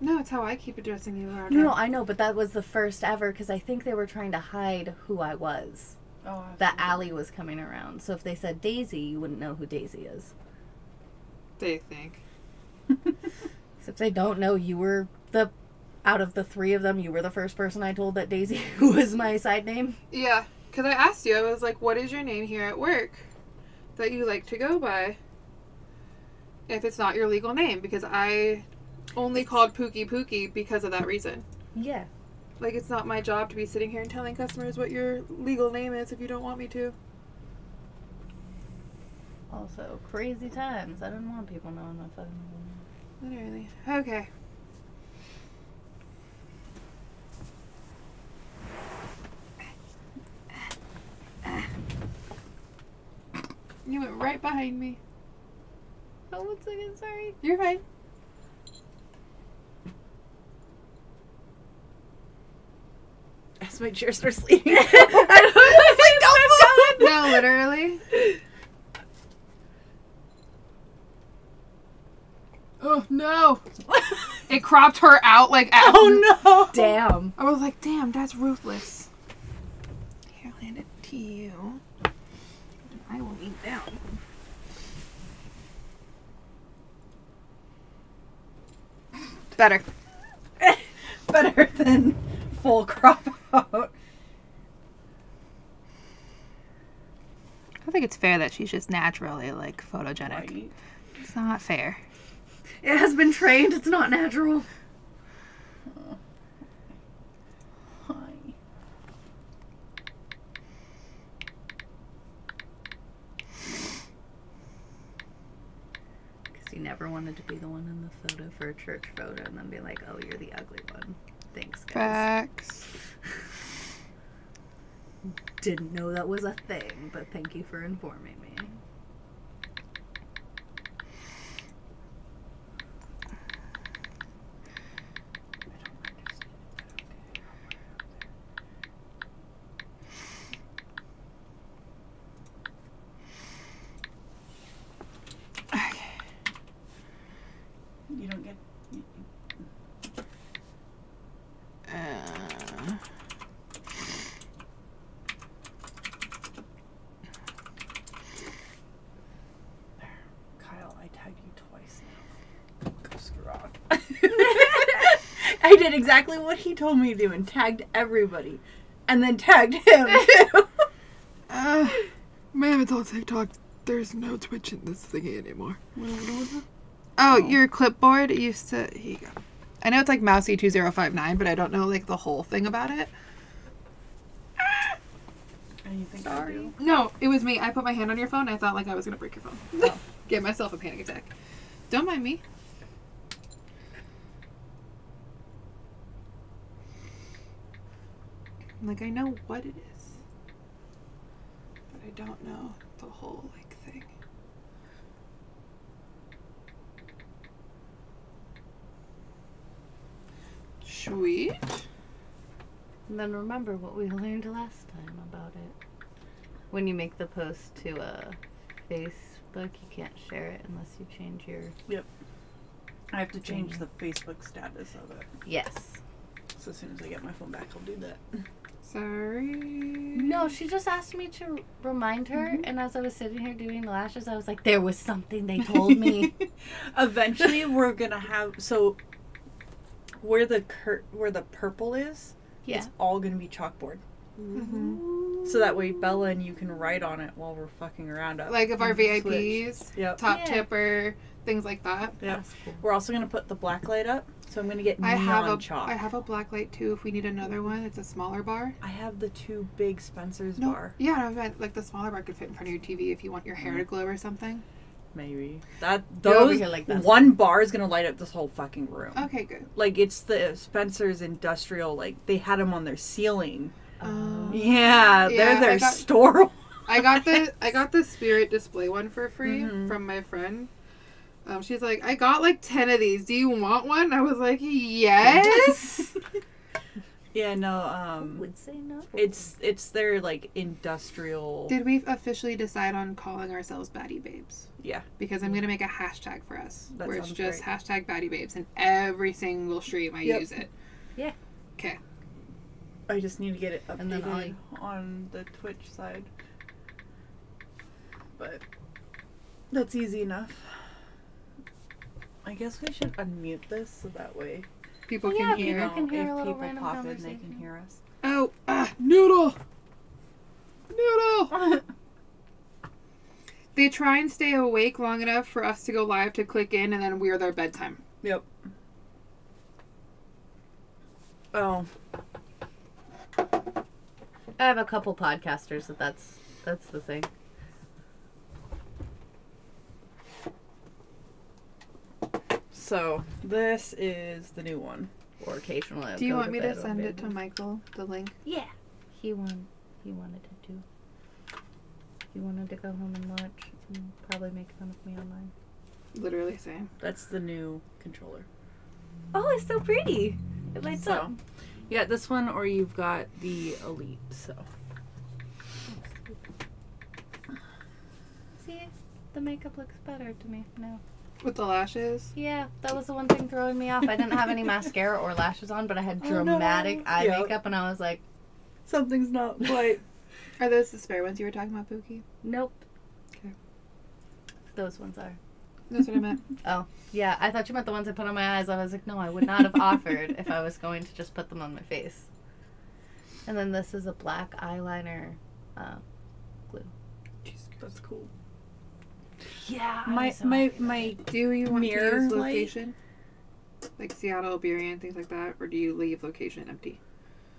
No, it's how I keep addressing you, Arda. No, no, I know, but that was the first ever because I think they were trying to hide who I was. Oh, That Allie was coming around. So if they said Daisy, you wouldn't know who Daisy is. They think. If they don't know, you were the out of the three of them, you were the first person I told that Daisy was my side name. Yeah, because I asked you, I was like, what is your name here at work that you like to go by? If it's not your legal name, because I only called Pookie Pookie because of that reason. Yeah. Like, it's not my job to be sitting here and telling customers what your legal name is if you don't want me to. Also, crazy times. I didn't want people knowing my fucking name. Literally. Okay. You went right behind me. Oh, one second, sorry. You're fine. As my chair starts leaning. I don't No, literally. Oh no! It cropped her out like. At- oh no! Damn. I was like, damn, that's ruthless. Here, I'll hand it to you. I will lean down. Better. Better than full crop out. I think it's fair that she's just naturally like photogenic. Right. It's not fair. It has been trained. It's not natural. Because you never wanted to be the one in the photo for a church photo and then be like, oh, you're the ugly one. Thanks, guys. Facts. Didn't know that was a thing, but thank you for informing me. You don't get. Uh, There. Kyle, I tagged you twice now. Go screw off. I did exactly what he told me to do and tagged everybody. And then tagged him too. uh, ma'am, it's all TikTok. There's no Twitch in this thingy anymore. Oh, your clipboard used to. Here you go. I know it's like mousie2059, but I don't know like the whole thing about it. And you think I do? No, it was me. I put my hand on your phone. I thought like I was gonna break your phone. Oh. Get myself a panic attack. Don't mind me. Like I know what it is, but I don't know the whole like thing. Sweet. And then remember what we learned last time about it. When you make the post to uh, Facebook, you can't share it unless you change your. Yep. I have to change the Facebook status of it. Yes. So as soon as I get my phone back, I'll do that. Sorry. No, she just asked me to remind her, and as I was sitting here doing the lashes, I was like, there was something they told me. Eventually, we're gonna have so where the cur- where the purple is, yeah. it's all gonna be chalkboard. Mhm. So that way, Bella and you can write on it while we're fucking around. Up. Like if our VIPs, Yep. top Yeah. tipper, things like that. Yep. Cool. We're also gonna put the black light up. So I'm gonna get I neon have a chalk. I have a black light too. If we need another one, it's a smaller bar. I have the two big Spencer's No, bar. yeah, I meant like the smaller bar could fit in front of your TV if you want your hair to glow or something. Maybe that You're those here like that. one bar is gonna light up this whole fucking room. Okay, good. Like it's the Spencer's industrial. Like they had them on their ceiling. Um, Yeah, Yeah, they're their I got- store. I got the I got the spirit display one for free Mhm. from my friend. Um, she's like, I got like ten of these. Do you want one? I was like, yes. Yeah, no, um Would say no. it's it's their like industrial Did we officially decide on calling ourselves Batty Babes? Yeah. Because I'm gonna make a hashtag for us That where it's just great. hashtag Batty Babes, and every single stream I Yep. use it. Yeah. Okay. I just need to get it updated And then Ollie. on the Twitch side. But that's easy enough. I guess we should unmute this so that way People Yeah, can you hear. know, can hear if people pop in, they can hear us. Oh, ah, noodle, noodle. They try and stay awake long enough for us to go live to click in, and then we're their bedtime. Yep. Oh, I have a couple podcasters that that's that's the thing. So this is the new one. Or occasionally. I'll Do you want me to send it to Michael the link? Yeah. He want he wanted it to. He wanted to go home and watch and probably make fun of me online. Literally same. That's the new controller. Oh, it's so pretty. It lights So, up. you got this one, or you've got the Elite. So See, the makeup looks better to me now. With the lashes. Yeah, that was the one thing throwing me off. I didn't have any mascara or lashes on, but I had Oh, no. dramatic eye Yep. makeup, and I was like, something's not quite. Are those the spare ones you were talking about, Pookie? nope. Okay. Those ones are. That's what I meant. Oh, yeah. I thought you meant the ones I put on my eyes. I was like, no, I would not have offered if I was going to just put them on my face. And then this is a black eyeliner. Uh, glue That's cool. Yeah. My my my. Do you want Mirror to use light? location? Like Seattle, Burien, things like that? Or do you leave location empty?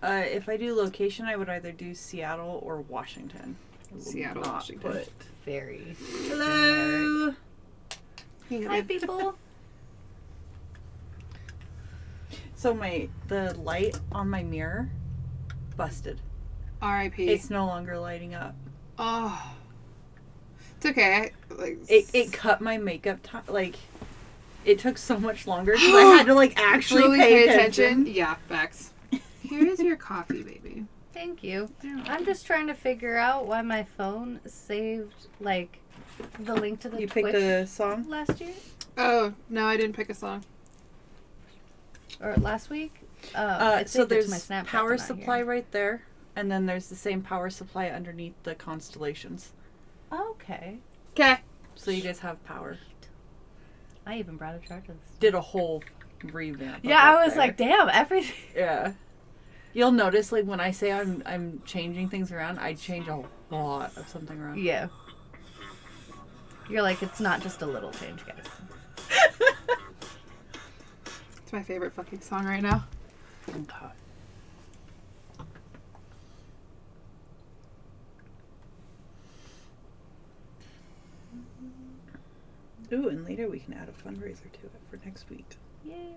Uh, if I do location, I would either do Seattle or Washington. Seattle, not Washington. put- Very. Hello. Hi, people. So my the light on my mirror busted. R.I.P. It's no longer lighting up. oh, it's okay. Like It it cut my makeup time. Like it took so much longer because I had to like actually truly pay, attention. Yeah, facts. Here is your coffee, baby. Thank you. I'm just trying to figure out why my phone saved like the link to the You Twitch picked a song. last year Oh no, I didn't pick a song. or last week. Uh, Uh, so saved it to there's my Snapchat, power supply here. right there, and then there's the same power supply underneath the constellations. Okay. Okay. So you guys have power. I even brought a charger. This Did a whole revamp. yeah, I was there. like, damn, everything. Yeah. You'll notice like when I say I'm I'm changing things around, I change a lot of something around. Yeah. You're like, it's not just a little change, guys. It's my favorite fucking song right now. Oh, okay. Ooh, and later we can add a fundraiser to it for next week. Yay.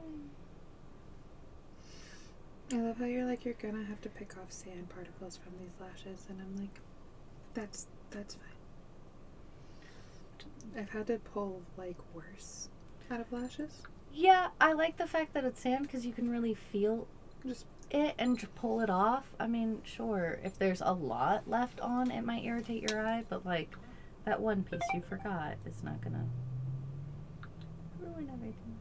I love how you're like you're gonna have to pick off sand particles from these lashes, and I'm like, that's that's fine. I've had to pull like worse out of lashes. Yeah, I like the fact that it's sand because you can really feel Just it and pull it off. I mean, sure, if there's a lot left on, it might irritate your eye, but like that one piece you forgot is not gonna ruin everything.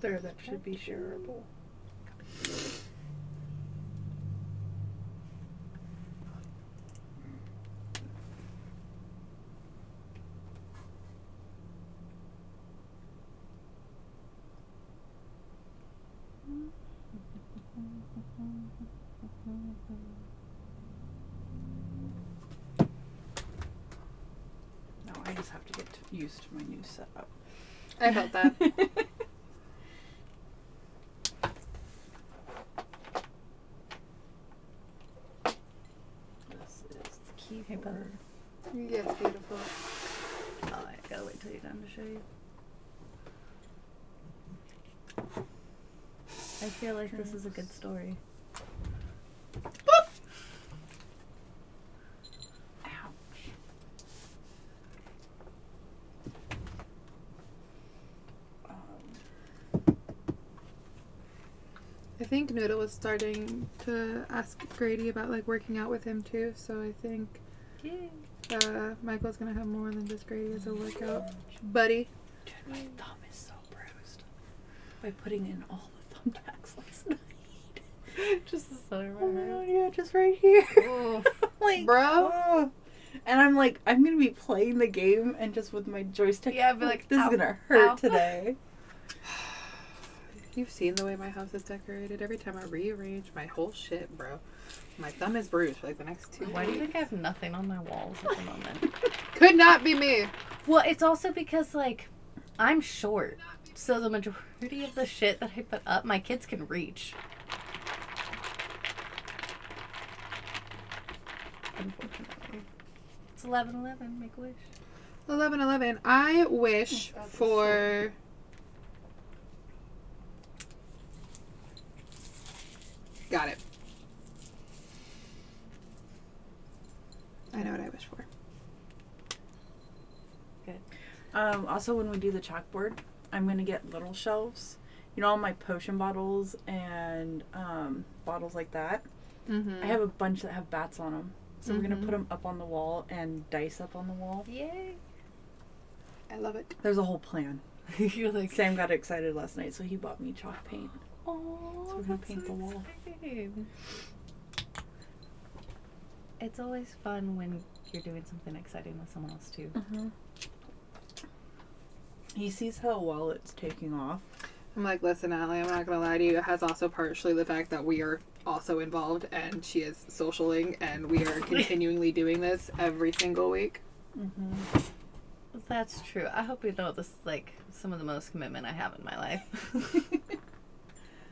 There, that should be shareable. No, I just have to get used to my new setup. I felt that. this is the key Hey, bud. yes, beautiful. Oh, I gotta wait till you're done to show you. I feel like this is a good story. Ouch. Um, think Noodle was starting to ask Grady about like working out with him too. So I think Yay. uh, Michael's gonna have more than just Grady as a workout buddy. Dude, my thumb is so bruised by putting in all the thumbtacks last night. Just the center Oh of my my god, yeah, just right here. Like, Bro. oh. And I'm like, I'm gonna be playing the game and just with my joystick. Yeah, I'd be like, this ow, is gonna hurt ow. today. You've seen the way my house is decorated. Every time I rearrange my whole shit, bro, my thumb is bruised for like the next two. Why do you think I have nothing on my walls at the moment? Could not be me. Well, it's also because like I'm short, so the majority of the shit that I put up, my kids can reach. Unfortunately, it's eleven eleven. Make a wish. Eleven eleven. I wish That's for. Got it. I know what I wish for. Um, also, when we do the chalkboard, I'm gonna get little shelves. You know, all my potion bottles and um, bottles like that. Mm-hmm. I have a bunch that have bats on them, so we're gonna Mhm. put them up on the wall and dice up on the wall. Yay! I love it. There's a whole plan. You're like, Sam got excited last night, so he bought me chalk paint. Oh, So we're gonna paint the wall. It's always fun when you're doing something exciting with someone else too. Mm-hmm. He sees how well it's taking off. I'm like, listen, Allie, I'm not gonna lie to you. It has also partially the fact that we are also involved, and she is socialing, and we are continually doing this every single week. Mm-hmm. That's true. I hope you know this is like some of the most commitment I have in my life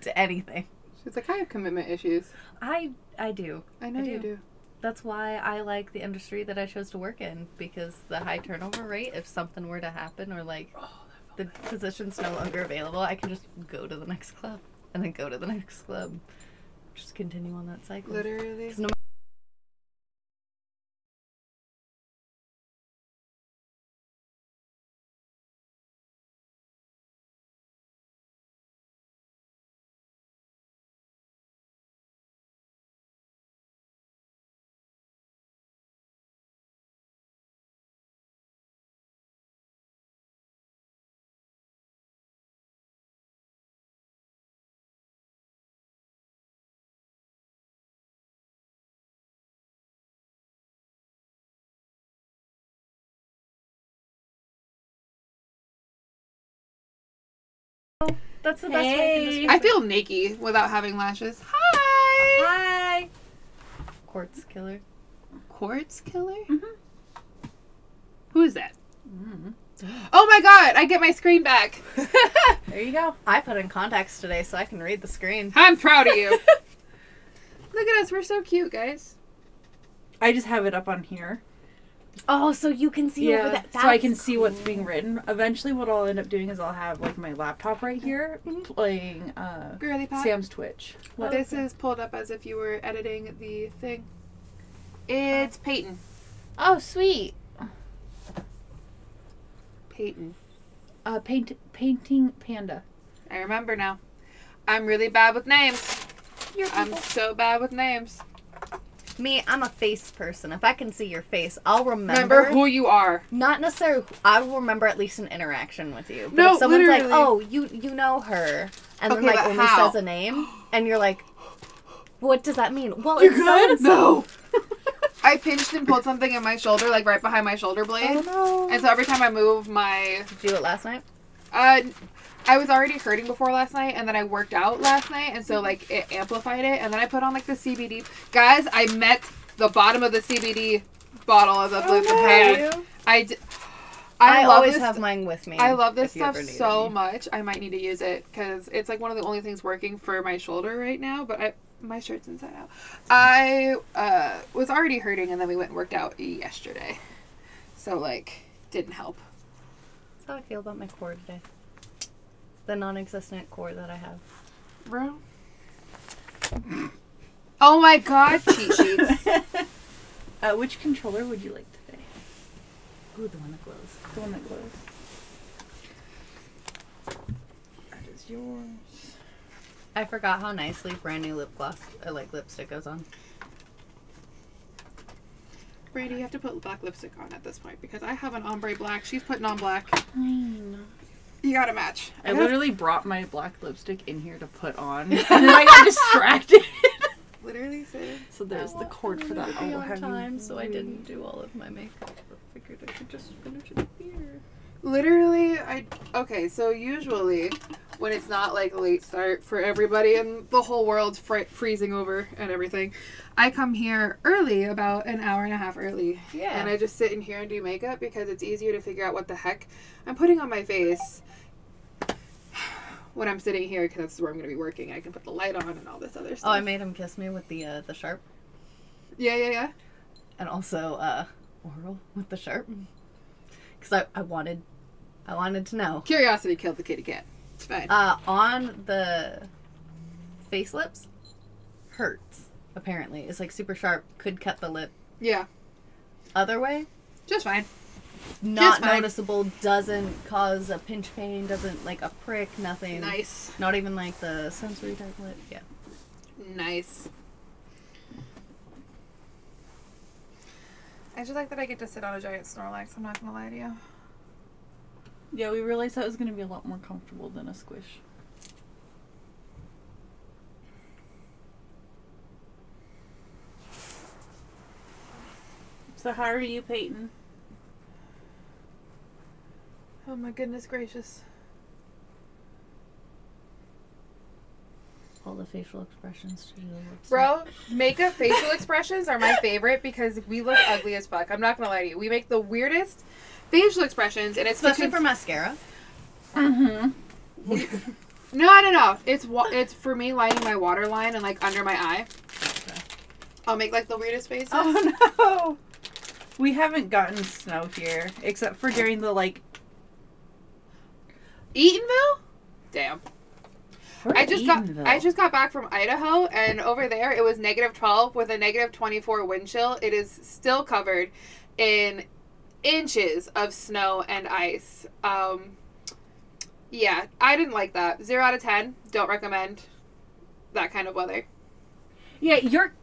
to anything. She's like, I have commitment issues. I I do. I know I you do. do. That's why I like the industry that I chose to work in because the high turnover rate, if something were to happen or like oh, the position's no longer available, I can just go to the next club and then go to the next club. Just continue on that cycle. Literally. That's the best way I can Hey. describe I feel naked without having lashes. Hi. Hi. Quartz killer. Quartz killer. Mhm. Who is that? Mm-hmm. Oh my god! I get my screen back. There you go. I put in contacts today so I can read the screen. I'm proud of you. Look at us. We're so cute, guys. I just have it up on here. Oh, so you can see over that. so I That's can see what's being written. Eventually, what I'll end up doing is I'll have like my laptop right here Mhm. playing uh, Sam's Twitch. Oh, This okay. is pulled up as if you were editing the thing. It's Peyton. Oh, sweet. Peyton. Uh, paint painting panda. I remember now. I'm really bad with names. You're I'm so bad with names. Me, I'm a face person. If I can see your face, I'll remember. Remember who you are. Not necessarily. I will remember at least an interaction with you. But No, if someone's like, literally. "Oh, you you know her," and Okay, then like only how? says a name, and you're like, "What does that mean?" Well, You it's good? No. I pinched and pulled something in my shoulder, like right behind my shoulder blade. Oh no! And so every time I move my Did you do it last night? uh I was already hurting before last night and then I worked out last night and so like it amplified it and then I put on like the CBD. Guys, I met the bottom of the CBD bottle as a blue pan. I d- I, I, always this have mine with me. I love this stuff so any. much. I might need to use it because it's like one of the only things working for my shoulder right now. But I, my shirt's inside out. I uh, was already hurting, and then we went and worked out yesterday, so like didn't help. That's how I feel about my core today. The non-existent core that I have. Bro. Oh my god, cheat sheets. uh, which controller would you like today? Ooh, the one that glows. The one that glows. That is yours. I forgot how nicely brand new lip gloss or like lipstick goes on. Brandy, you have to put black lipstick on at this point because I have an ombre black. She's putting on black. You gotta match. I gotta- literally brought my black lipstick in here to put on, and then I got distracted. literally said. so there's the cord for that. I on you time, so I didn't do all of my makeup. I figured I could just finish it here. Literally, I okay. So usually, when it's not like a late start for everybody and the whole world's fr- freezing over and everything, I come here early, about an hour and a half early, Yeah. and I just sit in here and do makeup because it's easier to figure out what the heck I'm putting on my face when I'm sitting here because that's where I'm going to be working. I can put the light on and all this other stuff. Oh, I made him kiss me with the uh, the sharp, Yeah, yeah, yeah. and also uh, oral with the sharp, because I, I wanted, I wanted to know. Curiosity killed the kitty cat. It's fine. Uh, on the face lips, hurts. Apparently, it's like super sharp. Could cut the lip. yeah, Other way, just fine. Not noticeable. Doesn't cause a pinch pain. Doesn't like a prick. Nothing. Nice, Not even like the sensory type lip. Yeah. nice. I just like that I get to sit on a giant Snorlax. I'm not gonna lie to you. Yeah, we realized that was going to be a lot more comfortable than a squish. So how are you, Peyton? Oh my goodness gracious. All the facial expressions to do. Bro, makeup facial expressions are my favorite because we look ugly as fuck. I'm not gonna lie to you. We make the weirdest facial expressions, and it's Especially for mascara. Mm-hmm. no, no, no. It's wa- it's for me lining my waterline and like under my eye. I'll make like the weirdest faces. Oh no! We haven't gotten snow here, except for during the like. Eatonville? Damn. We're I just got I just got back from Idaho and over there it was negative 12 with a negative 24 wind chill. It is still covered in inches of snow and ice. Um yeah, I didn't like that. 0 out of 10. Don't recommend that kind of weather. Yeah, your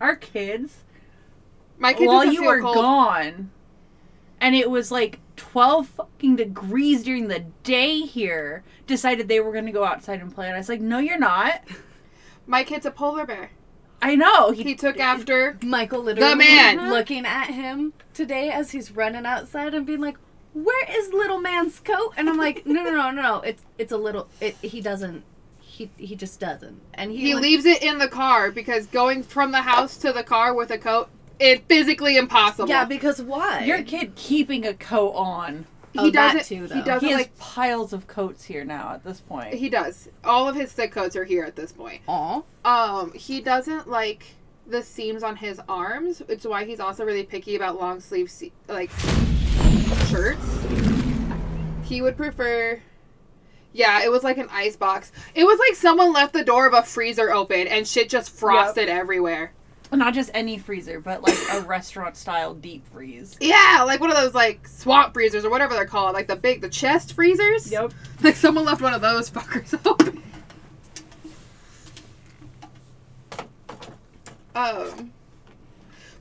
our kids My kid while you were cold. gone, and it was like twelve fucking degrees during the day here. Decided they were going to go outside and play, and I was like, "No, you're not." My kid's a polar bear. I know He took after Michael literally The man. looking at him today as he's running outside and being like, "Where is little man's coat?" And I'm like, "No, no, no, no, no. It's it's a little. It, he doesn't. He he just doesn't." And he, he like- leaves it in the car because going from the house to the car with a coat it's physically impossible. Yeah, because why? your kid keeping a coat on. Oh, he that doesn't too, he doesn't He has like piles of coats here now at this point. he does. All of his thick coats are here at this point. Aw. Um, he doesn't like the seams on his arms. It's why he's also really picky about long sleeve se- like shirts. He would prefer. Yeah, it was like an ice box. It was like someone left the door of a freezer open and shit just frosted everywhere. Not just any freezer, but like a restaurant style deep freeze. Yeah, like one of those like swamp freezers or whatever they're called, like the big the chest freezers. Yep. Like someone left one of those fuckers open. Um.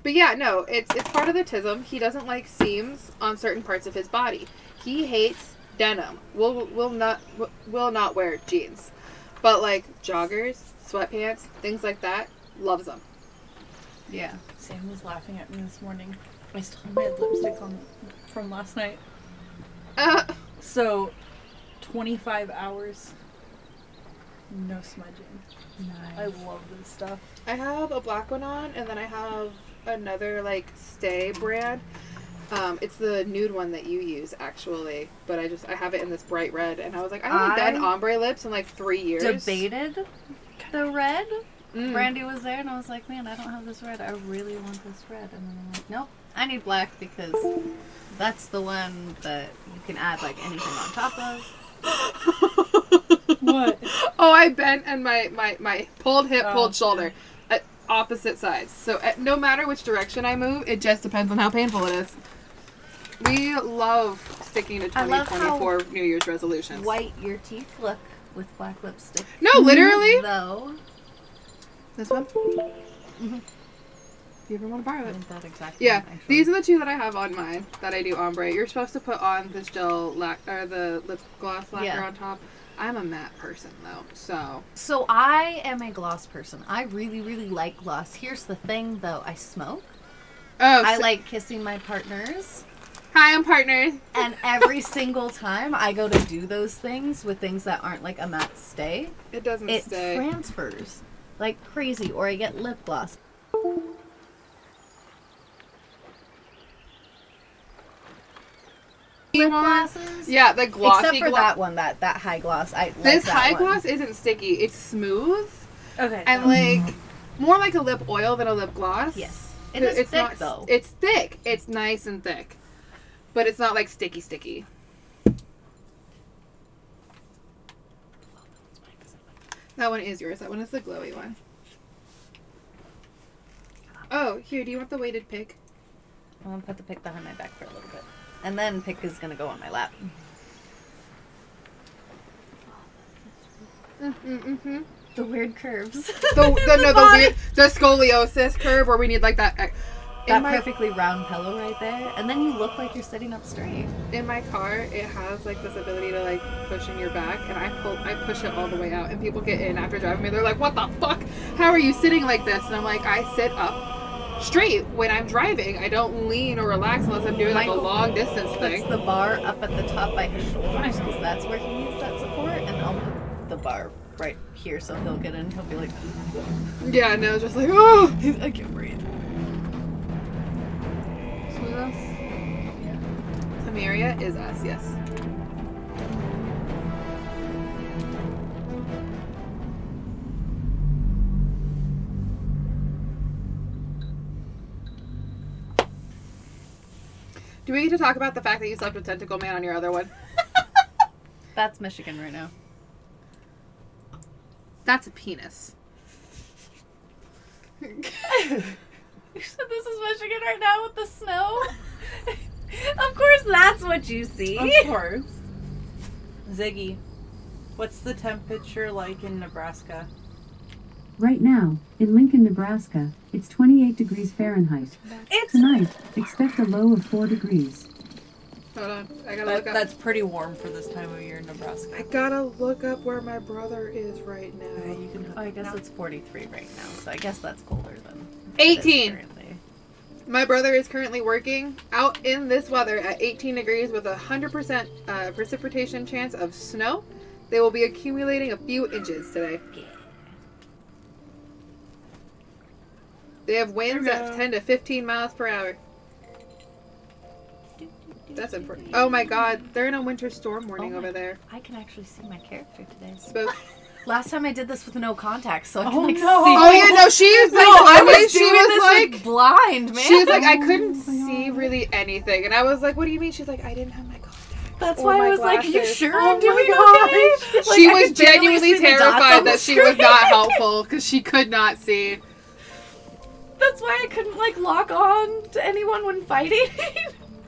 But yeah, no, it's it's part of the tism. He doesn't like seams on certain parts of his body. He hates denim. Will will not will not wear jeans, but like joggers, sweatpants, things like that, loves them. Yeah. Sam was laughing at me this morning. I still have my lipstick on from last night. Uh, So, 25 hours. No smudging. Nice. I love this stuff. I have a black one on, and then I have another like Stay brand. Um, it's the nude one that you use actually, but I just I have it in this bright red, and I was like, I haven't I done ombre lips in like three years. Debated the red. Mm. Brandy was there, and I was like, "Man, I don't have this red. I really want this red." And then I'm like, "Nope, I need black because that's the one that you can add like anything on top of." What? oh, I bent and my my my pulled hip, Oh. pulled shoulder, at opposite sides. So at, no matter which direction I move, it just depends on how painful it is. We love sticking to I love how 2024 New Year's resolutions. White your teeth look with black lipstick. No, literally. Though. This one. If you ever want to borrow it. that exactly. Yeah, these are the two that I have on mine that I do ombre. You're supposed to put on this gel lac or the lip gloss lacquer Yeah. on top. I'm a matte person though, so So I am a gloss person. I really, really like gloss. Here's the thing, though. I smoke. oh, I so- like kissing my partners. Hi, I'm partners. And every single time I go to do those things with things that aren't like a matte stay, It doesn't it stay. transfers like crazy. Or I get lip gloss. Lip glosses. Yeah, the glossy Except for gloss. that one, that that high gloss. I This high one. gloss isn't sticky. It's smooth Okay. and like more like a lip oil than a lip gloss. Yes, it is it's thick not, though. It's thick. It's nice and thick, but it's not like sticky sticky. That one is yours. That one is the glowy one. Oh, here. Do you want the weighted pick? I'm gonna put the pick behind my back for a little bit, and then pick is gonna go on my lap. Mm-hmm. mm-hmm. The weird curves. The, the no the weird the scoliosis curve where we need like that. That my, perfectly round pillow right there, and then you look like you're sitting up straight. in my car, it has like this ability to like push in your back, and I pull I push it all the way out, and people get in after driving me. They're like, "What the fuck? How are you sitting like this?" And I'm like, "I sit up straight when I'm driving. I don't lean or relax unless I'm doing like a long distance Puts thing." the bar up at the top by his shoulders because that's where he needs that support, and I'll put the bar right here so he'll get in. He'll be like, Yeah, no, just like oh. I can't breathe. Samaria is us, yes. Do we need to talk about the fact that you slept with Tentacle Man on your other one? That's Michigan right now. That's a penis. You said this is Michigan right now with the snow. of course, that's what you see. Of course. Ziggy, what's the temperature like in Nebraska? Right now, in Lincoln, Nebraska, it's 28 degrees Fahrenheit. It's Tonight, expect a low of 4 degrees. Hold on, I gotta That, look up. that's pretty warm for this time of year in Nebraska. I gotta look up where my brother is right Okay, now. you can. Oh, I guess it's 43 right now, so I guess that's colder than. It is 18. My brother is currently working out in this weather at 18 degrees with a 100% uh, precipitation chance of snow. They will be accumulating a few inches today. They have winds at 10 to 15 miles per hour. That's important. Oh my god, they're in a winter storm warning Oh my- over there. I can actually see my character today. Spoke. Last time I did this with no contacts, so I can Oh, like no. see. Oh yeah, no, she's like, No, I always- was she doing was this like, blind man. she was like, I couldn't Oh see really anything, and I was like, what do you mean? She's like, I didn't have my contacts. That's or why I was like, are "You sure Oh I'm doing my okay?" Like, she I was genuinely see the dots on terrified that she was not helpful because she could not see. That's why I couldn't like lock on to anyone when fighting.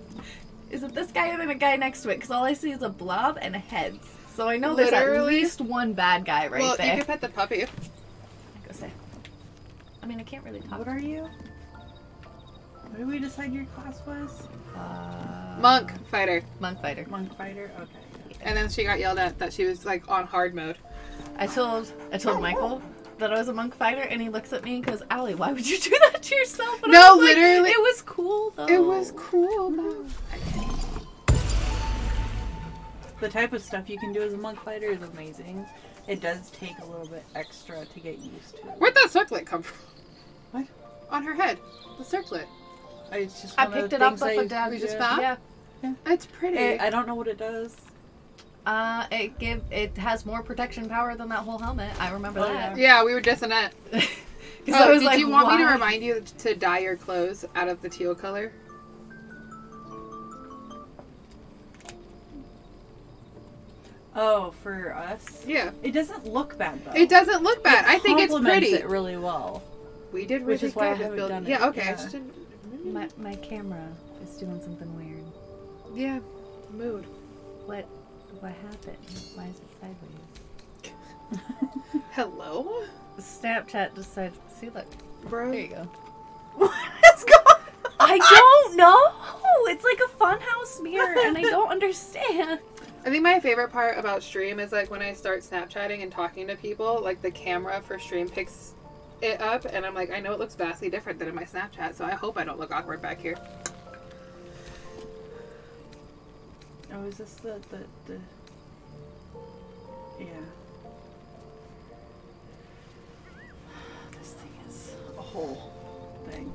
is it this guy and then a guy next to it? Because all I see is a blob and a heads. So I know there's at Literally. least one bad guy right well, there. you could pet the puppy. Go say. I mean, I can't really talk. What are you? What did we decide your class was? Uh, Monk fighter, Monk fighter. Monk fighter. Okay. and then she got yelled at that she was like on hard mode. I told I told Michael that I was a monk fighter, and he looks at me and goes, "Allie, why would you do that to yourself?" And I No, was like, literally- it was cool though. It was cool. though. The type of stuff you can do as a monk fighter is amazing. It does take a little bit extra to get used to. Where'd that circlet come from? What? On her head. The circlet. It's just I one of picked the it up things off I- of Dad. we just Yeah. found? It's pretty. Eh, I don't know what it does. Uh, it give it has more protection power than that whole helmet. I remember Oh, that. yeah, we were dissing it. Because Oh, I was did like, you want me to remind you to dye your clothes out of the teal color? Oh, for us, Yeah. it doesn't look bad though. It doesn't look bad. It I think it's complements pretty. it really well. We did really Which is why I good with haven't building. done it, Yeah, okay. I yeah. just didn't. My my camera is doing something weird. Yeah. Mood. What what happened? Why is it sideways? Hello? Snapchat decided see look. Bro. There you go. What is going on? I don't know. It's like a funhouse mirror and I don't understand. I think my favorite part about stream is like when I start Snapchatting and talking to people, like the camera for stream picks it up, and I'm like, I know it looks vastly different than in my Snapchat, so I hope I don't look awkward back here. Oh, is this the the, the... Yeah. This thing is a whole thing.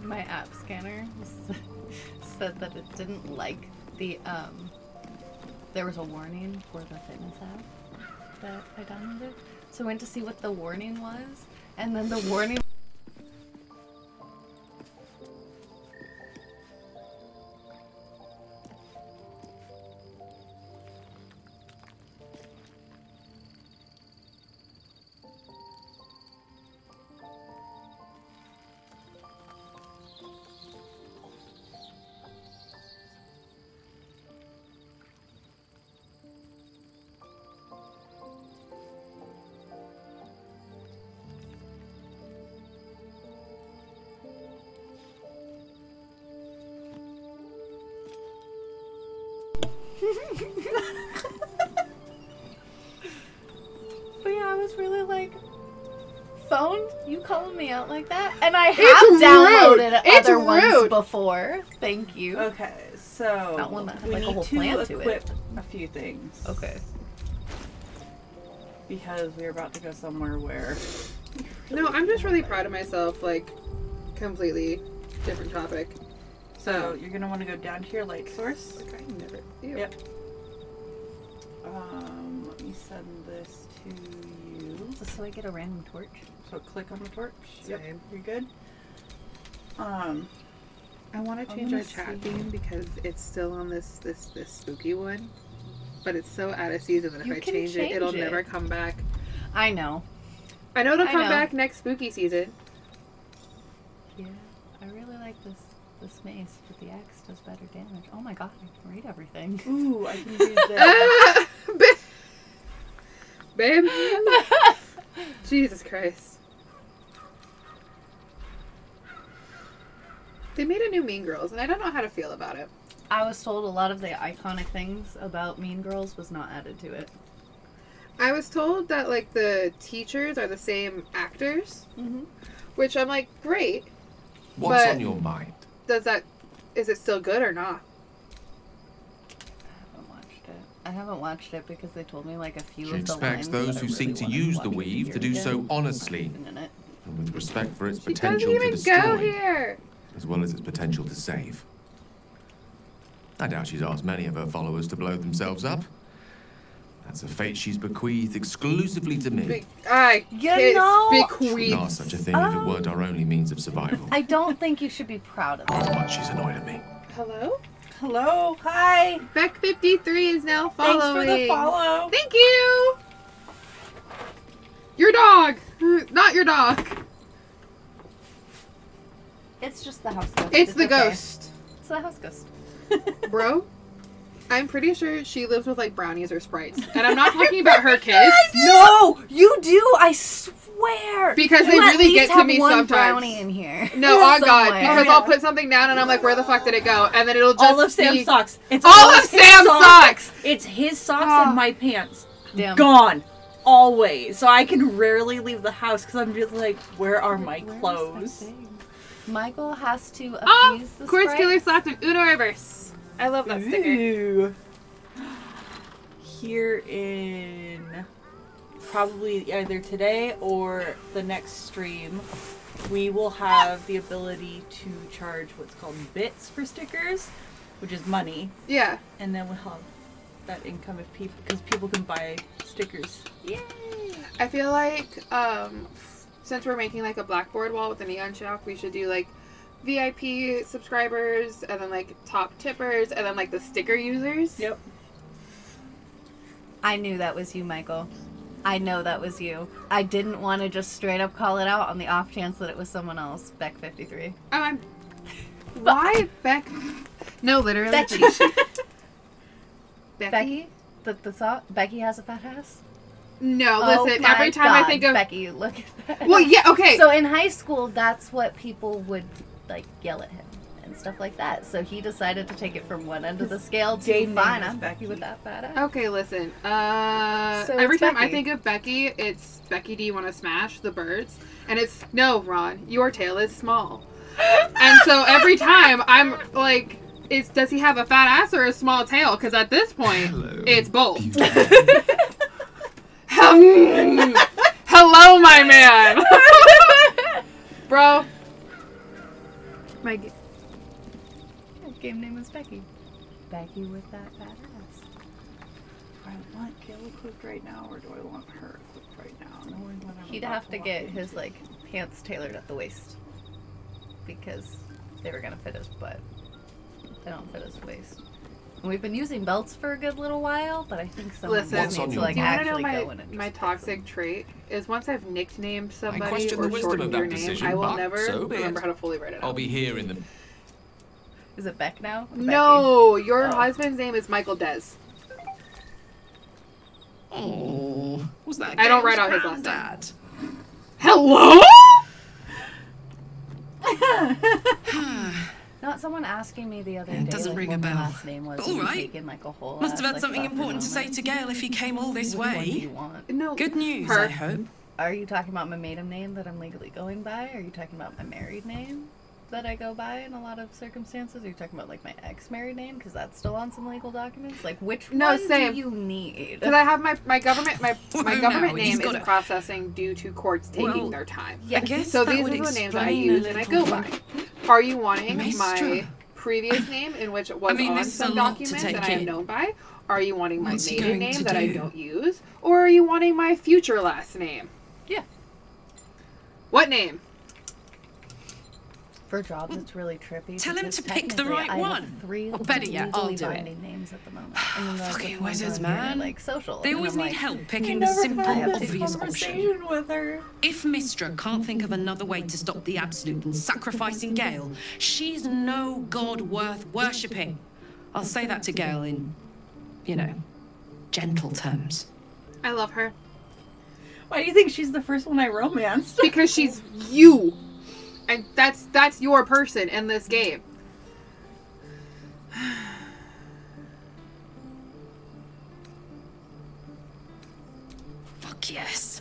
My app scanner said that it didn't like the um there was a warning for the fitness app that I downloaded. So I went to see what the warning was and then the warning out like that? And I have It's downloaded rude. It's other ones before. Thank you. Okay, so Not one that had, we like, a need whole to plan to it. equip a few things. Okay. Because we're about to go somewhere where No, I'm just really proud of myself, like, completely different topic. So you're gonna want to go down to your light source. Like, I never. Ew. Yep. Um, let me send this to you. Just so I get a random torch. So click on the torch. Yep, you're good. Um, I want to change our chat theme because it's still on this this this spooky one, but it's so out of season that if You I can change, it, it'll it. never come back. I know. I know it'll I come know. back next spooky season. Yeah. I really like this this mace, but the axe does better damage. Oh my god, I can read everything. ooh, I can use this. Ah, ba- Babe, Jesus Christ. They made a new Mean Girls, and I don't know how to feel about it. I was told a lot of the iconic things about Mean Girls was not added to it. I was told that like the teachers are the same actors, Mm-hmm. which I'm like, great. What's But- on your mind? Does that is it still good or not? I haven't watched it. I haven't watched it because they told me like a few She of the expects lines those that I who seek to use the weave to do so honestly Even in it. and with respect for its She potential doesn't to even go here. As well as its potential to save. I doubt she's asked many of her followers to blow themselves up. That's a fate she's bequeathed exclusively to me. Be- I You know- bequeath. Not such a thing if it weren't our only means of survival. I don't think you should be proud of oh, How that. much she's annoyed at me. Hello, Hello, hi. Beck fifty three is now following. Thanks for the follow. Thank you. Your dog, not your dog. It's just the house ghost. It's the okay. ghost, It's the house ghost. bro. I'm pretty sure she lives with like brownies or sprites, and I'm not talking about her kids. No, you do. I swear. Because You they really get to have me one sometimes. brownie in here. No, oh god, because. I'll put something down and I'm like, where the fuck did it go? And then it'll just all of Sam's be socks. It's all of his Sam's socks. It's his socks Ah. and my pants. Damn. Gone. Always. So I can rarely leave the house because I'm just like, where are my Where is clothes? That thing? Michael has to Oh, appease the Quartz sprites. Killer slapped an Uno reverse. I love that sticker. Ooh. Here in probably either today or the next stream, we will have the ability to charge what's called bits for stickers, which is money, Yeah. and then we'll have that income if people because people can buy stickers. Yay! I feel like um, since we're making like a blackboard wall with the neon chalk, we should do like VIP subscribers and then like top tippers and then like the sticker users. Yep. I knew that was you, Michael. I know that was you. I didn't want to just straight up call it out on the off chance that it was someone else. Beck 53. Oh, I'm Why Beck? No, literally. Becky. Becky? Becky? The, the song? Becky has a fat ass? No, Oh listen. my every time I think of Becky, look at that. well, yeah, okay. So in high school, that's what people would like yell at him and stuff like that. So he decided to take it from one end of the scale to Jane fine. I'm Becky Becky. with that fat ass. Okay, listen. Uh, So every it's time I think of Becky, it's Becky. Do you want to smash the birds? And it's no, Ron. Your tail is small. and so every time I'm like, is does he have a fat ass or a small tail? Because at this point, Hello. it's both. Hello, my man, bro. My g- Game name is Becky. Becky with that fat ass. Do I want Kayla equipped right now, or do I want her equipped right now? Knowing what I'm He'd have to walk get into. his like pants tailored at the waist because they were gonna fit his butt. They don't fit his waist. And we've been using belts for a good little while, but I think someone Listen, needs to like Do you actually know go in my, and my just toxic trait? Is once I've nicknamed somebody question or the wisdom shortened of that your name, decision, I will but never so remember how to fully write it I'll out. be here in the. Is it Beck now? Or Becky? No, your Oh. husband's name is Michael Dez. Oh, was that? I don't write out his last name. granddad? Hello? Not someone asking me the other It day. doesn't like, ring what a my bell. last name was. All and right. Taken, like, a whole Must ass, have had like, something important to say to Gail if he came all this Which way. you want? No. Good news, Her. I hope. Are you talking about my maiden name that I'm legally going by? Are you talking about my married name that I go by in a lot of circumstances? Are you talking about like my ex-married name because that's still on some legal documents? Like which No, one same. do you need? Because I have my, my government my, my government no, name is got a- processing due to courts taking Well, their time. Yeah. I guess So that these would are the names that I use and I go by. Are you wanting my previous name in which it was I mean, on some documents lot to document take that I am known by? Are you wanting my What's maiden name to that I don't use? Or are you wanting my future last name? Yeah. What name? For jobs, it's really trippy. Tell him to pick the right I one. Three Or better yet, I'll legally do it. binding names at the moment. And then there's Fucking which ones wizards, on here, man. Like social. They and always I'm need like, help We picking the never simple, had this obvious option. conversation with her. If Mystra can't think of another way to stop the Absolute and sacrificing Gale, she's no god worth worshipping. I'll say that to Gale in, you know, gentle terms. I love her. Why do you think she's the first one I romanced? Because she's you. And that's that's your person in this game. Fuck yes.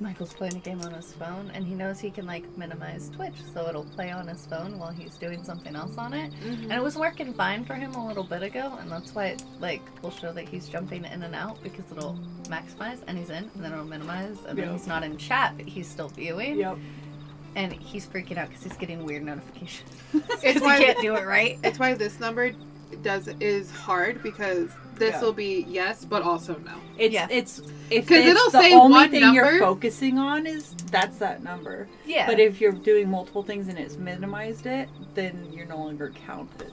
Michael's playing a game on his phone, and he knows he can like minimize Twitch, so it'll play on his phone while he's doing something else on it. Mm-hmm. And it was working fine for him a little bit ago, and that's why it like will show that he's jumping in and out because it'll maximize and he's in, and then it'll minimize, and then he's not in chat, but he's still viewing. Yep. And he's freaking out because he's getting weird notifications. It's Because he can't do it right. it's why this number does is hard because this Yeah. will be yes but also no. It's Yeah. it's if 'Cause it's it'll the say only one thing number. you're focusing on is that's that number. Yeah. But if you're doing multiple things and it's minimized it, then you're no longer counted.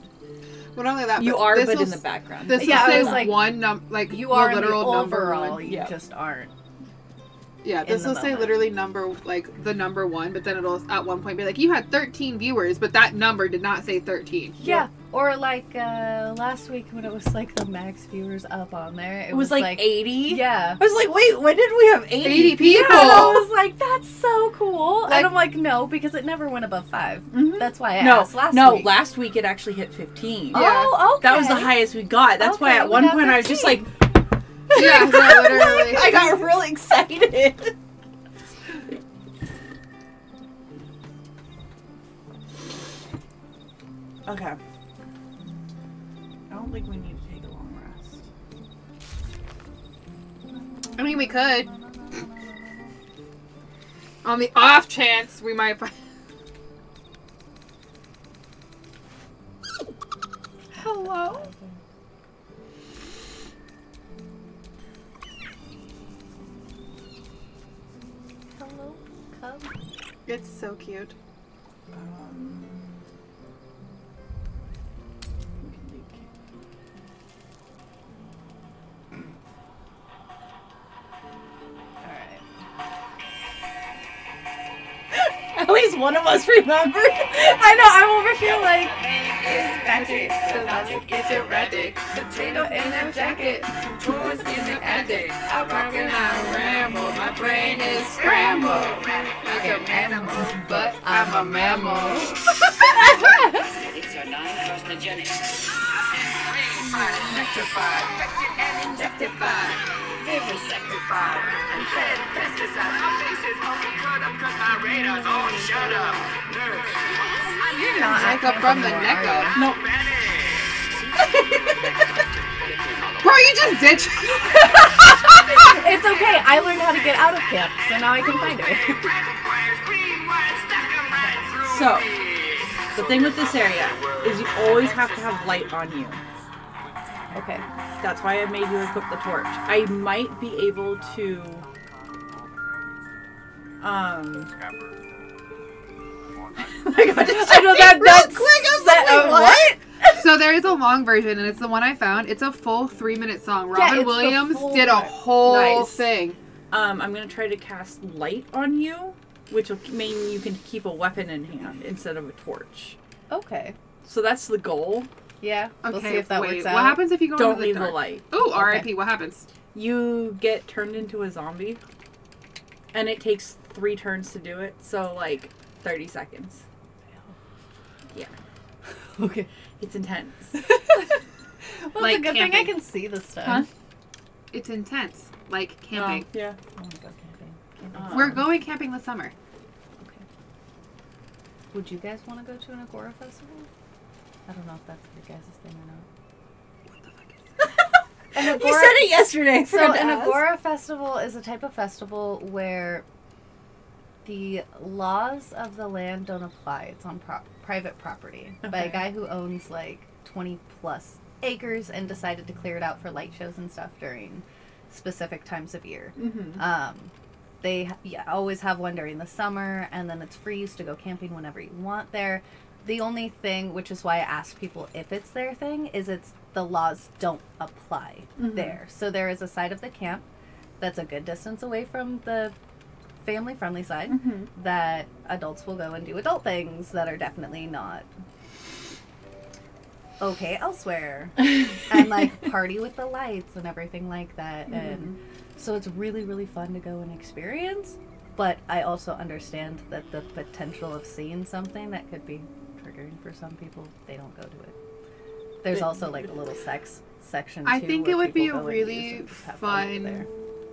But not only that, You but are, this but will in the background. This Yeah, I will say like, one num like you are in the literal number overall, one. you Yeah. just aren't. Yeah, this will say literally number like the number one, but then it'll at one point be like you had 13 viewers, but that number did not say 13. Yeah. Or like uh last week when it was like the max viewers up on there. It, it was like, 80. Yeah. I was like, wait, when did we have 80, 80 people. And I was like, that's so cool. Like- and I'm like, no, because it never went above 5 Mhm. That's why I No, asked last no, week. last week it actually hit 15. Yeah. Oh, okay. That was the highest we got. That's why at we one got point I was just like, 15. Yeah, no, literally. I got really excited. okay. I don't think we need to take a long rest. I mean, we could. On the off chance we might find. Hello. Hello, It's so cute. Um, At least one of us remembered. I know. I'm over here like it's magic. The logic is erratic. Potato in a jacket. Tours in the attic. I rock and I ramble. My brain is scrambled like an animal, but I'm a mammal. These are non-carcinogenic. Electrified, and injectified. Vivisectified. And fed pesticide. Oh my face is cut up cause my radar's on shut up. You're not Like up from the neck up. No, Bro, you just ditched. It's okay. I learned how to get out of camp, so now I can find her. So, the thing with this area is you always have to have light on you. Okay. That's why I made you equip the torch. I might be able to. Um. I got I know that. That's that, what? So there is a long version, and it's the one I found. It's a full three minute song. Robin it's the Williams did a whole Nice. thing. Um, I'm gonna try to cast light on you, which will mean you can keep a weapon in hand instead of a torch. Okay. So that's the goal. Yeah. Okay, we'll see if that wait. works out. What happens if you go Don't into the leave the light. Oh, Okay. R.I.P. What happens? You get turned into a zombie, and it takes three turns to do it. So like 30 seconds. Yeah. okay. It's intense. Well, Like it's a good thing I can see this stuff. Huh? It's intense, like camping. yeah. I want to go camping. Camping. Uh, We're going camping this summer. Okay. Would you guys want to go to an Agora festival? I don't know if that's your guys' thing or not. What the fuck is An You said it yesterday. So an ask. Agora festival is a type of festival where the laws of the land don't apply. It's on pro- private property by a guy who owns like 20 plus acres and decided to clear it out for light shows and stuff during specific times of year. Mhm. Um, they ha- yeah, always have one during the summer, and then it's free to go camping whenever you want there. The only thing, which is why I ask people if it's their thing, is it's the laws don't apply Mhm. there. So there is a side of the camp that's a good distance away from the family friendly side Mhm. that adults will go and do adult things that are definitely not okay elsewhere and like party with the lights and everything like that and so it's really really fun to go and experience but i also understand that the potential of seeing something that could be triggering for some people they don't go to it there's also like a little sex section I too, think it would be a go and use really and just have fun over fun there.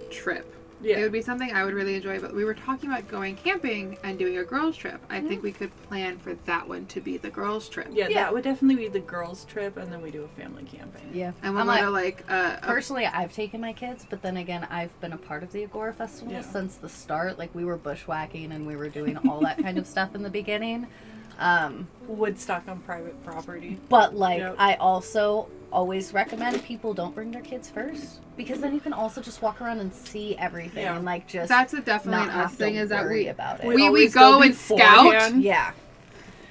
trip. Yeah. It would be something I would really enjoy, but we were talking about going camping and doing a girls' trip. I think we could plan for that one to be the girls' trip. yeah, Yeah. that would definitely be the girls' trip, and then we do a family camping. yeah And we'll I'm like, like uh, Personally, I've taken my kids, but then again, I've been a part of the Agora Festival Yeah. since the start. Like we were bushwhacking and we were doing all that kind of stuff in the beginning. Um, Woodstock on private property. but like, Yep. I also always recommend people don't bring their kids first because then you can also just walk around and see everything Yeah. and like just that's a definitely not us have thing to is that we about it. we, we go go and scout, yeah,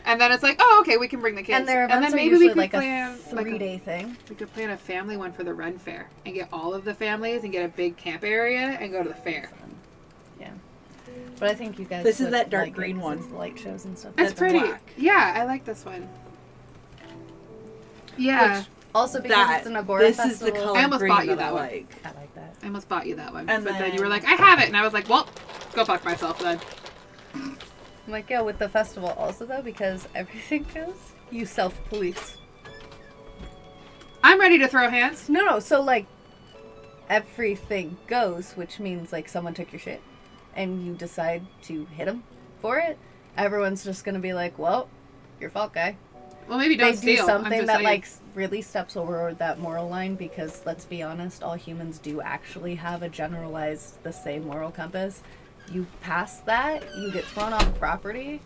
and then it's like, oh, okay, we can bring the kids, and their and then maybe we could like plan a like a- three-day thing. we could plan a family one for the Ren Fair and get all of the families and get a big camp area and go to the fair. Yeah, but I think you guys. This is that dark like it green 'cause one. the light shows and stuff. It's That's pretty. black. Yeah, I like this one. Yeah, Which- Also because That it's an Agora this festival. is the color I almost green bought you that, I that one. like. I like that. I almost bought you that one, And but then you were like, I have it, and I was like, well, go fuck myself then. I'm like, yeah, with the festival also though, because everything goes, you self police. I'm ready to throw hands. No, no, so like everything goes, which means like someone took your shit and you decide to hit them for it. Everyone's just gonna be like, well, your fault, guy. Well, maybe don't they do steal. I'm something that saying. like really steps over that moral line because let's be honest, all humans do actually have a generalized the same moral compass. You pass that, you get thrown off property,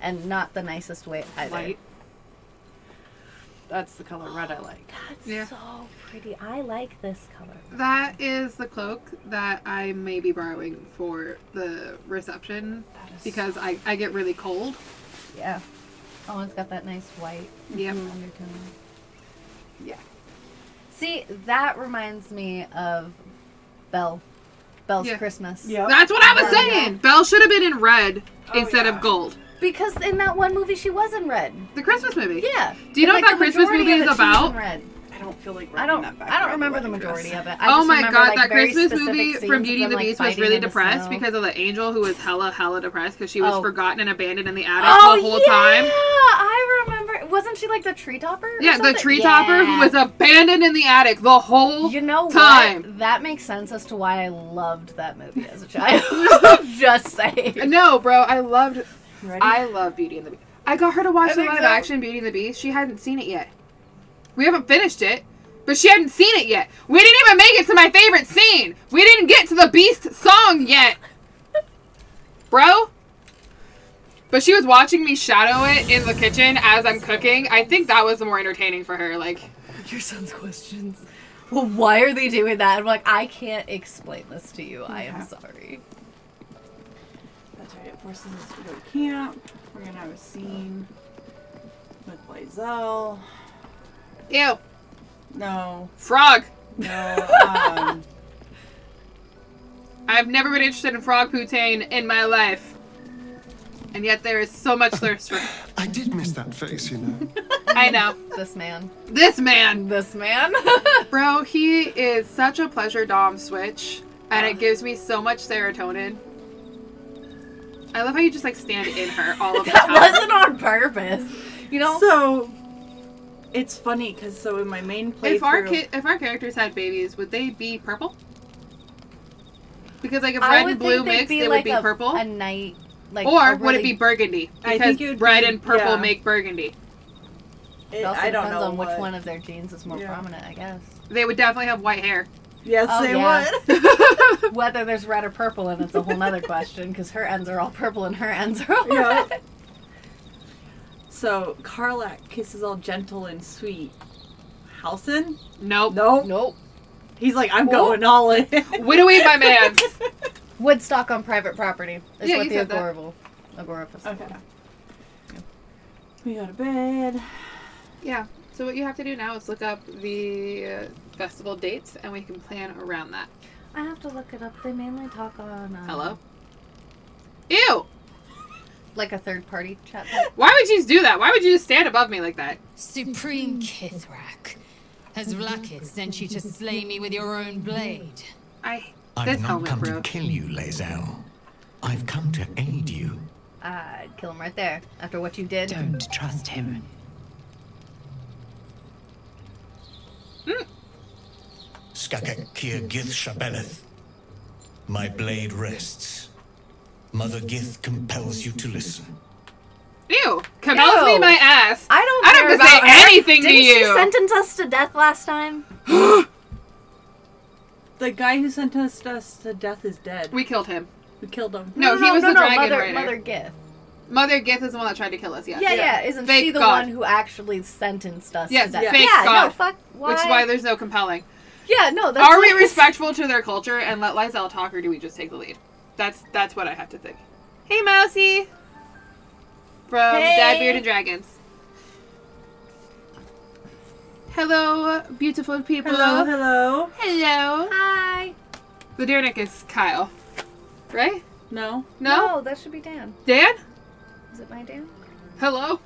and not the nicest way either. light. That's the color red I like. That's Yeah. so pretty. I like this color. That is the cloak that I may be borrowing for the reception That is because I, I get really cold. Yeah. Oh, it's got that nice white Yep. undertone. Yeah. See, that reminds me of Belle. Belle's Yeah. Christmas. Yeah. That's what I was saying. Belle should have been in red Oh, instead yeah. of gold. Because in that one movie, she was in red. The Christmas movie. Yeah. Do you know And, what that Christmas movie is it, in about? red. I don't feel like I don't. that back I don't remember the wedding dress. majority of it. I oh just my god, like, that Christmas movie from Beauty and them, the like, Beast was really depressed snow. because of the angel who was hella, hella depressed because she was Oh. forgotten and abandoned in the attic Oh the whole yeah, time. I remember. Wasn't she like the tree topper? or Yeah, the something? tree topper who was abandoned in the attic the whole You know time. what? That makes sense as to why I loved that movie as a child. Just saying. No, bro, I loved You ready? I love Beauty and the Beast. I got her to watch I the live so. action Beauty and the Beast. She hadn't seen it yet. We haven't finished it, but she hadn't seen it yet. We didn't even make it to my favorite scene. We didn't get to the Beast song yet. Bro? But she was watching me shadow it in the kitchen as I'm cooking. I think that was the more entertaining for her. Like, Your son's questions. Well, why are they doing that? I'm like, I can't explain this to you. I am sorry. That's right. It forces us to go to camp. We're gonna have a scene with Blazel. ew, No, frog. no. Um, I've never been interested in frog poutine in my life. And yet there is so much thirst for I did miss that face, you know. I know. This man. This man. This man. Bro, he is such a pleasure Dom switch, and it gives me so much serotonin. I love how you just like stand in her all of the that time. wasn't on purpose. You know? so it's funny because so in my main playthrough, if our ki- if our characters had babies, would they be purple? Because like if I red would and blue think they'd mixed, be it like would be a, purple. A night, like, or a would it really- be burgundy? I Because think it would red be- and purple yeah. make burgundy. it, It also I don't depends know on which what- one of their genes is more Yeah. prominent, I guess. They would definitely have white hair. Yes, Oh, they yeah. would. Whether there's red or purple, and it's a whole nother question because her ends are all purple and her ends are all Yeah. red. so Karlach kisses all gentle and sweet. Halsin? nope. Nope. Nope. He's like, I'm going all in. Widowy my man. Woodstock on private property is Yeah, what you the said that. Agora Agora Festival. Okay. We go to bed. Yeah. So what you have to do now is look up the uh, festival dates, and we can plan around that. I have to look it up. They mainly talk on um, Hello. Ew. like a third party chat. Why would you do that? Why would you just stand above me like that? Supreme Kithrak, has Vlaakith sent you to slay me with your own blade? I. I've not come bro. to kill you, Lae'zel. I've come to aid you. I'd kill him right there after what you did. Don't trust him. Skakek Kir Gith Shabeleth. My blade rests. Mother Gith compels you to listen. Ew. Compels me my ass. I don't. I don't care have to say her. anything to Didn't she you. sentence us to death last time? The guy who sentenced us to death is dead. We killed him. We killed him. No, he was no, the no, dragon Mother, rider. Mother Gith. Mother Gith is the one that tried to kill us. Yes. Yeah, yeah. Isn't Fake she the God. one who actually sentenced us Yes, to death? fake yeah, God. no, fuck. Why? Which is why there's no compelling. Yeah, no. That's Are we respectful to their culture and let Lae'zel talk, or do we just take the lead? That's that's what I have to think. Hey, Mousy. From Hey. Dad Beard and Dragons. Hello, beautiful people. Hello, hello. Hello. Hi. The Dernick is Kyle, right? No. No, No, that should be Dan. Dan. Is it my Dan? Hello.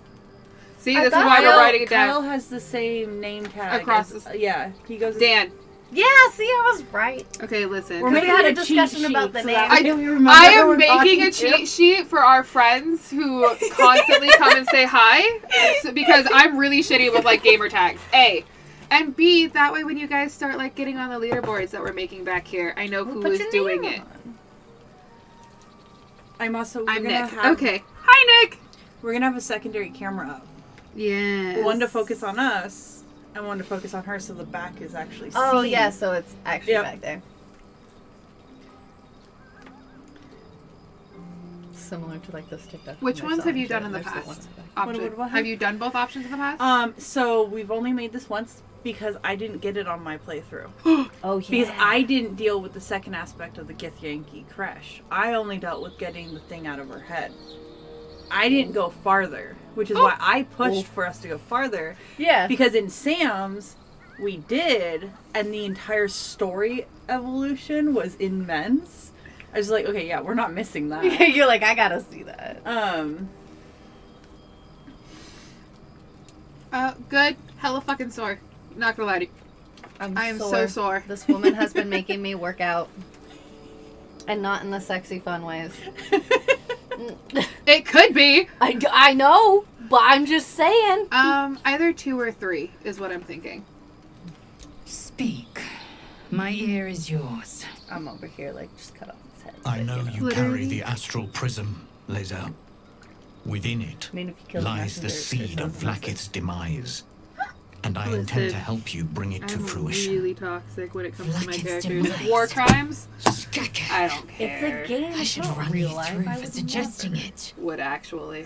See, I this is thought why we're writing it down. Kyle has the same name tag. Across as- the- yeah, he goes. Dan. Yeah. See, I was right. Okay, listen. We're We had a a cheat discussion about sheet the so name. that I, way I am making a talking to. cheat sheet for our friends who constantly come and say hi so- because I'm really shitty with like gamer tags. A. And B, that way when you guys start like getting on the leaderboards that we're making back here, I know We'll who put is your doing it. on. I'm also. We're I'm gonna Nick. Have, Okay. Hi, Nick. We're gonna have a secondary camera up. Yes. One to focus on us, and wanted to focus on her, so the back is actually. Oh seen. yeah, so it's actually Yep. back there. Similar to like this TikTok. Which ones have you done in the past? ones back. Option. What- what- have you done both options in the past? Um. So we've only made this once because I didn't get it on my playthrough. Oh yeah. Because I didn't deal with the second aspect of the Githyanki crash. I only dealt with getting the thing out of her head. I didn't go farther, which is oh. why I pushed oh. for us to go farther. Yeah. Because in Sam's, we did, and the entire story evolution was immense. I was like, okay, yeah, we're not missing that. You're like, I gotta see that. Um. Uh, good. Hella fucking sore. Not gonna lie to you. I'm I am sore. so sore. This woman has been making me work out, and not in the sexy fun ways. It could be. I, I know, but I'm just saying. Um, either two or three is what I'm thinking. Speak. My ear is yours. I'm over here, like, just cut off his head. I know you Literally. carry the astral prism, Lae'zel. Within it I mean, if you kill the lies the seed of there's nothing Vlaakith's demise. And I intend to help you bring it to I'm fruition. really toxic when it comes to my characters. demise. War crimes? Skaketh. I don't care. It's a game. I should it's run real you through I for suggesting never. it. Would actually.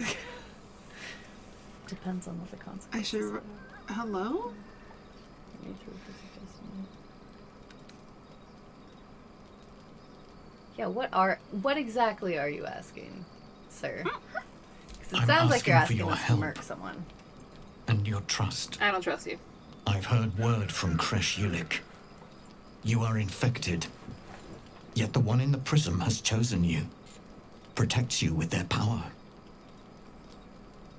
Depends on what the consequences I should. are. Hello? Nature of the suggestion. Yeah, what are what exactly are you asking, sir? 'Cause it I'm sounds like you're asking asking for your us to help. murk someone. And your trust. I don't trust you. I've heard word from Kresh Yulik. You are infected. Yet the one in the prism has chosen you. Protects you with their power.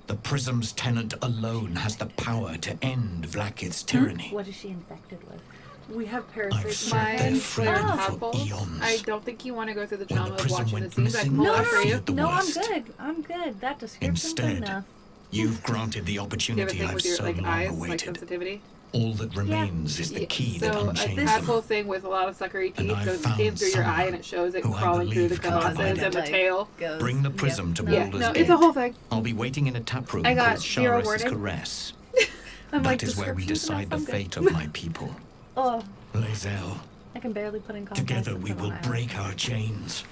The prism's tenant alone has the power to end Vlaakith's hmm? tyranny. What is she infected with? We have parasites. sought My their for eons. I don't think you want to go through the When the trauma of watching the went scenes. I can missing, pull I that for you. feared the no. I'm good. I'm good. That description's Instead, enough. You've granted the Do you opportunity I've with your so like long eyes, awaited. sensitivity? All that remains is the key so that uh, unchains this them. whole thing with a lot of suckery And teeth I've goes found in through your eye someone and it shows it who I crawling through the believe can glasses provide and the it. tail. Goes, Bring the prism yep, to no. Yeah, Baldur's no, Gate. it's a whole thing. I'll be waiting in a tap room I got called zero Shara's. Caress. I'm like, That is where we decide the fate of my people. Oh, Lae'zel, I can barely put in contacts. together we will break our chains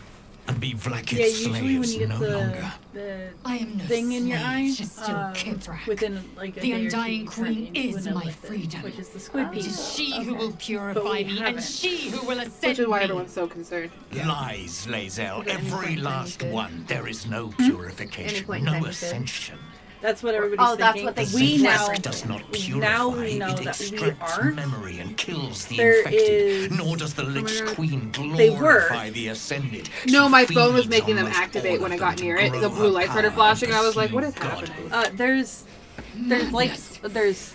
and be Yeah, Vlaakith's slaves no the, longer. the I am no thing in your eye, slave to still um, Kithrak. within like a The day or two, Undying Queen is my illithid, freedom. which is the squid. It people. is she who will purify me, and haven't. she who will ascend Which is why everyone's so concerned. Lies, Lae'zel. At any Every last one. There is no Hmm? Purification, no ascension. That's what everybody's Oh, that's thinking. what they we think. now does not purify. now we know it that we extracts aren't. memory and kills the There infected. is- Nor does the Lich God. Queen They were. glorify the ascended. No, my phone was making them activate when I got near it. The blue her light started flashing, and and I was like, what is God. happening? Uh, there's there's like there's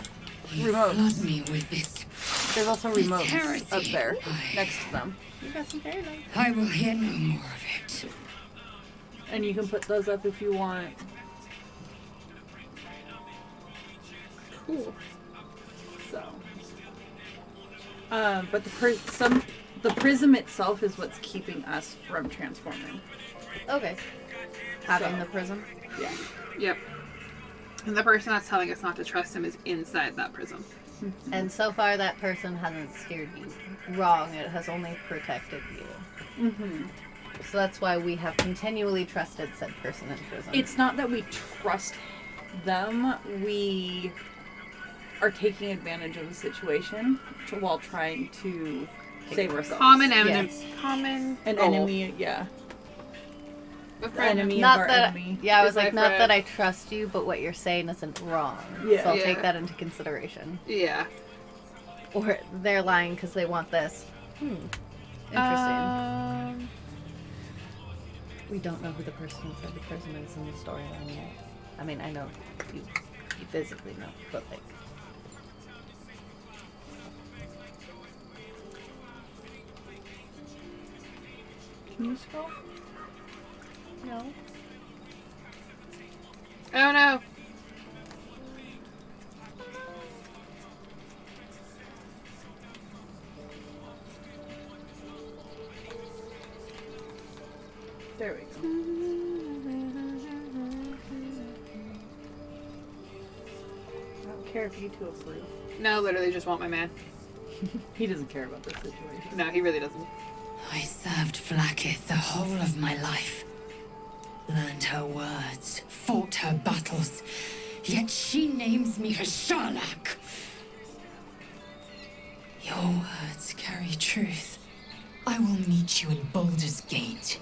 remotes. Me with this. There's also This remotes heresy. up there next to them, You got some fairy lights. I will hear no more of it. and you can put those up if you want. Cool. So, uh, but the pri- some the prism itself is what's keeping us from transforming. Okay. Having So- the prism. Yeah. Yep. And the person that's telling us not to trust him is inside that prism. And so far, that person hasn't steered you wrong. It has only protected you. hmm So that's why we have continually trusted said person in prison. It's not that we trust them; we are taking advantage of the situation to, while trying to save ourselves. Common enemy. Yes. Common. An goal. enemy, yeah. A The friend. enemy not of our that. enemy. Yeah, I was like, my not that. I trust you, but what you're saying isn't wrong. Yeah. So I'll Yeah. take that into consideration. Yeah. Or they're lying because they want this. Hmm. Interesting. Um, we don't know who the person inside the prison is in the storyline yet. I mean, I know you, you physically know, but like. Can you scroll? No. oh no. There we go. I don't care if you two approve. No, literally just want my man. He doesn't care about this situation. No, he really doesn't. I served Vlaakith the whole of my life. Learned her words, fought her battles, yet she names me her Sharlak. Your words carry truth. I will meet you in Baldur's Gate.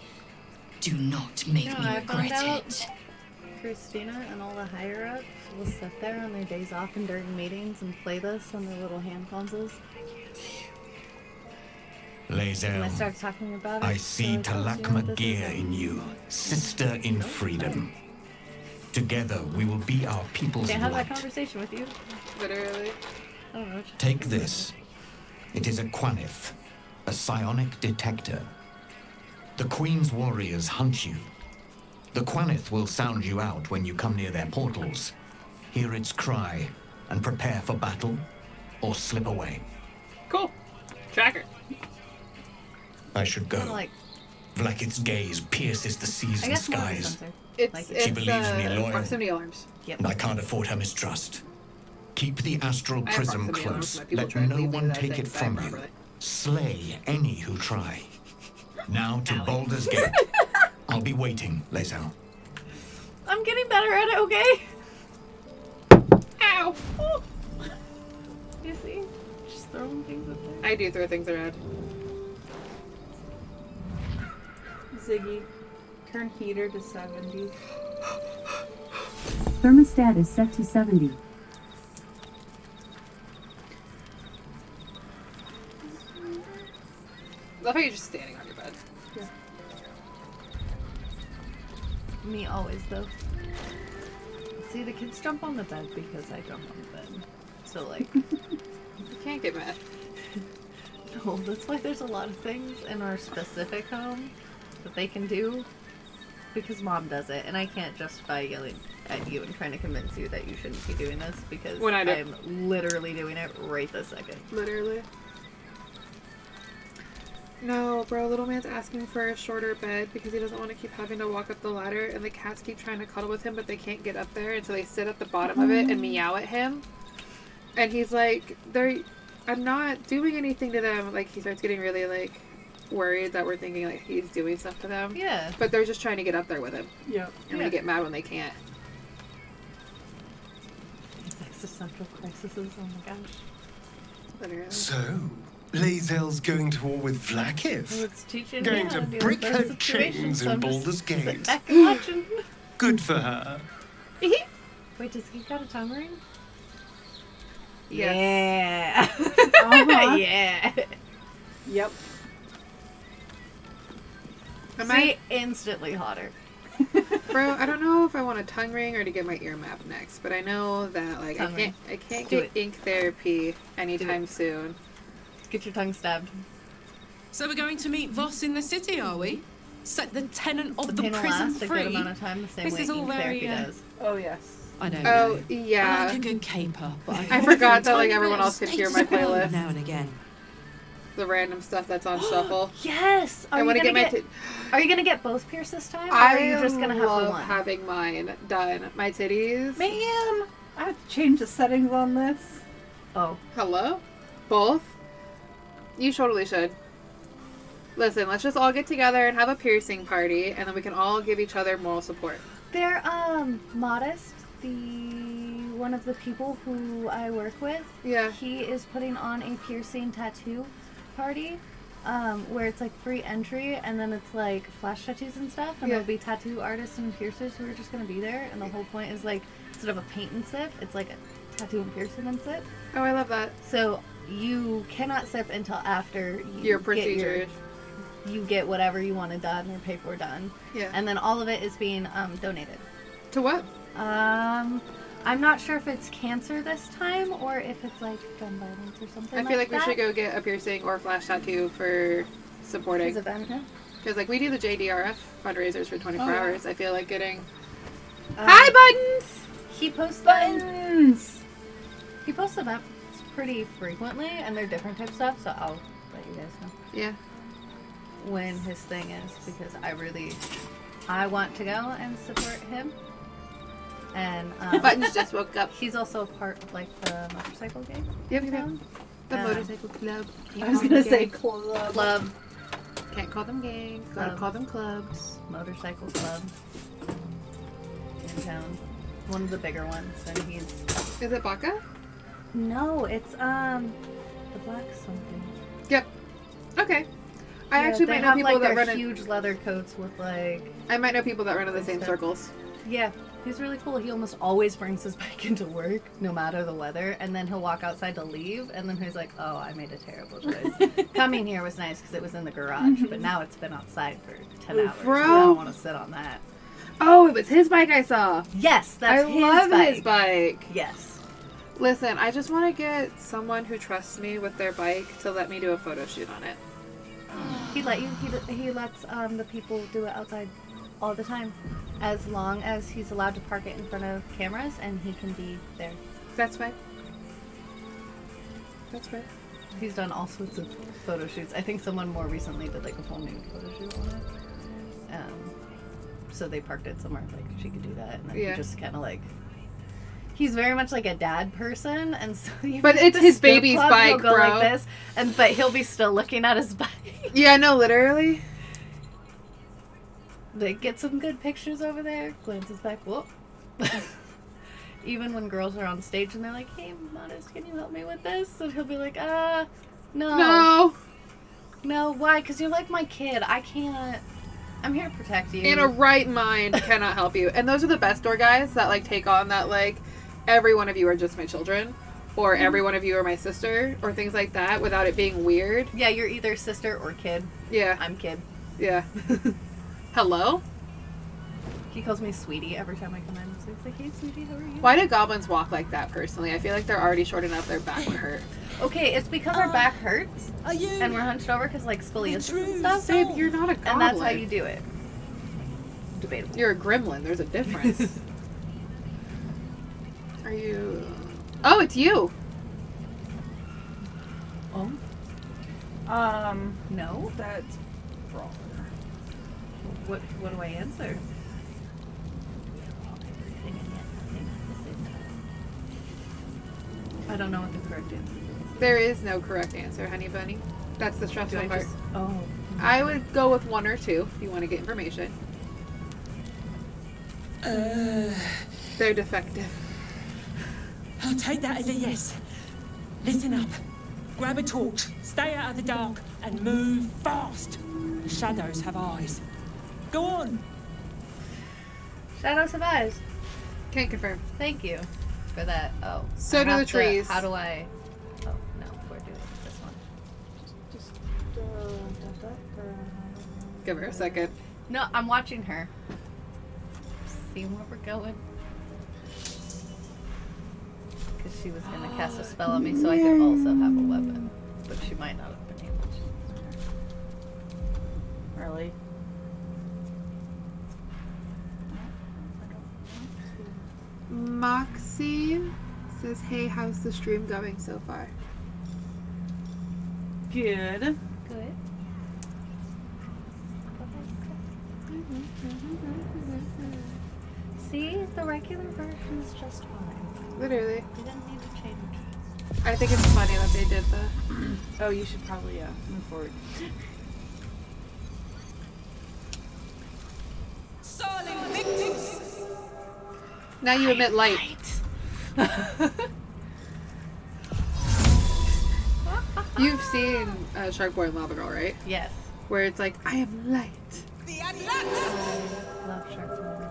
Do not make No, me regret it. Christina and all the higher ups will sit there on their days off and during meetings and play this on their little hand consoles. And I Lae'zel, talking about it. I see it tells Talak you what this is Magir like. in you, sister in freedom. Together, we will be our people's Can't have that conversation with you. Literally. I don't know. what Take this. It is a Quanith, a psionic detector. The Queen's warriors hunt you. The Quanith will sound you out when you come near their portals. Hear its cry and prepare for battle or slip away. Cool. Tracker. I should go. like, Vlaakith's gaze pierces the seas and guess more of a skies. It's, Like- it's She believes me uh, loyal. proximity alarms. Yep. and I can't afford her mistrust. Keep the astral prism close. Let no one take it from you. properly. Slay any who try. Now to Baldur's Gate. I'll be waiting, Lae'zel. I'm getting better at it, okay? Ow! You see? Just throwing things up there. I do throw things around. Ziggy, turn heater to 70. Thermostat is set to 70. love how you're just standing on your bed. Me always, though. See, the kids jump on the bed because I jump on the bed. So, like, You can't get mad. no, that's why there's a lot of things in our specific home that they can do because mom does it, and I can't justify yelling at you and trying to convince you that you shouldn't be doing this because When I do- I'm literally doing it right this second. Literally. No, bro, little man's asking for a shorter bed because he doesn't want to keep having to walk up the ladder, and the cats keep trying to cuddle with him, but they can't get up there, and so they sit at the bottom of it and mm. meow at him. And he's like, "They're, I'm not doing anything to them." Like he starts getting really like worried that we're thinking like he's doing stuff to them. Yeah. But they're just trying to get up there with him, Yep. and Yeah. they get mad when they can't. These existential crises, oh my gosh. Literally. So, Lae'zel's going to war with Vlaakith? It's teaching Going to how break her chains so in I'm Baldur's Gate. back and watching. Good for her. Wait, does he got a tongue ring? Yes. Yeah. Uh-huh. yeah. Yep. Am See, I, instantly hotter. bro? I don't know if I want a tongue ring or to get my ear map next, but I know that like Tongue I can't I can't Do get ink therapy anytime soon. Get your tongue stabbed. So we're going to meet Voss in the city, are we? Set the tenant of the, pain will prison last a free. good amount of time, the same This way is all ink very, therapy uh, does. Oh, yes. I don't Oh know. I yeah. like a good caper, but I, I can forgot that, like, everyone else could hear my quo playlist. now and again. The random stuff that's on shuffle. Yes. Are I want to get my. get? T- Are you gonna get both pierced this time? Or I are you just gonna have love one? having mine done. My titties. Man, I have to change the settings on this. Oh, Hello? Both? You totally should. Listen, let's just all get together and have a piercing party, and then we can all give each other moral support. they're um modest. The one of the people who I work with. Yeah. He is putting on a piercing tattoo party. Um, where it's like free entry and then it's like flash tattoos and stuff and Yeah. there'll be tattoo artists and piercers who are just gonna be there and the whole point is like instead of a paint and sip, it's like a tattoo and piercing and sip. Oh, I love that. So you cannot sip until after you Your procedure. you get whatever you wanted done or pay for done. Yeah. And then all of it is being um, donated. to what? Um, I'm not sure if it's cancer this time or if it's like gun violence or something. I feel like we that. should go get a piercing or a flash tattoo for supporting. His event. Because like we do the JDRF fundraisers for 24 Oh, yeah. hours. I feel like getting Um, hi buttons. He posts. Buttons! He posts events pretty frequently, and they're different type stuff. So I'll let you guys know Yeah. when his thing is because I really, I want to go and support him. And um, Buttons just woke up. He's also a part of like the motorcycle gang. Yep, yep, yep. The Um, motorcycle club. Can't I was gonna say gangs. club. Club, Can't call them gangs. Gotta call them clubs. motorcycle club in town. One of the bigger ones, and he's Is it Baka? no, it's um the black something. Yep. Okay. I Yeah, actually might know have, people like, that their run in. huge leather coats with like I might know people that run in the same Stuff. circles. yeah. He's really cool. He almost always brings his bike into work, no matter the weather, and then he'll walk outside to leave, and then he's like, "Oh, I made a terrible choice. Coming here was nice because it was in the garage, but now it's been outside for ten Ooh, hours. bro. I don't want to sit on that." Oh, it was his bike I saw. Yes, that's I his love bike. his bike. Yes. Listen, I just want to get someone who trusts me with their bike to let me do a photo shoot on it. He let you. He, he lets um, the people do it outside all the time, as long as he's allowed to park it in front of cameras and he can be there. That's right. That's right. He's done all sorts of photo shoots. I think someone more recently did like a full nude photo shoot on it. Um, so they parked it somewhere like she could do that, and then Yeah. he just kind of like. He's very much like a dad person, and so. But it's his baby's club, bike, he'll go bro. like this, and but he'll be still looking at his bike. Yeah, no, literally. They get some good pictures over there. Glances back. Whoop. Even when girls are on stage and they're like, "Hey, Modest, can you help me with this?" and he'll be like, "Uh, no, No. no. Why? Because you're like my kid. I can't. I'm here to protect you." In a right mind, cannot help you. And those are the best door guys that like take on that like every one of you are just my children, or every one of you are my sister, or things like that, without it being weird. yeah, you're either sister or kid. Yeah, I'm kid. yeah. Hello. He calls me sweetie every time I come in. So he's like, "Hey, sweetie, how are you?" Why do goblins walk like that? Personally, I feel like they're already short enough. Their back would hurt. Okay, it's because our back hurts Are you? and we're hunched over because like scoliosis true and stuff. Babe, you're not a goblin. And that's how you do it. Debatable. You're a gremlin. There's a difference. Are you? Oh, it's you. Oh Um, no. that's wrong. What what do I answer? I don't know what the correct answer is. There is no correct answer, honey bunny. That's the Do stressful I part. just oh I would go with one or two if you want to get information. Uh, They're defective. I'll take that as a yes. Listen up. Grab a torch, stay out of the dark, and move fast. The shadows have eyes. Go on. Shadows have eyes. Can't confirm. Thank you for that. Oh. So I do have the to- trees. how do I Oh no, we're doing this one. Just, uh, da, da, da. Give her a second. No, I'm watching her. See where we're going. Because she was gonna cast a spell on me so I could also have a weapon. But she might not have been able to. Really? Moxie says, "Hey, how's the stream going so far?" Good. Good. See, the regular version is just fine. Literally, We didn't need to change. I think it's funny that they did the. Oh, you should probably uh, move forward. Now you emit light. You've seen uh, Shark Boy and Lava Girl, right? Yes. Where it's like, I am light. Love Shark Boy.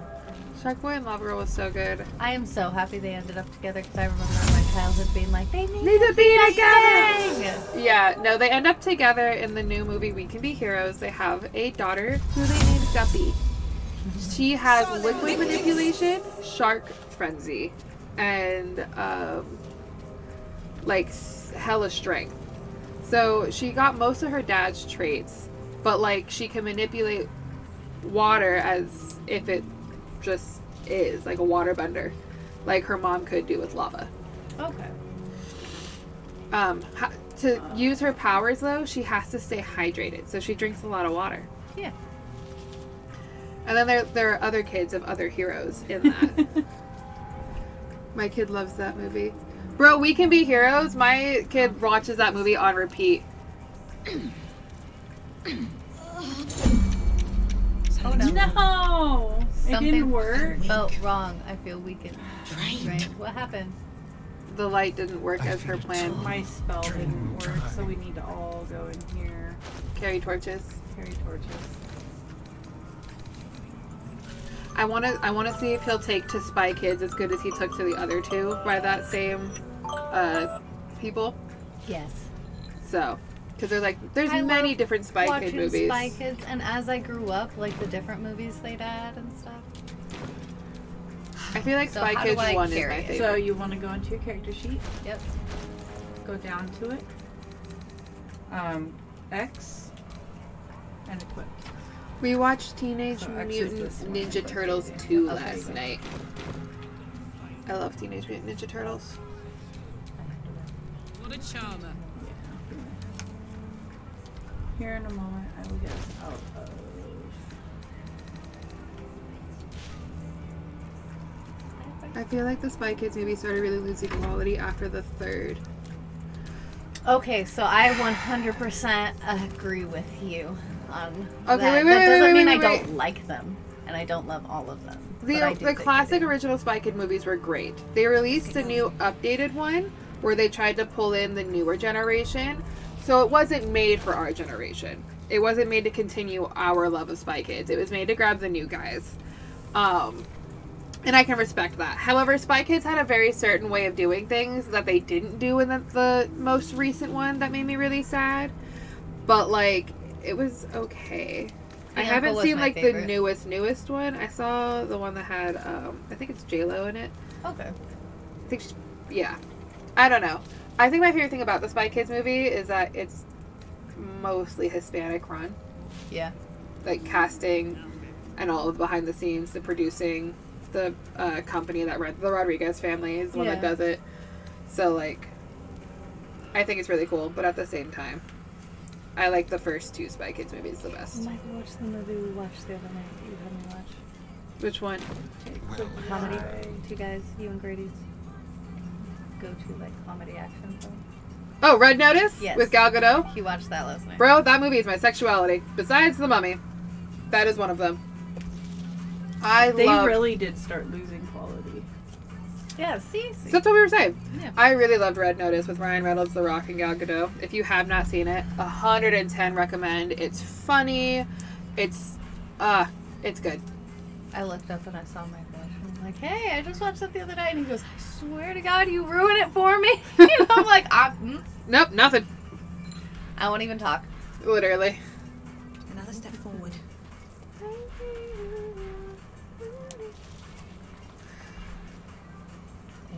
Shark Boy and Lava Girl was so good. I am so happy they ended up together because I remember in my childhood being like, they need, Need to be together. Yeah, no, they end up together in the new movie We Can Be Heroes. They have a daughter who they named Guppy. She has liquid manipulation, shark frenzy, and um, like hella strength. So she got most of her dad's traits, but like she can manipulate water as if it just is like a water bender, like her mom could do with lava. Okay. Um, to use her powers though, she has to stay hydrated, so she drinks a lot of water. Yeah. And then there there are other kids of other heroes in that. My kid loves that movie. Bro, We Can Be Heroes. My kid watches that movie on repeat. Oh no. No! It Something didn't work. felt wrong. I feel weakened. Right. What happened? The light didn't work as her plan. My spell didn't work, so we need to all go in here. Carry torches. Carry torches. I want to I want to see if he'll take to Spy Kids as good as he took to the other two by that same uh people. Yes. So, because there's like there's I many love different Spy Kids movies. Spy Kids, and as I grew up, like the different movies they'd add and stuff. I feel like So Spy Kids 1 is my favorite. So you want to go into your character sheet? Yep. Go down to it. Um, X. And equip. We watched Teenage So Mutant Ninja Turtles 2 Okay, last good. night. I love Teenage Mutant Ninja Turtles. What a charmer. Yeah. Here in a moment, I will get us out of. I feel like the Spy Kids movie started really losing quality after the third. Okay, so I 100% agree with you on Okay, that. wait, wait, that wait, doesn't wait, mean wait, I wait. don't like them, and I don't love all of them. The, I the classic original Spy Kid movies were great. They released a new updated one where they tried to pull in the newer generation. So it wasn't made for our generation. It wasn't made to continue our love of Spy Kids. It was made to grab the new guys. Um, and I can respect that. However, Spy Kids had a very certain way of doing things that they didn't do in the, the most recent one that made me really sad. But, like, it was okay. I haven't seen like the newest newest one. I saw the one that had um I think it's J Lo in it. Okay. I think she, yeah. I don't know. I think my favorite thing about the Spy Kids movie is that it's mostly Hispanic run. Yeah. Like casting and all of the behind the scenes, the producing, the uh, company that read the Rodriguez family is the one that does it. So like I think it's really cool, but at the same time I like the first two Spy Kids movies the best. Michael, watch the movie we watched the other night that you had me watch. Which one? Comedy. Two guys, you and Grady's go to like comedy action film. Oh, Red Notice Yes. with Gal Gadot. He watched that last night. Bro, that movie is my sexuality. Besides the Mummy, that is one of them. I They love. really did start losing quality. Yeah, see? see. So that's what we were saying. Yeah. I really loved Red Notice with Ryan Reynolds, The Rock, and Gal Gadot. If you have not seen it, 110 recommend. It's funny. It's, uh, it's good. I looked up and I saw my crush. and I'm like, hey, I just watched that the other night. And he goes, I swear to God, you ruin it for me. and I'm like, ah, mm, Nope, nothing. I won't even talk. Literally. Another step forward.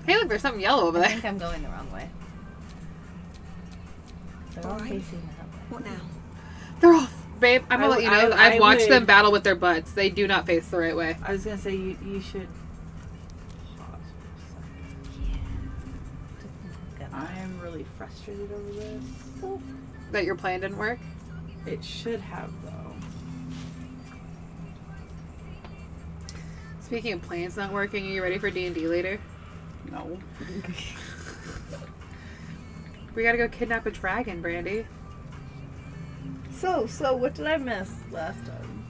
Hey, look, there's something yellow over there. I think I'm going the wrong way. They're all Alright. facing that way. What now? They're off. Babe, I'm gonna I- let you know. I- I, have watched would- them battle with their butts. They do not face the right way. I was gonna say you you should. I am really frustrated over this. That your plan didn't work. It should have though. Speaking of plans not working, are you ready for D and D later? No. We gotta go kidnap a dragon, Brandy. So, so what did I miss last time?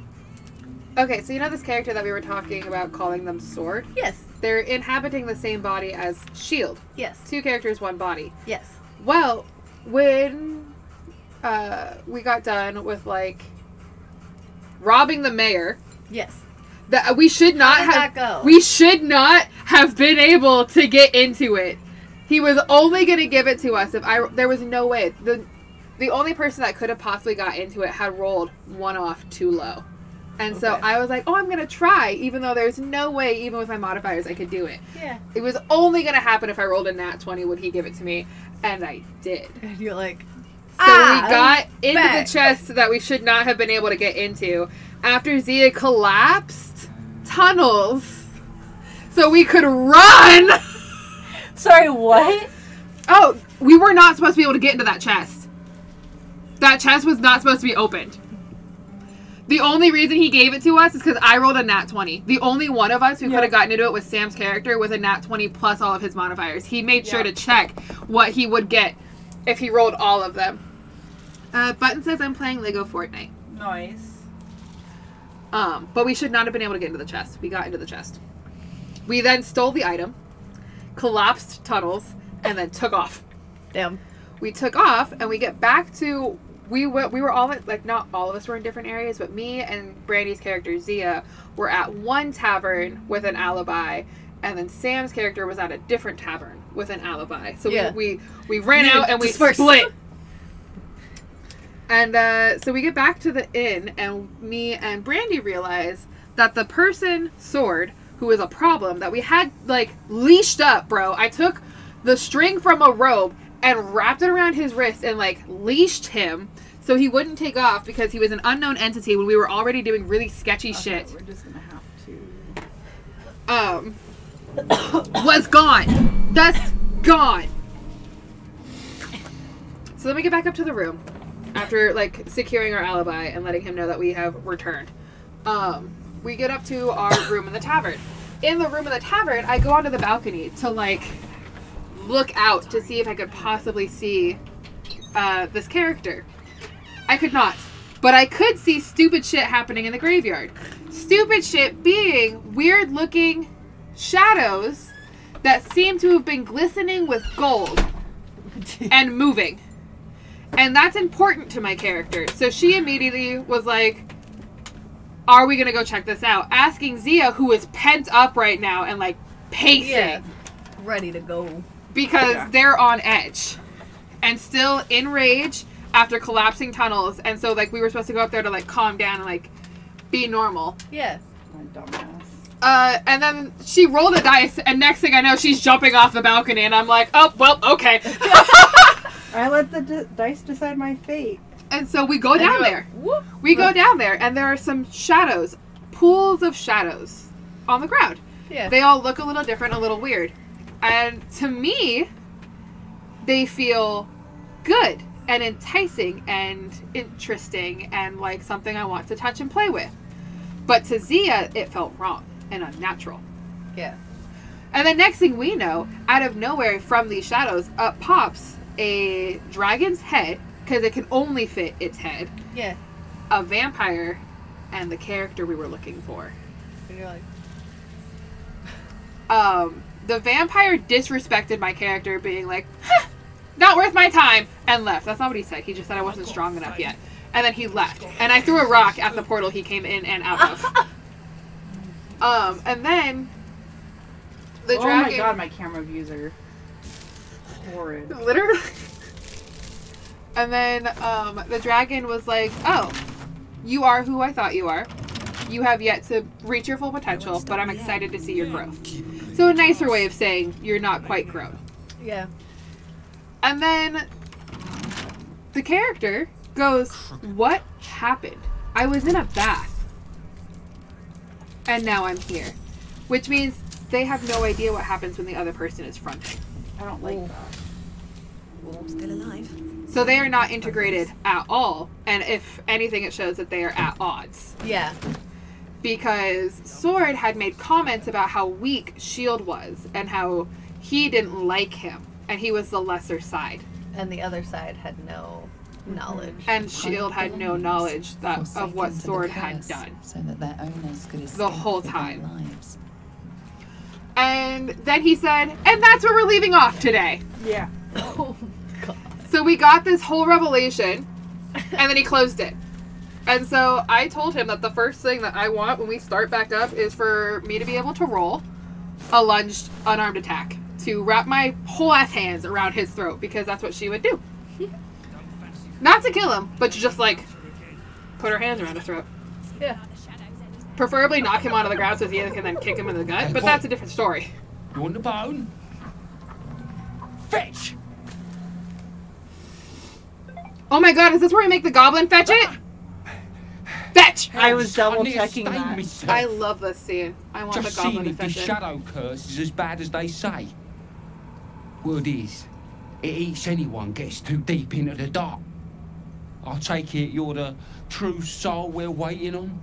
Okay, so you know this character that we were talking about calling them Sword? Yes. They're inhabiting the same body as Shield. Yes. Two characters, one body. Yes. Well, when uh, we got done with like robbing the mayor, Yes. That we should not have we should not have been able to get into it. He was only going to give it to us if I there was no way. The the only person that could have possibly got into it had rolled one off too low. And so I was like, "Oh, I'm going to try even though there's no way even with my modifiers I could do it." Yeah. It was only going to happen if I rolled a nat 20 would he give it to me, and I did. And you're like, So Ah, we got into back. the chest that we should not have been able to get into after Zia collapsed tunnels so we could run. Sorry, what? Oh, we were not supposed to be able to get into that chest. That chest was not supposed to be opened. The only reason he gave it to us is because I rolled a nat 20. The only one of us who could have gotten into it was Sam's character with a nat 20 plus all of his modifiers. He made sure to check what he would get if he rolled all of them. Uh, Button says I'm playing Lego Fortnite. Nice. Um, but we should not have been able to get into the chest. We got into the chest. We then stole the item, collapsed tunnels, and then took off. damn. We took off, and we get back to we were we were all at, like not all of us were in different areas, but me and Brandy's character Zia were at one tavern with an alibi, and then Sam's character was at a different tavern with an alibi. So Yeah. we, we we ran You out and we split. And uh, so we get back to the inn, and me and Brandy realize that the person sword who was a problem that we had like leashed up, bro. I took the string from a rope and wrapped it around his wrist and like leashed him so he wouldn't take off because he was an unknown entity when we were already doing really sketchy shit. We're just gonna have to. Um, was gone. That's gone. So then we get back up to the room after like securing our alibi and letting him know that we have returned. Um, we get up to our room in the tavern. In the room in the tavern, I go onto the balcony to like look out to see if I could possibly see uh, this character. I could not, but I could see stupid shit happening in the graveyard. Stupid shit being weird looking shadows that seem to have been glistening with gold and moving. And that's important to my character. So she immediately was like, Are we going to go check this out? Asking Zia, who is pent up right now and like pacing. Yeah. Ready to go. Because Yeah. they're on edge and still in rage after collapsing tunnels. And so, like, we were supposed to go up there to like calm down and like be normal. Yeah. My dumbass. Uh, and then she rolled a dice, and next thing I know, she's jumping off the balcony, and I'm like, oh, well, okay. I let the d- dice decide my fate. And so we go And down there. like, We go down there, and there are some shadows, pools of shadows on the ground. Yeah. They all look a little different, a little weird. And to me, they feel good and enticing and interesting and like something I want to touch and play with. But to Zia, it felt wrong and unnatural. Yeah. And the next thing we know, out of nowhere from these shadows, up pops a dragon's head, because it can only fit its head, Yeah. a vampire, and the character we were looking for. And you're like, Um, the vampire disrespected my character, being like, "Huh, not worth my time, and left. That's not what he said. He just said I wasn't strong enough yet. And then he left. And I threw a rock at the portal he came in and out of. um, and then the oh dragon. my god, my camera views are horrid. Literally. And then um, the dragon was like, "Oh, you are who I thought you are. You have yet to reach your full potential, but I'm excited to see your growth." So a nicer way of saying you're not quite grown. yeah. And then the character goes, "What happened? I was in a bath, and now I'm here," which means they have no idea what happens when the other person is fronting. I don't like that. Still alive. So they are not integrated at all. And if anything, it shows that they are at odds. Yeah. Because Sword had made comments about how weak Shield was and how he didn't like him and he was the lesser side. And the other side had no mm-hmm. knowledge. And Shield had no knowledge that of what forsaken to the Sword had done so that their owners could escape the whole with their time. lives. And then he said, and that's where we're leaving off today. Yeah. Oh, God. So we got this whole revelation, and then he closed it. And so I told him that the first thing that I want when we start back up is for me to be able to roll a lunged unarmed attack to wrap my whole ass hands around his throat because that's what she would do. Not to kill him, but to just like put her hands around his throat. Yeah. Preferably knock him onto the ground so Zia can then kick him in the gut, but that's a different story. You want the bone? Fetch! Oh my god, is this where we make the goblin fetch it? Fetch! I was double I need to checking that. myself. I love this scene. I want Just the seen goblin to if this fetch it. shadow curse is as bad as they say. Word is, it eats anyone gets too deep into the dark. I'll take it you're the true soul we're waiting on.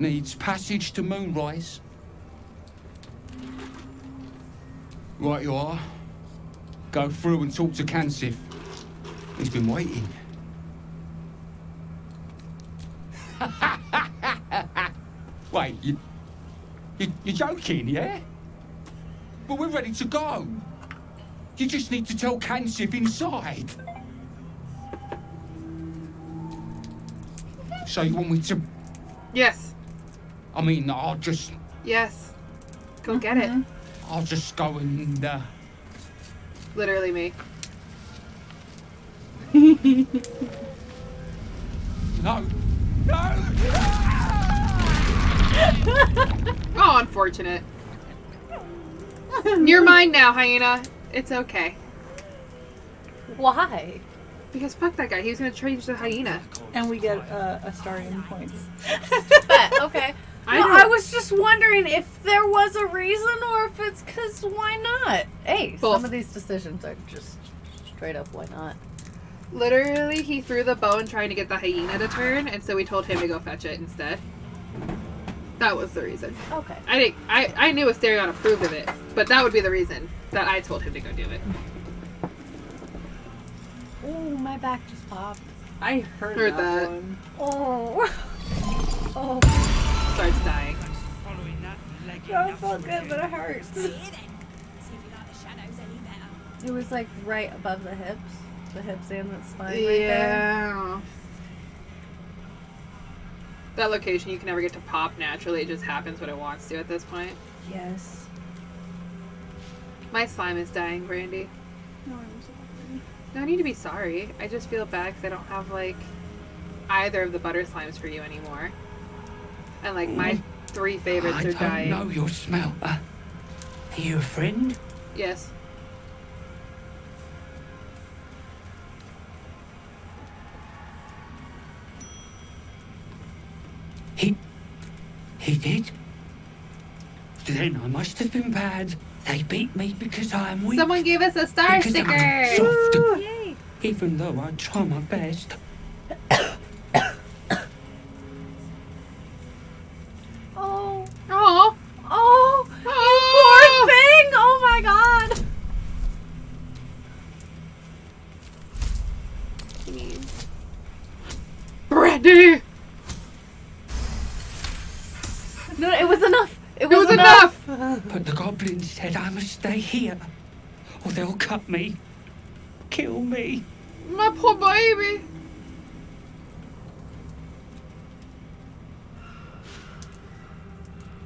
Needs passage to Moonrise. Right you are. Go through and talk to Kar'niss. He's been waiting. Wait, you, you, you're joking, yeah? But we're ready to go. You just need to tell Kar'niss inside. So you want me to... Yes. I mean, I'll just... Yes. Go get it. I'll just go and... Uh, Literally me. no. No! Oh, unfortunate. You're mine now, hyena. It's okay. Why? Because fuck that guy. He was gonna change to hyena. And we get uh, a star in points. But, okay. I Well, I was just wondering if there was a reason or if it's because why not? Hey, Both. some of these decisions are just straight up why not. Literally, he threw the bone trying to get the hyena to turn, and so we told him to go fetch it instead. That was the reason. Okay. I didn't. I, I knew Astarion approved of it, but that would be the reason that I told him to go do it. Oh, my back just popped. I heard, Heard that, that. one. Oh. Oh. Starts dying. That felt good, but it hurts. It was like right above the hips. The hips and the spine right there. Yeah. That location you can never get to pop naturally. It just happens when it wants to at this point. Yes. My slime is dying, Brandy. No, I'm sorry. No need to be sorry. I just feel bad because I don't have like either of the butter slimes for you anymore. And like my three favorites I are don't dying. know your smell. Uh, are you a friend? Yes. He. He did? Then I must have been bad. They beat me because I am weak. Someone gave us a star Because I'm sticker. soft. Yay. Even though I try my best. Oh. Oh. Oh. Oh. Poor thing. Oh my god. Brandy. No, it was enough. It It was, was enough. But the goblin said I must stay here. Or they'll cut me. Kill me. My poor baby.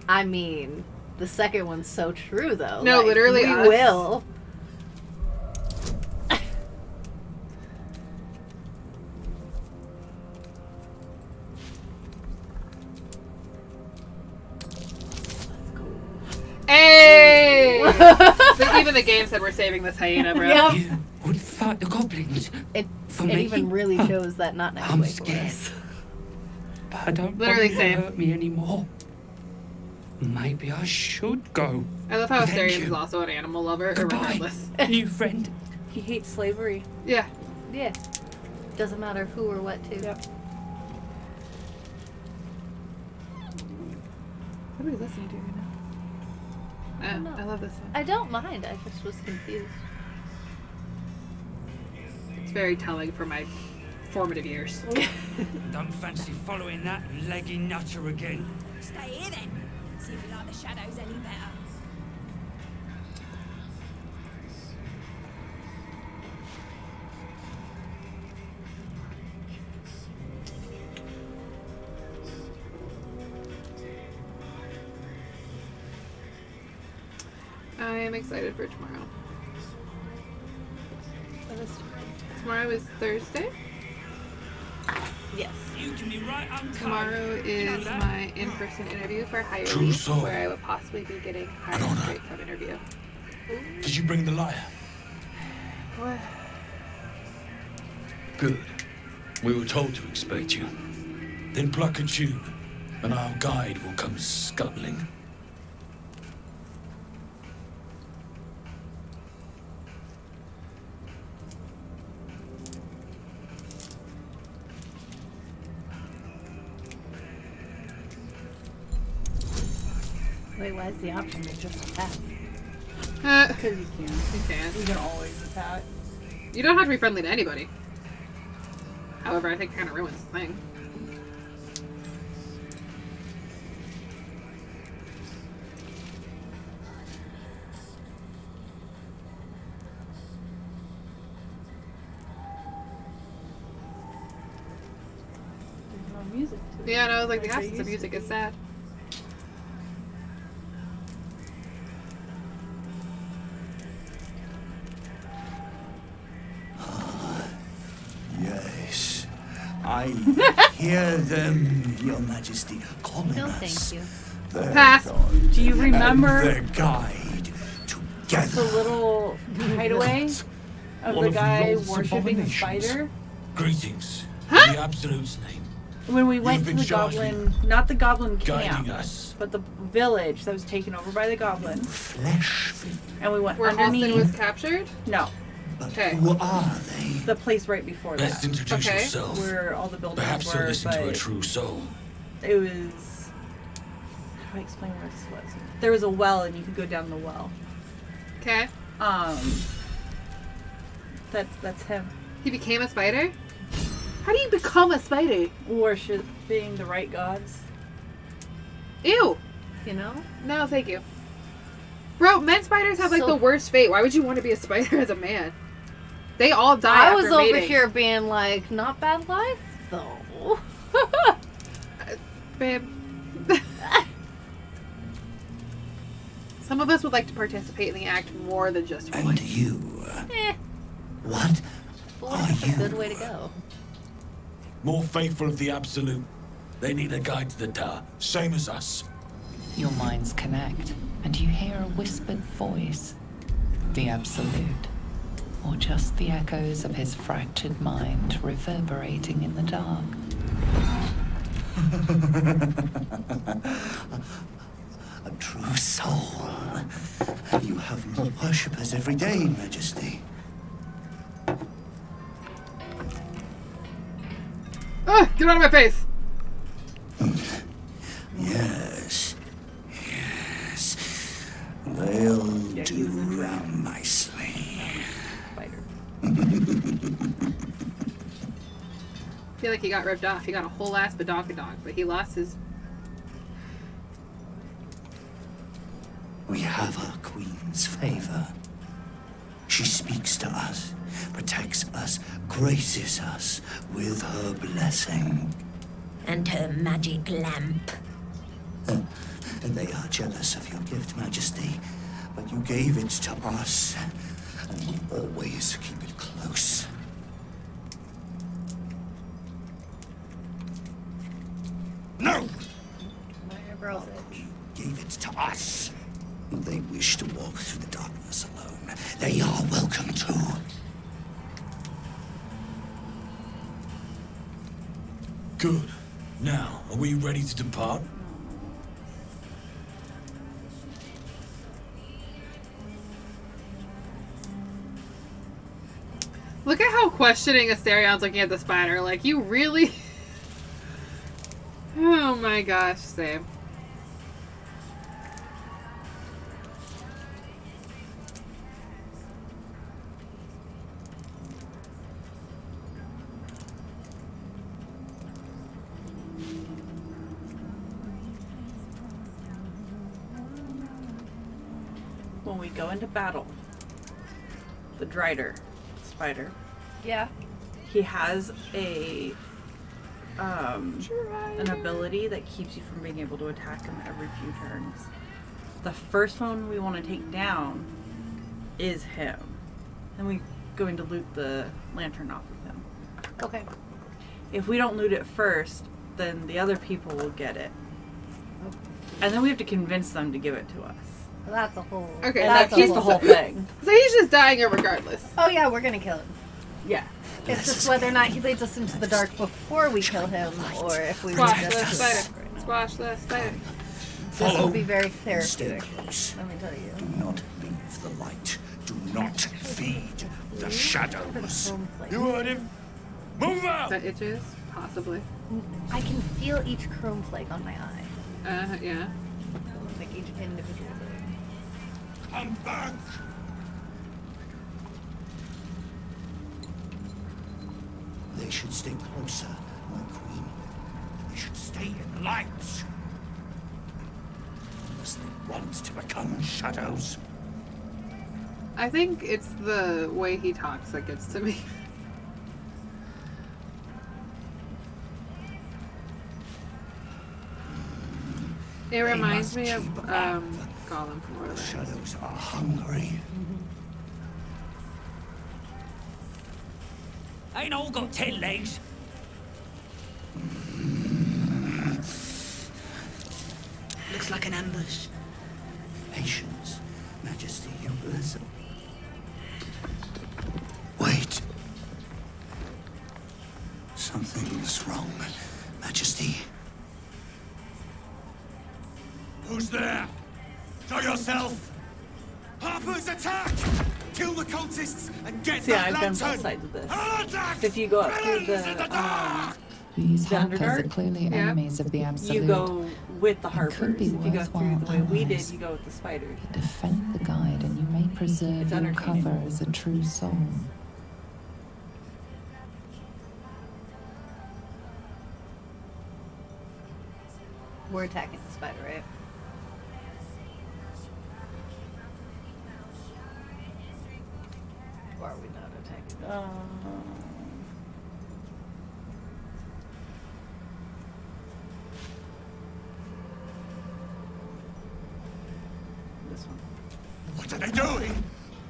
I mean, the second one's so true though. No, Like, literally, we us. will. Hey! The- even the game said we're saving this hyena, bro. Yep. You would fight the goblins. It, For it even really shows that not next I'm week scared. was. But I don't Literally want you same. to hurt me anymore. Maybe I should go. I love how Thank Astarion is also an animal lover, Goodbye. regardless. New friend. He hates slavery. Yeah. Yeah. Doesn't matter who or what to. Yep. What are we listening to right now? Uh, I love this song. I don't mind. I just was confused. It's very telling for my formative years. Don't fancy following that leggy nutter again. Stay here then. See if you like the shadows any better. I am excited for tomorrow. Tomorrow is Thursday. Yes. You can be right on. Tomorrow is my in-person interview for Hire True Leaf, soul. where I would possibly be getting hired straight from interview. Did you bring the lyre? What? Good. We were told to expect you. Then pluck a tube, and our guide will come scuttling. Wait, why is the option to just attack? Uh, Because you can. you can. You can always attack. You don't have to be friendly to anybody. However, I think kind of ruins the thing. There's no music to. Yeah, no, like the absence of music is sad. Yes. I hear them, Your Majesty, calling No, us. thank you. their Pass. God. Do you remember- And their guide together. The little hideaway of One the of guy Lord's worshipping the spider? Greetings. In the Absolute's name. When we went to the goblin, not the goblin camp, us. but the village that was taken over by the goblin. Flesh. And we went Where underneath. Austin was captured? No, Okay. Who are they? the place right before Best that. introduce Okay. yourself. Where all the buildings Perhaps were, you'll listen to a true soul. it was. How do I explain where this was? There was a well, and you could go down the well. Okay. Um. That's that's him. He became a spider? How do you become a spider? Worshipping the right gods. Ew. You know? No, thank you. Bro, men spiders have like So- the worst fate. Why would you want to be a spider as a man? They all die. I after was over mating. here being like, not bad life though. babe. Some of us would like to participate in the act more than just one. And you. eh, What? that's a good way to go. More faithful of the Absolute. They need a guide to the tower, same as us. Your minds connect, and you hear a whispered voice. The Absolute. Or just the echoes of his fractured mind reverberating in the dark. A true soul. You have more worshippers every day, Majesty. Ah, get out of my face! Yes. Yes. They'll do nicely. I feel like he got ripped off. He got a whole ass badonkadonk, but he lost his. We have our queen's favor. She speaks to us, protects us, graces us with her blessing. And her magic lamp. And they are jealous of your gift, Majesty. But you gave it to us, and we always keep it close. No! Girls, Gave it to us. They wish to walk through the darkness alone. They are welcome to. Good. Now, are we ready to depart? Questioning Astarion's looking at the spider. Like, you really. oh my gosh, same. When we go into battle, the Drider spider. Yeah. He has a um an ability that keeps you from being able to attack him every few turns. The first one we want to take down is him. Then we're going to loot the lantern off of him. Okay. If we don't loot it first, then the other people will get it. And then we have to convince them to give it to us. That's a whole. Okay, And that's that's just the whole thing. So he's just dying regardless. Oh yeah, we're gonna kill him. Yeah. It's just whether or not he leads us into the dark before we kill him, or if we Squash lead the spider. Squash the spider. This will be very Stay close. Let me tell you. Do not leave the light. Do not feed the shadows. You heard him. Move out! That itches? Possibly. I can feel each chrome flake on my eye, Uh, yeah. like each individual thing. Come back! They should stay closer, my queen. They should stay in the light. Unless they want to become shadows. I think it's the way he talks that gets to me. It reminds me of um, Gollum from Lord of the Rings. Shadows are hungry. Ain't all got ten legs. Looks like an ambush. Patience, Majesty, your blessing. Wait. Something's wrong, Majesty. Who's there? Show yourself! Harper's attack! Kill the cultists and get See, that I've done both sides of this. So if you go up through the, um, These the Harpers are clearly yeah, enemies of the Absolute. You go with the It Harpers. could be If you go through the way we did, you go with the Spiders. Defend the guide and you may preserve your cover as a true soul. We're attacking the spider, right? Or are we not attacking? Um, this one. What are they doing?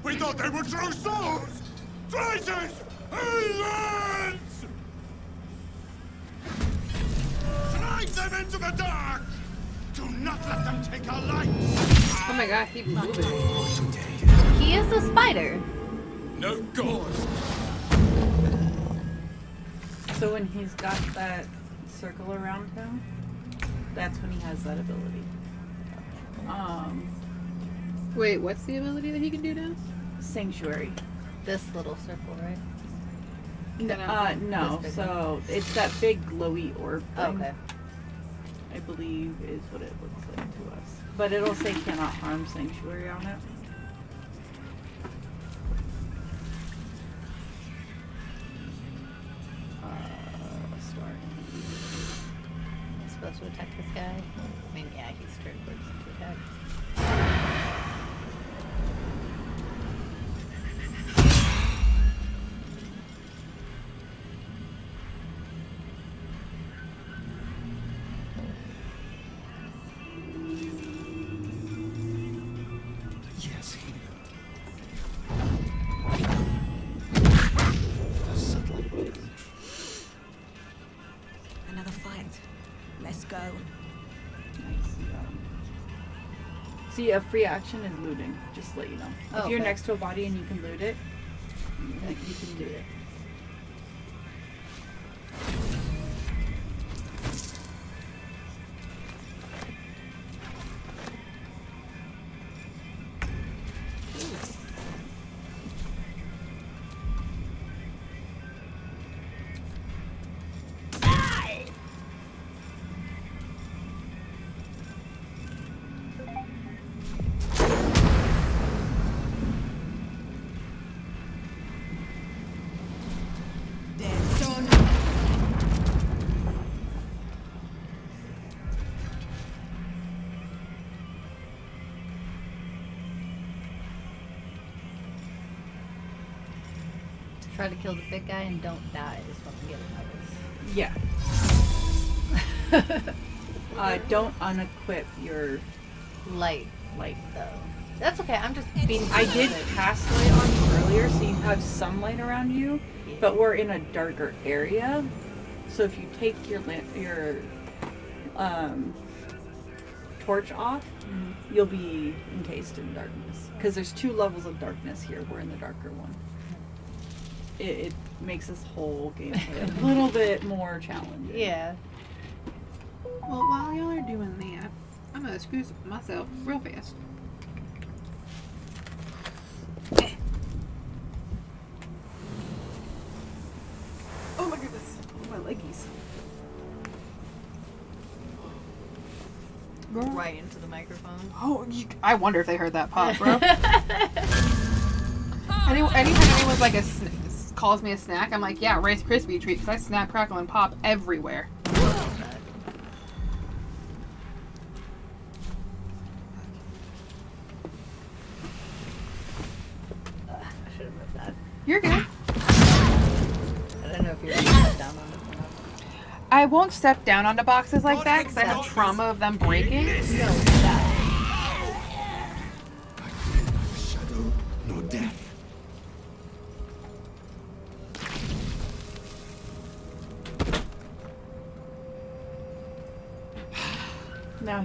We thought they were true souls! Traitors! Heathens! Drive them into the dark! Do not let them take our light! Oh my god, keep moving. He is a spider. No ghost! So when he's got that circle around him, that's when he has that ability. Um, Wait, what's the ability that he can do now? Sanctuary. This little circle, right? N- uh, no, This big so it's that big glowy orb thing. Okay. I believe is what it looks like to us. But it'll say cannot harm sanctuary on it. Supposed to attack this guy? See, a free action is looting. Just to let you know. Oh, if you're okay. next to a body and you can loot it, can- you can do it. Try to kill the big guy and don't die is what I'm getting at Yeah. uh, don't unequip your light. Light. though. That's okay. I'm just beating. I did cast light on you earlier, so you have some light around you, but we're in a darker area. So if you take your lamp, your um, torch off, you'll be encased in darkness. Because there's two levels of darkness here. We're in the darker one. It, it makes this whole game a little bit more challenging. Yeah. Well, while y'all are doing that, I'm gonna excuse myself real fast. Oh my goodness. Oh, my leggies. Right into the microphone. Oh, you, I wonder if they heard that pop, bro. Any, anytime anyone's like a calls me a snack, I'm like, yeah, Rice Krispie treat because I snap, crackle, and pop everywhere. I should have moved that. You're good. I don't know if you're gonna sit down on it. or not. I won't step down onto boxes like that because I have trauma of them breaking. Shadow,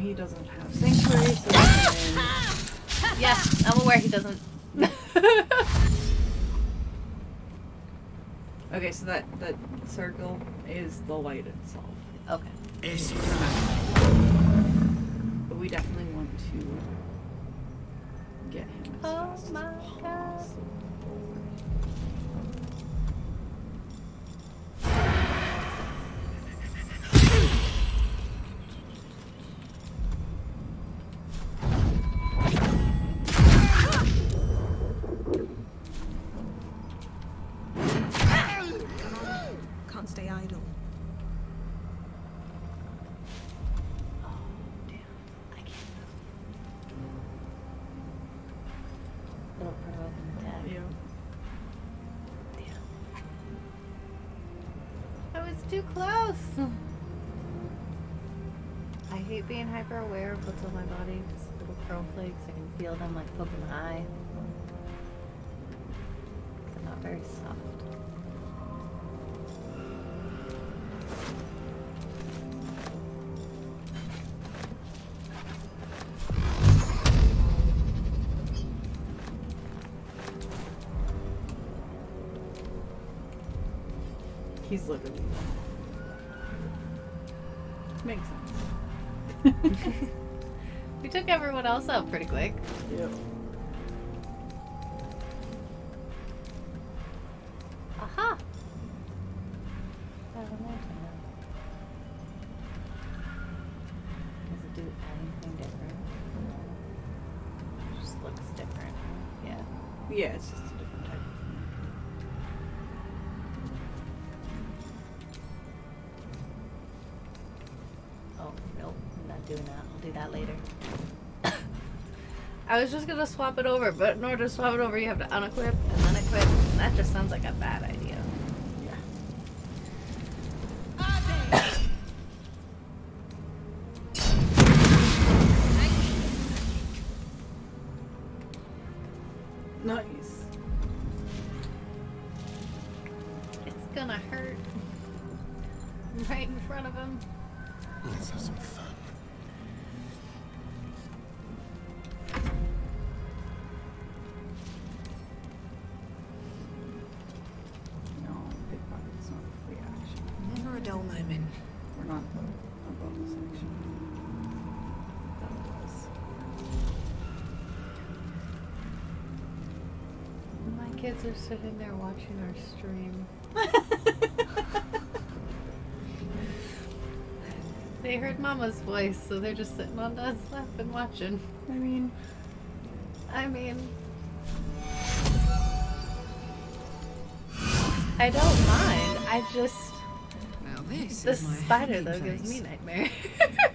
he doesn't have sanctuary, so he can- Yeah, I'm aware he doesn't. Okay, so that that circle is the light itself. Okay. But we definitely want to get him as Oh fast my as god. Hyper aware of what's on my body. Just little curl flakes. I can feel them like poking my eye. They're not very soft. He's literally. Everyone else out pretty quick. Yep. Was just gonna swap it over, but in order to swap it over, you have to unequip and then equip. And that just sounds like a bad are sitting there watching our stream. they heard Mama's voice, so they're just sitting on Dad's lap and watching. I mean, I mean, I don't mind. I just Now this the is spider hiding though gives me nightmares.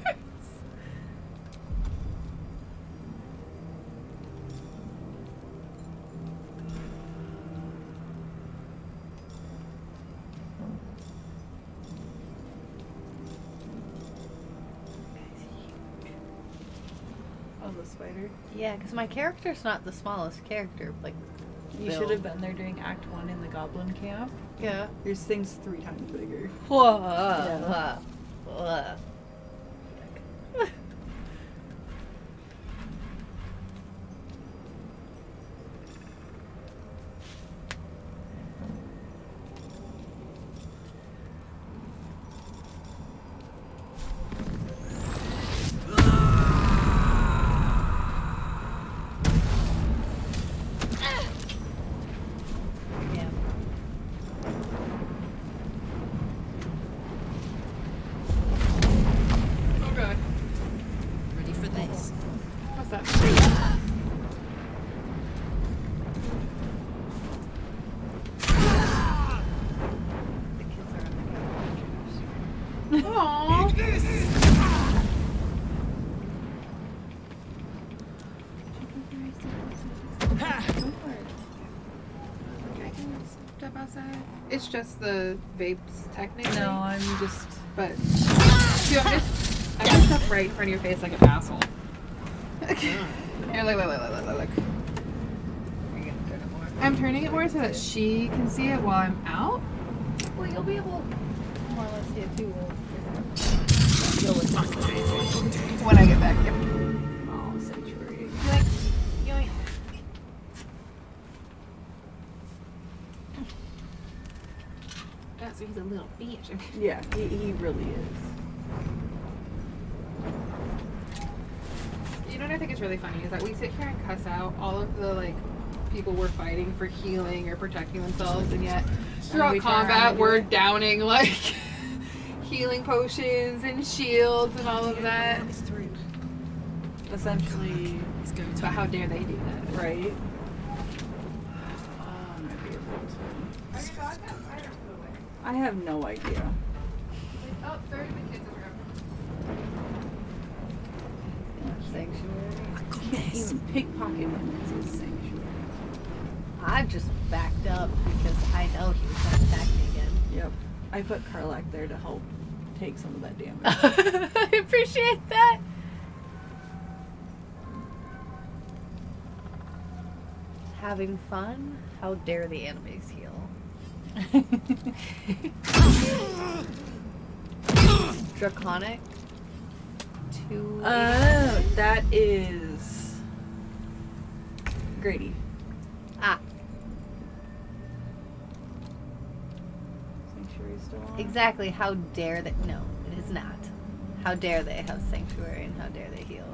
the spider. yeah, because my character's not the smallest character. Like, You should have been there during Act One in the Goblin Camp. Yeah. Your thing's three times bigger. Whoa. Yeah. Whoa. Yeah. Okay. Ready for this? What's that? The kids are on the couch. Aww. Okay, I can step outside. Just the vapes, technically. No, I'm just. But you want me I can step right in front of your face like an asshole. Here, look, look, look, look, look, look, look. Are you gonna turn it more? I'm turning it more so that she can see it while I'm out. Well, you'll be able to more or less see it too. When I get back, yep. He's a little bitch. Yeah, he, he really is. You know what I think is really funny is that we sit here and cuss out all of the like people we're fighting for healing or protecting themselves, and yet throughout we combat we're it. downing like healing potions and shields and all of that. Essentially, But how dare they do that? right? Oh, my favorite. I have no idea. Oh, sorry, my kids are Sanctuary. Can't even pickpocket him. It's a sanctuary. I just backed up because I know he was going to attack me again. Yep. I put Karlach there to help take some of that damage. I appreciate that. Having fun? How dare the enemies heal? Draconic? Two. Oh, that is Grady. ah, Sanctuary still on. exactly. How dare they? No, it is not. How dare they have sanctuary and how dare they heal?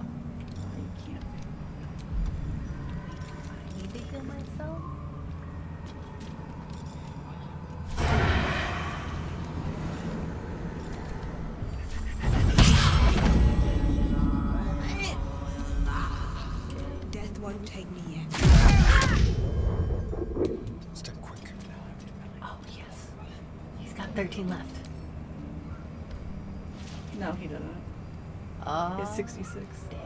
66. Damn.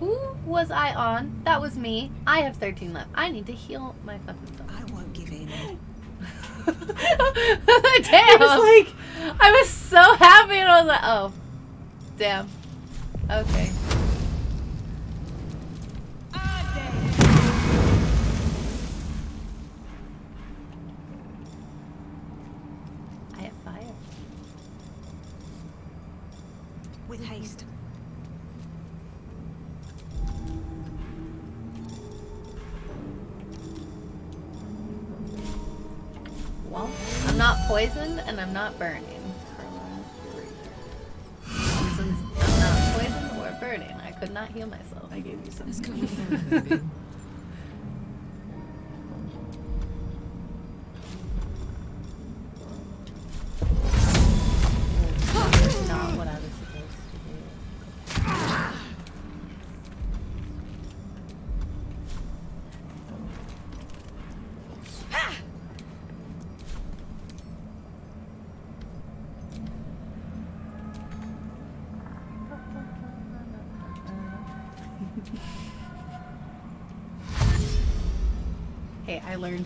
Who was I on? That was me. I have 13 left. I need to heal my fucking self. I won't give in. damn. I was like, I was so happy, and I was like, oh, damn. Okay.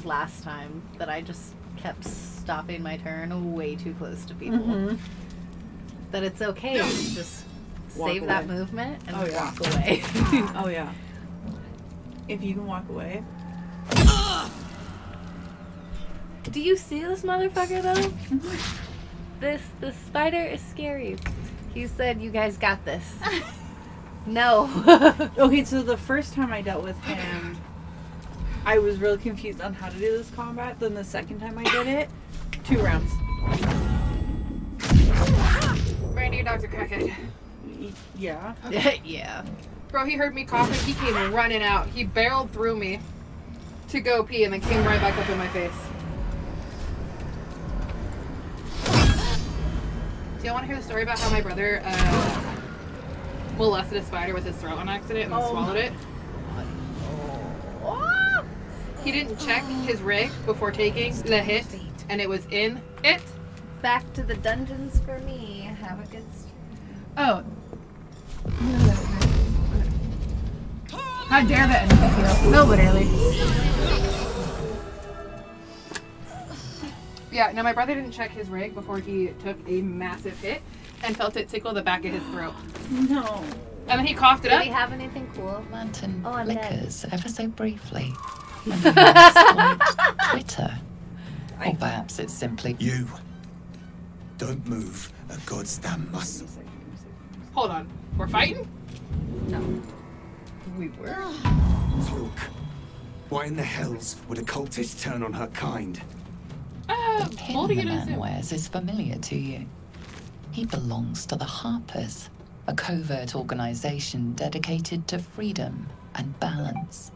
Last time that I just kept stopping my turn way too close to people. Mhm. That it's okay to just Walk save that movement and Oh, yeah. walk away. oh yeah. If you can walk away. Do you see this motherfucker though? this this spider is scary. He said, "You guys got this." no. Okay, so the first time I dealt with him, I was really confused on how to do this combat. Then the second time I did it, two rounds. Brandy, your dog's a crackhead. Yeah. yeah. Bro, he heard me coughing. He came running out. He barreled through me to go pee and then came right back up in my face. Do y'all want to hear the story about how my brother uh, molested a spider with his throat on accident and then Oh. swallowed it? He didn't check his rig before taking the hit, and it was in it. Back to the dungeons for me. Have a good. St- Oh. How dare that enemy heal? No, literally. Yeah, no, my brother didn't check his rig before he took a massive hit and felt it tickle the back of his throat. No. And then he coughed it Did up. he have anything cool? Lantern Oh, I'm dead. flickers ever so briefly. And then a twitter. Or perhaps it's simply You. Don't move a god's damn muscle. Hold on. We're fighting? No. We were. Look. Why in the hells would a cultist turn on her kind? Uh, The pin molding the it man is. wears is familiar to you. He belongs to the Harpers, a covert organization dedicated to freedom and balance.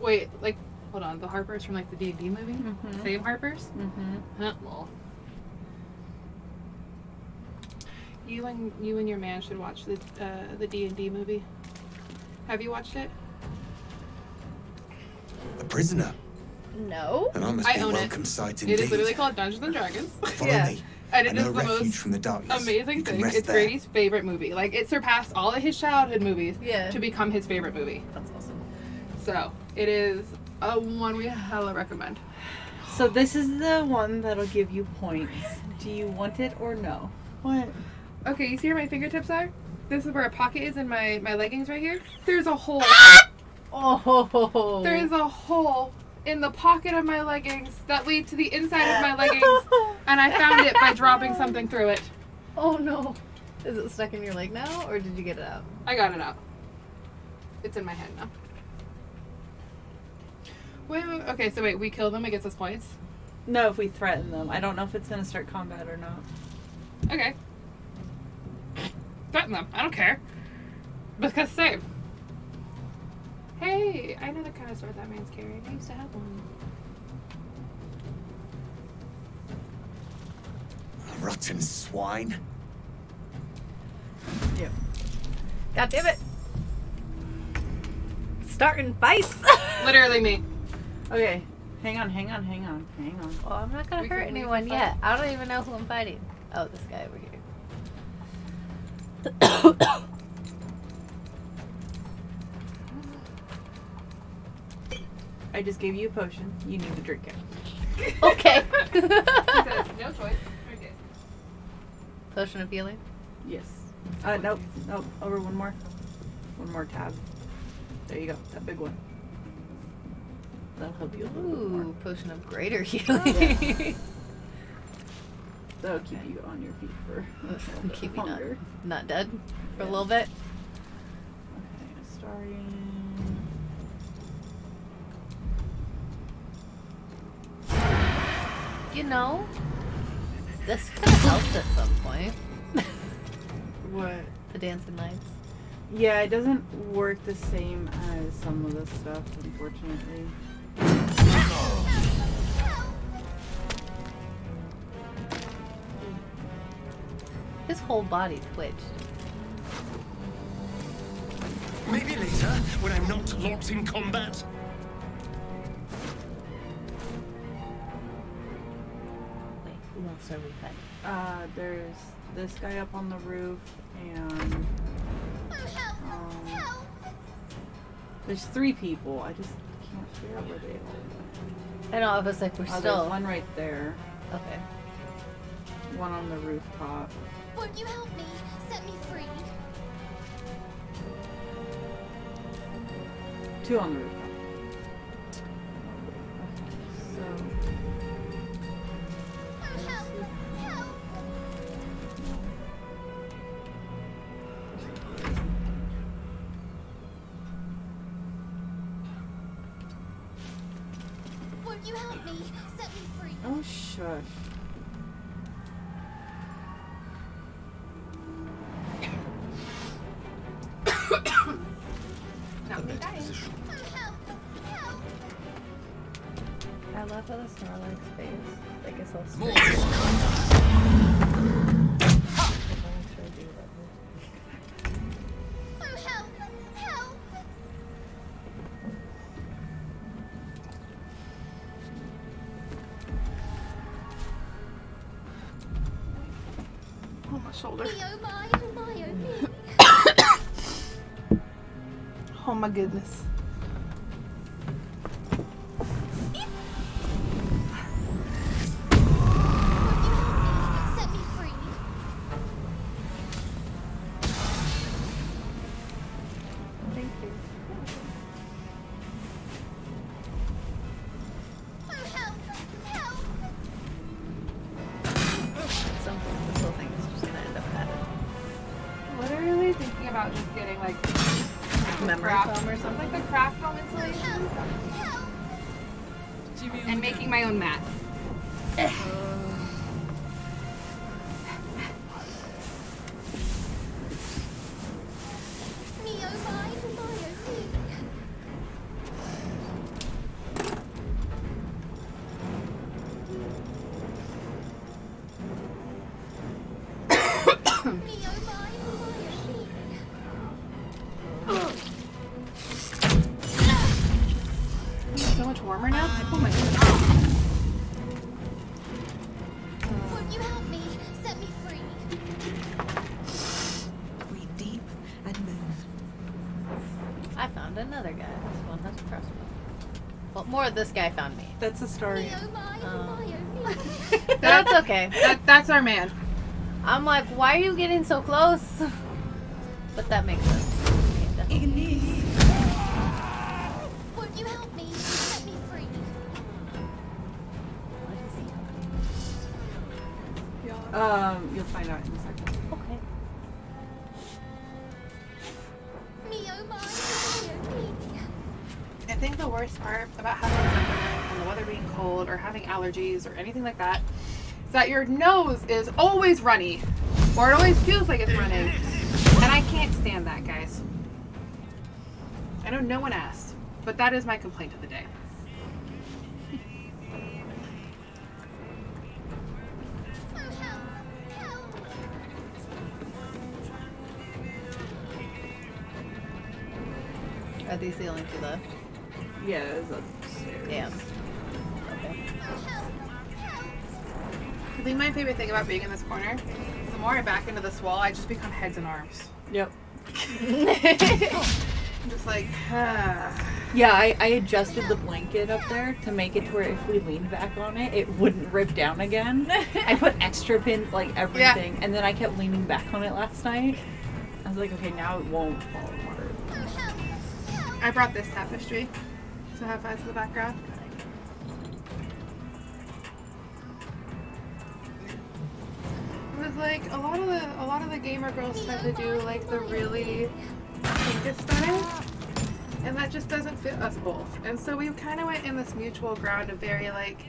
Wait, like, hold on. The Harpers from like the D and D movie. Mhm. Same Harpers. Mm-hmm. Huh, well. You and you and your man should watch the uh, the D and D movie. Have you watched it? A prisoner. No. And I must I be a own it. welcome sight indeed. is literally called Dungeons and Dragons. Follow me. And I it know is the most from the darkness. amazing thing. rest It's there. Brady's favorite movie. Like it surpassed all of his childhood movies Yeah. to become his favorite movie. That's awesome. So it is a one we hella recommend. So this is the one that'll give you points. Do you want it or no? What? Okay, you see where my fingertips are? This is where a pocket is in my my leggings right here. There's a hole. Oh. There's a hole in the pocket of my leggings that lead to the inside of my leggings, and I found it by dropping something through it. Oh no. Is it stuck in your leg now, or did you get it out? I got it out. It's in my head now. Wait, wait, okay, so wait, we kill them, it gets us points. No, if we threaten them. I don't know if it's gonna start combat or not. Okay. Threaten them. I don't care. Because save. Hey, I know the kind of sword that man's carrying. I used to have one. Rotten swine. Yep. God damn it. Starting fights. Literally me. Okay. Hang on, hang on, hang on, hang on. Well, I'm not gonna We hurt can- anyone yet. I don't even know who I'm fighting. Oh, this guy over here. I just gave you a potion. You need to drink it. Okay. He says, no choice. Drink it. Potion of healing. Yes. Uh, nope, nope. Over one more. One more tab. There you go. That big one. That'll help you a little bit more. Ooh, potion of greater healing. Oh, That'll keep you on your feet for a Keep not, not dead for a little bit. Okay, starting. You know, this could have helped at some point. What? The dancing lights. Yeah, it doesn't work the same as some of this stuff, unfortunately. His whole body twitched. Maybe later, when I'm not locked in combat. Wait, who else are we fighting? Uh, there's this guy up on the roof, and um, there's three people. I just can't figure out where they are. I know, I was like, we're Oh, still. there's one right there. Okay. One on the rooftop. Won't you help me? Set me free. Two on the rooftop. So. Oh shush. Not me dying. I love how the Snorlax face. Like it's so More straight. shoulder. Me, my, my, me. Oh my goodness. This guy found me. That's the story. Um, That's that's okay. That, that's our man. I'm like, why are you getting so close? But that makes sense. Ignis. Would you help me? Set me free. Um, you'll find out in a second. Okay. Me oh my, oh me. I think the worst part about having cold or having allergies or anything like that is that your nose is always runny or it always feels like it's running. And I can't stand that, guys. I know no one asked, but that is my complaint of the day. Are these the only two left? Yeah, it's upstairs. Damn. Think my favorite thing about being in this corner is the more I back into this wall, I just become heads and arms. Yep. I'm just like, ah. Yeah, I, I adjusted the blanket up there to make it to where if we leaned back on it, it wouldn't rip down again. I put extra pins, like everything, and then I kept leaning back on it last night. I was like, okay, now it won't fall apart. I brought this tapestry to have as the background. It was like a lot of the a lot of the gamer girls tend to do like the really pink aesthetic, and that just doesn't fit us both. And so we kind of went in this mutual ground of very like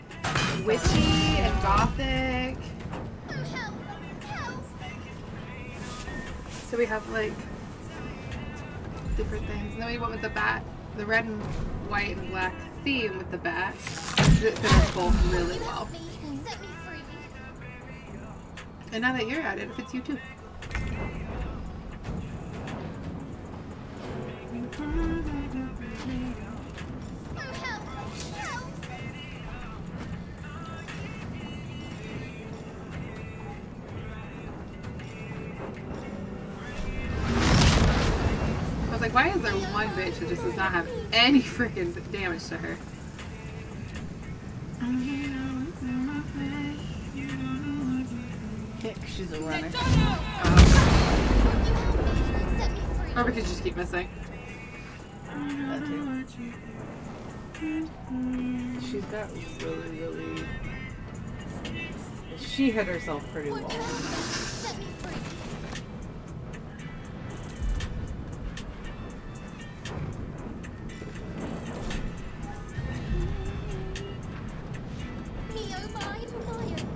witchy and gothic. So we have like different things. And then we went with the bat, the red and white and black theme with the bat. It fit us both really well. And now that you're at it, it fits you too. I was like, why is there one bitch that just does not have any freaking damage to her? Kick, she's a runner. Or we could just keep missing. That too. She's got really, really. She hit herself pretty well. My,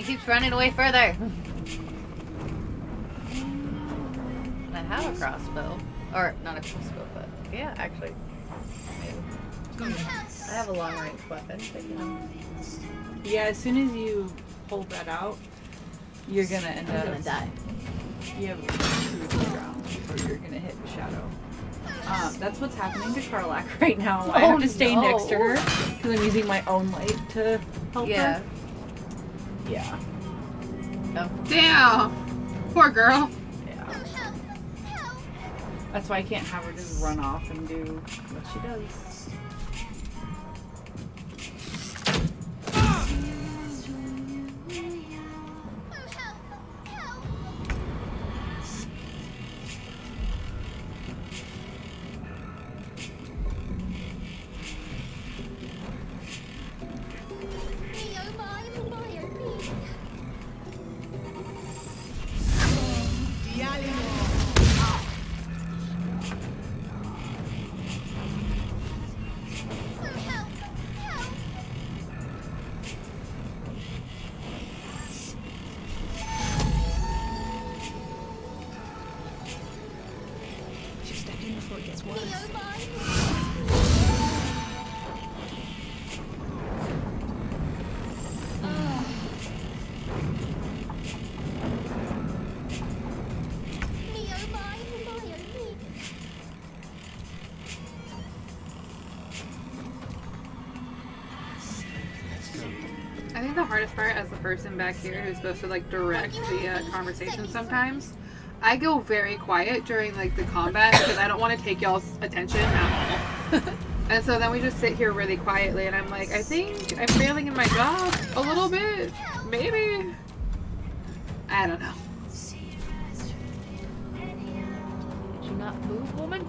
And he keeps running away further. And I have a crossbow. Or, not a crossbow, but yeah, actually. Maybe. I have a long range weapon, but you know. Yeah, as soon as you pull that out, you're gonna end I'm up gonna die. You have two to the ground before you're gonna hit the shadow. Um, that's what's happening to Karlach right now. I Oh, have to stay no. next to her because I'm using my own light to help Yeah. her. Yeah. Oh. Damn. Poor girl. Yeah. That's why I can't have her just run off and do what she does. Person back here who's supposed to like direct the uh, conversation sometimes, I go very quiet during like the combat because I don't want to take y'all's attention at all. and so then we just sit here really quietly and I'm like, I think I'm failing in my job a little bit. Maybe. I don't know. Did you not move, woman?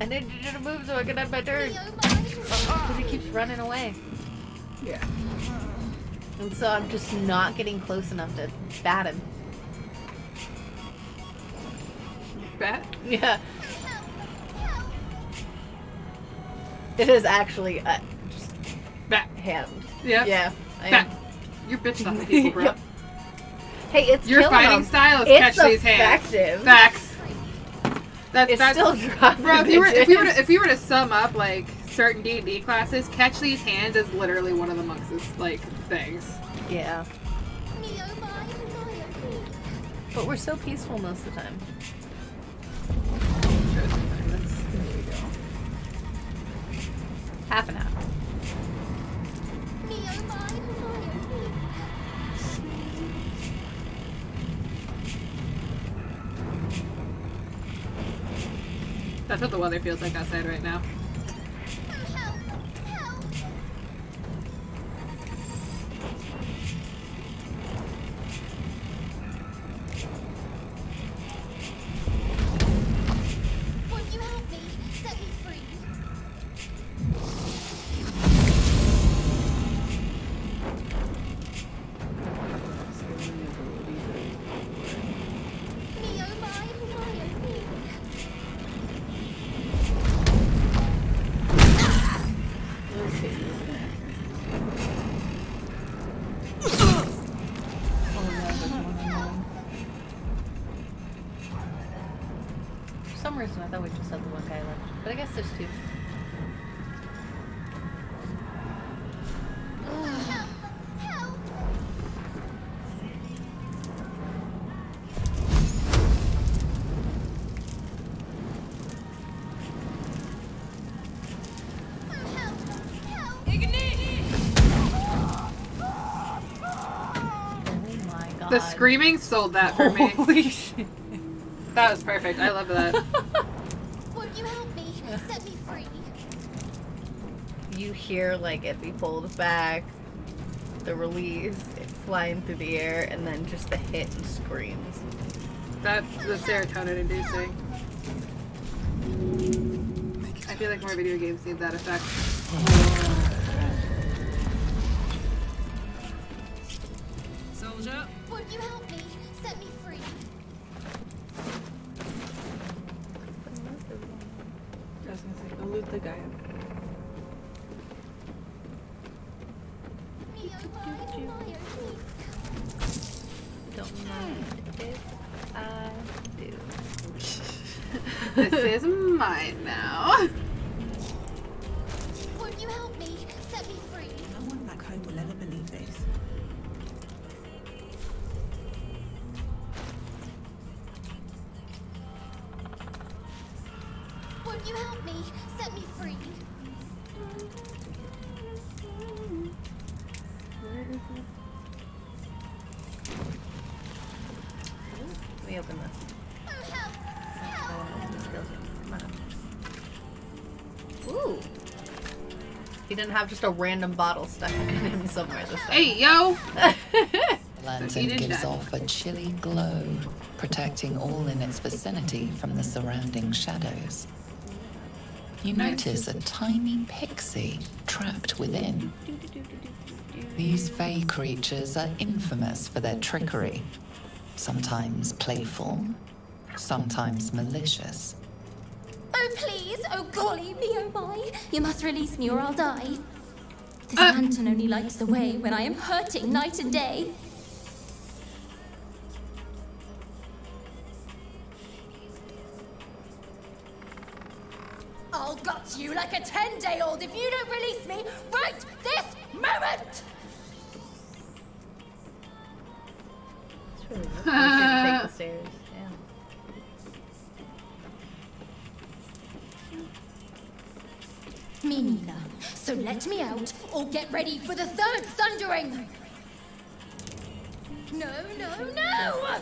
I need you to move so I can have my turn. Because he keeps running away. Yeah. And so I'm just not getting close enough to bat him. Bet? Yeah. It is actually a just bat hand. Yeah. Yeah. I Bat. am. You're bitch slapping people, bro. Yep. Hey, it's Your fighting them. style is it's catch these hands. Facts. That, It's that's, still dropping bro. If you, were, if you were to if you were to sum up like certain D and D classes, catch these hands is literally one of the monks' like things. Yeah. But we're so peaceful most of the time. Half and half. That's what the weather feels like outside right now. The screaming sold that for me. Holy shit. That was perfect. I love that. Would you help me? Set me free. You hear like it be pulled back, the release, it flying through the air, and then just the hit and screams. That's the serotonin inducing. I feel like more video games need that effect. this is mine now. Won't you help me? Set me free. No one back home will ever believe this. Won't you help me? Set me free. Let me open this. He didn't have just a random bottle stuck in him somewhere this time. Hey, yo! Lantern gives that. off a chilly glow, protecting all in its vicinity from the surrounding shadows. You notice a tiny pixie trapped within. These fey creatures are infamous for their trickery, sometimes playful, sometimes malicious. Oh, please. Oh, golly me, oh my. You must release me or I'll die. This uh. lantern only lights the way when I am hurting night and day. I'll gut you like a 10 day old if you don't release me right this moment! It's really rough. I take the stairs. So let me out or get ready for the third thundering! No, no, no!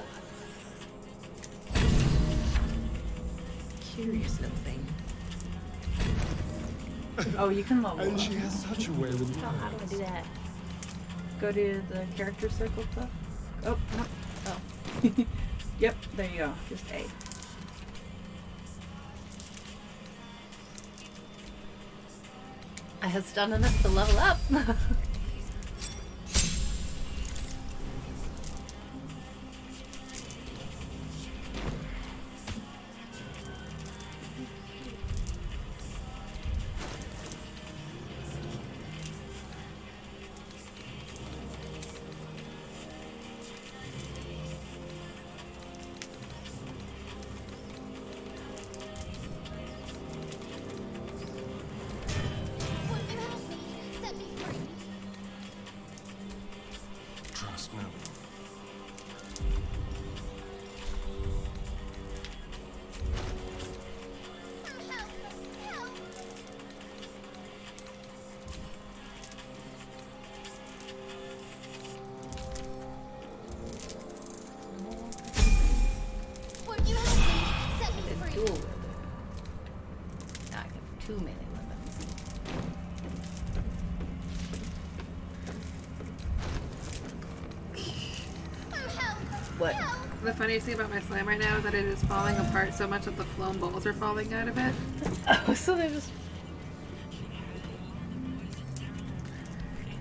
Curious little thing. Oh, you can level And up. she has such a way with Oh, how do I words. do that? Go to the character circle stuff. Oh, no. Oh. Yep, there you go. Just A. I have done enough to level up. funniest thing about my slime right now is that it is falling apart so much that the foam balls are falling out of it. Oh, so they're just.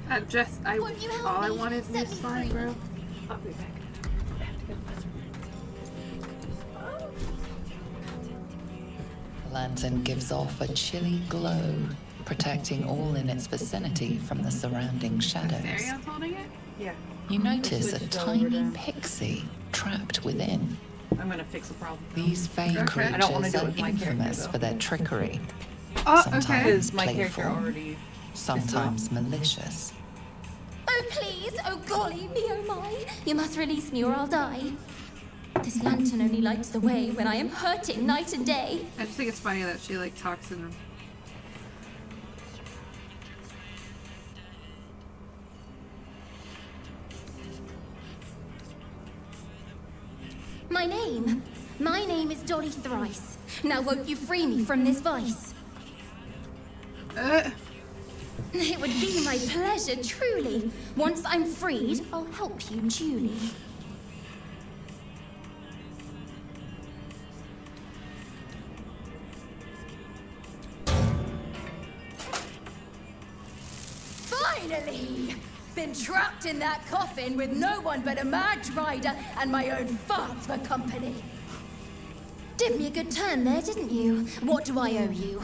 Uh, I just, I, all I wanted was slime, bro. I'll be back. The lantern gives off a chilly glow, protecting all in its vicinity from the surrounding shadows. Marion's holding it? Yeah. You notice a tiny pixie fix a problem. These fey Okay. I don't wanna creatures do are with character, infamous for their trickery. Oh, sometimes Because my character playful, already. Uh, sometimes malicious. Oh, please. Oh, golly me, oh my. You must release me or I'll die. This lantern only lights the way when I am hurting night and day. I just think it's funny that she like talks in Now won't you free me from this vice? Uh. It would be my pleasure, truly. Once I'm freed, I'll help you duly. Finally! Been trapped in that coffin with no one but a mad rider and my own farts for company. Did me a good turn there, didn't you? What do I owe you?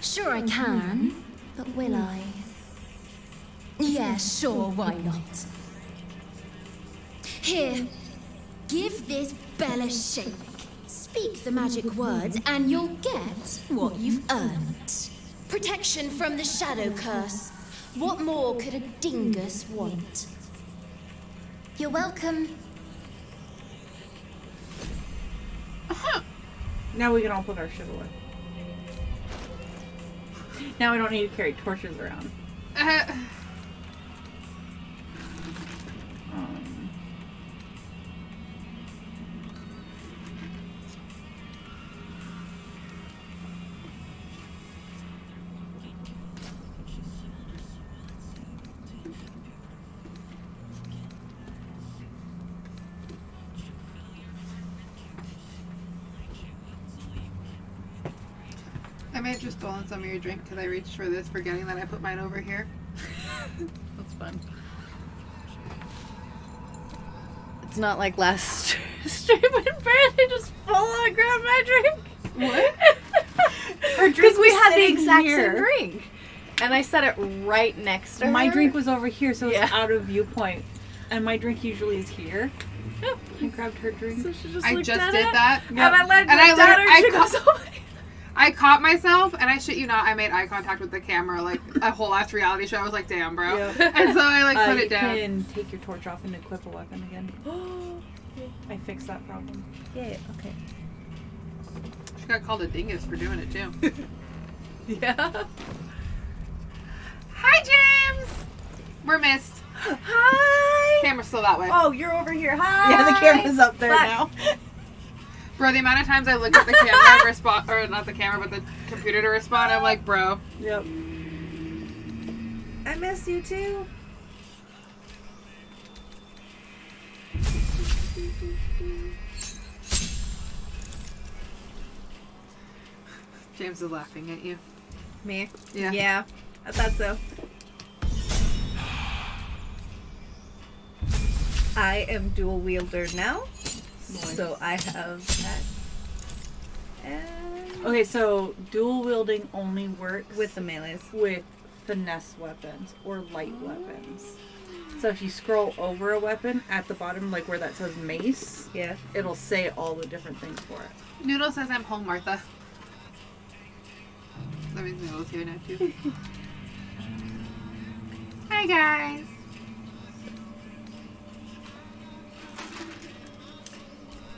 Sure I can, but will I? Yeah, sure, why not? Here, give this bell a shake. Speak the magic words, and you'll get what you've earned. Protection from the shadow curse. What more could a dingus want? You're welcome. Uh -huh. Now we can all put our shit away. Now we don't need to carry torches around. Uh -huh. Some of your drink because I reached for this, forgetting that I put mine over here. That's fun. It's not like last stream when Brandy just full on grabbed my drink. What? Her drink Because we was had the exact here. same drink. And I set it right next to her. my drink was over here, so it's out of viewpoint. And my drink usually is here. I grabbed her drink. So she just I just at did it, that. And I let And I looked at her literally- and I I caught myself, and I shit you not, I made eye contact with the camera like a whole ass reality show. I was like, damn, bro. Yeah. And so I like Uh, put it down. can take your torch off and equip a weapon again. I fixed that problem. Yeah, okay. She got called a dingus for doing it too. Yeah. Hi, James. We're missed. Hi. Camera's still that way. Oh, you're over here. Hi. Yeah, the camera's up there Fuck. now. Bro, the amount of times I look at the camera and respond, or not the camera, but the computer to respond, I'm like, bro. Yep. I miss you too. James is laughing at you. Me? Yeah. Yeah. I thought so. I am dual wielder now. So I have that. And Okay, so dual wielding only works with the melees. with finesse weapons or light weapons. So if you scroll over a weapon at the bottom, like where that says mace, yeah, it'll say all the different things for it. Noodle says I'm home, Martha. That means Noodle's here now too. Hi guys.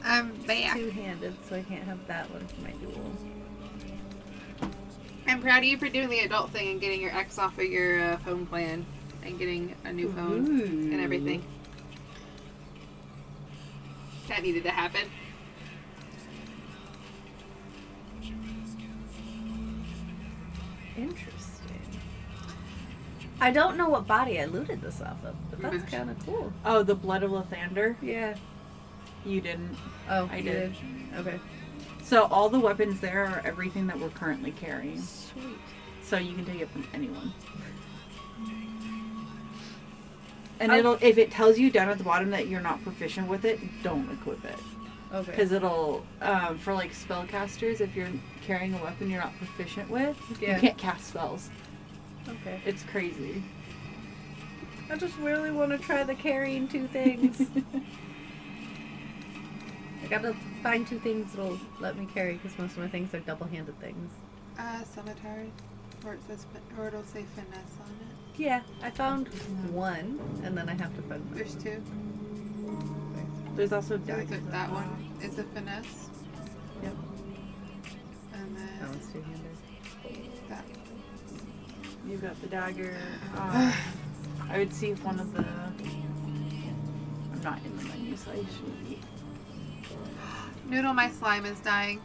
I'm back. Two-handed, so I can't have that one for my dual. I'm proud of you for doing the adult thing and getting your ex off of your uh, phone plan and getting a new phone and everything. That needed to happen. Interesting. I don't know what body I looted this off of, but that's kind of cool. Oh, the blood of Lathander? Yeah. You didn't. Oh, I did. did. Okay. So all the weapons there are everything that we're currently carrying. Sweet. So you can take it from anyone. And Oh. it'll if it tells you down at the bottom that you're not proficient with it, don't equip it. Okay. Because it'll um, for like spellcasters, if you're carrying a weapon you're not proficient with, Yeah. you can't cast spells. Okay. It's crazy. I just really want to try the carrying two things. I gotta find two things that'll let me carry because most of my things are double-handed things. Uh, cemetery, or it says, fin- or it'll say finesse on it. Yeah, I found one, and then I have to find. another There's two. There's also There's daggers. a- that one is a finesse. Yep. And then That one's two-handed. that. You've got the dagger. Um, I would see if one of the. I'm not in the menu, so I should be. Noodle, my slime is dying.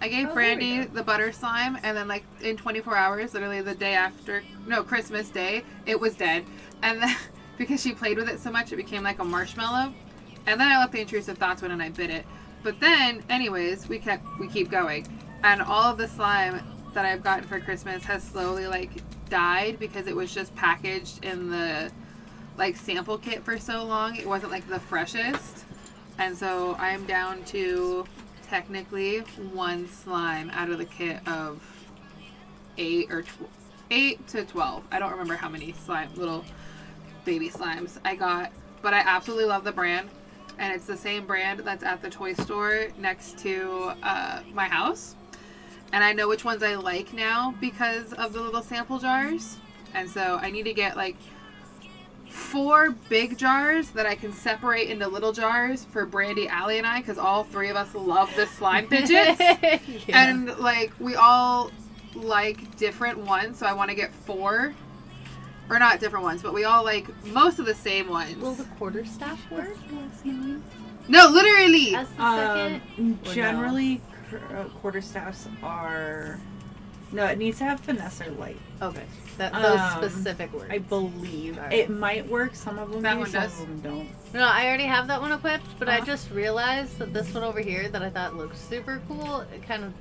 I gave Oh, Brandy the butter slime, and then like in 24 hours, literally the day after, no Christmas Day, it was dead. And then because she played with it so much, it became like a marshmallow. And then I let the intrusive thoughts win, and I bit it. But then, anyways, we kept we keep going, and all of the slime that I've gotten for Christmas has slowly like died because it was just packaged in the like sample kit for so long. It wasn't like the freshest. And so I'm down to technically one slime out of the kit of eight or eight to twelve. I don't remember how many slime little baby slimes I got, but I absolutely love the brand, and it's the same brand that's at the toy store next to uh, my house. And I know which ones I like now because of the little sample jars. And so I need to get like four big jars that I can separate into little jars for Brandy, Allie, and I, because all three of us love the slime fidgets. Yeah. And like we all like different ones, so I want to get four. Or not different ones, but we all like most of the same ones. Will the quarter staff work? No, literally. As the Um, second? Or no? generally, uh, quarter staffs are. No, it needs to have finesse or light. Okay. That, those Um, specific words. I believe Alright. it might work. Some of them That do, one some does. of them don't. No, I already have that one equipped, but I Uh-huh. just realized that this one over here that I thought looked super cool, it kind of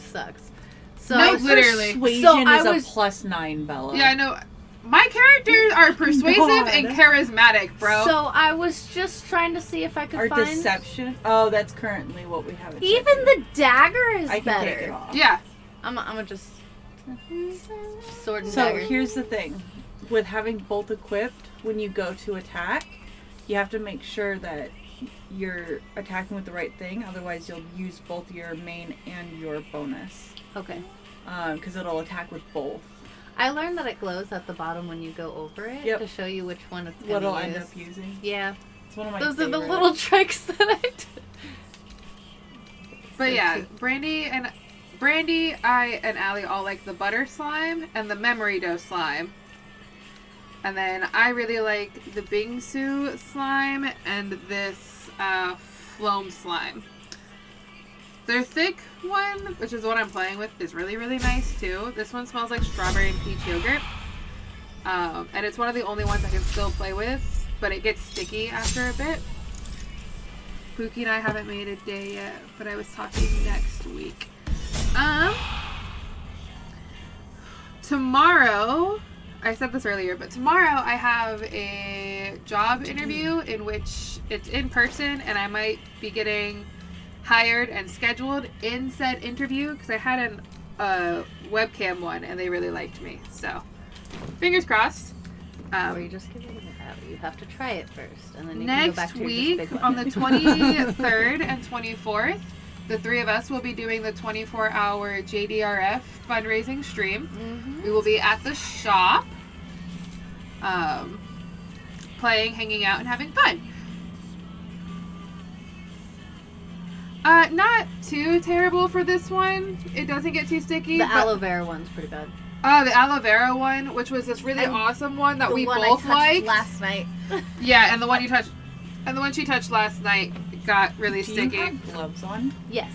sucks. So No, literally. Persuasion So I is a was- plus nine, Bella. Yeah, I know. My characters are persuasive God. and charismatic, bro. So I was just trying to see if I could Our find. deception. Oh, that's currently what we have. it Even the dagger is I can better. take it off. yeah. I'm. I'm gonna just sword and So dagger. here's the thing, with having both equipped, when you go to attack, you have to make sure that you're attacking with the right thing. Otherwise, you'll use both your main and your bonus. Okay. Um, because it'll attack with both. I learned that it glows at the bottom when you go over it Yep. to show you which one it's gonna I'll use. end up using. Yeah. It's one of my Those are the little tricks that I did. But yeah, Brandy and Brandy, I and Allie all like the butter slime and the memory dough slime. And then I really like the Bingsu slime and this uh, Floam slime. Their thick one, which is what I'm playing with, is really, really nice too. This one smells like strawberry and peach yogurt. Um, and it's one of the only ones I can still play with, but it gets sticky after a bit. Pookie and I haven't made a day yet, but I was talking next week. Um, tomorrow, I said this earlier, but tomorrow I have a job interview in which it's in person, and I might be getting hired and scheduled in said interview because I had an uh, webcam one and they really liked me. So, fingers crossed. Um, or you just give it out. You have to try it first, and then you can go back Next to week, on the 23rd and 24th, the three of us will be doing the 24 hour JDRF fundraising stream. Mm-hmm. We will be at the shop, um, playing, hanging out, and having fun. Uh, not too terrible for this one. It doesn't get too sticky. the but- aloe vera one's pretty bad. Oh, the aloe vera one, which was this really And awesome one that we one I both touched liked. last night. Yeah, and the one you touched, and the one she touched last night got really Do sticky. you have gloves on? Yes.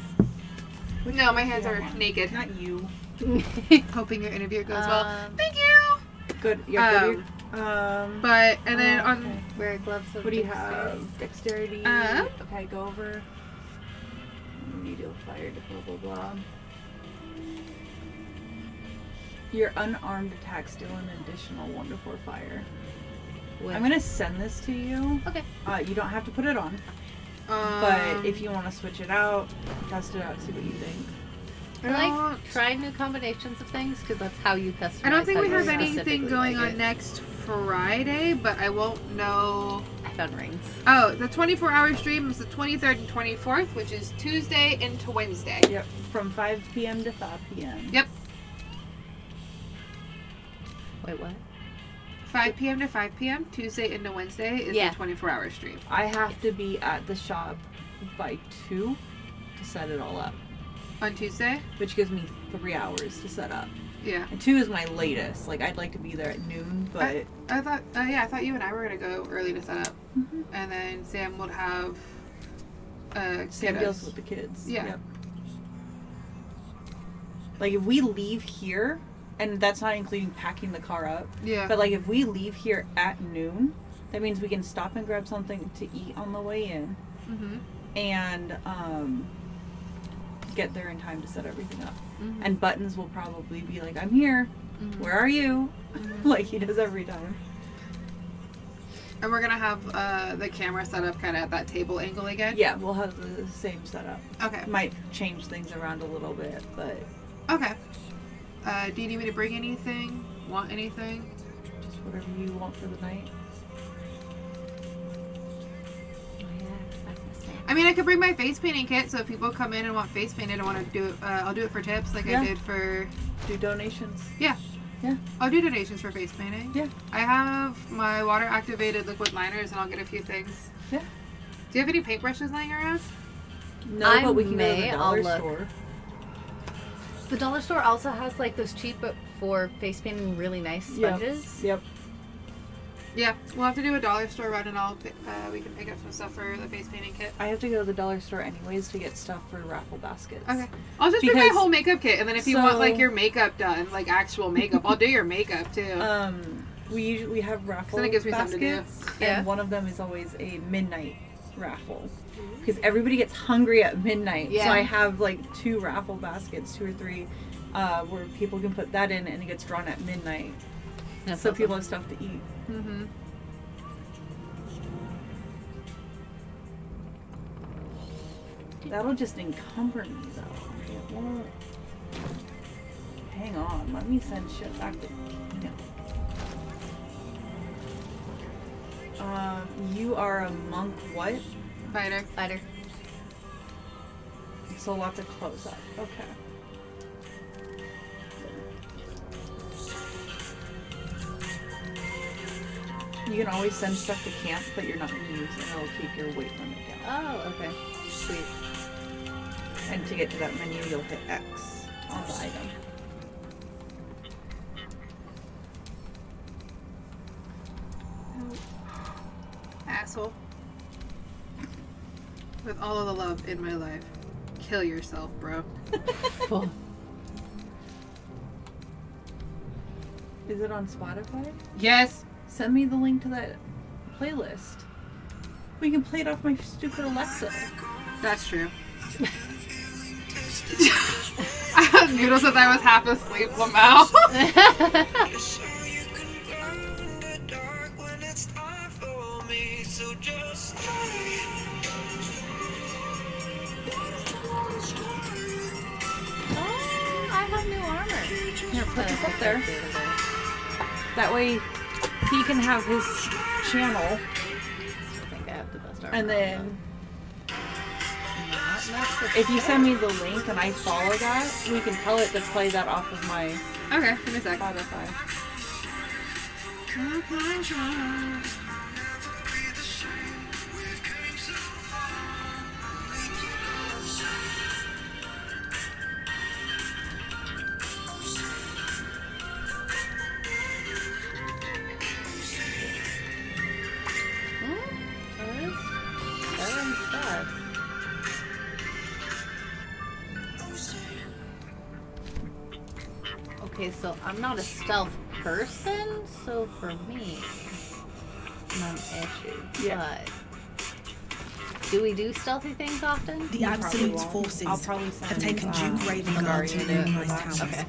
No, my hands are naked. Not you. Hoping your interview goes well. Um, Thank you. Good. Yeah. Um, good. Um. But and then oh, on okay. Wear gloves of What do you dexterity. have? Dexterity. Uh. okay, go over. Remedial fire. Blah blah blah. Your unarmed attacks deal an additional one to four fire. With- I'm gonna send this to you. Okay. Uh, you don't have to put it on, um, but if you want to switch it out, test it out, see what you think. I like trying new combinations of things because that's how you customize. I don't think we have anything going like on it. next Friday, but I won't know. I found rings. Oh, the 24 hour stream is the 23rd and 24th, which is Tuesday into Wednesday. Yep, from 5 p.m. to 5 p.m. Yep. Wait, what? 5 p.m. to 5 p.m. Tuesday into Wednesday is Yeah. the 24 hour stream. I have to be at the shop by 2 to set it all up, On Tuesday? which gives me three hours to set up. Yeah. And 2 is my latest. Like, I'd like to be there at noon, but. I, I thought, uh, yeah, I thought you and I were gonna go early to set up, Mm-hmm. and then Sam would have. Uh, Sam kiddos. deals with the kids. Yeah. Yep. Like if we leave here, and that's not including packing the car up. Yeah. But like if we leave here at noon, that means we can stop and grab something to eat on the way in, Mm-hmm. and um, get there in time to set everything up. Mhm. And Buttons will probably be like, "I'm here. Mhm. Where are you?" Mhm. like he does every time. And we're gonna have uh, the camera set up kind of at that table angle again. Yeah, we'll have the same setup. Okay. Might change things around a little bit, but Okay. Uh, do you need me to bring anything? Want anything? just whatever you want for the night. I mean, I could bring my face painting kit, so if people come in and want face painted, I want to do it. Uh, I'll do it for tips, like Yeah. I did for. Do donations. Yeah. Yeah. I'll do donations for face painting. Yeah. I have my water activated liquid liners and I'll get a few things. Yeah. Do you have any paintbrushes laying around? No, I but we can go to may, the I'll dollar look. store. The dollar store also has like those cheap but for face painting really nice Yep. sponges. Yep. Yeah, we'll have to do a dollar store run and I'll pick, uh, we can pick up some stuff for the face painting kit. I have to go to the dollar store anyways to get stuff for raffle baskets. Okay. I'll just bring my whole makeup kit and then if you want like your makeup done, like actual makeup, I'll do your makeup too. Um, we usually we have raffle then it gives me something to do. baskets, Yeah. and one of them is always a midnight raffle because everybody gets hungry at midnight. Yeah. So I have like two raffle baskets, two or three, uh, where people can put that in, and it gets drawn at midnight. That's so awesome. people have stuff to eat. mm-hmm. That'll just encumber me though. Hang on, let me send shit back to. No. Um, you are a monk. What? Fighter. Fighter. So lots of close up. Okay. You can always send stuff to camp that you're not going to use, and it'll keep your weight limit down. Oh, okay. Sweet. And to get to that menu, you'll hit X on the item. Asshole. With all of the love in my life, kill yourself, bro. Is it on Spotify? Yes. Send me the link to that playlist. We can play it off my stupid Alexa. That's true. Noodle said I was half asleep, Lamau. Oh, I have new armor. Here, put this up there. That way he can have his channel. I think I have the best armor. And then if you send me the link and I follow that, we can tell it to play that off of my okay, give me a sec. Spotify. Okay, so I'm not a stealth person, so for me, not an issue. Yeah. But do we do stealthy things often? The Absolute's forces I'll probably send have taken uh, Duke Raven Guard to Guardian numerous towers. Okay.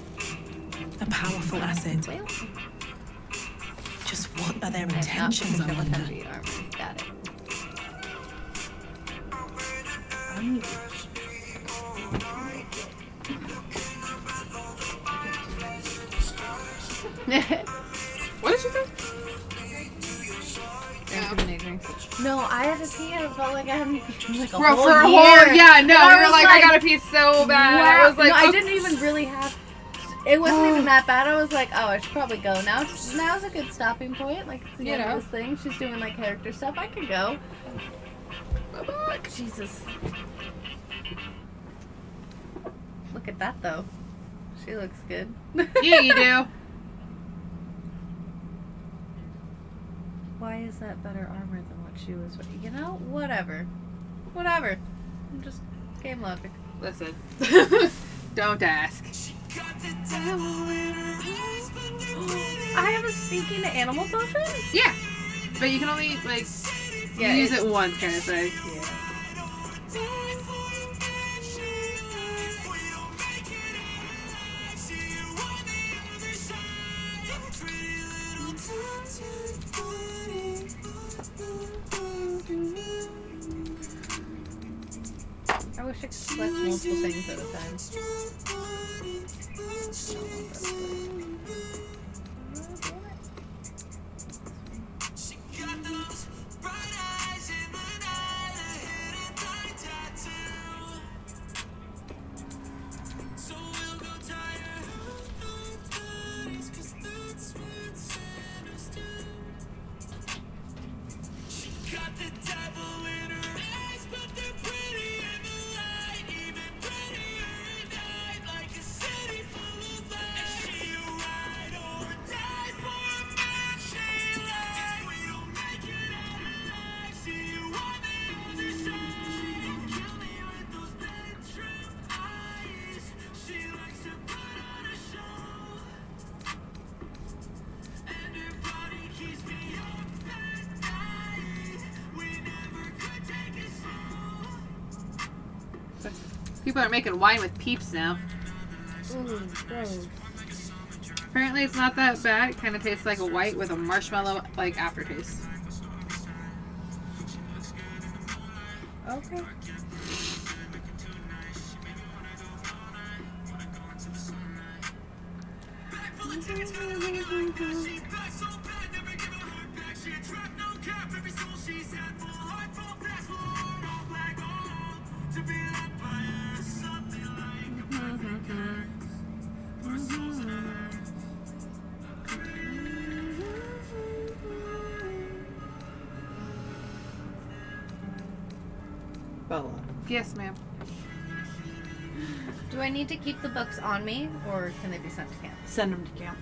A powerful asset. Well, Just what are their I intentions, I picked up a wonder? heavy armor. Got it. I What did you say? No, I had to pee and it felt like I hadn't peed like a Bro, whole for a year. whole yeah, no, And I you were was like, I gotta pee so bad. Wow. I was like, no, I "Oh." didn't even really have. It wasn't even that bad. I was like, oh, I should probably go now. It's- Now's a good stopping point. Like, it's the You end know. of this thing. She's doing like character stuff. I could go. Jesus. Look at that though. She looks good. Yeah, you do. Why is that better armor than what she was? wearing? You know, whatever, whatever. I'm just game logic. Listen, don't ask. I have a speaking animal potion. Yeah, but you can only like Yeah, use it once, kind of thing. I wish I could select multiple things at a time. Making wine with peeps now. Ooh, gross. Apparently, it's not that bad. It kind of tastes like a white with a marshmallow like aftertaste. Okay. Bella. Yes, ma'am. Do I need to keep the books on me, or can they be sent to camp? Send them to camp.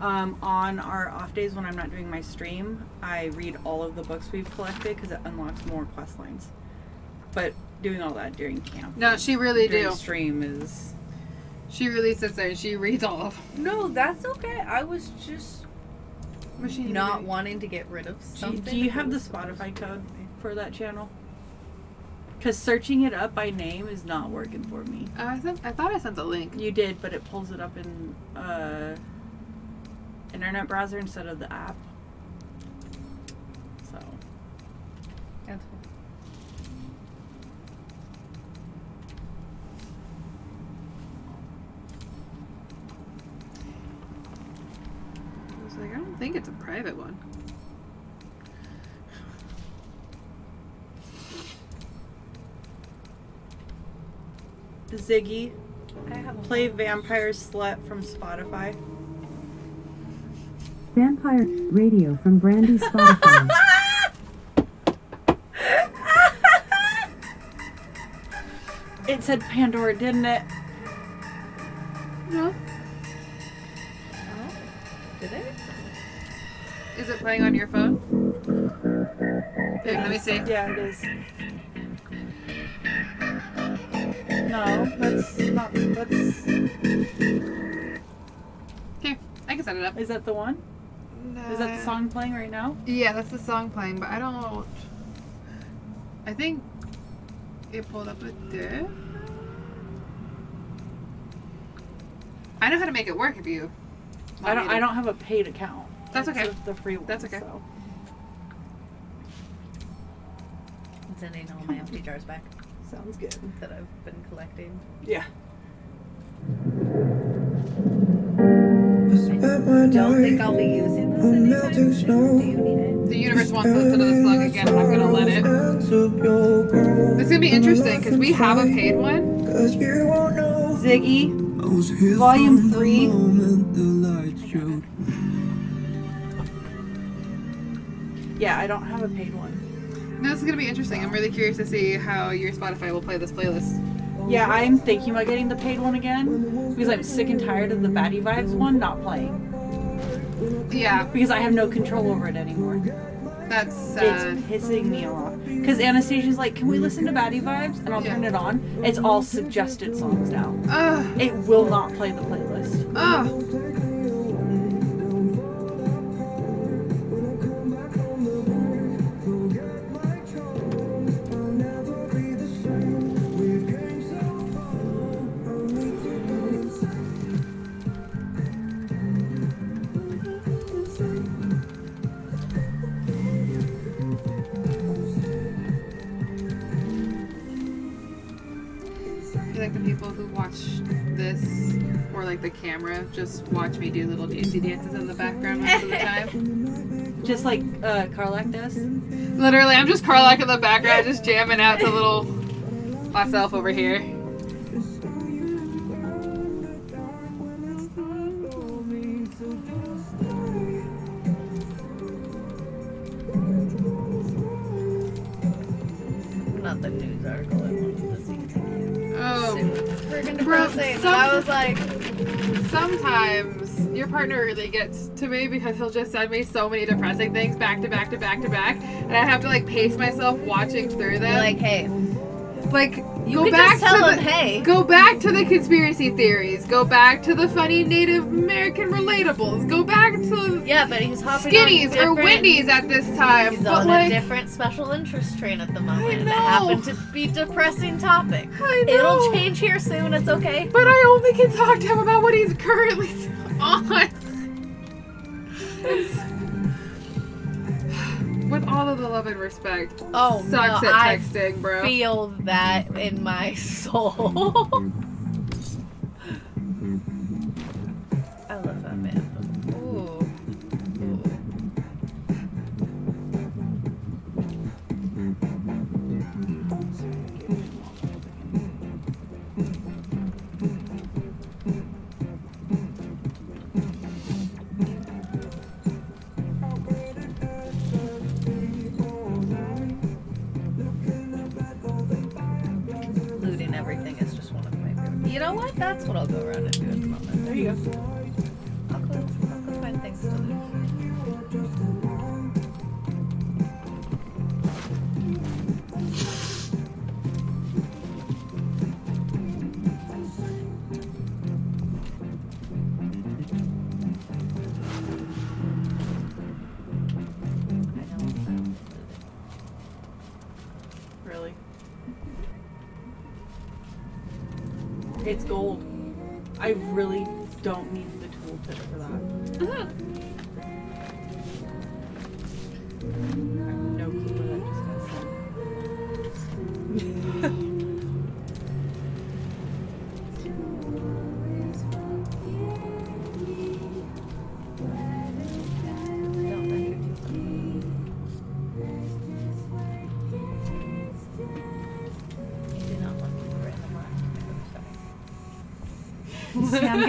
Um, on our off days when I'm not doing my stream, I read all of the books we've collected because it unlocks more quest lines. But doing all that during camp. No, she really during do. Stream is. She really sits there and she reads all of them. No, that's okay. I was just Machine not reading. wanting to get rid of Do you, something. do you have the Spotify code for that channel? Because searching it up by name is not working for me. Uh, I, sent, I thought I sent the link. You did, but it pulls it up in uh, internet browser instead of the app. So. That's I was like, I don't think it's a private one. Ziggy, I have a play Vampire Slut from Spotify. Vampire Radio from Brandy Spotify. It said Pandora, didn't it? Is. No, that's not. That's. Here, I can set it up. Is that the one? No. Is that the song playing right now? Yeah, that's the song playing, but I don't. I think it pulled up a diff. I know how to make it work if you. I don't. I don't have a paid account. That's okay. The, the free one. That's okay. So. I'm sending all my empty jars back Sounds good. that I've been collecting. Yeah. I don't think I'll be using this anytime soon. Do you need it? The universe wants to listen to the song again. I'm gonna let it. It's gonna be interesting because we have a paid one. Ziggy, Volume Three. Yeah, I don't have a paid one. No, this is gonna be interesting. I'm really curious to see how your Spotify will play this playlist. Yeah, I'm thinking about getting the paid one again because I'm sick and tired of the Baddie Vibes one not playing. Yeah, Because I have no control over it anymore. that's sad. It's pissing me off. Because Anastasia's like, can we listen to Baddie Vibes? And I'll turn it on. It's all suggested songs now. Ugh, It will not play the playlist. ugh. Like the camera just watch me do little dancey dances in the background most of the time. Just like uh, Karlach does. Literally, I'm just Karlach in the background, just jamming out to little myself over here. Your partner really gets to me because he'll just send me so many depressing things back to back to back to back, and I have to like pace myself watching through them. like, hey, like You go back just tell to him, the, "Hey." Go back to the conspiracy theories. Go back to the funny Native American relatables. Go back to Yeah, but he's hopping Skinnies or Wendy's at this time. He's on like, a different special interest train at the moment. and It happened to be depressing topic. I know. It'll change here soon. It's okay. But I only can talk to him about what he's currently on. With all of the love and respect. Oh sucks no, at I texting, bro. feel that in my soul. You know what? That's what I'll go around and do at the moment. There you go.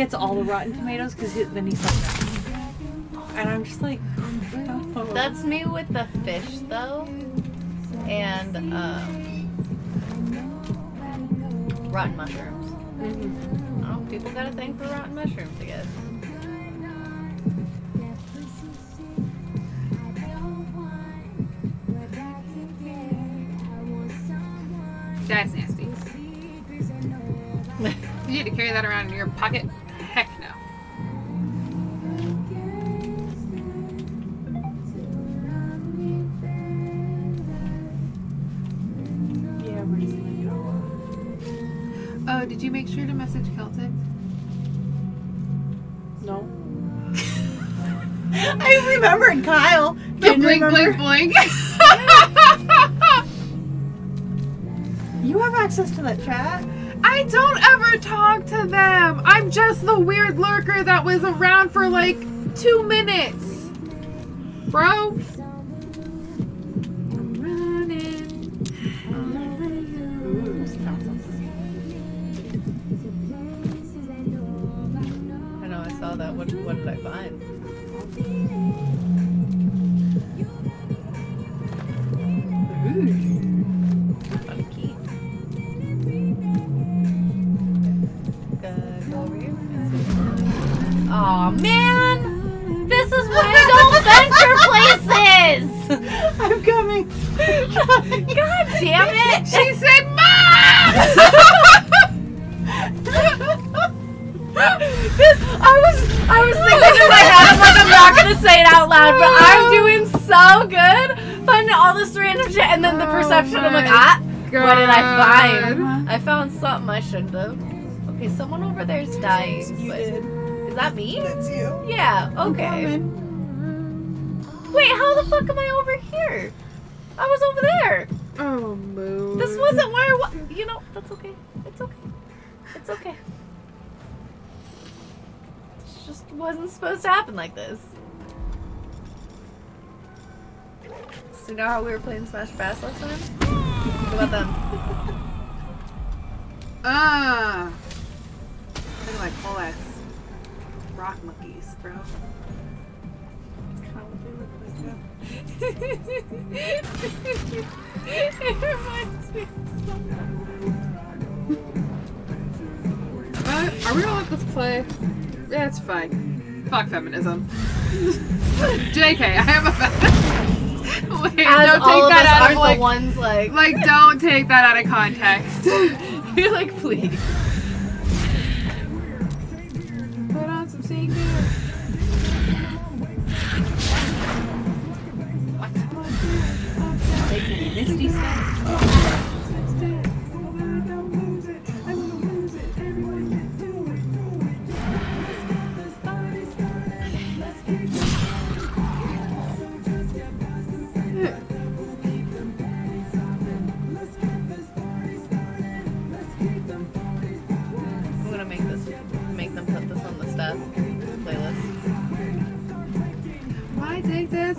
Gets all the rotten tomatoes because then he's like, and I'm just like, oh. That's me with the fish though, and um, rotten mushrooms. Oh, people got a thing for rotten mushrooms, I guess. That's nasty. you need to carry that around in your pocket? You make sure to message Celtic? No. I remembered Kyle. The Didn't blink, blink, blink. You have access to that chat. I don't ever talk to them. I'm just the weird lurker that was around for like two minutes. Bro. Shit, and then the perception, I'm like, ah, what did I find? I found something I shouldn't have. Okay, someone over there's dying. You did. Is that me? That's you. Yeah. Okay. Wait, how the fuck am I over here? I was over there. Oh, moon. This wasn't where. I wa- you know, that's okay. It's okay. It's okay. It just wasn't supposed to happen like this. So you know how we were playing Smash Bass last time? What about them? Ah. Look at my whole ass rock monkeys, bro. it reminds me of Uh, are we gonna let this play? Yeah, it's fine. Fuck feminism. JK, I am a feminist. Wait, As don't take that out of the like, ones like like, don't take that out of context. You're like, please. Put on some misty.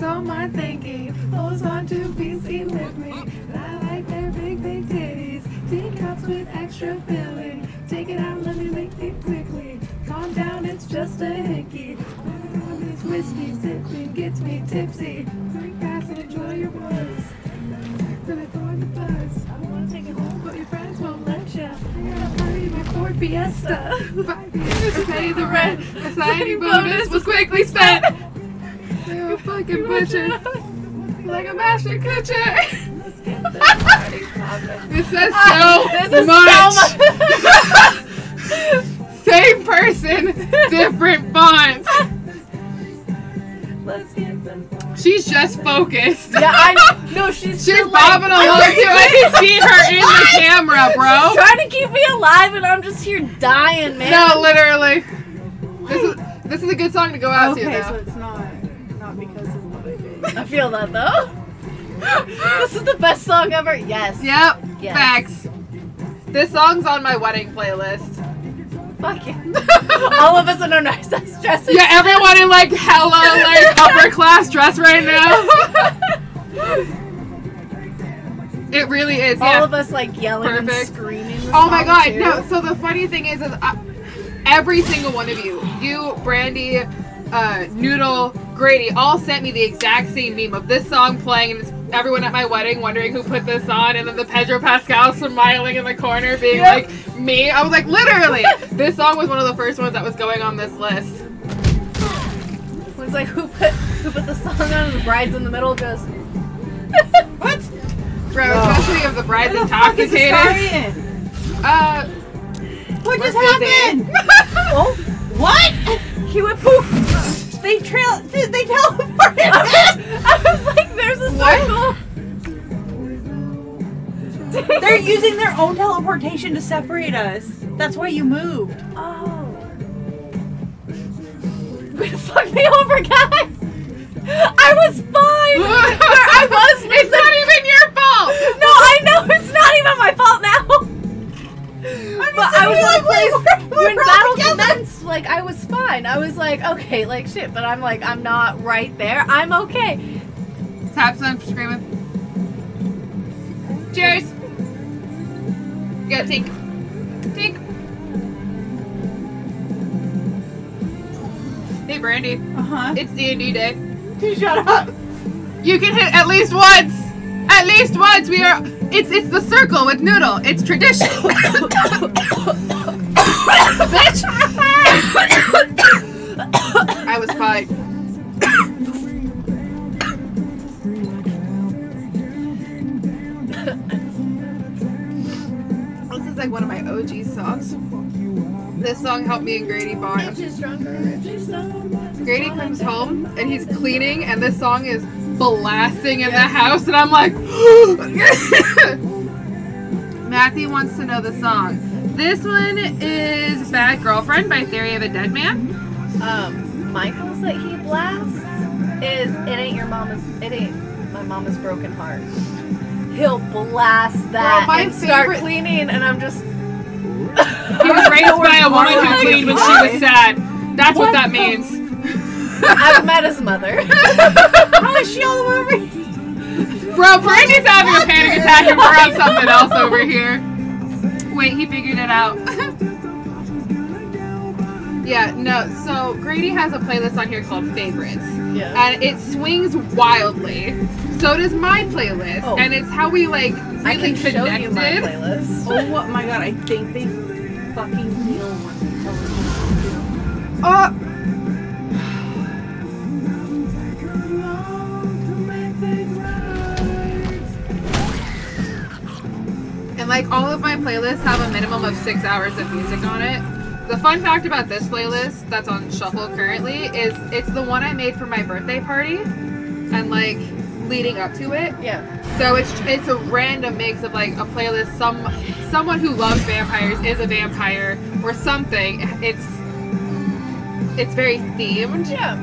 Dictators on my thinking. Those want to be seen with me. I like their big, big titties. Teacups with extra filling. Take it out, let me lick it quickly. Calm down, it's just a hickey. This whiskey sipping gets me tipsy. Drink fast and enjoy your buzz. I throw the buzz. I wanna take it home, but your friends won't let ya. I got a party before Fiesta. Five years to pay the rent. A signing bonus was quickly spent. You're a fucking butcher. Like a master butcher. This says so Ah, this is much. Same person, different font. Let's get them. She's just focused. Yeah, I no, she's she's still, like- bobbing along too. I can see her in the camera, bro. She's trying to keep me alive, and I'm just here dying, man. No, literally. This is this is a good song to go out to Okay, so it's not not because of what I feel that though. this is the best song ever. Yes. Yep. Yes. Facts. This song's on my wedding playlist. Fuck it. All of us in our nice ass dresses. Yeah, everyone in like hella like upper class dress right now. it really is. All yeah. of us like yelling Perfect. and screaming. Oh my god, too. no. So the funny thing is, is uh, every single one of you, you, Brandy, uh, Noodle, Grady, all sent me the exact same meme of this song playing, and it's everyone at my wedding wondering who put this on, and then the Pedro Pascal smiling in the corner, being like me. I was like, literally, this song was one of the first ones that was going on this list. It was like who put who put the song on and the bride's in the middle just What? Bro, Whoa. especially if the bride's Where the fuck is intoxicated. Uh, What just happened? oh, what? He went poof. They trail. They teleported. I was like, there's a circle. They're using their own teleportation to separate us. That's why you moved. Oh. Fuck me over, guys. I was fine. I was. It's not even your fault. No, I know it's not even my fault now. i but I was in a place when battle. Like I was fine. I was like, okay, like shit. But I'm like, I'm not right there. I'm okay. Tap son for screaming. Cheers. You got tink. Tink. Hey, Brandy. Uh huh. It's D&D day. Shut up. You can hit at least once. At least once. We are. It's it's the circle with Noodle. It's tradition. Bitch. I was fine. This is like one of my OG songs. This song helped me and Grady bond. Grady comes home and he's cleaning, and this song is blasting in the house, and I'm like, Matthew wants to know the song. This one is "Bad Girlfriend" by Theory of a Deadman. Um, Michael's that he blasts is "It Ain't Your Mama's." It ain't my mama's broken heart. He'll blast that my and start favorite- cleaning, and I'm just. He was raised by a woman who cleaned when she was sad. That's what, What that the means. I've met his mother. How is she all the way over here? Bro, Brandy's having a panic attack and we're on something else over here. Wait, he figured it out. yeah, no, so Grady has a playlist on here called Favorites. Yeah. And it swings wildly. So does my playlist. Oh. And it's how we like I really can show connected. you my playlist. Oh my god! I think they fucking with teleportation. Uh, like all of my playlists have a minimum of six hours of music on it. The fun fact about this playlist that's on shuffle currently is it's the one I made for my birthday party, and like leading up to it. Yeah. So it's it's a random mix of like a playlist. Some someone who loves vampires is a vampire or something. It's it's very themed. Yeah.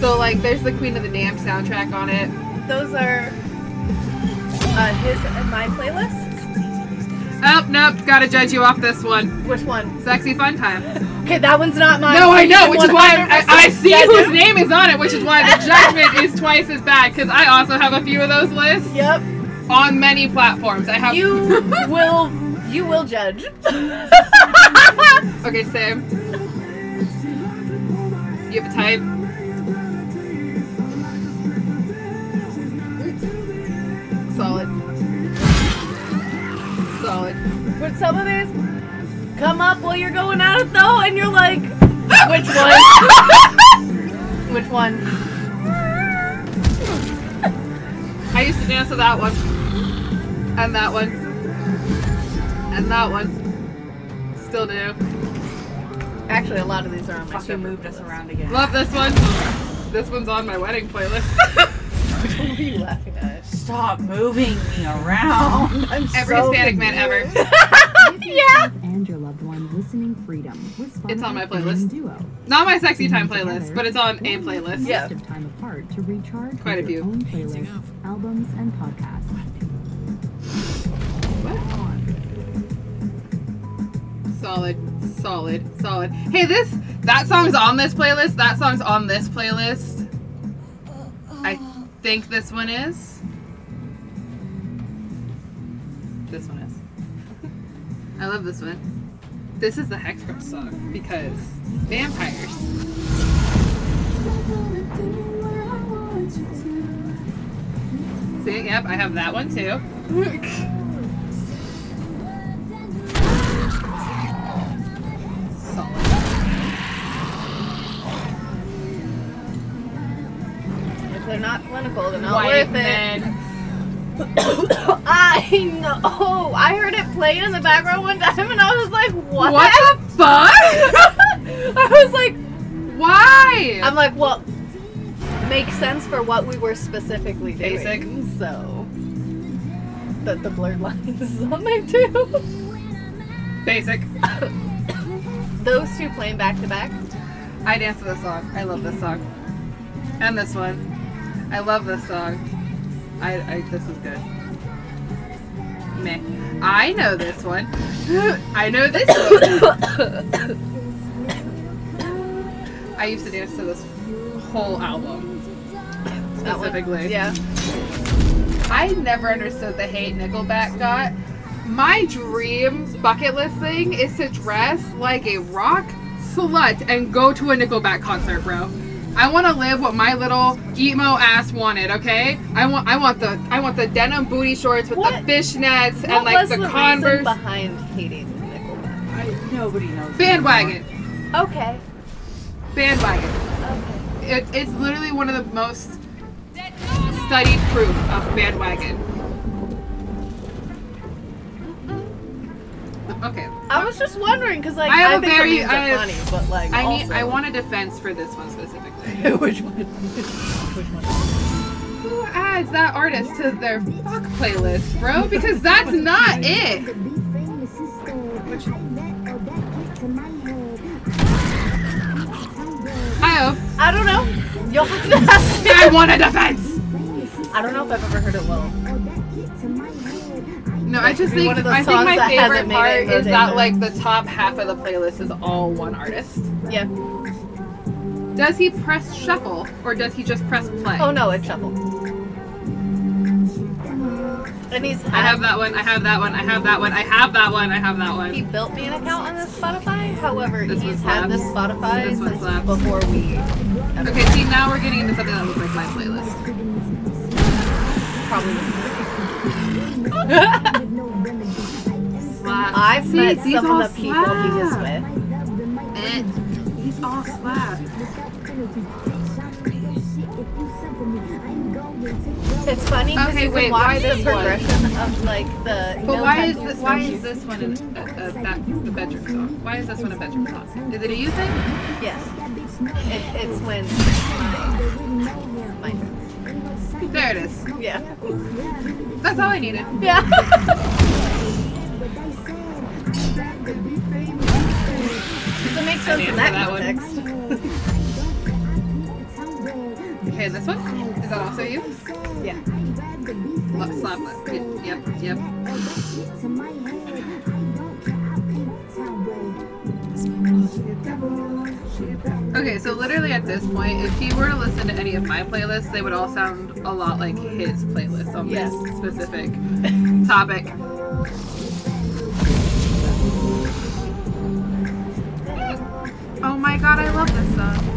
So like there's the Queen of the Damned soundtrack on it. Those are uh, his and my playlists. Oh nope, gotta judge you off this one. Which one? Sexy Fun Time. Okay, that one's not mine. No, I know, which is why I, I see judge whose name is on it, which is why the judgment is twice as bad. Because I also have a few of those lists. Yep. On many platforms, I have. You will. You will judge. okay, same. You have a type. Solid. But some of these come up while you're going at it though, and you're like, which one? which one? I used to dance to that one. And that one. And that one. Still do. Actually, a lot of these are on my Fucking moved us around again. Love this one. This one's on my wedding playlist. Which one were you laughing at? Stop moving me around. I'm Every so Hispanic man ever. yeah. And your loved one listening freedom It's on my playlist. Duo. Not my sexy time Together, playlist, but it's on a spend playlist. most of time apart to recharge Quite a few. own playlists, albums, and podcasts. What? Solid, solid, solid. Hey, this that song's on this playlist. That song's on this playlist. I think this one is. I love this one. This is the Hexcross song because vampires. See, yep, I have that one too. If they're not clinical, they're not White worth it. I know. I heard it playing in the background one time, and I was like, "What? What the fuck? I was like, Why? I'm like, well, makes sense for what we were specifically doing. Basic. So, the the blurred lines is on there too. Basic. Those two playing back to back. I dance to this song. I love this song. And this one. I love this song. I, I this is good. Meh. I know this one. I know this one. I used to dance to this whole album. Specifically. Yeah. I never understood the hate Nickelback got. My dream bucket list thing is to dress like a rock slut and go to a Nickelback concert, bro. I want to live what my little emo ass wanted. Okay, I want I want the I want the denim booty shorts with the fishnets and What like was the, the, Converse reason behind hating Nickelback? I, nobody knows. bandwagon. Okay. Bandwagon. Okay. It, it's literally one of the most studied proof of bandwagon. Okay. I was just wondering because like I have I a think very- I are have- funny, but like I need. I want a defense for this one specifically. Which one? Which one? Who adds that artist to their fuck playlist, bro? Because that's not it. I I don't know. You'll have to ask me. I want a defense. I don't know if I've ever heard it well. No, I just think one of those I think my favorite hasn't made it part is that like the top half of the playlist is all one artist. Yeah. Does he press shuffle or does he just press play? Oh no, it's shuffle. And he's I have that one. I have that one. I have that one. I have that one. I have that one. He built me an account on this Spotify. However, This he's had this. Spotify This since slaps. before we. Okay, see now we're getting into something that looks like my playlist. Probably. slap. I've See, met some of the people he is with. Eh. These all slap. It's funny because Okay, you wait, can why watch the this one? of like the. But no why is this? Why is this one uh, uh, that the bedroom song? Why is this one a bedroom song? Is it a you thing? Yes. It, it's when my, my There it is. yeah That's all I needed. yeah. so it makes sense in that, that one. context. Okay, this one is that also you? Yeah. Lo- Slap yep, yep. Okay, so literally at this point, if he were to listen to any of my playlists, they would all sound a lot like his playlist on Yes. this specific topic. Oh my god, I love this song.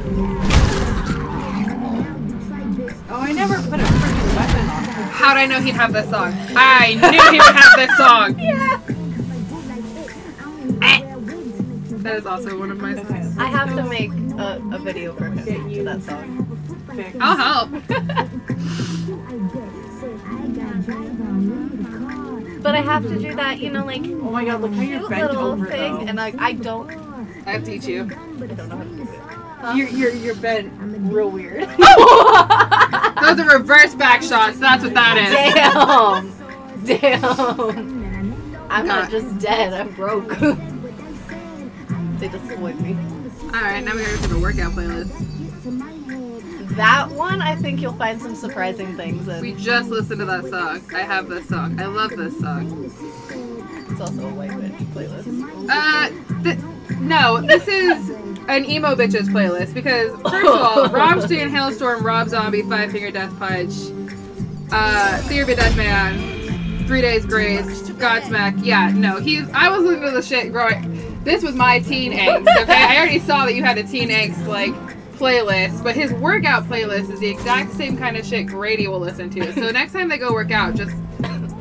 Oh, I never put a freaking weapon on. How'd I know he'd have this song? I knew he would have this song. Yeah. Eh. That is also one of my songs. I have to make a, a video for him to that song. I'll help. But I have to do that, you know, like Oh my god, look how you're cute bent little over thing, though. and like I don't, I have to teach you. I don't know how to do it. You're, you're, you're bent real weird. Oh. Those are reverse back shots. That's what that is. Damn, damn. I'm not just dead. I'm broke. they disappoint me. All right, now we gotta go to the workout playlist. That one, I think you'll find some surprising things in. We just listened to that song. I have this song. I love this song. It's also a white witch playlist. Uh, th- no, this is an emo bitches playlist because first of all, Rammstein, Halestorm, Rob Zombie, Five Finger Death Punch, uh, Theory of a Deadman, Three Days Grace, Godsmack. Yeah, no, he's. I was listening to the shit growing. This was my teen angst. Okay, I already saw that you had a teen angst like playlist, but his workout playlist is the exact same kind of shit Grady will listen to. So next time they go work out, just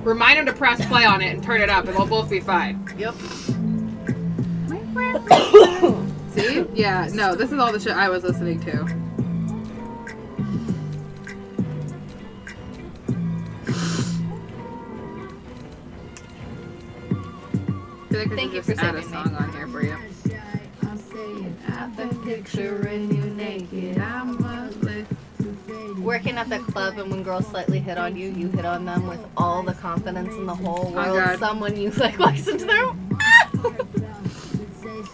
remind him to press play on it and turn it up, and we'll both be fine. Yep. See? Yeah, no, this is all the shit I was listening to. I feel like I Thank should you just for add a saving song me. on here for you. Working at the club and when girls slightly hit on you, you hit on them with all the confidence in the whole oh, world. God. Someone you like listen to their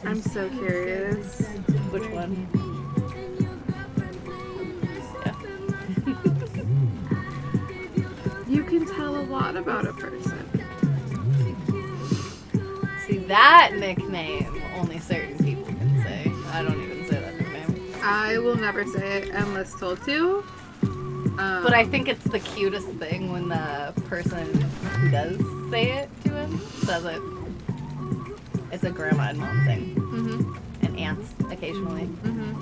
I'm so curious. Which one? You can tell a lot about a person. See that nickname only certain people can say. I don't even say that nickname. I will never say it unless told to. Um, But I think it's the cutest thing when the person who does say it to him says it. It's a grandma and mom thing. Mhm. And aunts occasionally. Mhm.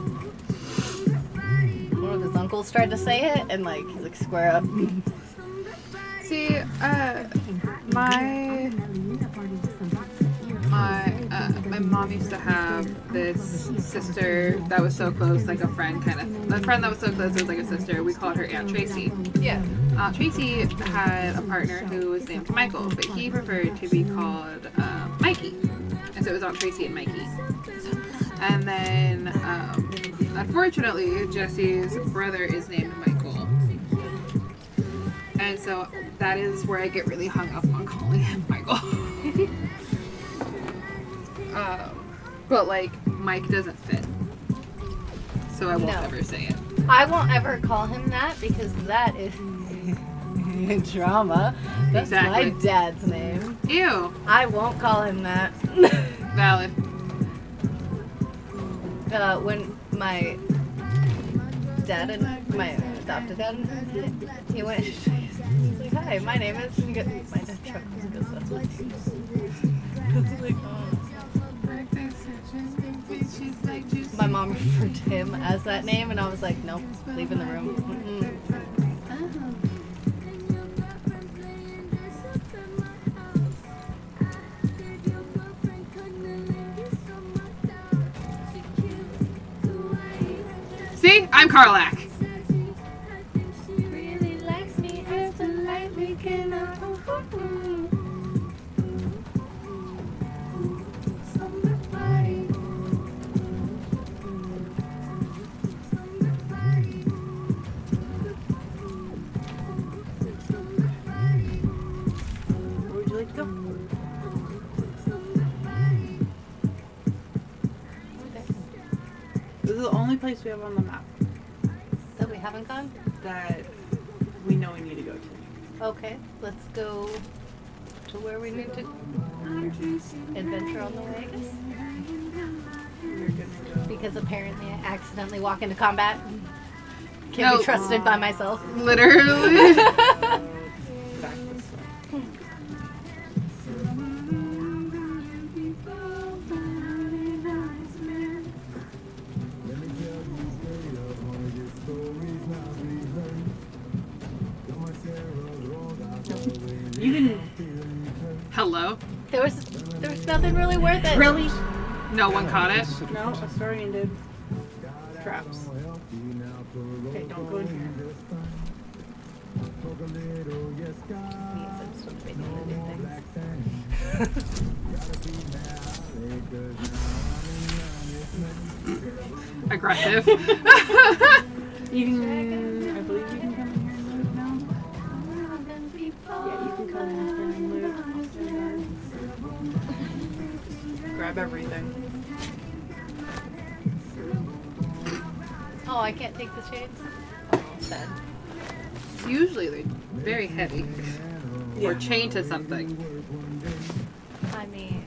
One of his uncles tried to say it and like he's like square up. See, uh, my my mom used to have this sister that was so close, like a friend kind of. A friend that was so close, it was like a sister. We called her Aunt Tracy. Yeah. Aunt Tracy had a partner who was named Michael, but he preferred to be called uh, Mikey, and so it was Aunt Tracy and Mikey. And then, um, unfortunately, Jesse's brother is named Michael. And so that is where I get really hung up on calling him Michael. um, but like, Mike doesn't fit. So I won't No. ever say it. I won't ever call him that because that is drama. That's Exactly. my dad's name. Ew. I won't call him that. Valid. uh, when my dad and my adopted dad he went, he's like, hi, my name is, and he goes, my dad chuckles and goes, that's what was like, oh. My mom referred to him as that name, and I was like, nope, leave in the room. Mm-mm. See? I'm Karlach. Go? This is the only place we have on the map That we haven't gone? that we know we need to go to. Okay, let's go to where we need to adventure on the way, I guess. We're gonna go. Because apparently I accidentally walk into combat. Can't No. be trusted by myself. Literally. There was there was nothing really worth it. really No one caught it. no. Astarion did traps. Okay, don't go in here. I'm still debating on the new things. Aggressive. You can, I believe you loot. Grab everything. Oh, I can't take the chains. Oh, sad. Usually they're very heavy. Or chained to something. I mean,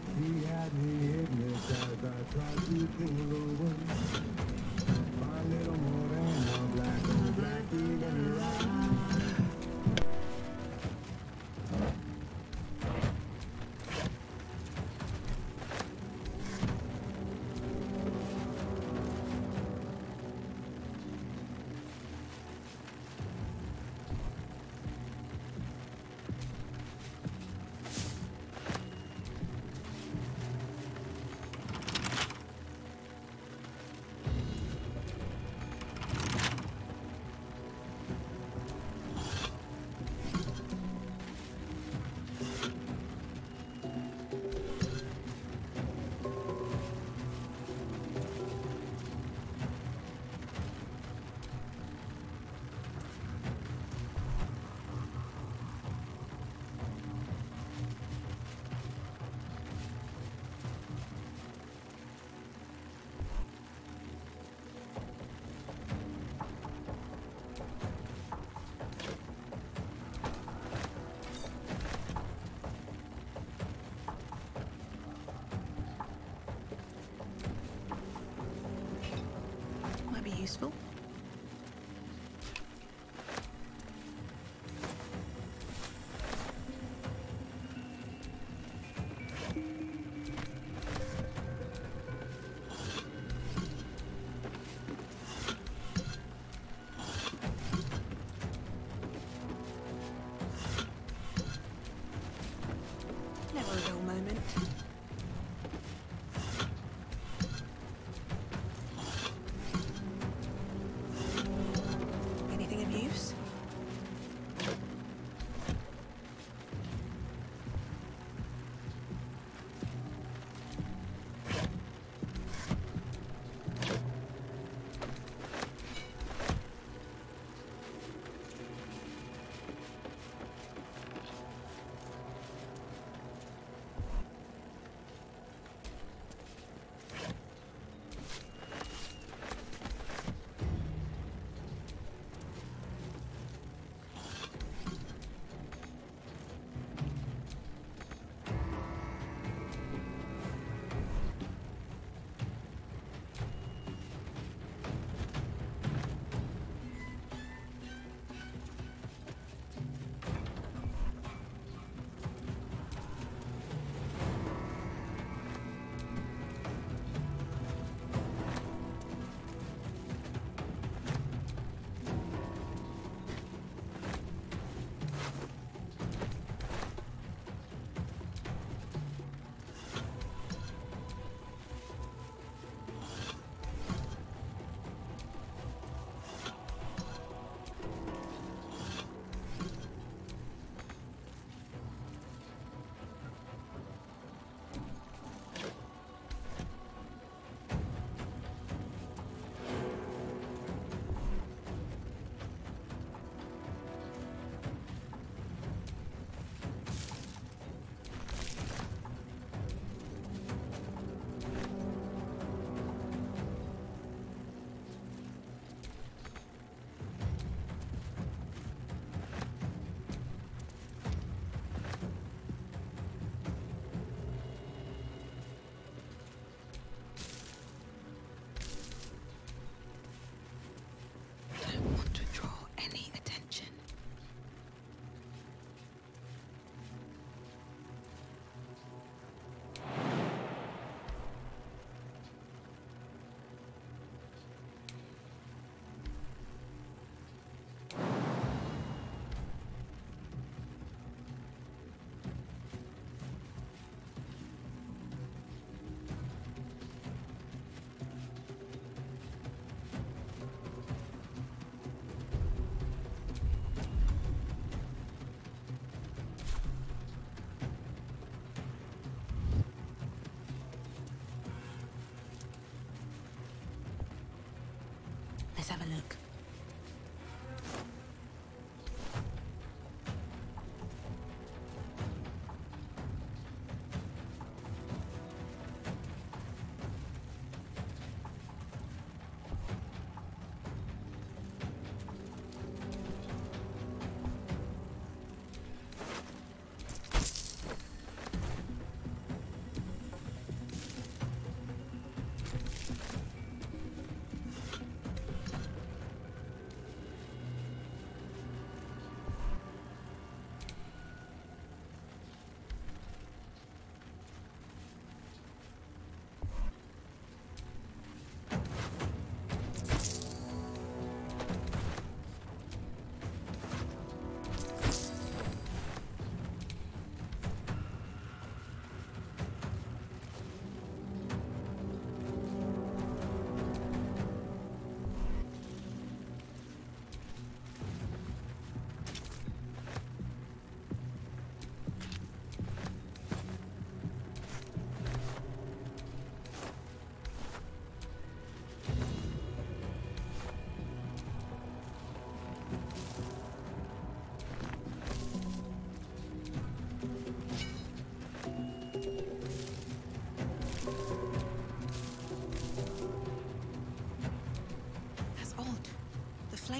Let's have a look.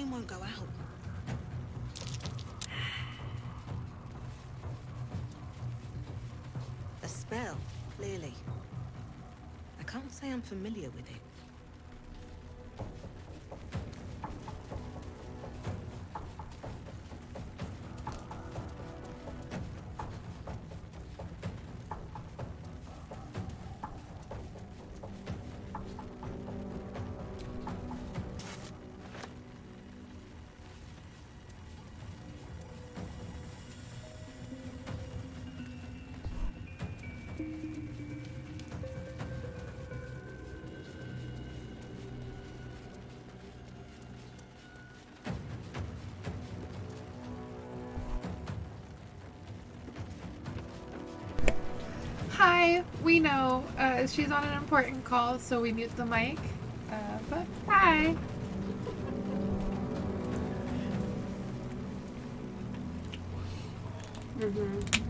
Flame won't go out. A spell, clearly. I can't say I'm familiar with it. We know uh, she's on an important call, so we mute the mic. Uh, but hi. Mm-hmm.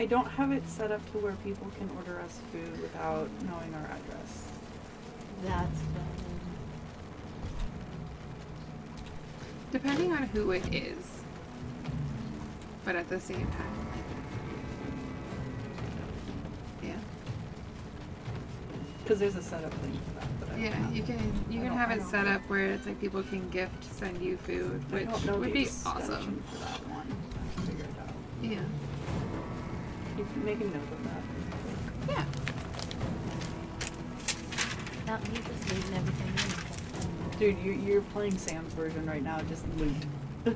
I, don't have it set up to where people can order us food without knowing our address. That's Depending on who it is. But at the same time. Yeah. Because there's a setup thing for that. But I don't Yeah, have. you can you I can don't- have I it don't set know. up where it's like people can gift send you food, I which don't know would be extension awesome. For that one. I can figure it out. Yeah. You can make a note of that. Yeah. Not me just leaving everything in. Dude, you, you're playing Sam's version right now, just loot.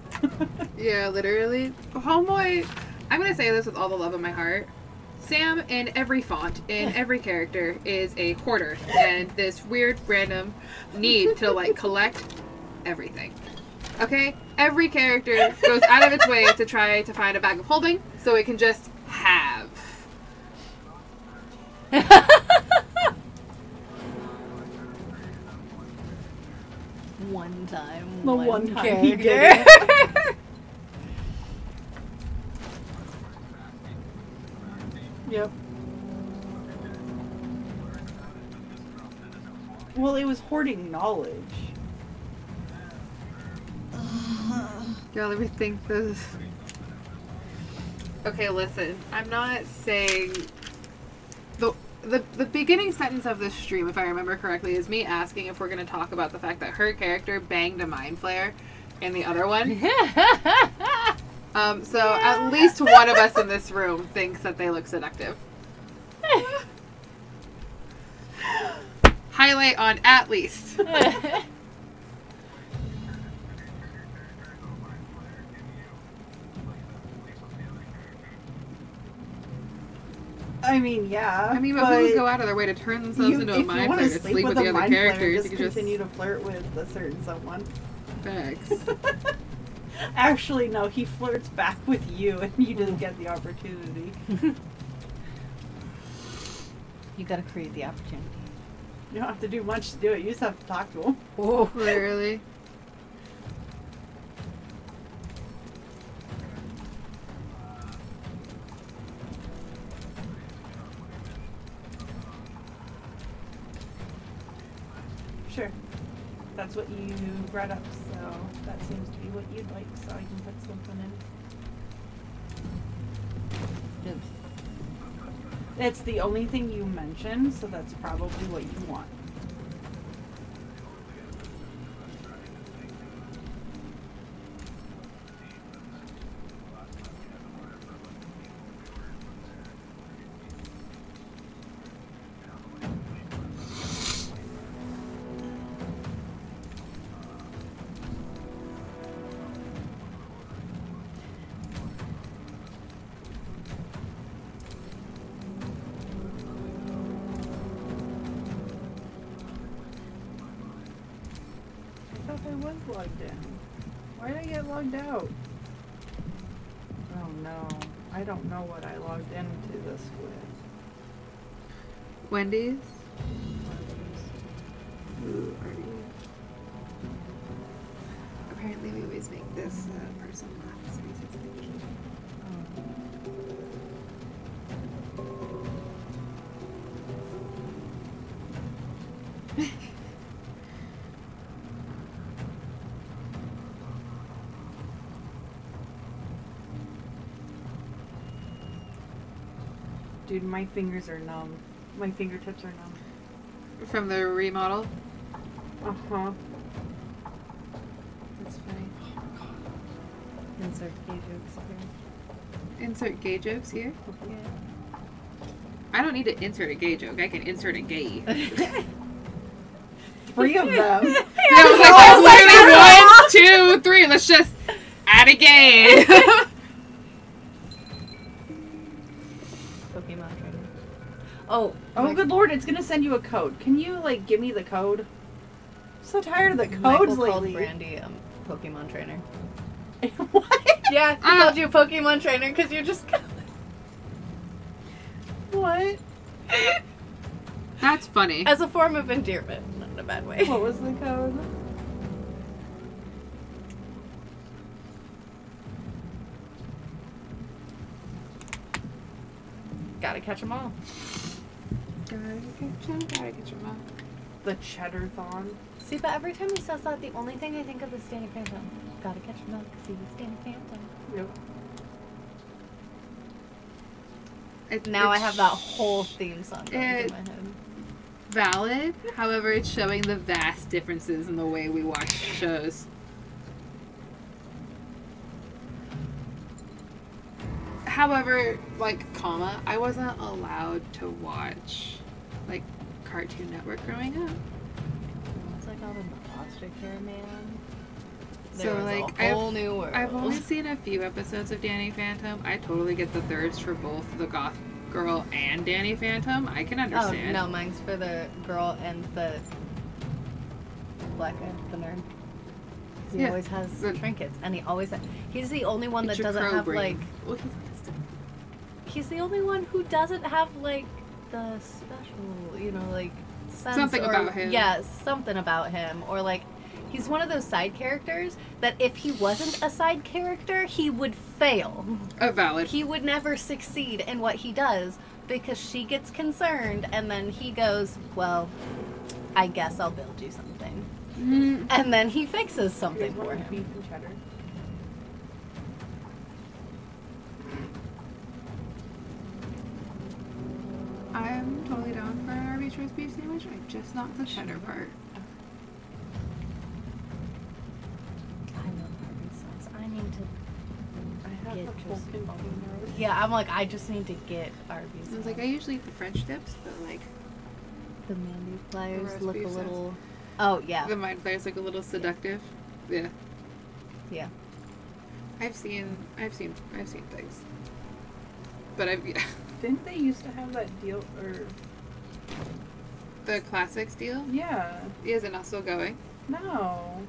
Yeah, literally. Homeboy, I'm gonna say this with all the love in my heart. Sam, in every font, in every character, is a hoarder, and this weird, random need to like collect everything. Okay, every character goes out of its way to try to find a bag of holding, so it can just one, one time he did it. Yep. Well, it was hoarding knowledge. Y'all ever think this? Okay, listen. I'm not saying the the beginning sentence of this stream, if I remember correctly, is me asking if we're going to talk about the fact that her character banged a mind flayer in the other one. um, so at least one of us in this room thinks that they look seductive. Highlight on at least. I I mean, yeah. I mean, but, who would go out of their way to turn themselves you, into if a mind you want flayer to to sleep, sleep with with the other mind flayer, characters? just You could just continue to flirt with a certain someone. Facts. Actually, no, he flirts back with you, and you didn't get the opportunity. You gotta create the opportunity. You don't have to do much to do it. You just have to talk to him. Oh, literally. Sure. That's what you brought up, so that seems to be what you'd like, so I can put something in. It's the only thing you mentioned, so that's probably what you want. Dude, my fingers are numb. My fingertips are numb. From the remodel. Uh huh. That's funny. Insert gay jokes here. Insert gay jokes here. Yeah. I don't need to insert a gay joke. I can insert a gay. Three of them. Yeah, I was like, literally one, two, three. Let's just add a gay. good lord, it's gonna send you a code. Can you, like, give me the code? I'm so tired of the codes Michael called lately. Brandy um, Pokemon trainer. what? Yeah, he called you Pokemon trainer because you're just. What? That's funny. As a form of endearment, not in a bad way. What was the code? Gotta catch them all. Gotta catch 'em, gotta catch 'em all. The cheddar thon. See, but every time he says that, the only thing I think of is Danny Phantom. Gotta catch him up because he was Danny Phantom. Yep. It- Now I have that whole theme song going it- through my head. valid. However, it's showing the vast differences in the way we watch shows. However, like, comma, I wasn't allowed to watch, like, Cartoon Network growing up. It's like all the foster care man. So, There was like, a whole I've, new world. I've only seen a few episodes of Danny Phantom. I totally get the thirst for both the goth girl and Danny Phantom. I can understand. Oh understand. no, mine's for the girl and the black guy, the nerd. He Yeah, always has the- trinkets, and he always ha- he's the only one that doesn't have brain. like Well, he's he's the only one who doesn't have like the special, you know, like sense Something or- about him. Yeah, something about him, or like he's one of those side characters that if he wasn't a side character, he would fail. A valid. He would never succeed in what he does because she gets concerned, and then he goes, "Well, I guess I'll build you something," Mm, and then he fixes something Here's one for with him. beef and cheddar. I'm totally down for an Arby's roast beef sandwich. I'm just not the cheddar part. I love Arby's sauce. I need to. I have Get a full just- container. Yeah, I'm like, I just need to get Arby's. I was like, I usually eat the French dips, but like the mind flayers roast look a beef sauce. little. Oh yeah, the mind flayers look a little seductive. Yeah. yeah. I've seen, I've seen, I've seen things. But I've, yeah. Didn't they used to have that deal or The classics deal? Yeah. Is it not still going? no?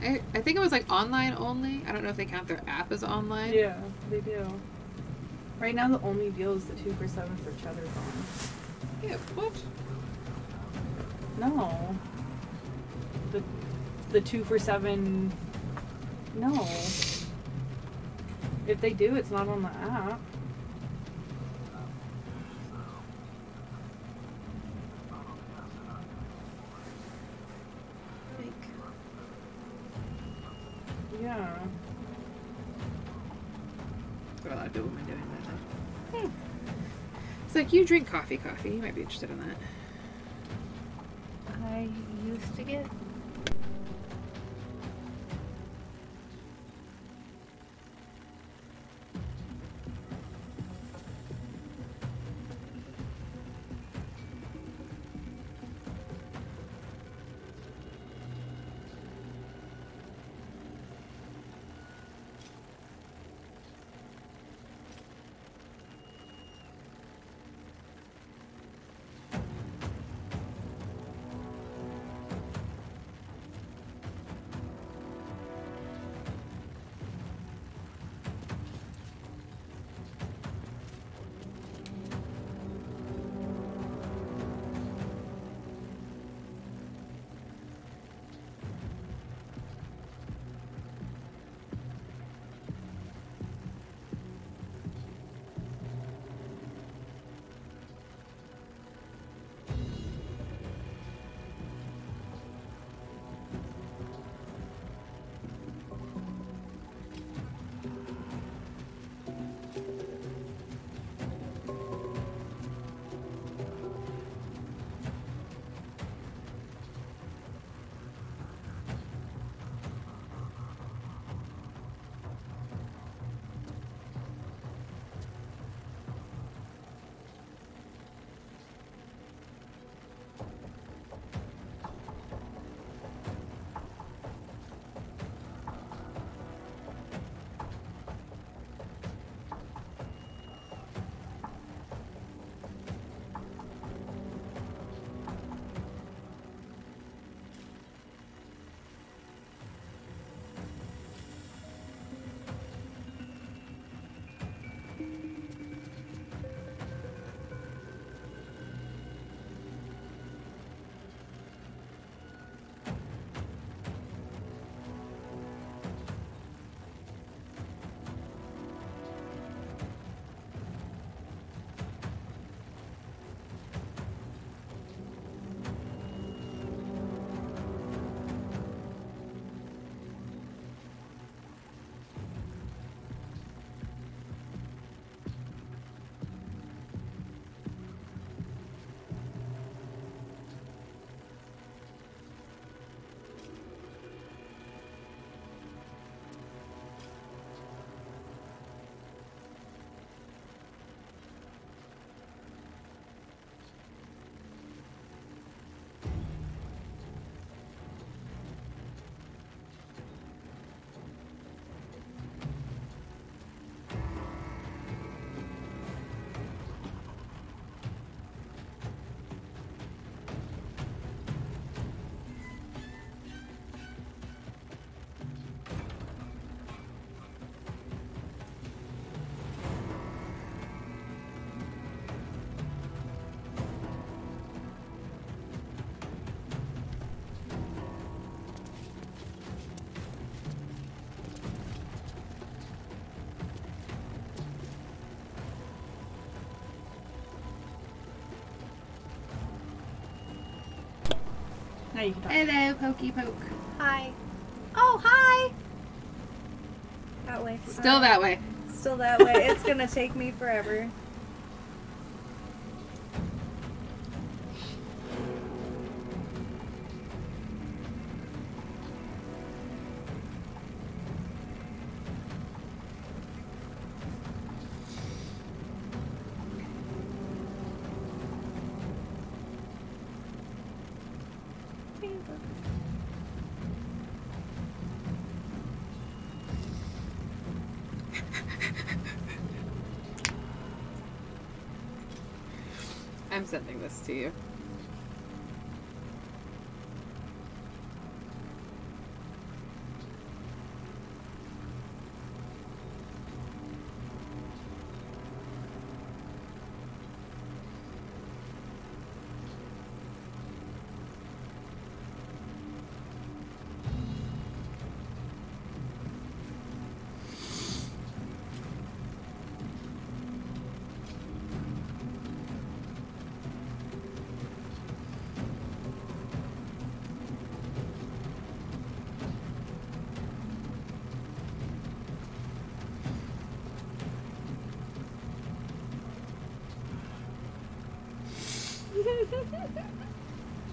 I, I think it was like online only. I don't know if they count their app as online. Yeah, they do. Right now, the only deal is the two for seven for Cheddar's on. Yeah, what? No. The the two for seven. No. If they do, it's not on the app. Yeah. There are a lot of good women doing that. though. It's like you drink coffee, coffee. You might be interested in that. I used to get Now you can talk. Hello, Pokey Poke. Hi. Oh, hi. That way. Still that way. Still that way. it's gonna take me forever. Sending this to you.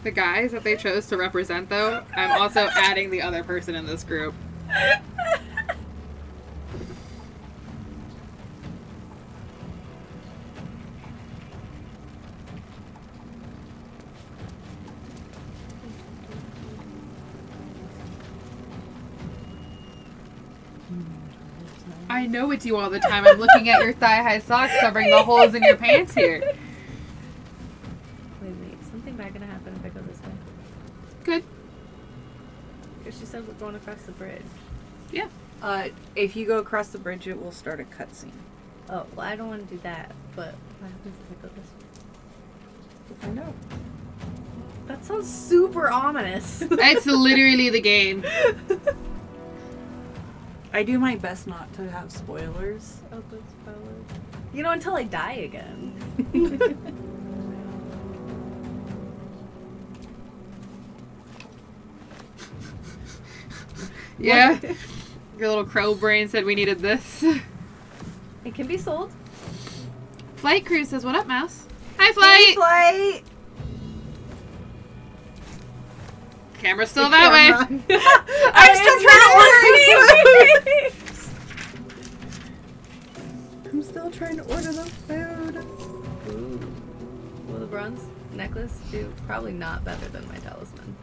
The guys that they chose to represent, though, I'm also adding the other person in this group. I know it's you all the time. I'm looking at your thigh high socks covering the holes in your pants here. Wait, wait. Something bad gonna happen if I go this way. Good. Because she said we're going across the bridge. Yeah. Uh, if you go across the bridge, it will start a cutscene. Oh, well, I don't want to do that, but what happens if I go this way? We'll find out. That sounds super ominous. It's literally the game. I do my best not to have spoilers. Oh, good spoilers. You know, until I die again. Yeah. Your little crow brain said we needed this. it can be sold. Flight crew says, "What up, mouse?" Hi, flight. Flight. Camera's still that way. I'm still trying to order food. I'm still trying to order the food. Ooh. Will the bronze necklace do? Probably not better than my talisman.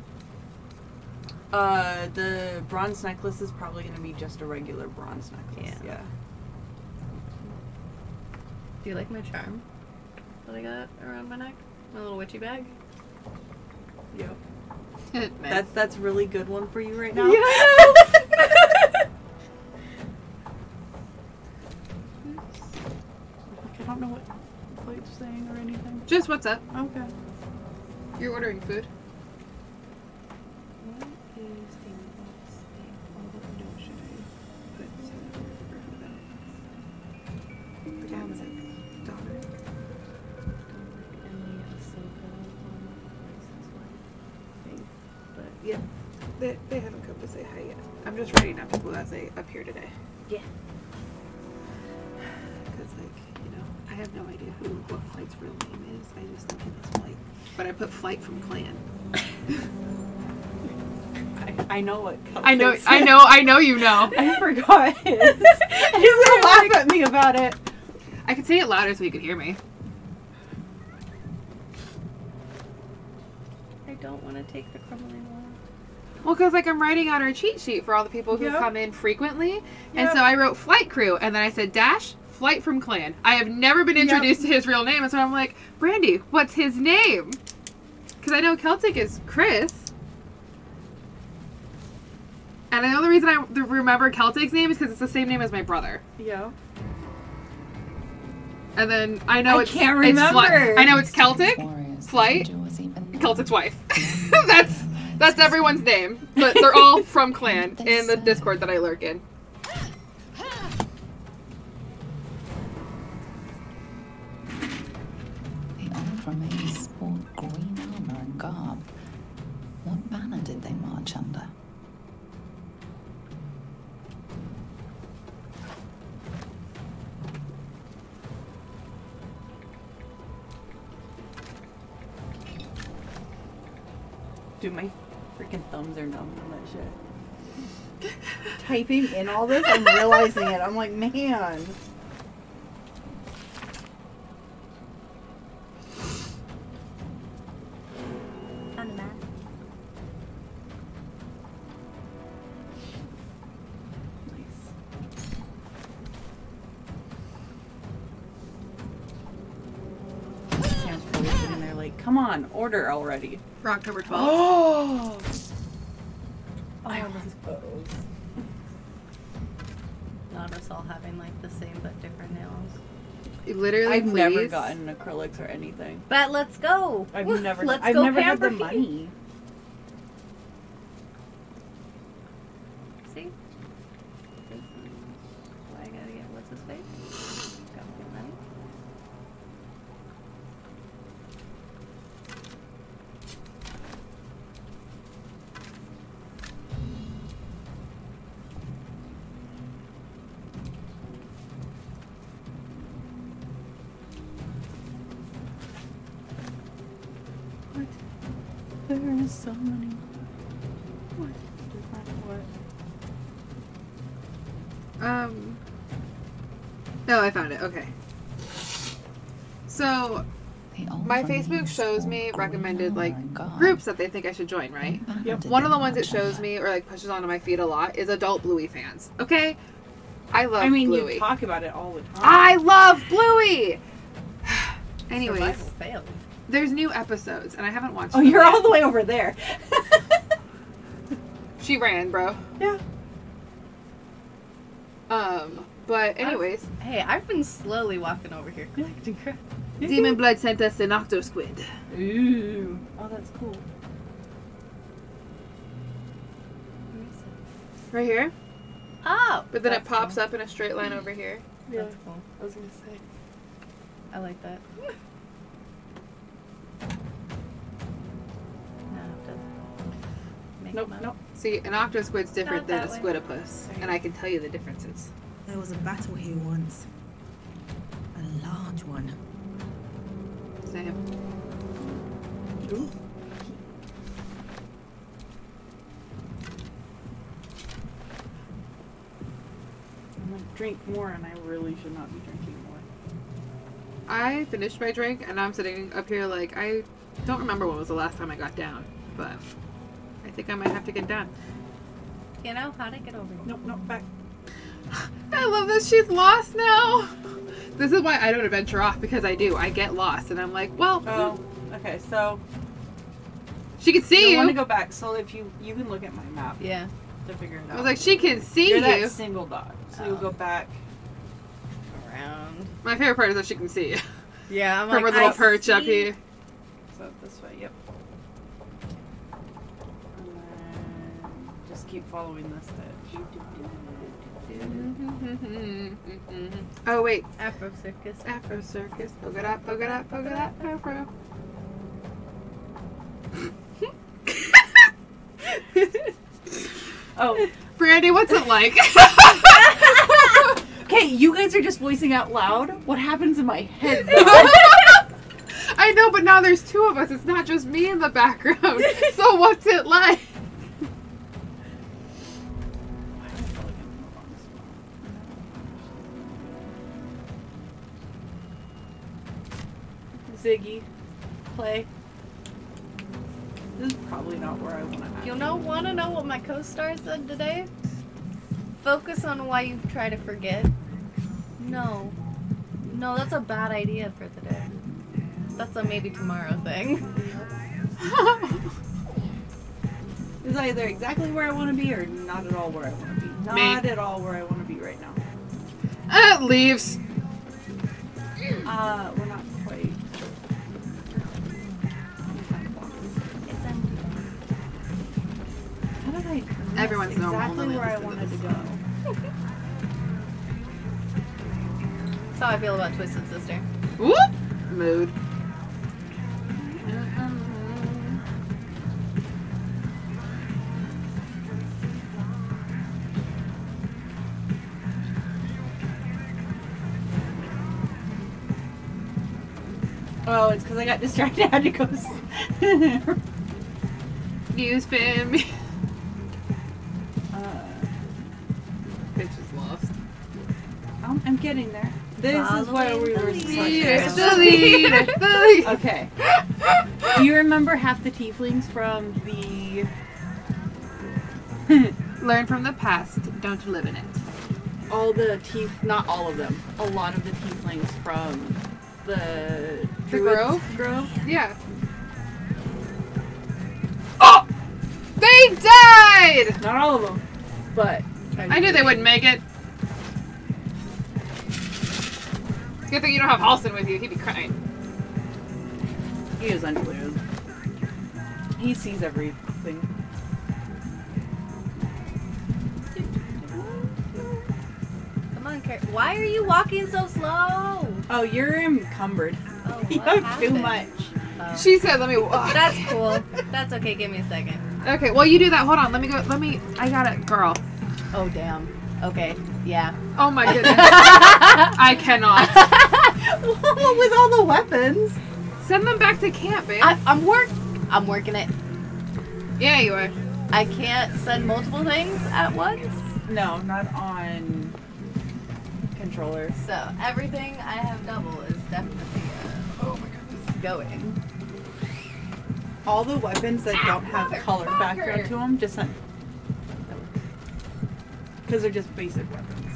Uh, the bronze necklace is probably going to be just a regular bronze necklace. Yeah. Yeah. Do you like my charm that I got around my neck? My little witchy bag? Yep. Nice. That's that's really good one for you right now. Yeah, I don't know what plate's saying or anything. Just what's up? Okay. You're ordering food. Know what. I know, Celtics I know, I know you know. I forgot his. he's gonna laugh at me about it. I could say it louder so you could hear me. I don't want to take the crumbling one. Well, because like I'm writing out our cheat sheet for all the people who Yep. come in frequently, and Yep. so I wrote flight crew, and then I said dash flight from clan. I have never been Yep. introduced to his real name, and so I'm like, Brandy, what's his name? Because I know Celtic is Chris, and the only reason I remember Celtic's name is because it's the same name as my brother. Yeah. And then I know I it's can't it's Fli- remember. I know it's Celtic, Warriors flight, Celtic's wife. that's that's everyone's name, but they're all from clan in the Discord that I lurk in. Dude, my freaking thumbs are numb from that shit. Typing in all this, I'm realizing it. I'm like, man. On, order already. For October 12th. Oh. I those. Not us all having like the same but different nails. Literally, I've never gotten acrylics or anything. But let's go. I've never. Let's I've go never had the money. No, I found it. Okay. So, my Facebook shows me recommended like groups that they think I should join, right? Yep. One of the ones it shows me or like pushes onto my feed a lot is adult Bluey fans. Okay, I love I mean, Bluey. you talk about it all the time. I love Bluey. Anyways, failed. there's new episodes and I haven't watched. Oh, them you're yet. all the way over there. She ran, bro. Yeah. Um, but anyways, Hey, I've been slowly walking over here collecting crap. Demon Blood sent us an Octo Squid. Ooh. Oh, that's cool. Right here. Oh! But then it pops cool. up in a straight line over here. Yeah. That's cool. I was gonna say. I like that. No, it doesn't. Make Nope, nope. See, an Octo Squid's different Not than a that. Squidopus, and I can tell you the differences. There was a battle here once. A large one. Same. Ooh. I'm gonna drink more, and I really should not be drinking more. I finished my drink, and I'm sitting up here like I don't remember when was the last time I got down, but I think I might have to get down. You know, how to get over here? Nope, nope, back. I love that she's lost now. This is why I don't adventure off because I do. I get lost, and I'm like, well, Oh, okay. So she can see you you. want to go back. So if you you can look at my map Yeah. to figure it out. I was like, she can see You're you. that single dot. So you'll oh. go back. Around. My favorite part is that she can see you. Yeah, I'm From like, her little I perch up here. So this way. Yep. And then just keep following this edge. Mm-hmm. Oh wait, Afro Circus. Afro Circus. Poke it up, poke it up, poke it up, Afro. Oh, Brandy, what's it like? okay. You guys are just voicing out loud. What happens in my head? I know, but now there's two of us. It's not just me in the background. so what's it like? Ziggy, play. This is probably not where I want to. Be. You know, want to know what my co-star said today? Focus on why you try to forget. No. No, that's a bad idea for today. That's a maybe tomorrow thing. It's either exactly where I want to be or not at all where I want to be. Not at all where I want to be right now. Uh, leaves. Uh, we're not did I? Everyone's miss normal exactly limit where I wanted to go. That's how I feel about Twisted Sister. Whoop! Mood. Oh, it's because I got distracted. I had to go. s- You spin me. I'm getting there. This Following is why we were lead. The lead. The lead. Okay. Do you remember half the tieflings from the? Learn from the past. Don't live in it. All the teeth, not all of them. A lot of the tieflings from the. The grove. Grove. Yeah. Oh! They died. Not all of them, but. I, I knew they wouldn't make it. It's good thing you don't have Halsin with you. He'd be crying. He is is. He sees everything. Come on, Car- Why are you walking so slow? Oh, you're encumbered. Oh, you what have too much. Oh. She said, "Let me walk." That's cool. That's okay. Give me a second. Okay, well you do that. Hold on. Let me go. Let me. I got it, girl. Oh damn. Okay. Yeah. Oh my goodness. I cannot. What with all the weapons. Send them back to camp, babe. I, I'm work. I'm working it. yeah, you are. I can't send multiple things at once. No, not on controller. So everything I have double is definitely uh, oh my goodness. going. All the weapons that don't have color background to them, just send. Because they're just basic weapons.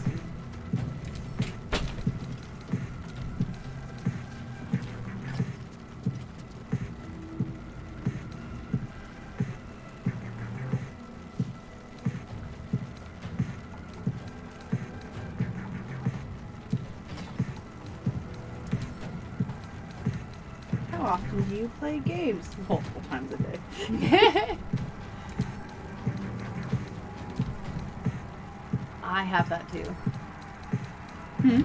How often do you play games? Multiple times a day. have that too. Hmm?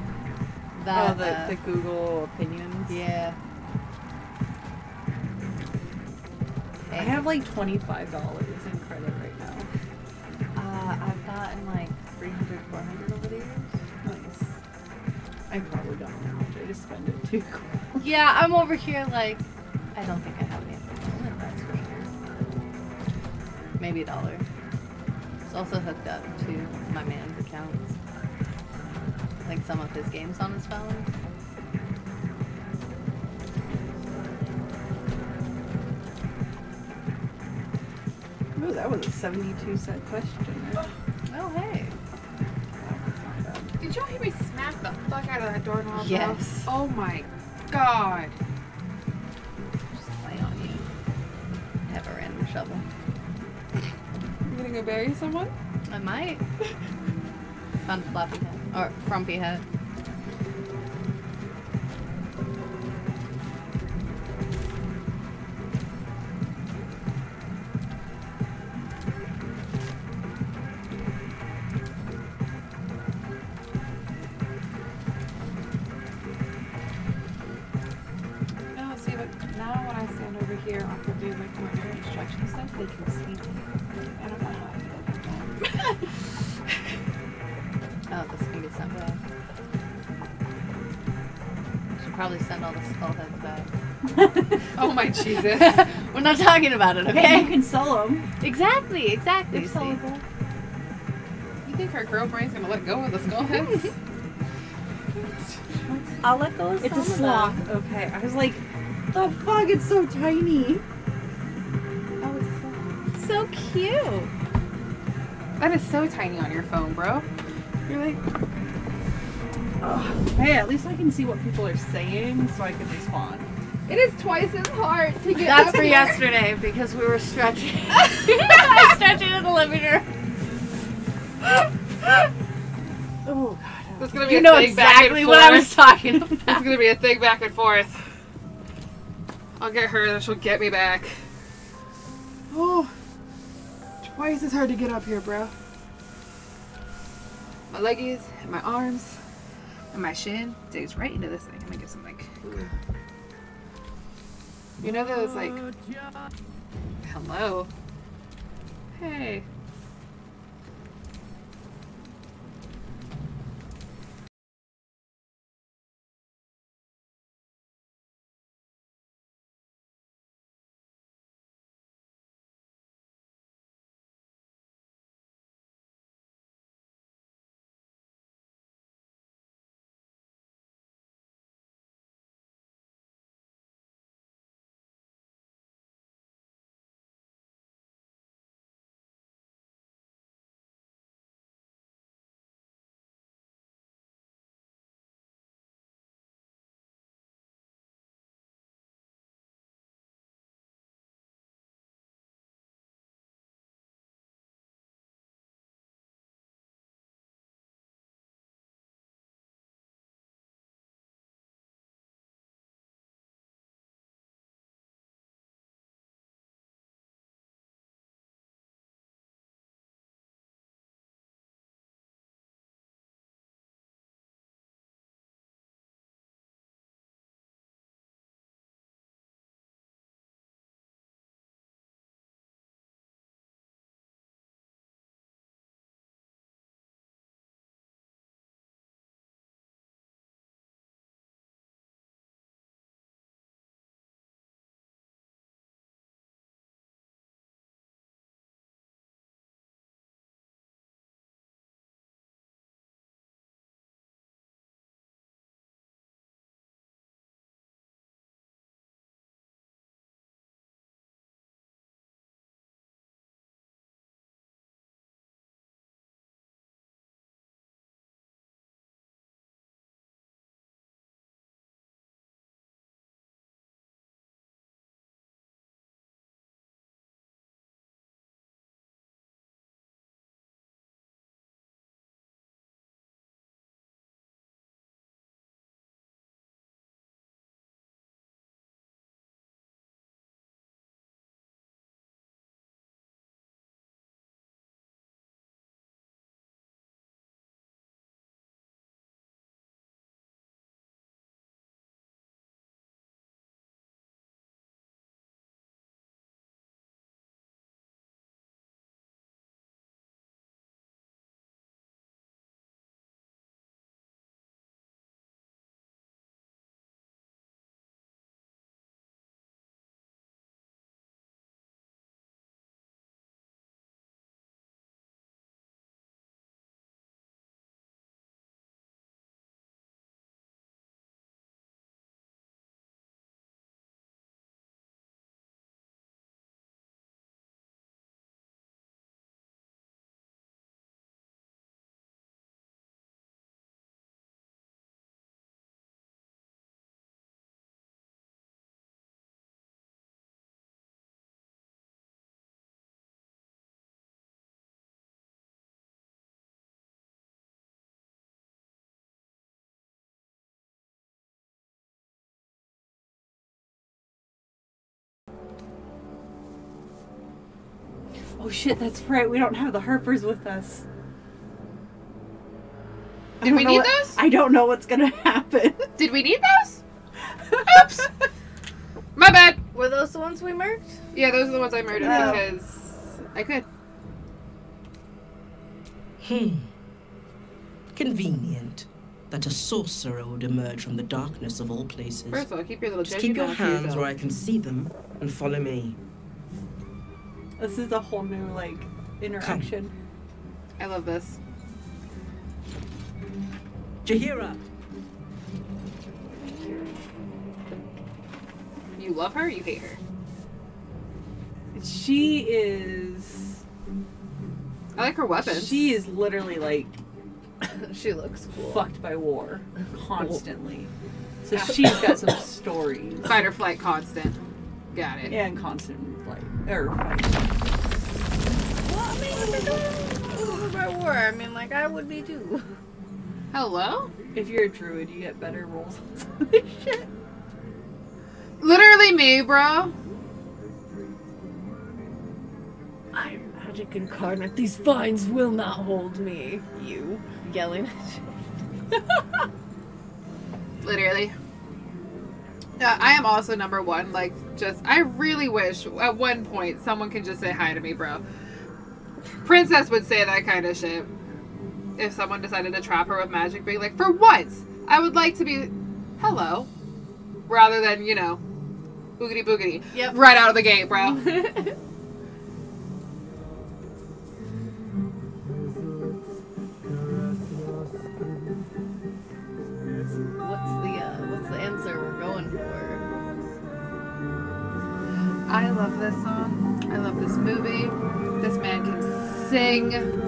That oh, the, uh, the Google opinions. yeah. I have like twenty-five dollars in credit right now. Uh, I've gotten like 300, 400 over the years. Nice. I probably don't know how much I just spend it too. Yeah, I'm over here like, I don't think I have any at that's for sure. Maybe a dollar. It's also hooked up to my man's accounts. Like some of his games on his phone. Ooh, that was a seventy-two cent question. Right? Oh, hey. Did y'all hear me smack the fuck out of that doorknob? bro? Yes. Oh my god. Just lay on you. Have a random shovel. You gonna go bury someone? I might. Fun floppy hat. Or frumpy hat. My Jesus. We're not talking about it, Okay, okay? you can sell them. Exactly, exactly. They're sellable. You think our girl brain's gonna let go of the skull heads? I'll let go of It's a sloth. them. Okay, I was like, the fuck? It's so tiny. oh, it's so. So cute. That is so tiny on your phone, bro. You're like, Hey, at least I can see what people are saying, so I can respond. It is twice as hard to get. That's up for here. yesterday because we were stretching. I was stretching in the living room. Oh god. It's gonna be You a know thing exactly what I was forth. talking It's gonna be a thing back and forth. I'll get her, then she'll get me back. Oh, twice as hard to get up here, bro. My leggies and my arms and my shin digs right into this thing. I'm gonna get some like, you know those like, hello, hey. Oh shit, that's right. We don't have the Harpers with us. I Did don't we know need what- those? I don't know what's gonna happen. Did we need those? Oops. My bad. Were those the ones we marked? Yeah, those are the ones I murdered Oh. because I could. Hmm. Convenient that a sorcerer would emerge from the darkness of all places. First of all, keep your little Just keep your hands yourself. where I can see them and follow me. This is a whole new like interaction. I love this. Jaheira! You love her, or you hate her. She is. I like her weapons. She is literally like she looks cool. fucked by war constantly. So she's got some stories. Fight or flight constant. Got it. And constant or fight. Well, I mean, over by war. I mean, like I would be too. Hello? If you're a druid, you get better rolls on some of this shit. Literally me, bro. I'm magic incarnate. These vines will not hold me. You yelling at you. Literally. Uh, I am also number one. Like, just, I really wish at one point someone can just say hi to me, bro. Princess would say that kind of shit. If someone decided to trap her with magic, being like, for once, I would like to be, hello. Rather than, you know, boogity boogity. Yep. Right out of the gate, bro. I love this song. I love this movie. This man can sing.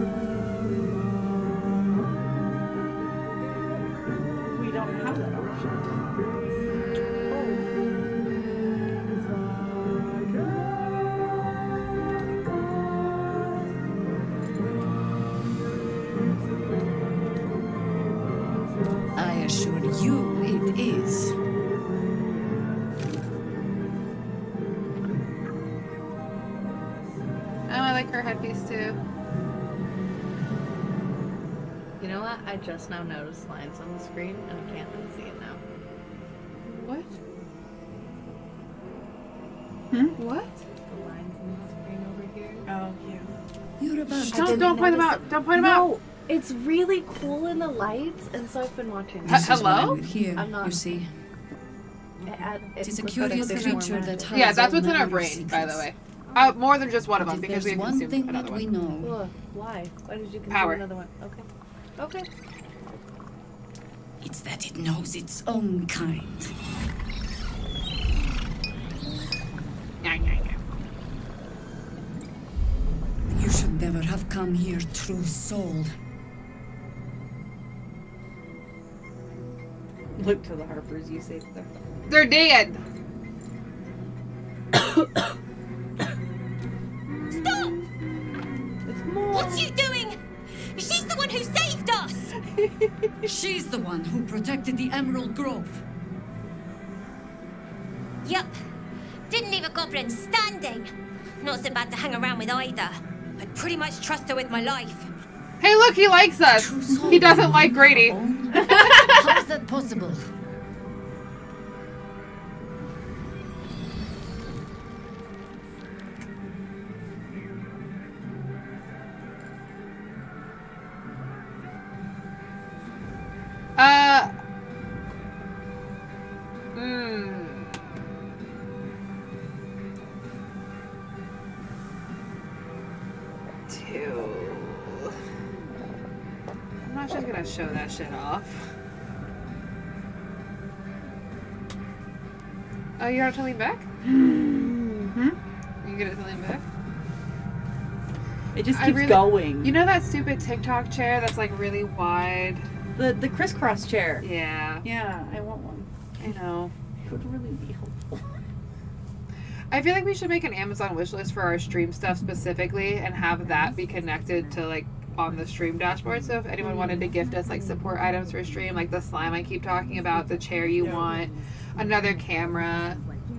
I just now noticed lines on the screen and I can't unsee it now. What? Hmm? What? The lines on the screen over here. Oh, yeah. You're Shh, don't, don't point them out. Don't point them out. No, it's really cool in the lights, and so I've been watching. H- This is what I hello? would hear, I'm not- you see. It, It is a looks curious like creature that has Yeah, that's what's in our manner of brain, by the way. Uh, more than just one of But them, because we there's one consumed thing another that we know, Look, why? Why did you consume Power. another one? Okay. Okay. It's that it knows its own kind. You should never have come here, true soul. Look to the Harpers, you saved them. They're dead. Stop! It's more. What's you doing? She's the one who saved us! She's the one who protected the Emerald Grove. Yep. Didn't leave a goblin standing. Not so bad to hang around with either. I'd pretty much trust her with my life. Hey, look, he likes us. He doesn't like Grady. How is that possible? You to lean back? Mm-hmm. You get it to lean back? It just keeps really- going. You know that stupid TikTok chair that's like really wide? the the crisscross chair. Yeah. Yeah, I want one. I know. It would really be helpful. I feel like we should make an Amazon wish list for our stream stuff specifically and have that be connected to like on the stream dashboard. So if anyone wanted to gift us like support items for stream, like the slime I keep talking about, the chair you want, another camera,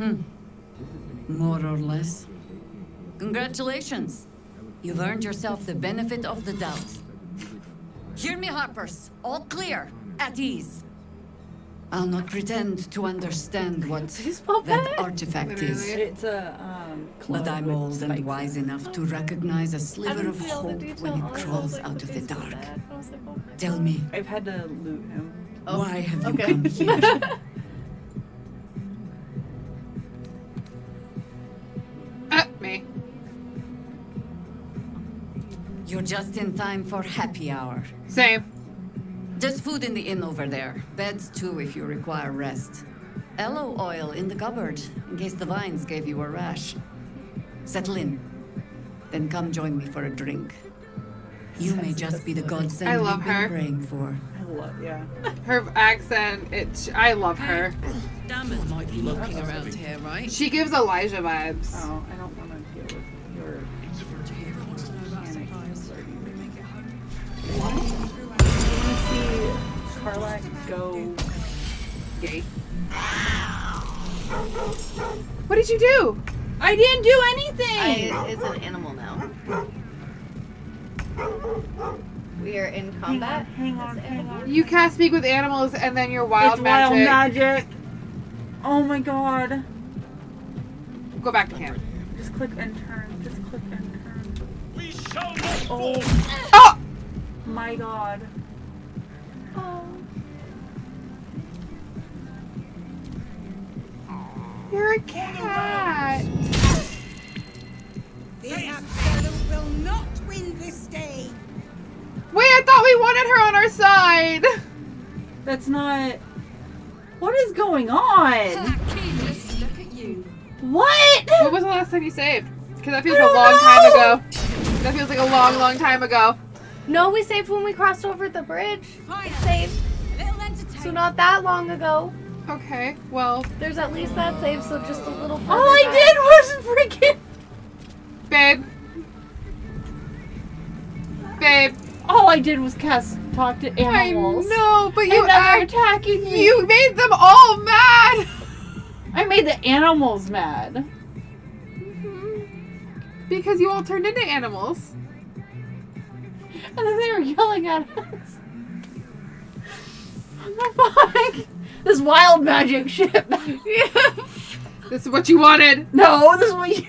Hmm. More or less. Congratulations. You've earned yourself the benefit of the doubt. Hear me, Harpers. All clear. At ease. I'll not pretend to understand what that artifact is. It's a um. But I'm old and wise in it. enough to recognize a sliver of hope when it crawls out of the dark. Tell me, I've had to loot him. why have you okay. come here? You're just in time for happy hour. Same. There's food in the inn over there. Beds too if you require rest. Aloe oil in the cupboard in case the vines gave you a rash. Settle in. Then come join me for a drink. You may just be the godsend I love we've been her. praying for. I love, yeah. Her accent, it's I love her. Dammit might be looking around here, right? She gives Elijah vibes. Oh, I don't I want to see Karlach go gay. What did you do? I didn't do anything. I, it's an animal now. We are in combat. Hang on, hang on. You cast speak with animals and then your wild it's magic. wild magic. Oh my god. Go back to camp. Just click and turn. Just click and turn. We shall not Oh. oh my god. Oh. You're a cat. The Absolute will not win this day. Wait, I thought we wanted her on our side. That's not. What is going on? Just look at you. What? When was the last time you saved? Because that feels I a don't long know. time ago. That feels like a long, long time ago. No, we saved when we crossed over the bridge. We saved. So not that long ago. Okay, well. There's at least that save, so just a little further All I back. did was freaking. Babe. Babe. All I did was cast talk to animals. I know, but you and they're act- attacking me. You made them all mad. I made the animals mad. Because you all turned into animals. And then they were yelling at us. What the fuck? This wild magic shit. This is what you wanted. No, this is what you.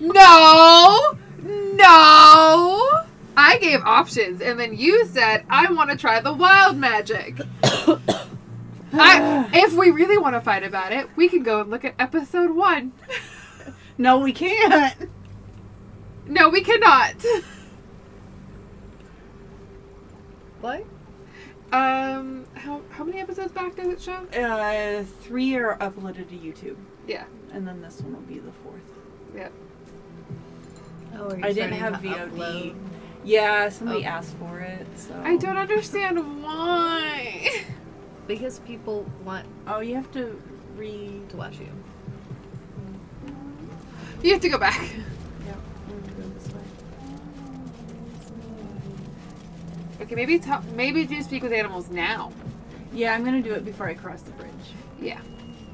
No. No. I gave options, and then you said, I want to try the wild magic. I, if we really want to fight about it, we can go and look at episode one. No, we can't. No, we cannot. What? Um, how how many episodes back does it show? Uh, three are uploaded to YouTube, Yeah. and then this one will be the fourth. Yep. Oh, are you I didn't have VOD. upload? Yeah, somebody Oh. asked for it, so. I don't understand why. Because people want Oh, you have to read. to watch you. You have to go back. Yep, I'm gonna go this way. Okay, maybe talk, maybe do speak with animals now. Yeah, I'm gonna do it before I cross the bridge. Yeah.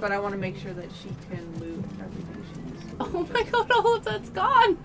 But I want to make sure that she can loot everything she needs Oh my god, all of that's gone.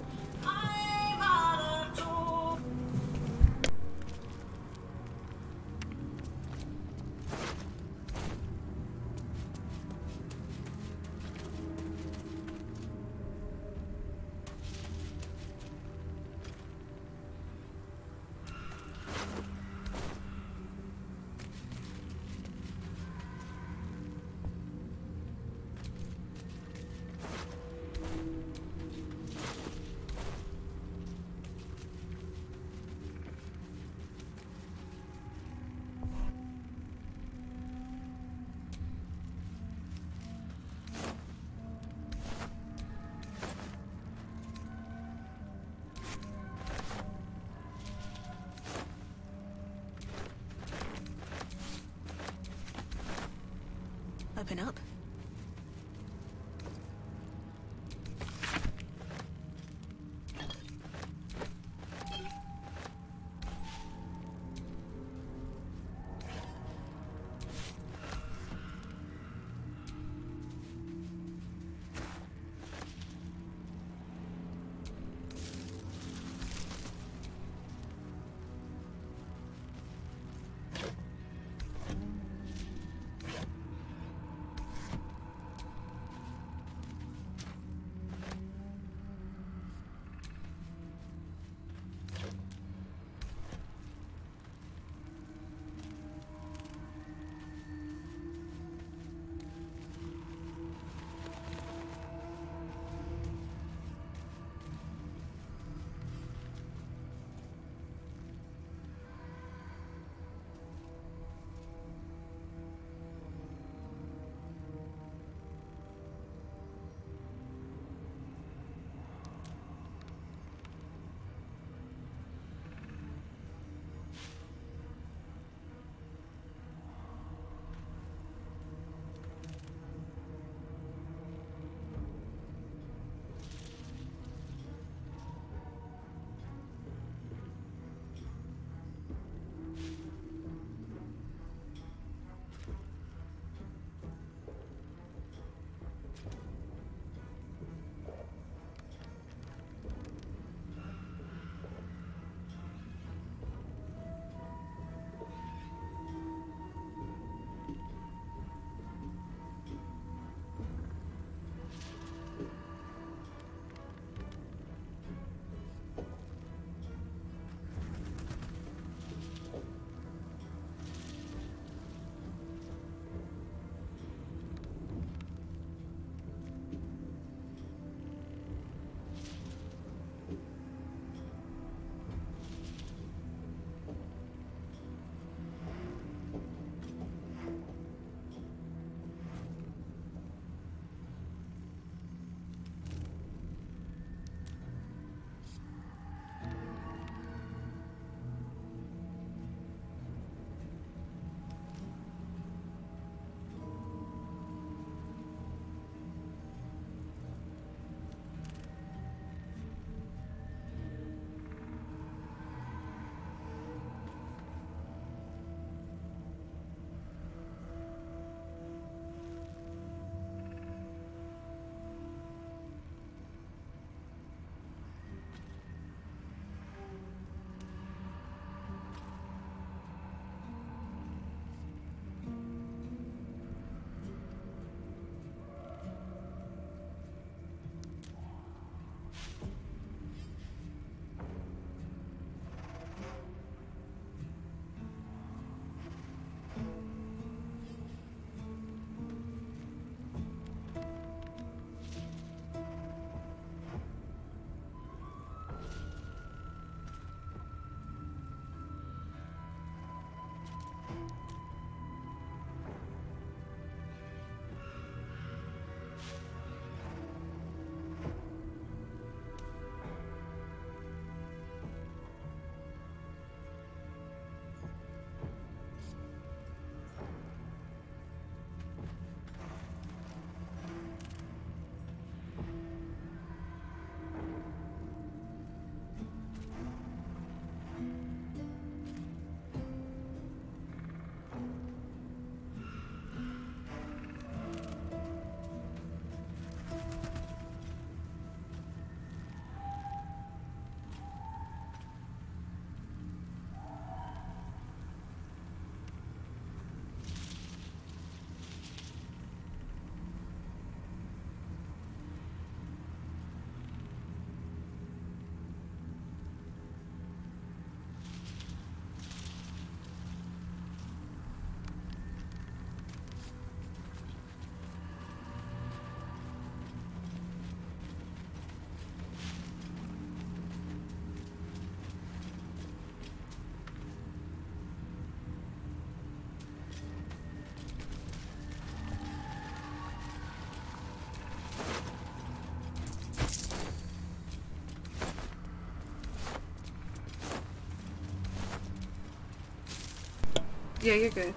Yeah, you're good.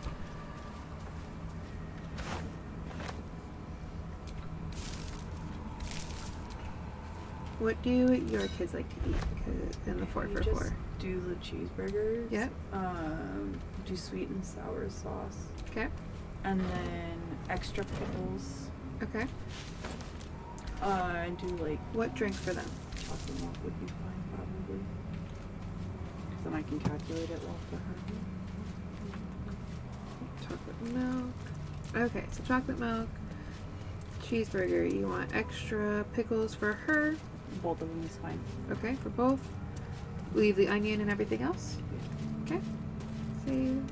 What do your kids like to eat? Because in the four for just four. Do the cheeseburgers. Yep. Um, do sweet and sour sauce. Okay. And then extra pickles. Okay. Uh, and do like What drink for them? chocolate milk would be fine probably. 'Cause then I can calculate it well for her. Milk. Okay, so chocolate milk, cheeseburger. You want extra pickles for her? Both of them is fine. Okay, for both. Leave the onion and everything else. Okay. Save.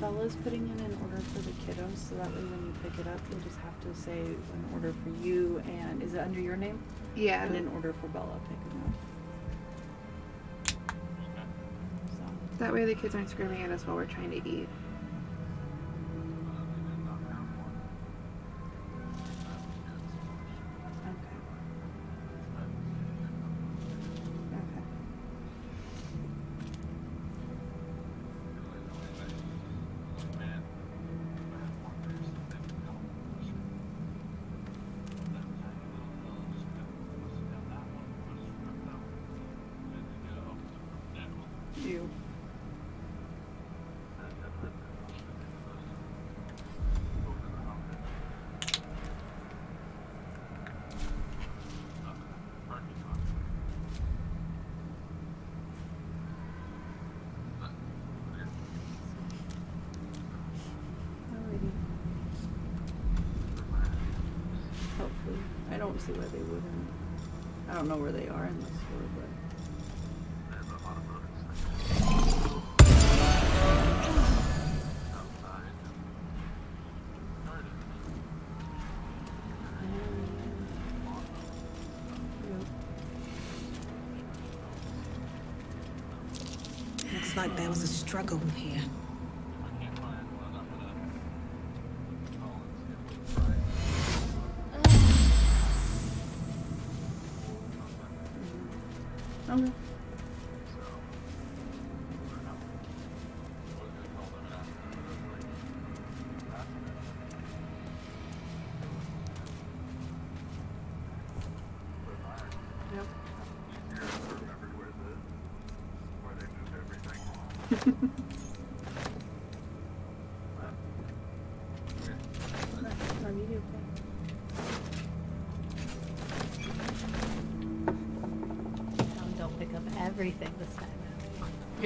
Bella's putting in an order for the kiddos, so that way when you pick it up, you'll just have to say an order for you and is it under your name? Yeah. And an order for Bella picking up. That way the kids aren't screaming at us while we're trying to eat. Struggle here.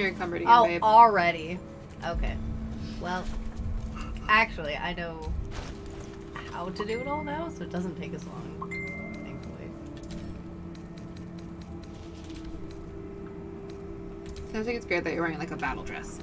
You're encumbered again, Oh, babe. already. Okay. Well, actually, I know how to do it all now, so it doesn't take as long. Thankfully. Sounds like it's great that you're wearing like a battle dress.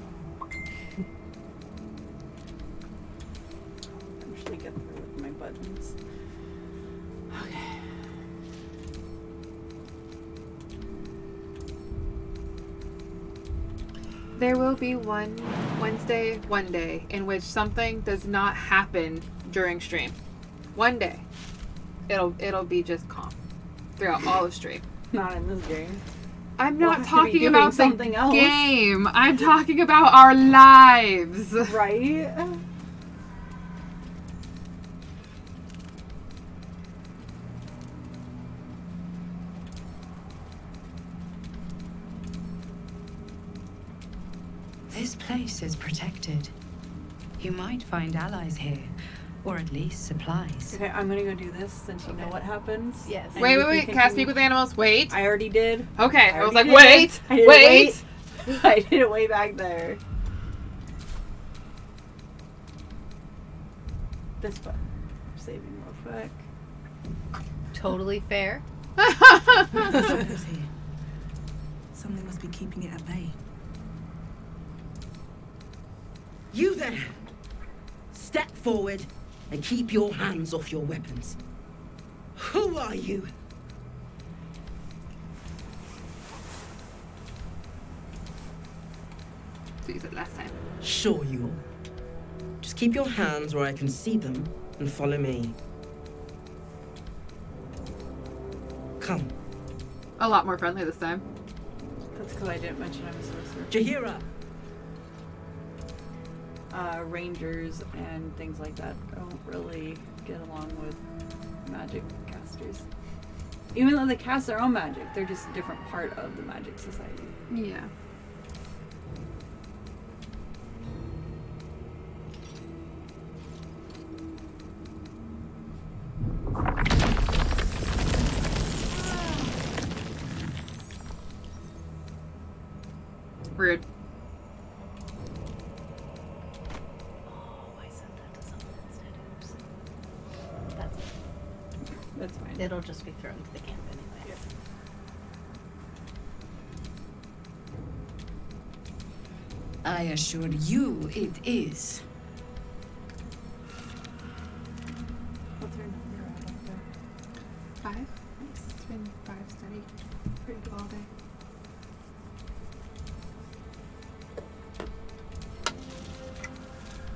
Be one Wednesday, one day, in which something does not happen during stream. One day. It'll it'll be just calm throughout all of stream. Not in this game. I'm We'll not be talking about the something else. game. I'm talking about our lives. Right? This place is protected. You might find allies here, or at least supplies. Okay, I'm gonna go do this since you know what happens. Yes. Wait, wait, can wait. Can I speak with animals? Wait. I already did. Okay. I, was like, already wait. I did it wait. I did it way back there. This button. Saving real quick. Totally fair. Something must be keeping it at bay. You there! Step forward and keep your hands off your weapons. Who are you? So you said last time. Sure you are. Just keep your hands where I can see them and follow me. Come. A lot more friendly this time. That's because I didn't mention I'm a sorcerer. Jaheira! Uh, rangers and things like that don't really get along with magic casters. Even though they cast their own magic, they're just a different part of the magic society. Yeah. Rude. Oh, I sent that to someone instead. Oops. That's That's fine. It'll just be thrown to the camp anyway. I assure you it is. What's her number out of there? Five? It's been five steady. Pretty good all day.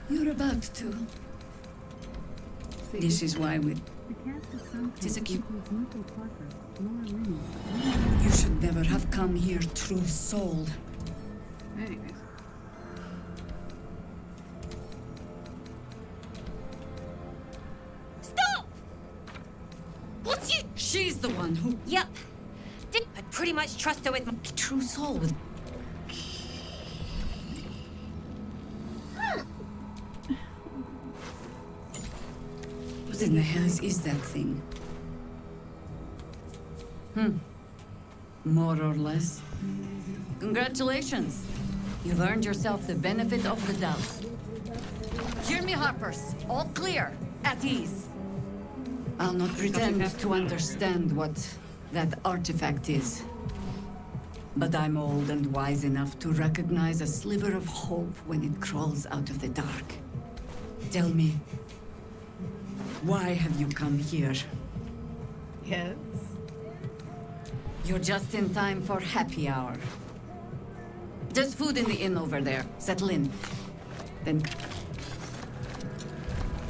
You're about to. This is why we. It is a cute. You should never have come here, true soul. Much trust with my true soul with. What in the hell is that thing? Hmm. More or less. Congratulations. You've earned yourself the benefit of the doubt. Hear me, Harpers. All clear. At ease. I'll not pretend to understand what that artifact is. But I'm old and wise enough to recognize a sliver of hope when it crawls out of the dark. Tell me, why have you come here? Yes. You're just in time for happy hour. There's food in the inn over there. Settle in. Then.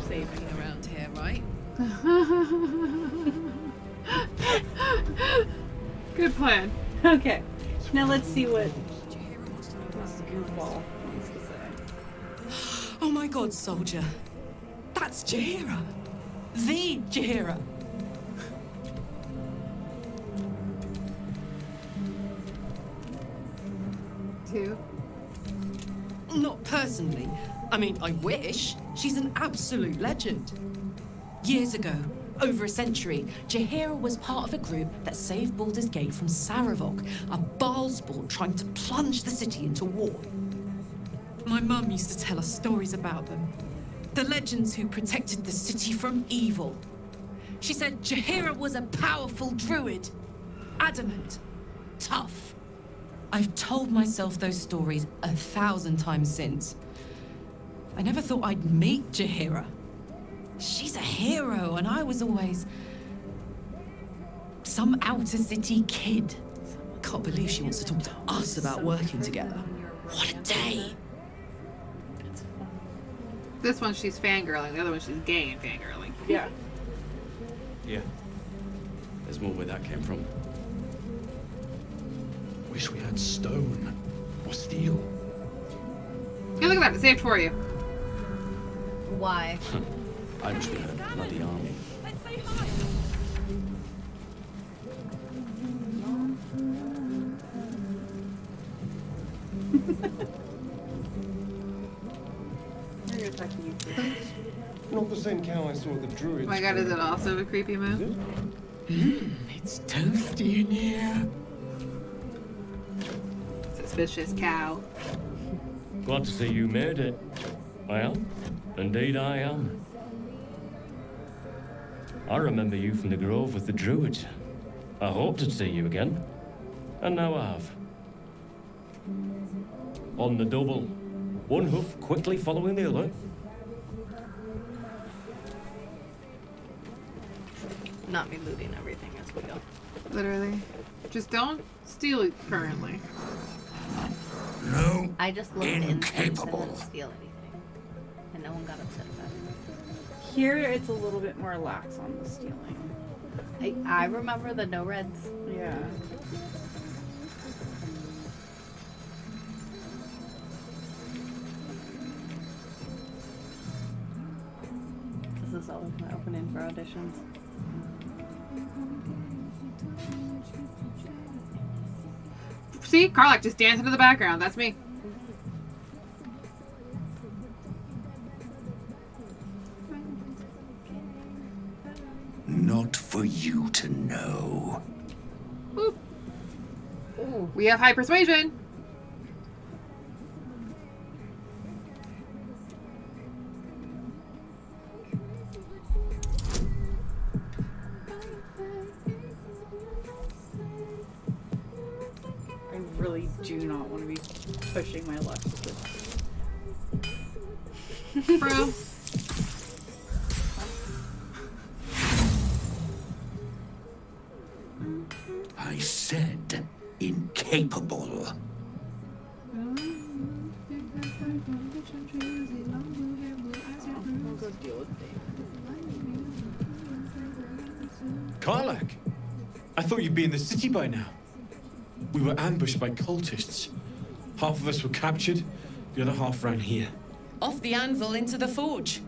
Saving around here, right? Good plan. Okay. Now let's see what this goofball wants to say. Oh my god, soldier. That's Jaheira. The Jaheira. Two. Not personally. I mean, I wish. She's an absolute legend. Years ago, over a century, Jaheira was part of a group that saved Baldur's Gate from Sarevok, a Baalspawn trying to plunge the city into war. My mum used to tell us stories about them. The legends who protected the city from evil. She said Jaheira was a powerful druid. Adamant. Tough. I've told myself those stories a thousand times since. I never thought I'd meet Jaheira. She's a hero, and I was always. some outer city kid. Can't believe she wants to talk to us about working together. What a day! This one she's fangirling, the other one she's gay and fangirling. Yeah. Yeah. There's more where that came from. Wish we had stone or steel. Hey, look at that. It's saved for you. Why? I wish we had a bloody army. You're attacking. Not the same cow I saw at the druids. Oh my god, is it also a creepy move? Mmm, it's toasty in here. Suspicious cow. Glad to see you made it. I am. Indeed, I am. I remember you from the grove with the druids. I hoped to see you again. And now I have. On the double. One hoof quickly following the other. Not me looting everything as we go. Literally. Just don't steal it currently. No. I just looked in and Incapable. didn't steal anything. And no one got upset about it. Here, it's a little bit more lax on the stealing. I, I remember the no reds. Yeah. This is always my opening for auditions. See, Karlach just dancing in the background. That's me. Not for you to know. Ooh, we have high persuasion. I really do not want to be pushing my luck with this. Bro. Be in the city by now. We were ambushed by cultists. Half of us were captured, the other half ran here. Off the anvil into the forge.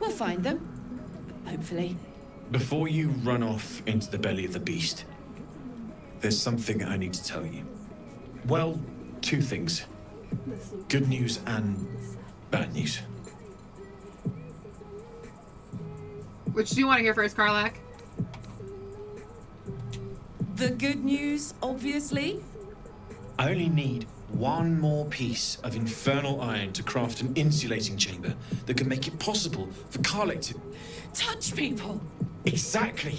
We'll find them. Hopefully. Before you run off into the belly of the beast, there's something I need to tell you. Well, two things good news and bad news. Which do you want to hear first, Karlach? The good news, obviously. I only need one more piece of infernal iron to craft an insulating chamber that can make it possible for Karlach to. Touch people. Exactly!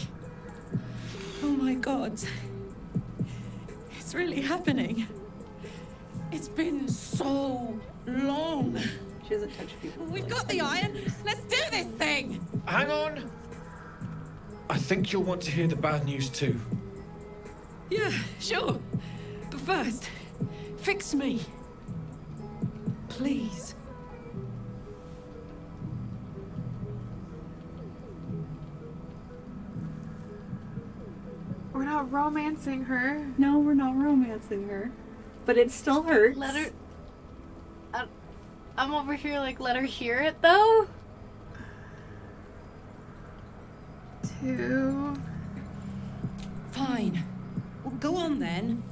Oh my god. It's really happening. It's been so long. She doesn't touch people. We've got the iron. Let's do this thing. Hang on! I think you'll want to hear the bad news too. Yeah, sure. But first, fix me. Please. We're not romancing her. No, we're not romancing her. But it still hurts. Let her. I, I'm over here like, let her hear it though. Two. Fine. Well, go on then.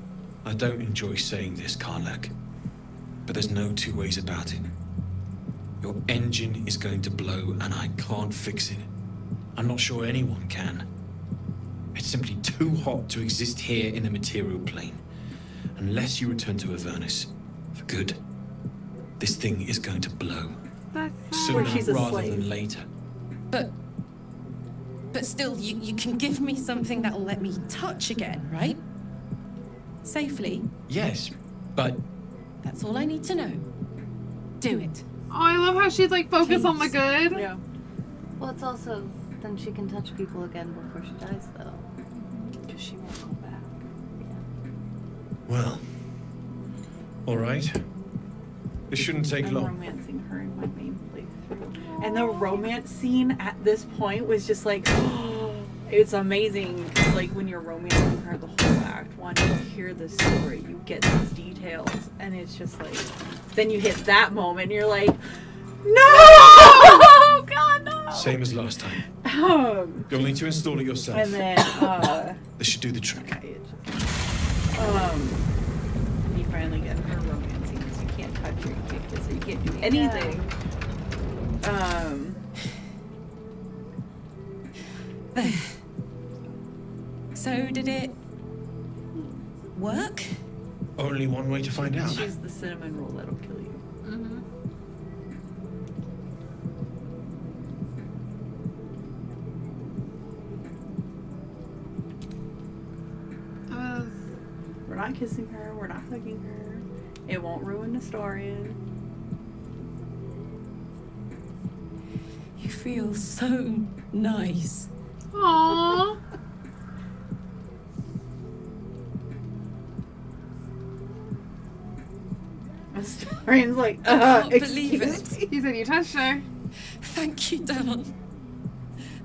I don't enjoy saying this, Karlach, but there's no two ways about it. Your engine is going to blow, and I can't fix it. I'm not sure anyone can. It's simply too hot to exist here in the material plane. Unless you return to Avernus for good, this thing is going to blow. That's Sooner she's rather slave. than later. But. But still, you, you can give me something that'll let me touch again, right? Safely. Yes, but That's all I need to know. Do it. Oh, I love how she's like focused on the good. Yeah. Well, it's also then she can touch people again before she dies, though. Because she won't go back. Yeah. well, all right. This shouldn't take I'm long. romancing her in my main playthrough. And the romance scene at this point was just like, oh, it's amazing. 'cause, like when you're romancing her, the whole act one, you hear the story, you get these details, and it's just like, then you hit that moment, and you're like, no, oh God, no. Same as last time. Um, You'll need to install it yourself. and then, uh, This should do the trick. um, and you finally get her romancing because you can't touch her, you can't kiss her, you can't do anything. Um, There. So, did it work? Only one way to find out. choose the cinnamon roll that'll kill you. Mm-hmm. Uh, We're not kissing her, we're not hugging her. It won't ruin the story. You feel so nice. Aww. Nestorian's like, I uh, can't believe excuse it. He said you touched her. Thank you, Dawn.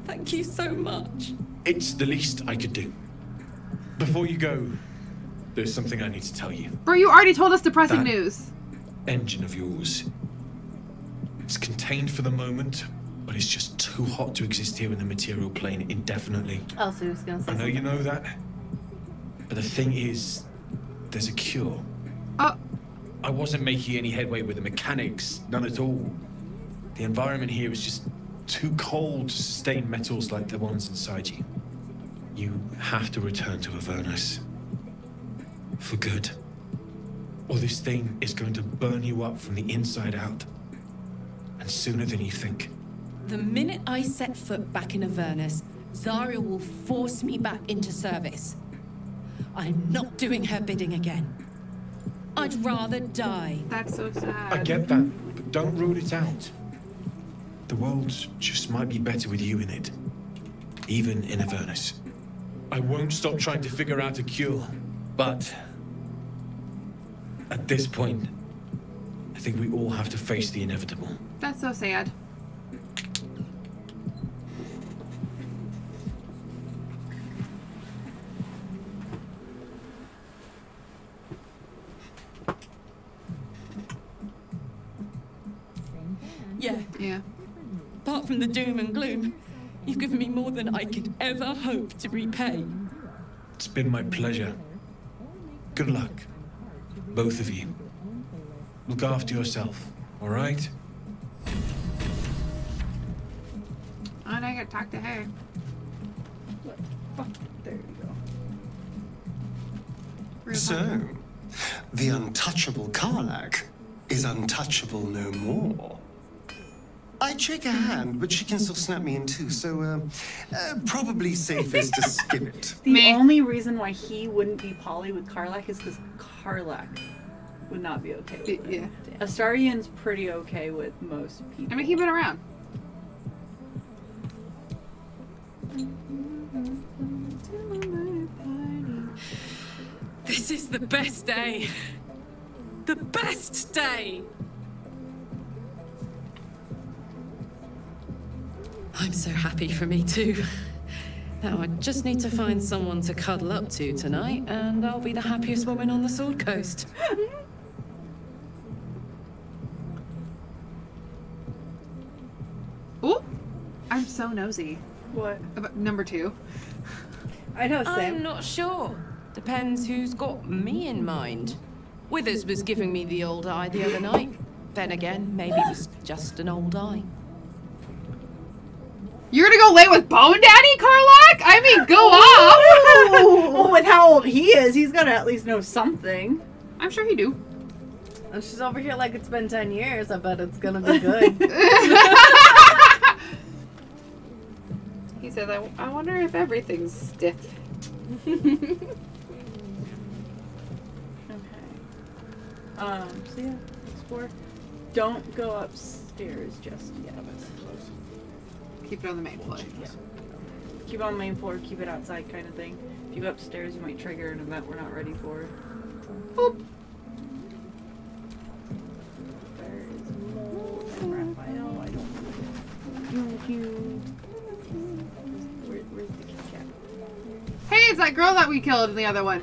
Thank you so much. It's the least I could do. Before you go, there's something I need to tell you. Bro, you already told us depressing That- news. Engine of yours. It's contained for the moment, but it's just too hot to exist here in the material plane indefinitely. Oh, so he was gonna say I know you know that. But the thing is, there's a cure. Oh. I wasn't making any headway with the mechanics, none at all. The environment here is just too cold to sustain metals like the ones inside you. You have to return to Avernus. For good. Or this thing is going to burn you up from the inside out. And sooner than you think. The minute I set foot back in Avernus, Zariel will force me back into service. I'm not doing her bidding again. I'd rather die. That's so sad. I get that, but don't rule it out. The world just might be better with you in it. Even in Avernus. I won't stop trying to figure out a cure, but at this point, I think we all have to face the inevitable. That's so sad. Yeah. Yeah. Apart from the doom and gloom, you've given me more than I could ever hope to repay. It's been my pleasure. Good luck, both of you. Look after yourself, all right? Oh, and I gotta talk to her. There you go. So, the untouchable Karlach is untouchable no more. I'd shake her hand, but she can still snap me in two, so uh, uh, probably safest to skip it. The only reason why he wouldn't be poly with Karlach is because Karlach would not be okay with it. Yeah. Astarion's pretty okay with most people. I mean, keep it around. This is the best day. The best day. I'm so happy for me too. Now I just need to find someone to cuddle up to tonight, and I'll be the happiest woman on the Sword Coast. Ooh, I'm so nosy. What? About number two. I know, I'm not sure. Depends who's got me in mind. Withers was giving me the old eye the other night. Then again, maybe it was just an old eye. You're gonna go lay with Bone Daddy, Karlach? I mean, go off! well, with how old he is, he's gotta at least know something. I'm sure he do. And she's over here like it's been 10 years. I bet it's gonna be good. He says, I, I wonder if everything's stiff. okay. Um, so yeah, explore. Don't go upstairs just yet. Keep it on the main floor. Yeah. Keep it on the main floor, keep it outside kind of thing. If you go upstairs, you might trigger an event we're not ready for. Boop. There is mold and Raphael. I don't know. You, you. Where, where's the kitty cat? Hey, it's that girl that we killed in the other one.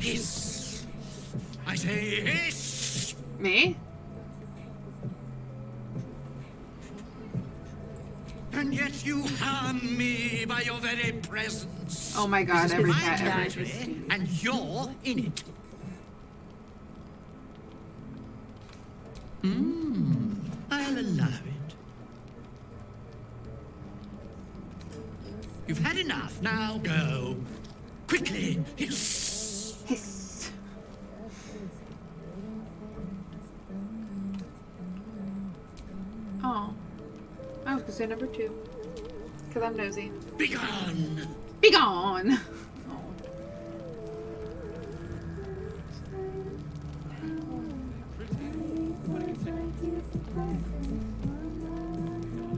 Hiss! I say hiss! Me? And yet you harm me by your very presence. Oh my god, This is every my cat ever. territory, And you're in it. Hmm. I'll allow it. You've had enough. Now go. Quickly. Hiss. Hiss. Oh. I was gonna say number two. Because I'm nosy. Begone! Be gone!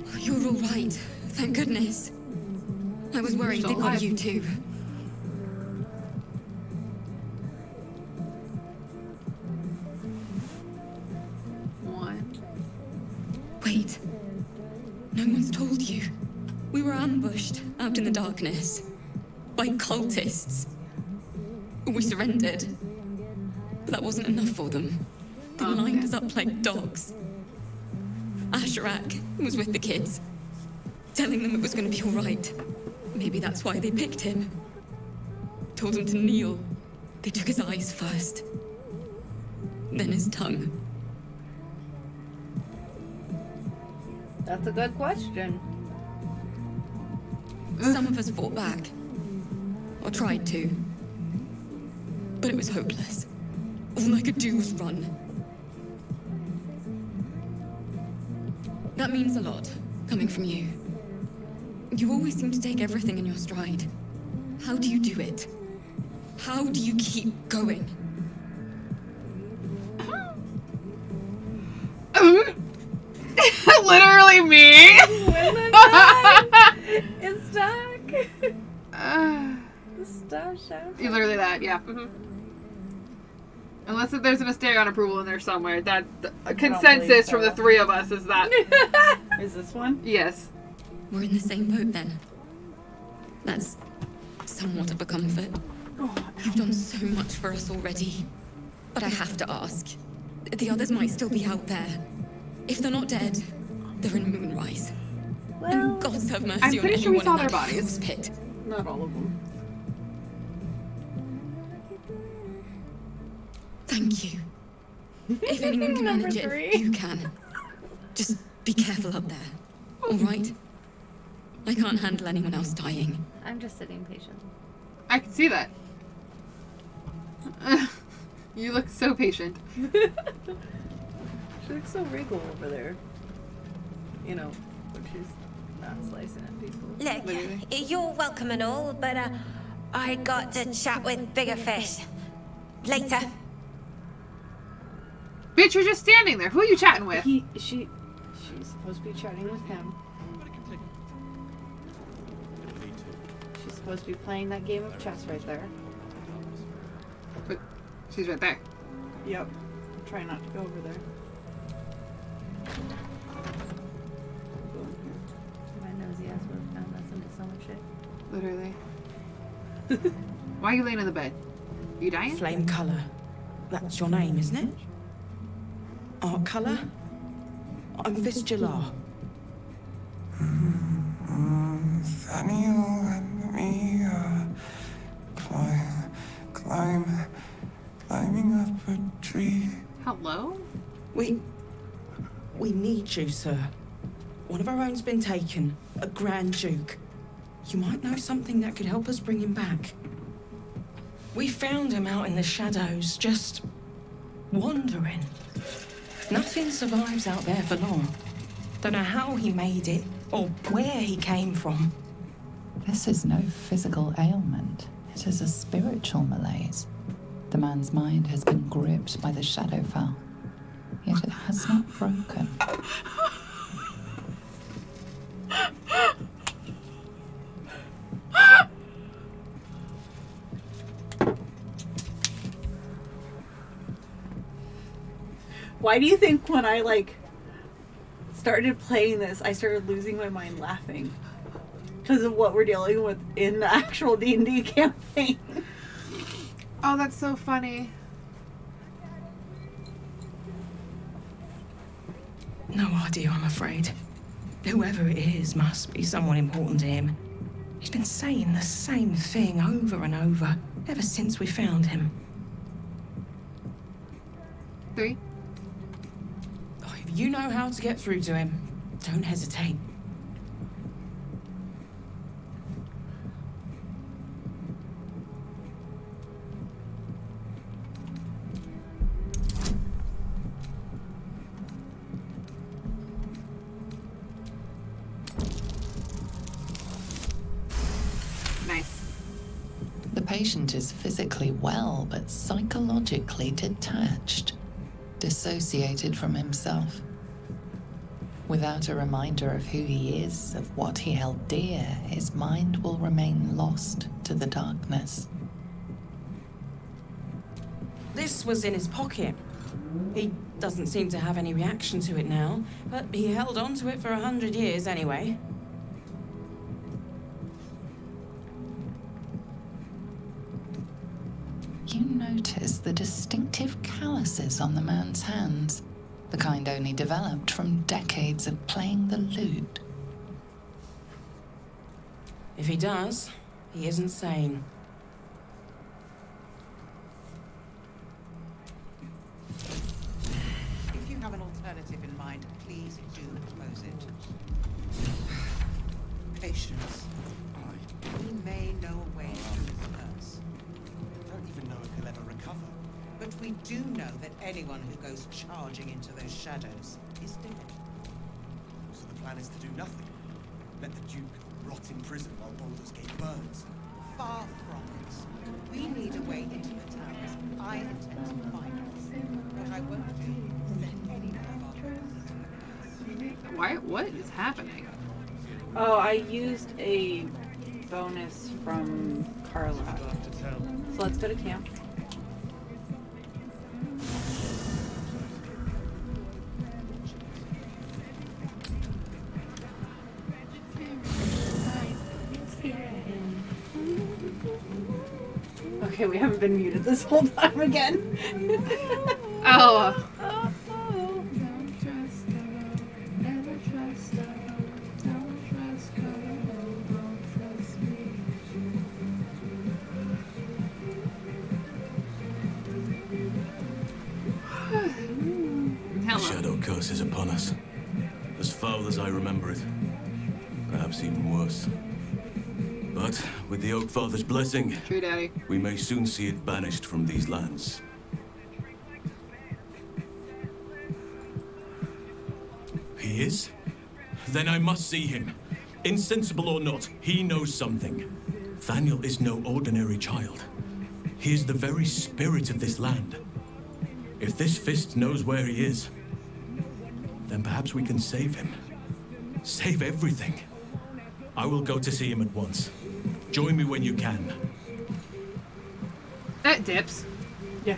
Oh, you're all right. Thank goodness. I was worried they got you too. One. Wait. No one's told you. We were ambushed out in the darkness by cultists. We surrendered. But that wasn't enough for them. They lined us up like dogs. Asherak was with the kids, telling them it was going to be all right. Maybe that's why they picked him. Told him to kneel. They took his eyes first, then his tongue. That's a good question. Mm. Some of us fought back, or tried to, but it was hopeless. All I could do was run. That means a lot, coming from you. You always seem to take everything in your stride. How do you do it? How do you keep going? Literally me. it's stuck. Stop shouting. You literally that, yeah. hmm Unless there's an Astarion approval in there somewhere. That a consensus believe from the three of us is that. Is this one? yes. We're in the same boat then. That's somewhat of a comfort. You've done so much for us already. But I have to ask. The others might still be out there. If they're not dead, they're in Moonrise. and gods have mercy I'm on pretty sure we saw their that bodies. hell's pit. Not all of them. Thank you. If anyone can manage it, you can. Just be careful up there. All right? I can't handle anyone else dying. I'm just sitting patient. I can see that. you look so patient. She looks so regal over there. You know, when she's not slicing at people. Look, you're welcome and all, but uh, I got to chat with bigger fish. Later. Bitch, you're just standing there. Who are you chatting with? He, she, she's supposed to be chatting with him. She's supposed to be playing that game of chess right there. But she's right there. Yep. I'm trying not to go over there. Go in here. My nosy ass would have found us into so much shit. Literally. Why are you laying in the bed? You dying? Flame colour. That's your name, isn't it? Art Cullagh? I'm Vistula. Nathaniel and me uh, climb, climb, climbing up a tree. Hello? We. We need you, sir. One of our own's been taken, a Grand Duke. You might know something that could help us bring him back. We found him out in the shadows, just wandering. Nothing survives out there for long. Don't know how he made it or where he came from. This is no physical ailment. It is a spiritual malaise. The man's mind has been gripped by the Shadowfell, yet it has not broken. Why do you think when I like started playing this, I started losing my mind laughing because of what we're dealing with in the actual D and D campaign? Oh, that's so funny. No idea, I'm afraid. Whoever it is must be someone important to him. He's been saying the same thing over and over ever since we found him. Three. Oh, if you know how to get through to him, don't hesitate. Patient is physically well, but psychologically detached, dissociated from himself. Without a reminder of who he is, of what he held dear, his mind will remain lost to the darkness. This was in his pocket. He doesn't seem to have any reaction to it now, but he held on to it for a hundred years anyway. You you notice the distinctive calluses on the man's hands, the kind only developed from decades of playing the lute. If he does, he isn't sane. If you have an alternative in mind, please do propose it. Patience. We may know a way But we do know that anyone who goes charging into those shadows is dead. So the plan is to do nothing. Let the Duke rot in prison while Baldur's Gate burns. Far from it. We need a way into the towers. I intend to find us. What I won't do is let any of our Why? What is happening? Oh, I used a bonus from Carla. So let's go to camp. Okay, we haven't been muted this whole time again. Oh. The shadow curse is upon us. As foul as I remember it. Perhaps even worse. But with the Oak Father's blessing, True, Daddy. we may soon see it banished from these lands. He is? Then I must see him. Insensible or not, he knows something. Thaniel is no ordinary child. He is the very spirit of this land. If this fist knows where he is, then perhaps we can save him. Save everything. I will go to see him at once. Join me when you can. That dips. Yeah.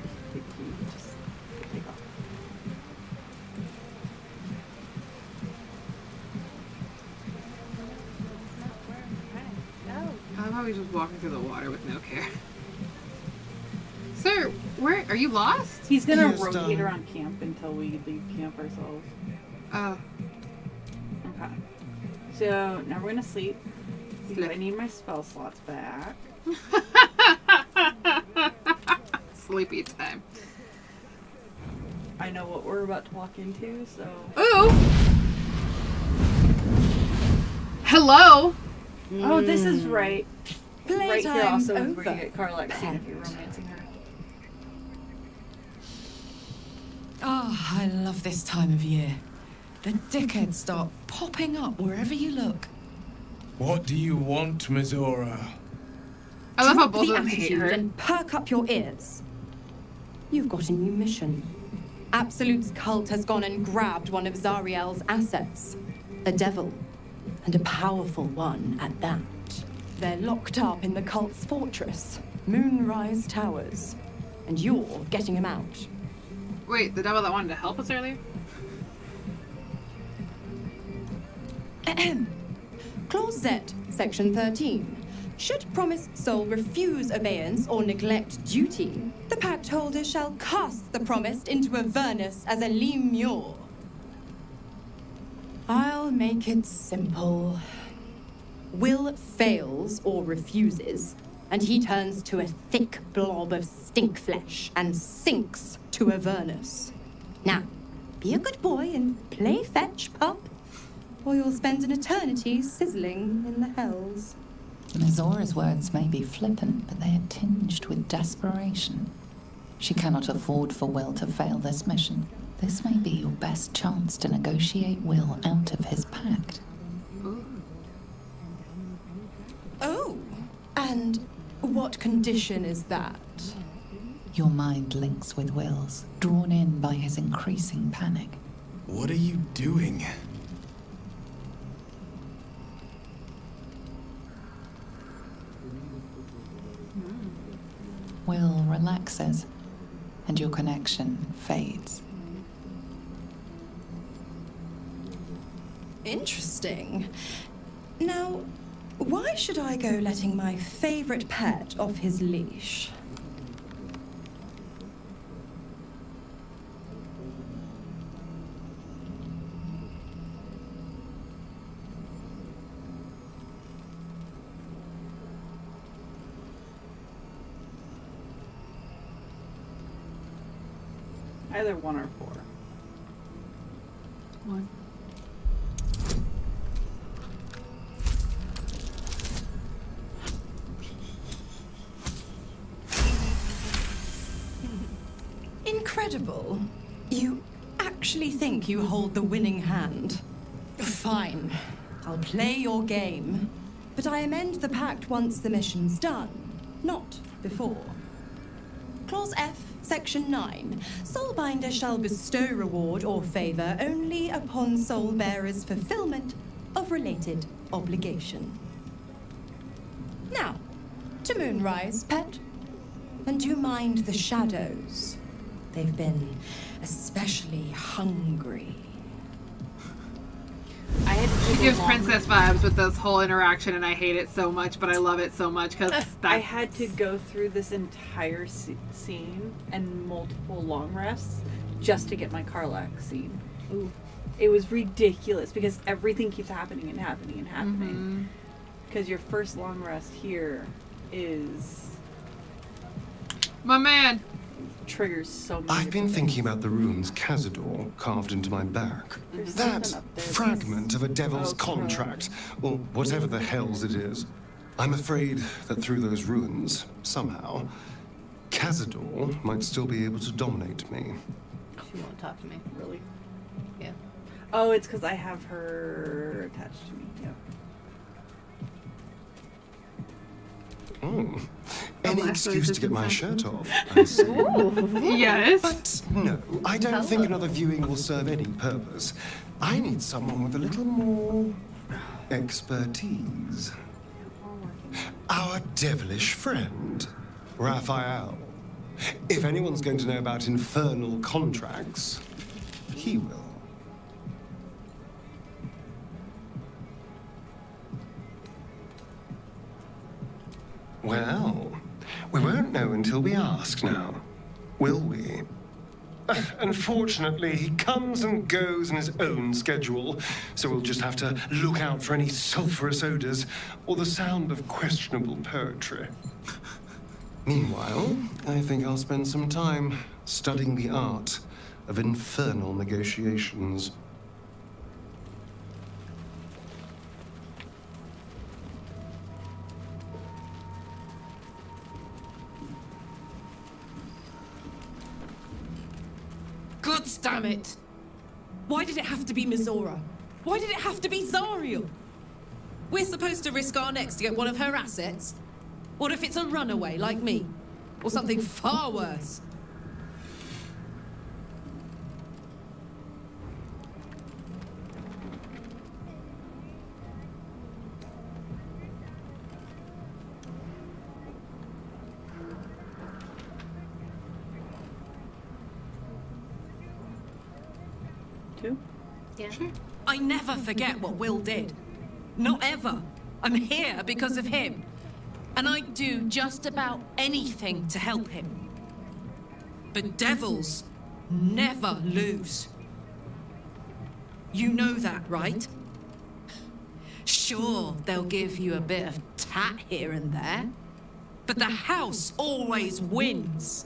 I love how he's just walking through the water with no care. Sir, where are you lost? He's gonna Yes, rotate um, around camp until we leave camp ourselves. Oh. Okay. So now we're gonna sleep. Because I need my spell slots back. Sleepy time. I know what we're about to walk into, so. Ooh. Hello. Oh, this is right. right here Playtime's also is where you over. get Karlach scene if you're romancing her. Oh, I love this time of year. The dickheads start popping up wherever you look. What do you want, Mizora? I love how Drop both the of them hate attitude her. and perk up your ears. You've got a new mission. Absolute's cult has gone and grabbed one of Zariel's assets. A devil. And a powerful one at that. They're locked up in the cult's fortress, Moonrise Towers. And you're getting him out. Wait, the devil that wanted to help us earlier? Clause Z, Section 13. Should promised soul refuse obeyance or neglect duty, the pact holder shall cast the promised into Avernus as a lemure. I'll make it simple. Will fails or refuses, and he turns to a thick blob of stink flesh and sinks to Avernus. Now, be a good boy and play fetch, pup, or you'll spend an eternity sizzling in the hells. Mizora's words may be flippant, but they are tinged with desperation. She cannot afford for Will to fail this mission. This may be your best chance to negotiate Will out of his pact. Oh, and what condition is that? Your mind links with Will's, drawn in by his increasing panic. What are you doing? Will relaxes, and your connection fades. Interesting. Now, why should I go letting my favorite pet off his leash? Either one or four. One. Incredible. You actually think you hold the winning hand? Fine. I'll play your game. But I amend the pact once the mission's done, not before. Clause F, Section 9. Soulbinder shall bestow reward or favour only upon soul bearer's fulfillment of related obligation. Now, to Moonrise, pet. And do you mind the shadows? They've been especially hungry. I had to She gives long- princess vibes with this whole interaction, and I hate it so much, but I love it so much because I had to go through this entire sce- scene and multiple long rests just to get my Karlach scene. Ooh. It was ridiculous because everything keeps happening and happening and happening. Mm-hmm. Because your first long rest here is my man triggers so many. I've been thinking about the runes Cazador carved into my back. There's That something up there. fragment of a devil's Oh, contract, or whatever the hells it is. I'm afraid that through those runes, somehow, Cazador might still be able to dominate me. She won't talk to me. Really? Yeah. Oh, it's because I have her attached to me. Yeah. Oh. Any last excuse to get my shirt off. I see. Yes. But no, I don't think another viewing will serve any purpose. I need someone with a little more expertise. Our devilish friend, Raphael. If anyone's going to know about infernal contracts, he will. Well, we won't know until we ask now, will we? Unfortunately, he comes and goes in his own schedule, so we'll just have to look out for any sulphurous odors or the sound of questionable poetry. Meanwhile, I think I'll spend some time studying the art of infernal negotiations. Damn it! Why did it have to be Mizora? Why did it have to be Zariel? We're supposed to risk our necks to get one of her assets? What if it's a runaway like me? Or something far worse? Forget what Will did. Not ever. I'm here because of him. And I'd do just about anything to help him. But devils never lose. You know that, right? Sure, they'll give you a bit of tat here and there. But the house always wins.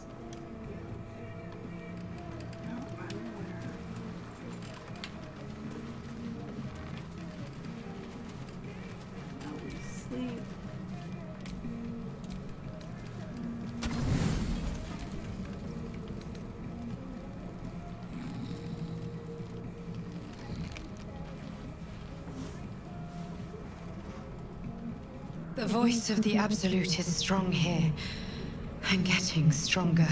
Voice of the Absolute is strong here, and getting stronger.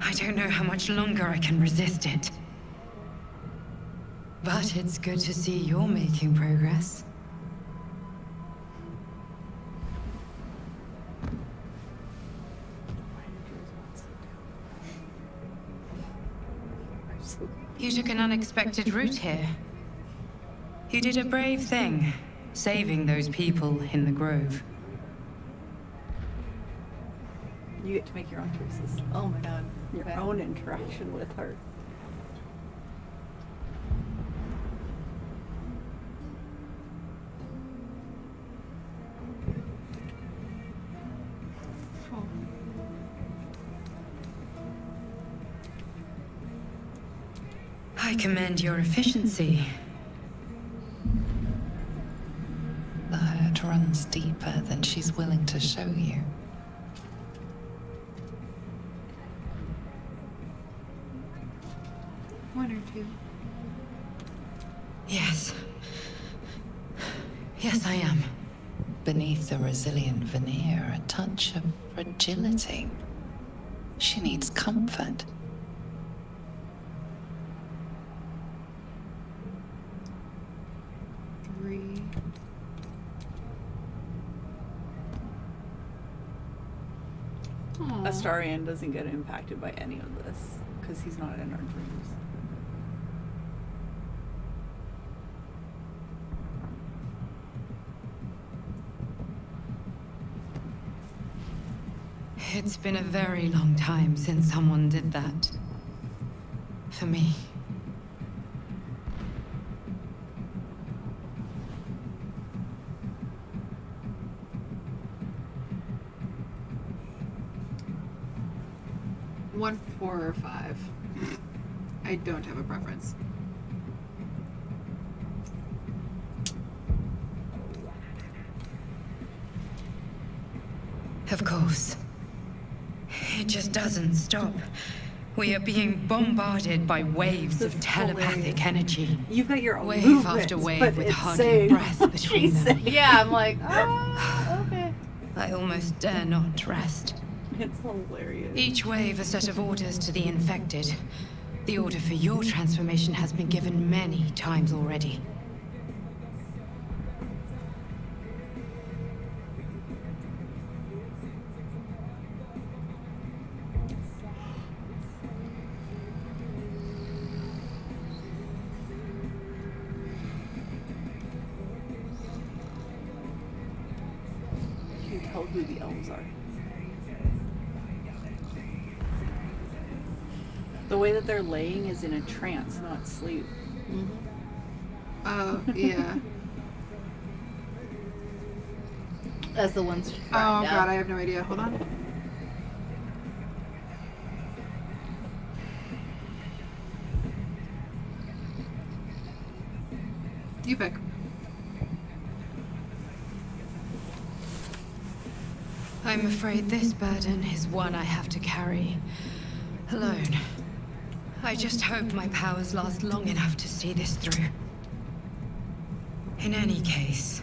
I don't know how much longer I can resist it. But it's good to see you're making progress. You took an unexpected route here. You did a brave thing, Saving those people in the grove. You get to make your own choices. Oh my god. Your own interaction with her. I commend your efficiency. Runs deeper than she's willing to show you. One or two. Yes. Yes, I am. Beneath the resilient veneer, a touch of fragility. She needs comfort. Three. Aw. Astarion doesn't get impacted by any of this because he's not in our dreams. It's been a very long time since someone did that. For me. One, four, or five. I don't have a preference. Of course. It just doesn't stop. We are being bombarded by waves of telepathic energy. You've got your own wave movements, after wave but with it's hardly a breath what between them. saying. Yeah, I'm like, oh, okay. I almost dare not rest. It's hilarious. Each wave a set of orders to the infected. The order for your transformation has been given many times already. That they're laying is in a trance, not sleep. Mm-hmm. Oh, yeah. As the ones. Oh god, I have no idea. Hold on. You pick. I'm afraid this burden is one I have to carry alone. I just hope my powers last long enough to see this through. In any case,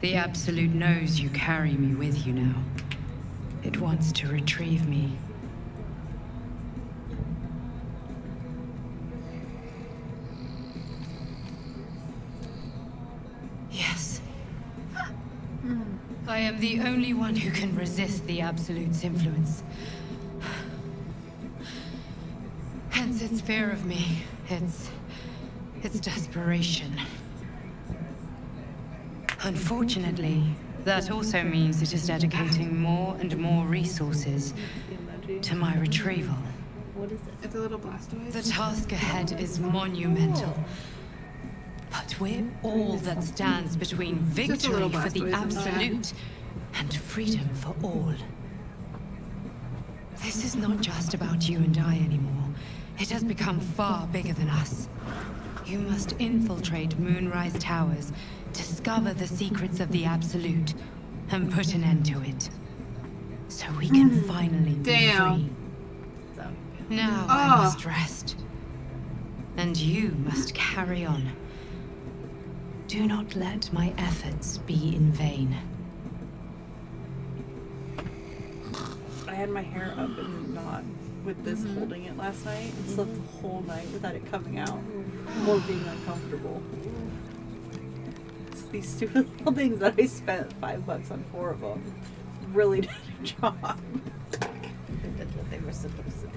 the Absolute knows you carry me with you now. It wants to retrieve me. Yes. I am the only one who can resist the Absolute's influence. Its fear of me. Its... its desperation. Unfortunately, that also means it is dedicating more and more resources to my retrieval. What is it? It's a little blastoise. The task ahead is monumental. But we're all that stands between Just a little victory for the Blastoise, isn't it? absolute and freedom for all. This is not just about you and I anymore. It has become far bigger than us. You must infiltrate Moonrise Towers, discover the secrets of the Absolute, and put an end to it. So we can finally be Damn. free. Now Ah. I must rest. And you must carry on. Do not let my efforts be in vain. I had my hair up in a knot with this Mm-hmm. holding it last night and slept the whole night without it coming out or being uncomfortable. It's these stupid little things that I spent five bucks on four of them really did a job. They did what they were supposed to do.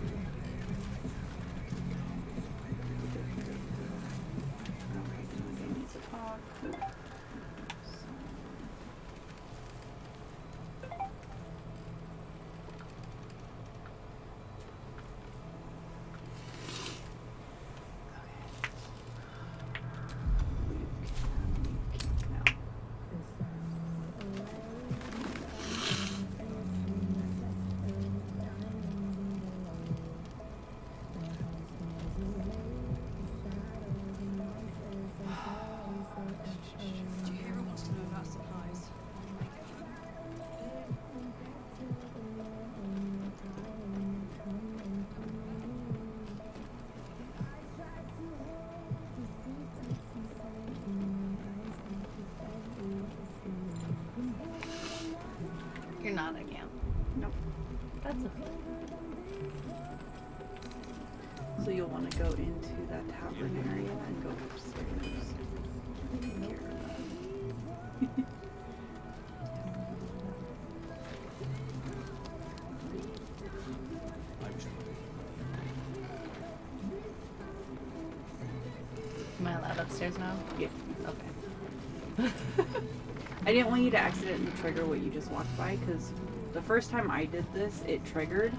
Upstairs now? Yeah. Okay. I didn't want you to accidentally trigger what you just walked by because the first time I did this, it triggered.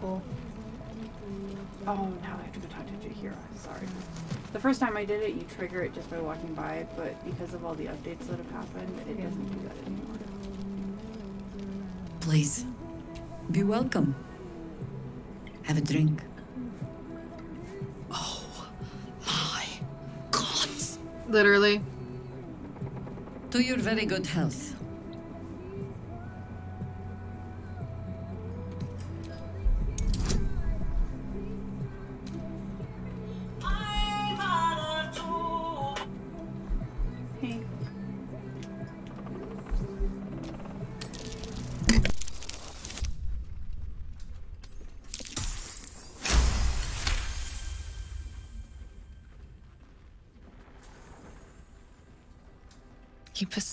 Cool. Oh, now I have to go talk to Jaheira. Sorry. The first time I did it, you trigger it just by walking by, but because of all the updates that have happened, it doesn't do that anymore. Please, be welcome. Have a drink. Literally. To your very good health.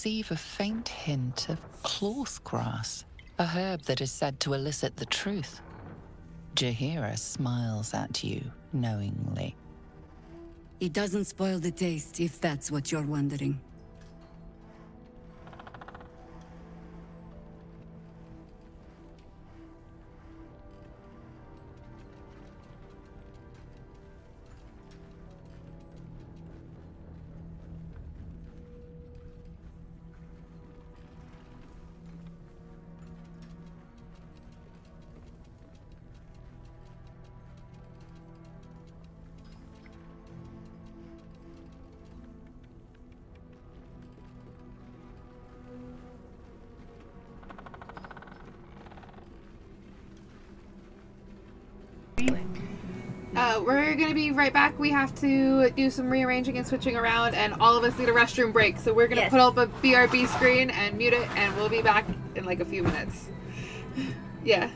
Perceive a faint hint of cloth grass, a herb that is said to elicit the truth. Jaheira smiles at you knowingly. It doesn't spoil the taste, if that's what you're wondering. Right back. We have to do some rearranging and switching around, and all of us need a restroom break. So we're gonna Yes. put up a BRB screen and mute it, and we'll be back in like a few minutes. Yeah.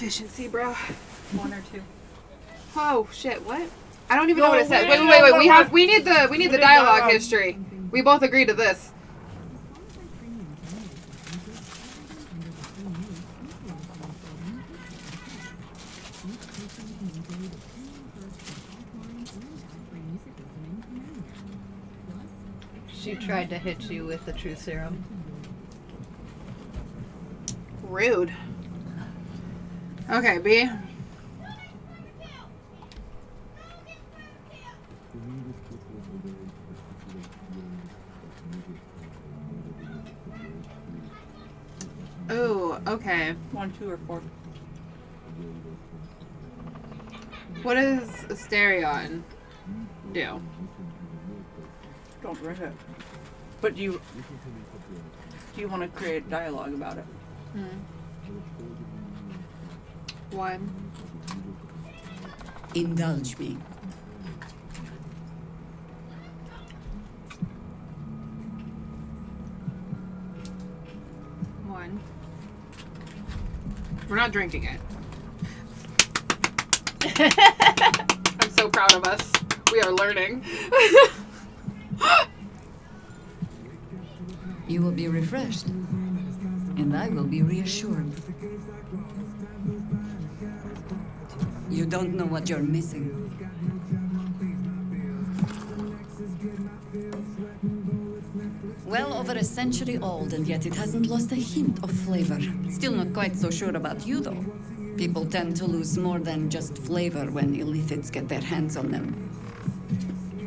Efficiency, bro. One or two. Oh shit! What? I don't even No, know what it says. wait, Wait, wait, wait, wait. We have. We need the. We need the dialogue dialogue. history. We both agree to this. She tried to hit you with the truth serum. Rude. Okay, B. Oh, okay. One, two, or four. What does Astarion do? Don't rush it. But do you do you want to create dialogue about it? Hmm. One. Indulge me. One. We're not drinking it. I'm so proud of us. We are learning. You will be refreshed, and I will be reassured. You don't know what you're missing. Well over a century old, and yet it hasn't lost a hint of flavor. Still not quite so sure about you, though. People tend to lose more than just flavor when illithids get their hands on them.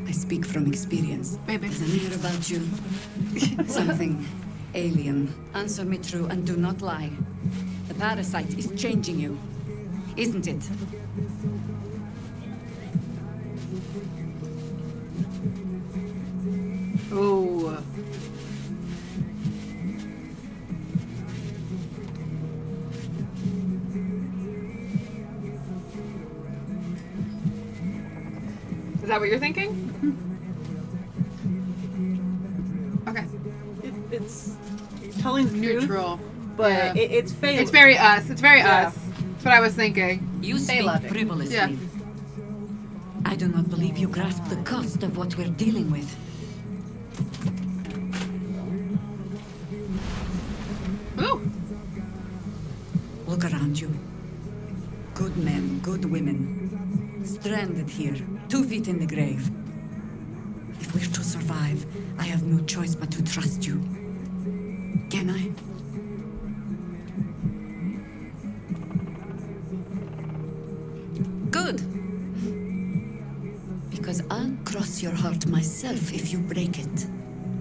I speak from experience. Baby. There's an air about you. Something alien. Answer me true and do not lie. The parasite is changing you, isn't it? Ooh. Is that what you're thinking? Okay. It, it's telling Neutral. but Yeah. it, it's failing. It's very us. It's very Yeah. us. That's what I was thinking. You speak frivolously. Yeah. I do not believe you grasp the cost of what we're dealing with. Ooh. Look around you. Good men, good women. Stranded here, two feet in the grave. If we're to survive, I have no choice but to trust you. Can I? Cross your heart myself if you break it.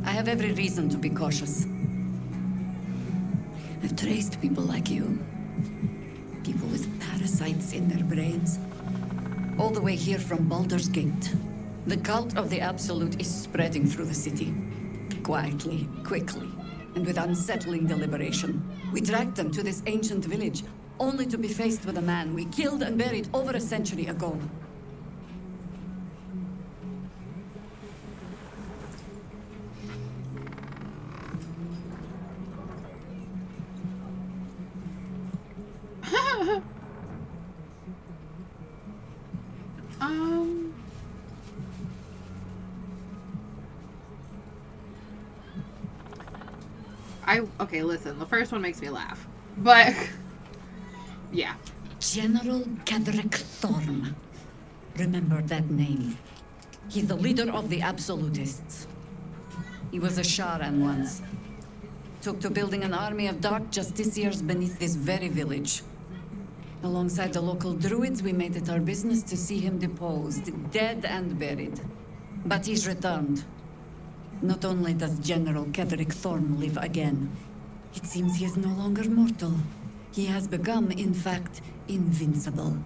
I have every reason to be cautious. I've traced people like you. People with parasites in their brains. All the way here from Baldur's Gate. The cult of the Absolute is spreading through the city. Quietly, quickly, and with unsettling deliberation. We tracked them to this ancient village, only to be faced with a man we killed and buried over a century ago. I okay. Listen, the first one makes me laugh, but yeah. General Ketheric Thorm. Remember that name. He's the leader of the Absolutists. He was a Sharran once. Took to building an army of dark justiciars beneath this very village. Alongside the local druids, we made it our business to see him deposed, dead and buried. But he's returned. Not only does General Ketheric Thorm live again, it seems he is no longer mortal. He has become, in fact, invincible.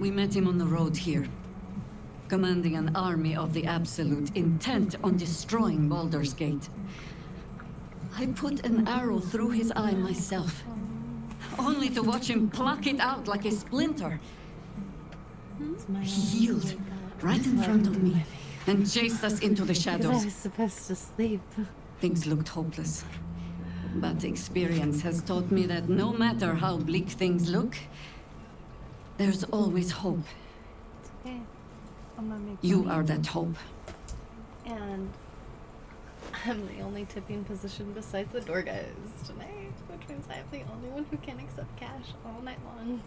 We met him on the road here, commanding an army of the Absolute, intent on destroying Baldur's Gate. I put an arrow through his eye myself, only to watch him pluck it out like a splinter. He healed right in front of me and chased us into the shadows. I was supposed to sleep. Things looked hopeless. But experience has taught me that no matter how bleak things look, There's always hope. Okay. I'm gonna make You are that hope. And I'm the only tipping position besides the door guys tonight, which means I'm the only one who can accept cash all night long.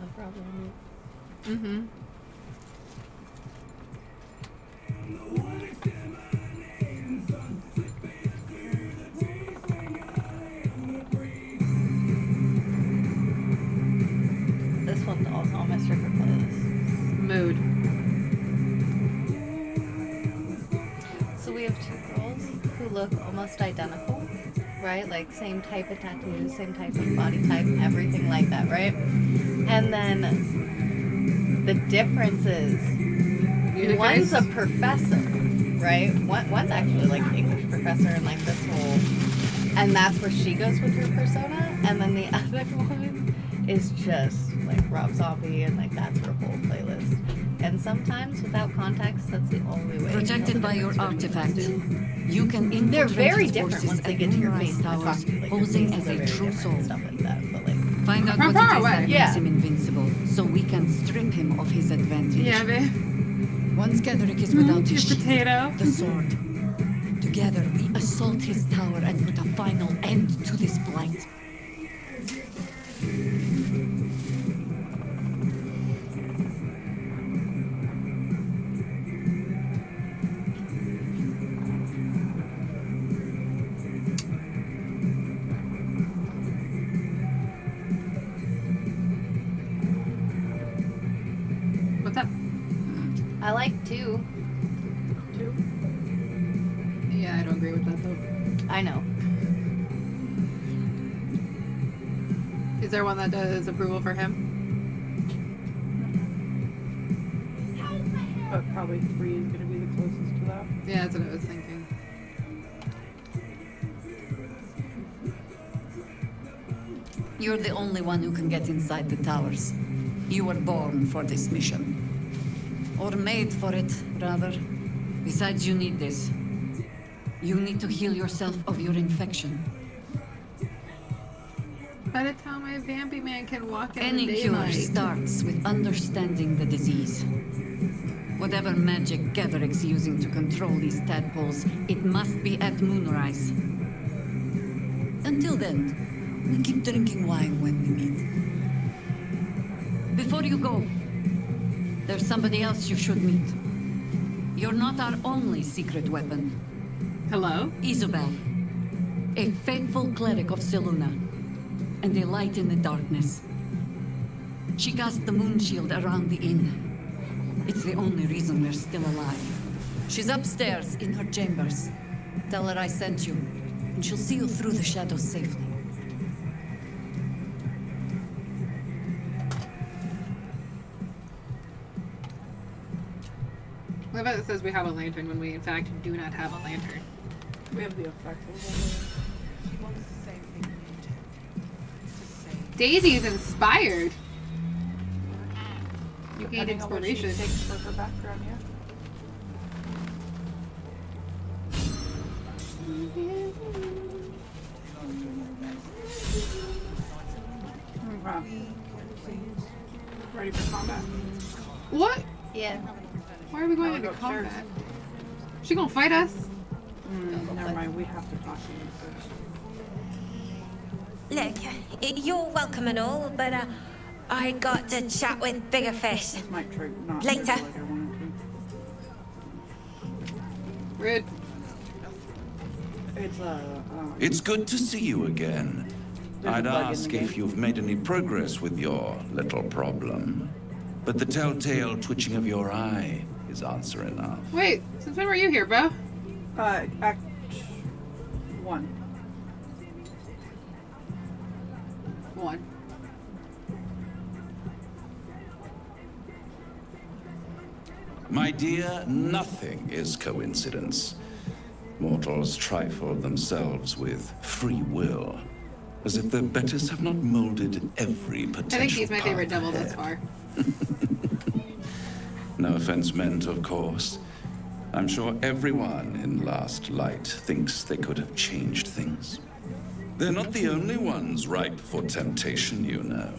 No problem. Mm-hmm. This one's also on my stripper playlist. Mood. So we have two girls who look almost identical, right? Like same type of tattoos, same type of body type, everything like that, right? And then the difference is You one's guys- a professor, right? One, one's actually like English professor and like this whole, and that's where she goes with her persona, and then the other one is just like Rob Zombie, and like that's her whole playlist. And sometimes, without context, that's the only way. Protected by your artifact, you can infiltrate They're very his different forces once they get to your Moonrise face and Towers, to you. Like, posing as a very true soul. and stuff like that. But like, Find out From what far it is that away. makes him invincible, so we can strip him of his advantage. Yeah, babe. Once Ketheric is hmm, without his Your shield, potato. the sword. Together we assault his tower and put a final end to this blight. There one that does approval for him? But probably three is gonna be the closest to that. Yeah, that's what I was thinking. You're the only one who can get inside the towers. You were born for this mission. Or made for it, rather. Besides, you need this. You need to heal yourself of your infection. By the time my vampy man can walk in Any cure starts with understanding the disease. Whatever magic Ketheric's using to control these tadpoles, it must be at moonrise. Until then, we keep drinking wine when we meet. Before you go, there's somebody else you should meet. You're not our only secret weapon. Hello? Isobel, a faithful cleric of Selûne, and a light in the darkness. She cast the moon shield around the inn. It's the only reason we're still alive. She's upstairs in her chambers. Tell her I sent you, and she'll see you through the shadows safely. What about it says we have a lantern when we in fact do not have a lantern? We have the effect Daisy is inspired. You gained Depending on what inspiration. for her background, yeah. Wow. Ready for combat? What? Yeah. Why are we going into go upstairs. combat? She gonna fight us? Mm, never mind, we have to talk to you first. Look, you're welcome and all, but uh, I got to chat with bigger fish. This might trigger not Later. trigger like I wanted Rude. to. It's uh, uh It's good to see you again. There's a I'd bug in the ask if you've made any progress with your little problem. But the telltale twitching of your eye is answer enough. Wait, since when were you here, bro? uh act one. My dear, nothing is coincidence. Mortals trifle themselves with free will, as if their betters have not molded every I think he's my favorite devil thus far. No offense meant, of course. I'm sure everyone in Last Light thinks they could have changed things. They're not the only ones ripe for temptation, you know.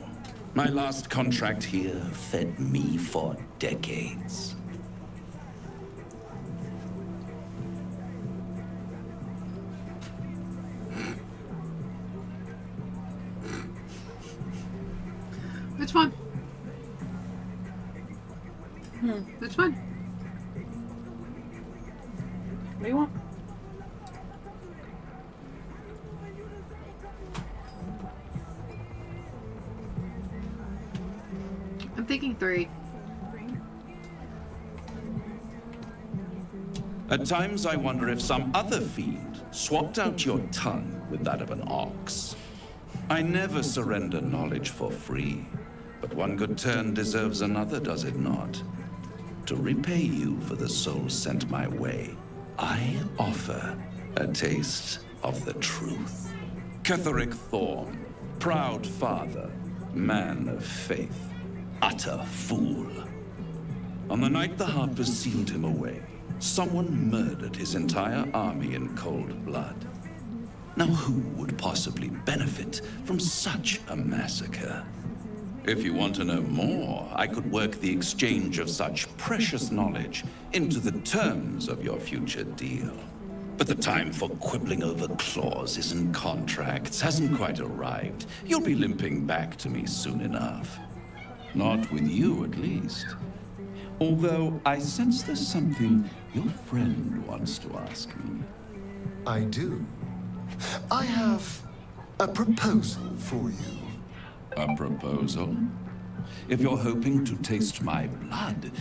My last contract here fed me for decades. Which one? Hmm. Which one? What do you want? I'm thinking three. At times I wonder if some other fiend swapped out your tongue with that of an ox. I never surrender knowledge for free, but one good turn deserves another, does it not? To repay you for the soul sent my way, I offer a taste of the truth. Ketheric Thorm, proud father, man of faith, utter fool. On the night the Harpers sealed him away, someone murdered his entire army in cold blood. Now who would possibly benefit from such a massacre? If you want to know more, I could work the exchange of such precious knowledge into the terms of your future deal. But the time for quibbling over clauses and contracts hasn't quite arrived. You'll be limping back to me soon enough. Not with you, at least. Although I sense there's something your friend wants to ask me. I do. I have a proposal for you. A proposal? If you're hoping to taste my blood,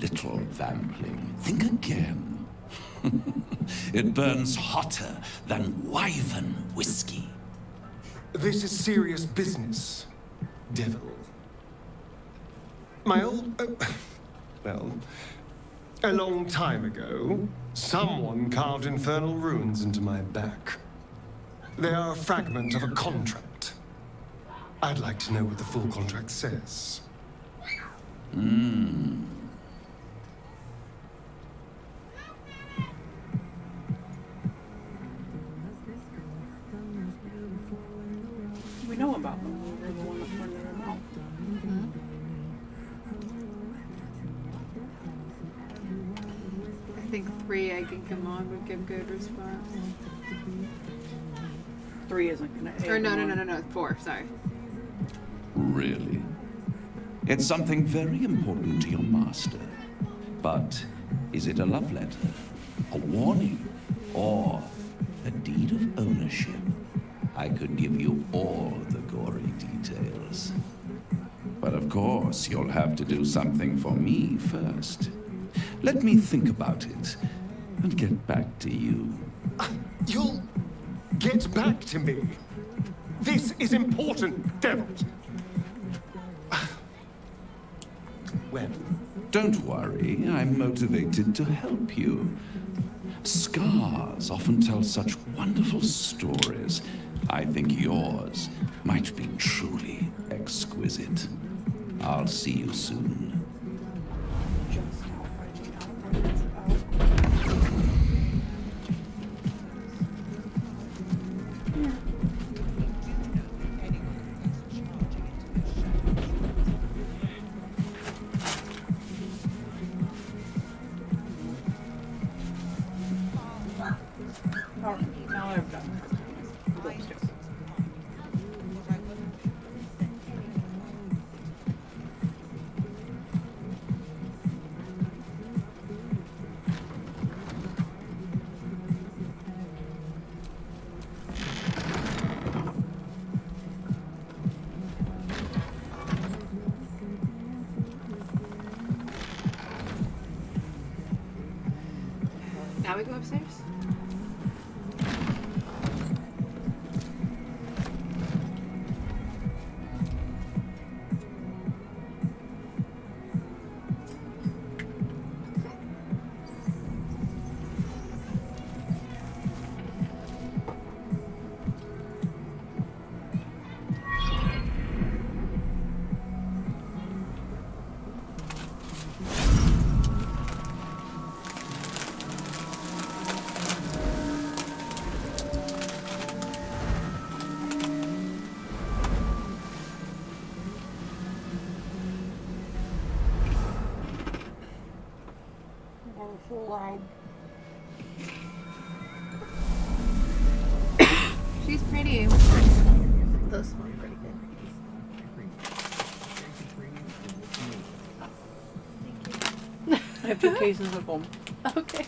little vampling, think again. it burns hotter than wyvern whiskey. This is serious business, devil. My old. Uh, well, a long time ago, someone carved infernal runes into my back. They are a fragment of a contract. I'd like to know what the full contract says. Hmm. We know about them. Think three I can come on would give good response. Three isn't gonna. Or no, no, no, no, no, four. Sorry. Really? It's something very important to your master. But is it a love letter, a warning, or a deed of ownership? I could give you all the gory details. But of course, you'll have to do something for me first. Let me think about it and get back to you. You'll get back to me. This is important, devil. When? Don't worry, I'm motivated to help you. Scars often tell such wonderful stories. I think yours might be truly exquisite. I'll see you soon. Alright, two cases of them. Okay.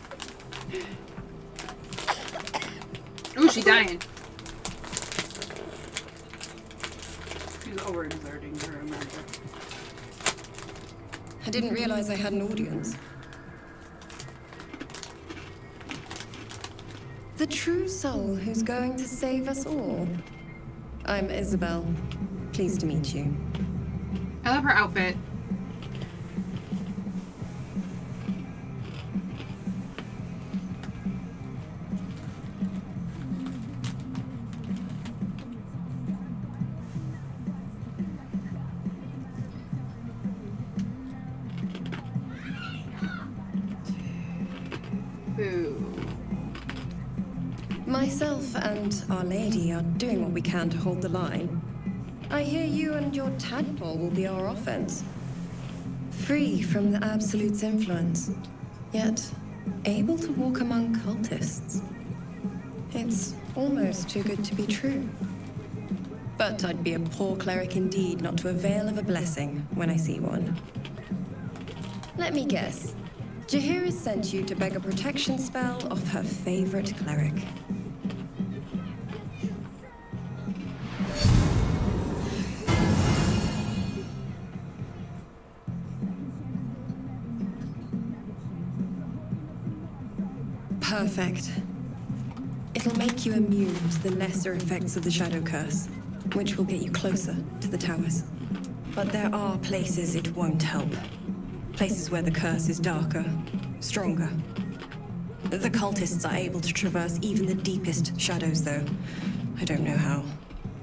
Ooh, she dying. She's overexerting her America. I didn't realize I had an audience. The true soul who's going to save us all. I'm Isobel. Pleased to meet you. I love her outfit. Can to hold the line. I hear you and your tadpole will be our offense. Free from the Absolute's influence, yet able to walk among cultists. It's almost too good to be true. But I'd be a poor cleric indeed not to avail of a blessing when I see one. Let me guess. Jaheira has sent you to beg a protection spell off her favorite cleric. Perfect. It'll make you immune to the lesser effects of the Shadow Curse, which will get you closer to the towers. But there are places it won't help. Places where the curse is darker, stronger. The cultists are able to traverse even the deepest shadows, though. I don't know how.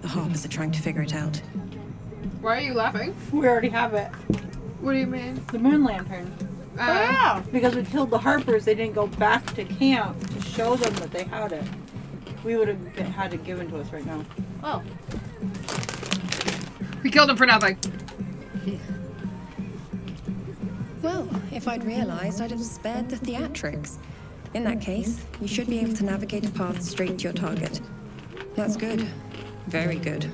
The Harpers are trying to figure it out. Why are you laughing? We already have it. What do you mean? The moon lantern. Uh, yeah, because we killed the Harpers, they didn't go back to camp to show them that they had it. We would have been, had it given to us right now. Oh. We killed him for nothing. Well, if I'd realized, I'd have spared the theatrics. In that case, you should be able to navigate a path straight to your target. That's good. Very good.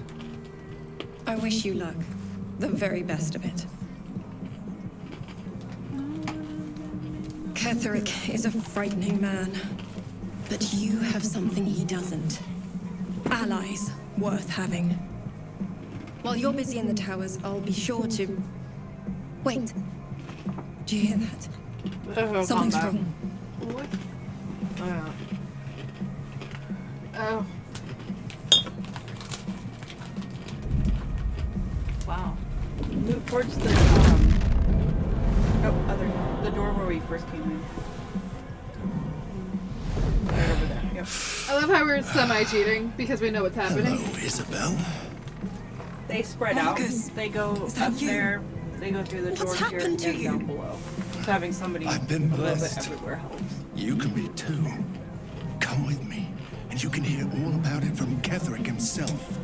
I wish you luck. The very best of it. Ketheric is a frightening man. But you have something he doesn't. Allies worth having. While you're busy in the towers, I'll be sure to... Wait. Do you hear that? Oh, Something's calm wrong. What? Oh. Oh. Wow. Move towards the um, oh, other the door where we first came in. Right. Yep. I love how we're semi cheating because we know what's happening. Hello, Isobel. They spread Marcus, out. They go is that up you? there. They go through the What's door here happened and to you? down below. So having somebody I've been a little bit blessed. everywhere helps. You can be too. Come with me, and you can hear all about it from Ketheric himself.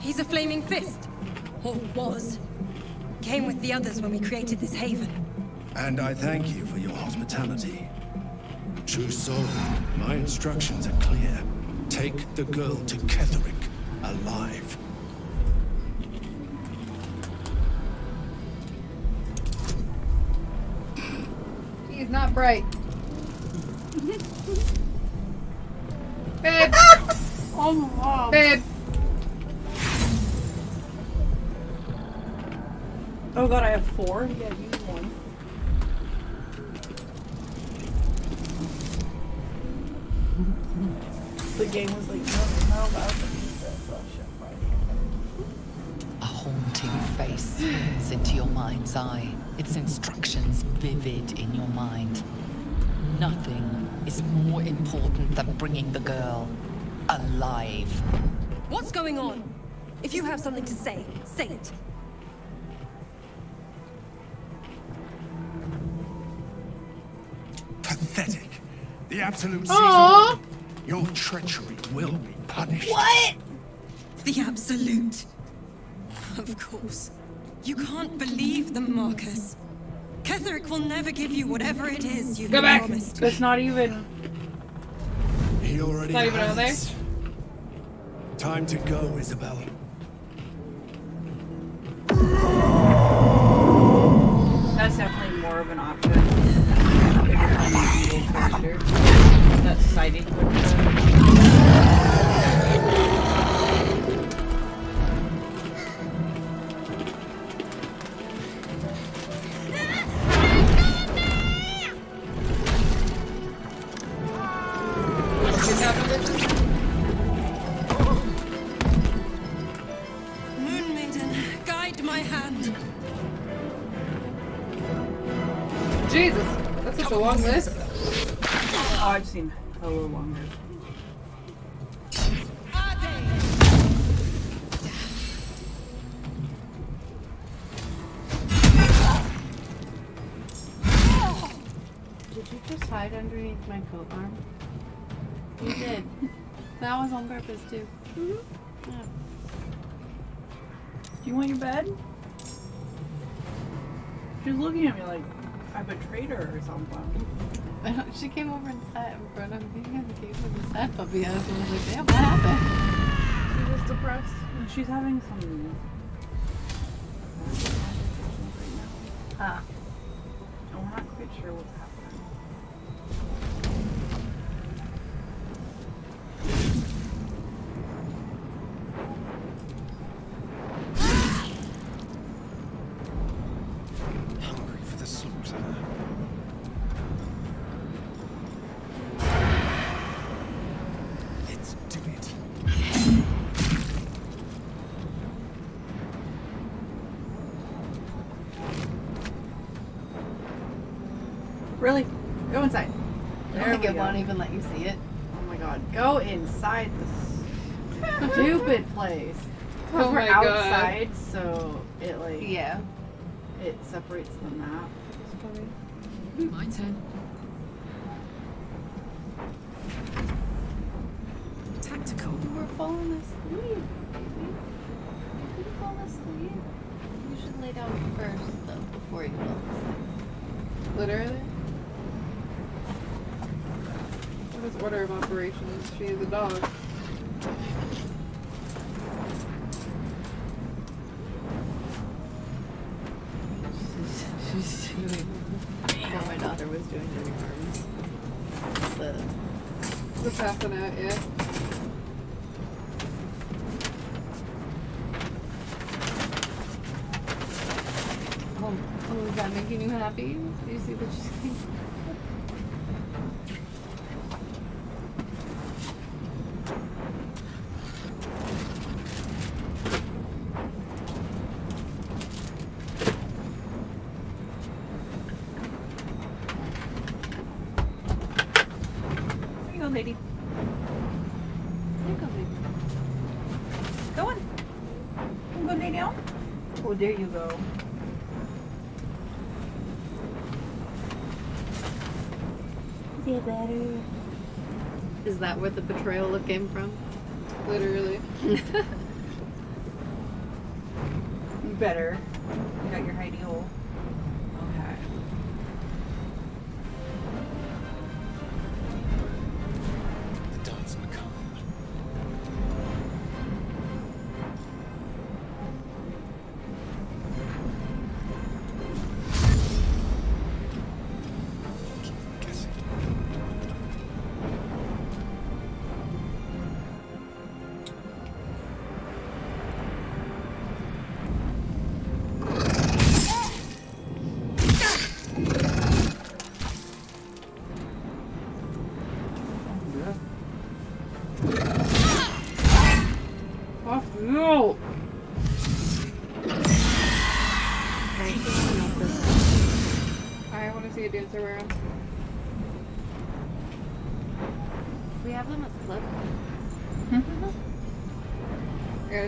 He's a flaming fist. Or was. Came with the others when we created this haven. And I thank you for your hospitality. True soul, my instructions are clear. Take the girl to Ketheric, alive. He's not bright. Babe! Oh, wow. Babe! Oh god, I have four. Yeah, use one. The game was like, no, no, allowed to use this. Shit, right. A haunting face comes into your mind's eye, its instructions vivid in your mind. Nothing is more important than bringing the girl alive. What's going on? If you have something to say, say it. Pathetic. The Absolute sees Aw. all. Your treachery will be punished. What? The Absolute. Of course. You can't believe them, Marcus. Ketheric will never give you whatever it is you've Go back. promised. That's not even. He already Not even on there? Time to go, Isobel. That's definitely more of an option. Siding with the. My coat arm? You did. that was on purpose too. Yeah. Do you want your bed? She's looking at me like I betrayed her or something. I don't- She came over and sat in front of me and gave me the sad puppy eyes and I was like, damn, what happened? She was depressed. And she's having some. Ah. And we're not quite sure what's happening. Go inside this stupid place. 'Cause Oh we're my God. outside, so it like Yeah. it separates the map. My turn. Tactical. You were falling asleep, baby. You could fall asleep. You should lay down first, though, before you fall asleep. Literally. What is order of operations? She is a dog. She's doing what my daughter was doing during arms. The The uh, passing out, yeah. oh, oh, is that making you happy? Do you see what she's saying? There you go, lady. There you go, baby. Go on. You go lay down. Oh, there you go. Feel better. Is that where the betrayal came from?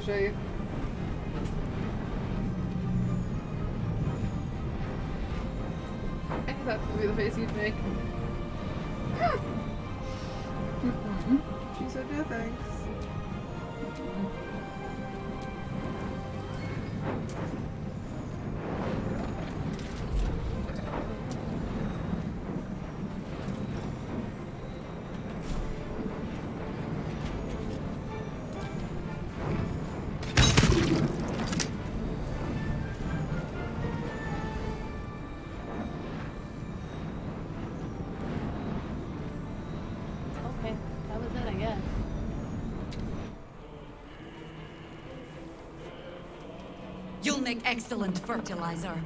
I make excellent fertilizer.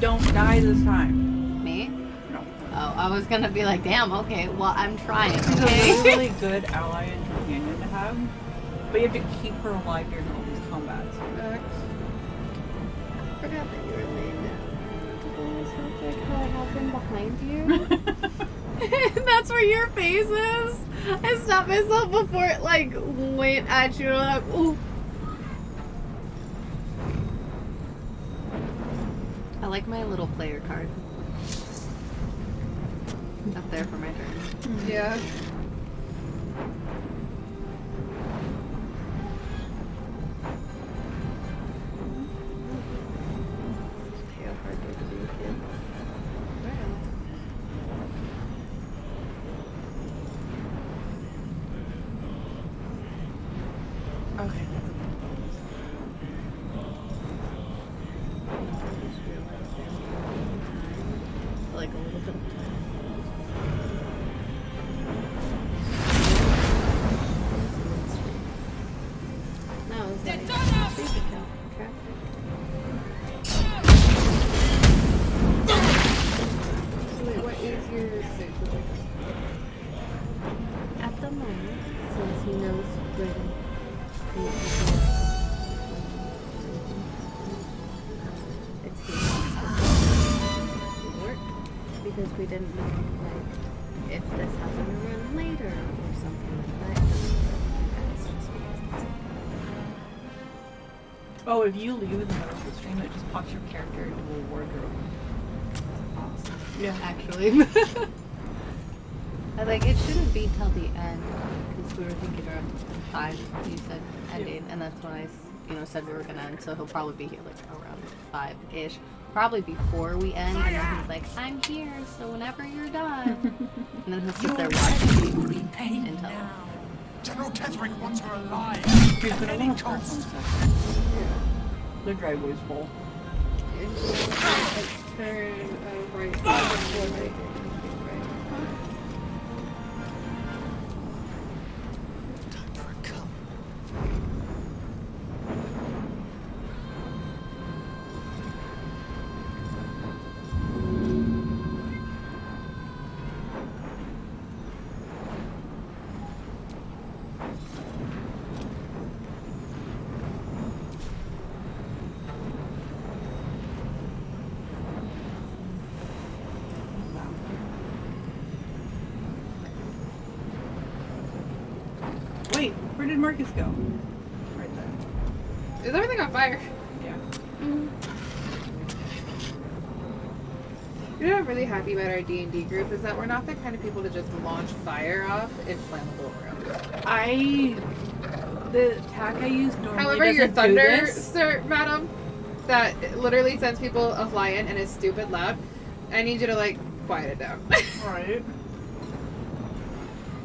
Don't die this time. Me? No. Oh, I was gonna be like, damn, okay, well, I'm trying, She's a really, really good ally and companion to have, but you have to keep her alive during all these combats. I forgot that you were laying down. How I have behind you. That's where your face is. I stopped myself before it like went at you. Like, ooh. I like my little player card. Up there for my turn. Yeah. If you leave in the middle of the stream, it just pops your character into a wardrobe. awesome. Yeah. Actually. I like it shouldn't be till the end because we were thinking around five. You said ending, and that's when I, s- you know, said we were gonna end. So he'll probably be here like around five ish, probably before we end. And then he's like, "I'm here, so whenever you're done." and then he'll sit there watching me until. General Ketheric wants her alive. He's At gonna any cost. The driveway's full. Turn uh, right. Marcus go? Right there. Is everything on fire? Yeah. Mm-hmm. You know what I'm really happy about our D and D group is that we're not the kind of people to just launch fire off in flammable rooms. I the attack I use normally However, your thunder, sir, madam, that literally sends people a fly in and is stupid loud. I need you to like quiet it down. Right.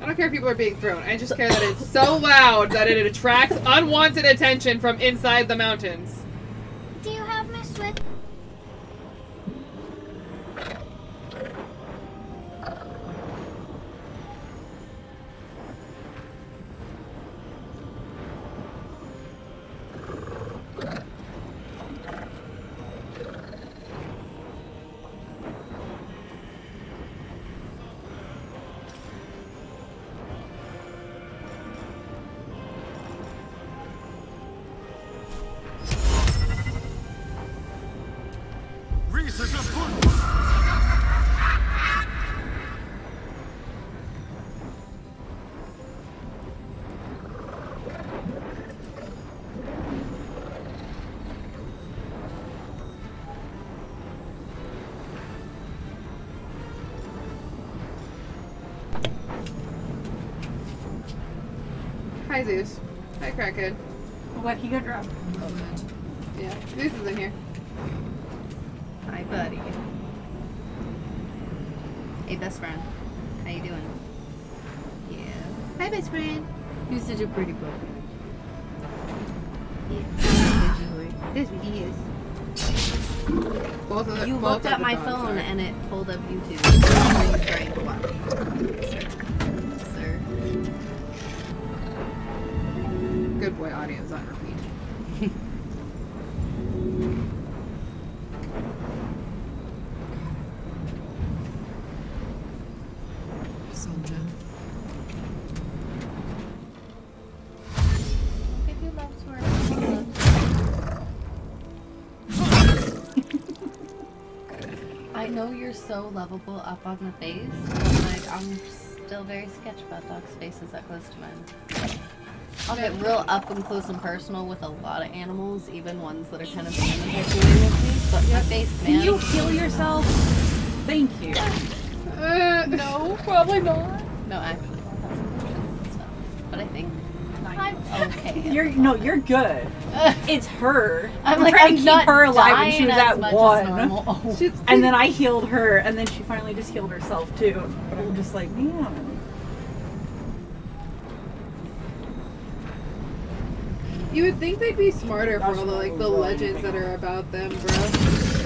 I don't care if people are being thrown. I just care that it's so loud that it attracts unwanted attention from inside the mountains. What he I you're so lovable up on the face, like I'm still very sketched about dogs' faces that close to mine. I'll get real up and close and personal with a lot of animals, even ones that are kind of intimate with me. But my face, man. Can you heal yourself? Thank you. Uh, no, probably not. No, actually, that's and stuff. But I think I'm okay. You're no, you're good. It's her. I'm We're like, trying I'm to keep her alive, and she was at one. normal. and then I healed her, and then she finally just healed herself too. But I'm just like, man. You would think they'd be smarter for all the like the legends that are about them, bro.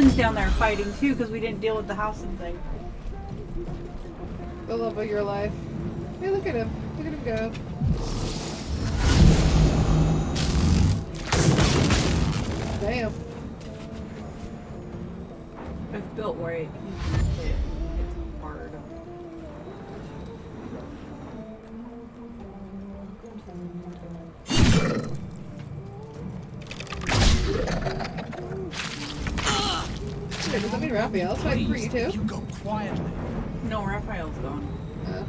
Oh, down there fighting too because we didn't deal with the Halsin thing. The love of your life. Hey, look at him. Look at him go. Yeah, does that mean for you too? You go quietly. No, Raphael's gone. Oh.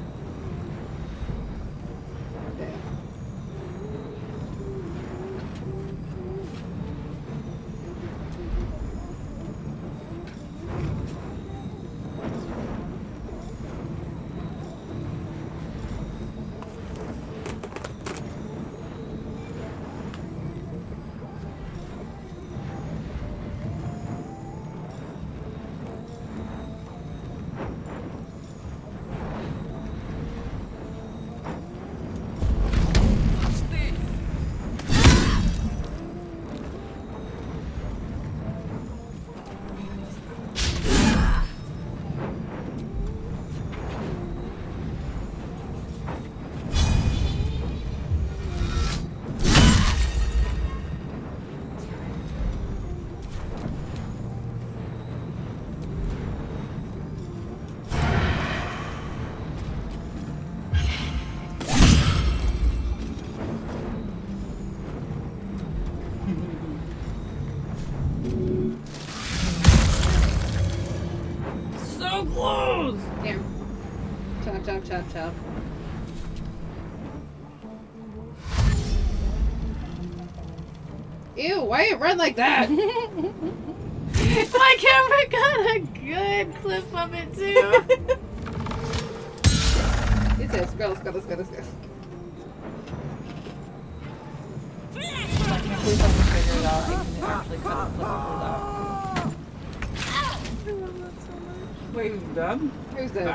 Chop, chop. Ew, why it run like that? My camera got a good clip of it too. It says, go, let's go, let's go, let's go. I can't believe I can figure it out. I can actually cut the clip over that. Wait, who's dead? Who's dead?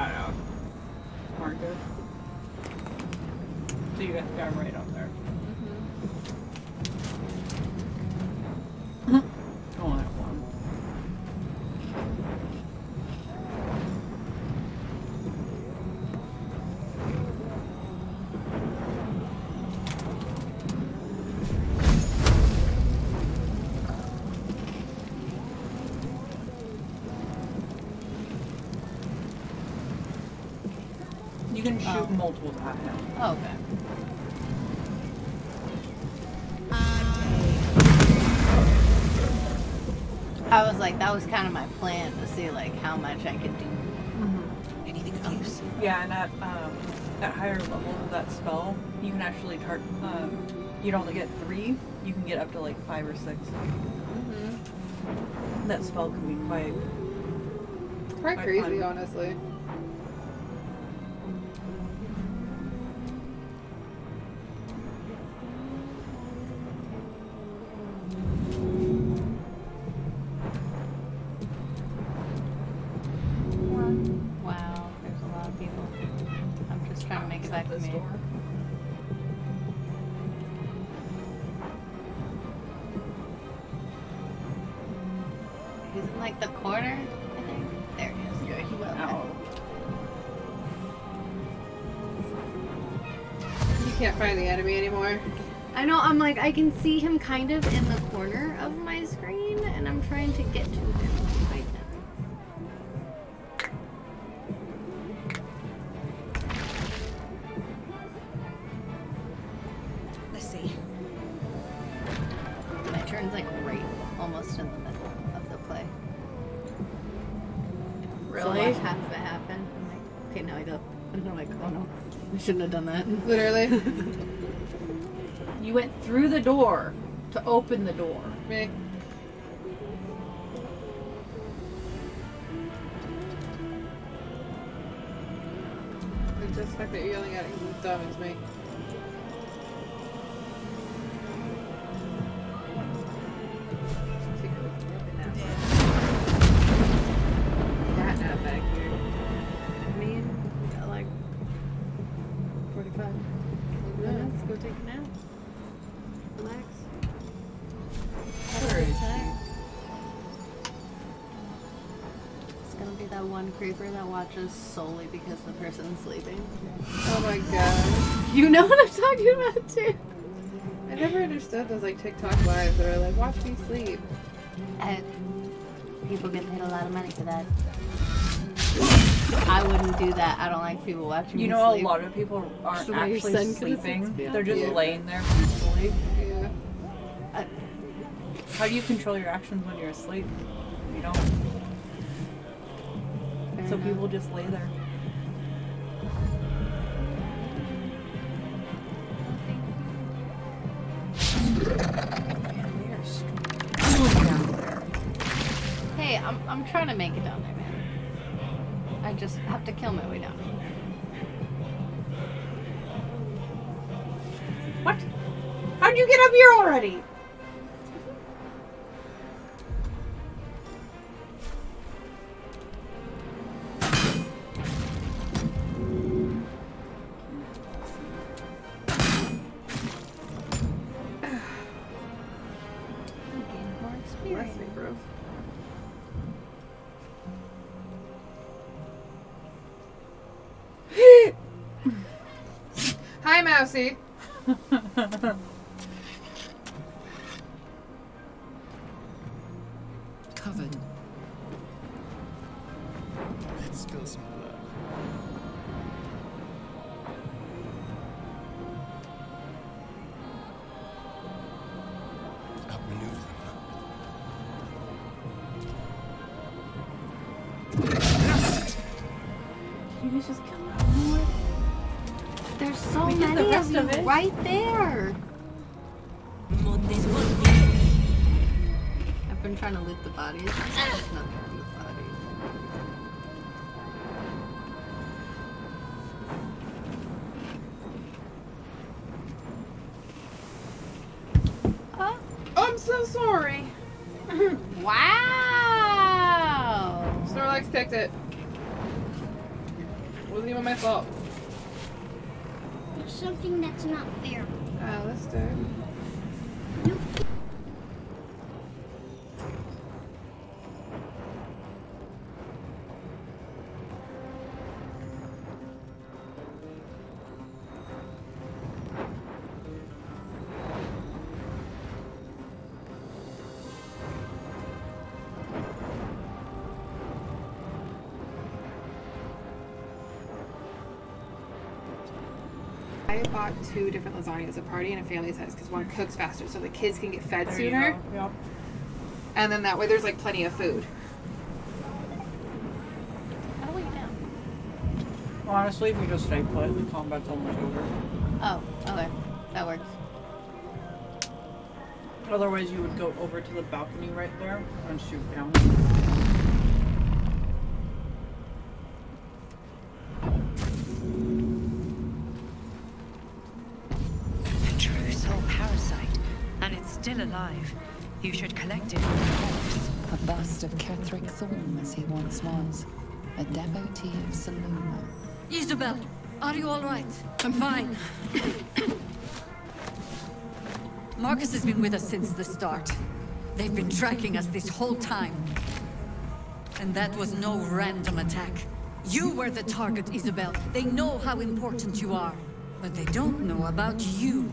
Actually tar- um, you don't only get three, you can get up to like five or 6 Mm-hmm. That spell can be quite Quite Quite crazy, fun. honestly. Find the enemy anymore. I know, I'm like, I can see him kind of in the open the door. Just the fact that you're yelling at it dumb as me. Watches solely because the person's sleeping. Oh my god. You know what I'm talking about too. I never understood those like TikTok lives that are like, watch me sleep. And people get paid a lot of money for that. I wouldn't do that. I don't like people watching You me know, sleep. a lot of people aren't So my actually son sleeping. They're just Yeah. laying there peacefully. Yeah. Uh, How do you control your actions when you're asleep? You don't. So people just lay there. Hey, I'm, I'm trying to make it down there, man. I just have to kill my way down. What? How'd you get up here already? Bought two different lasagnas, a party and a family size, because one cooks faster, so the kids can get fed There sooner. go. Yep. And then that way there's like plenty of food. How do we know? Honestly, if we just stay put, the combat's almost over. Oh, okay. That works. Otherwise, you would go over to the balcony right there and shoot down. You should collect it from the corpse. A bust of Ketheric Thorm as he once was, a devotee of Selûne. Isobel, are you all right? I'm fine. Marcus has been with us since the start. They've been tracking us this whole time. And that was no random attack. You were the target, Isobel. They know how important you are. But they don't know about you.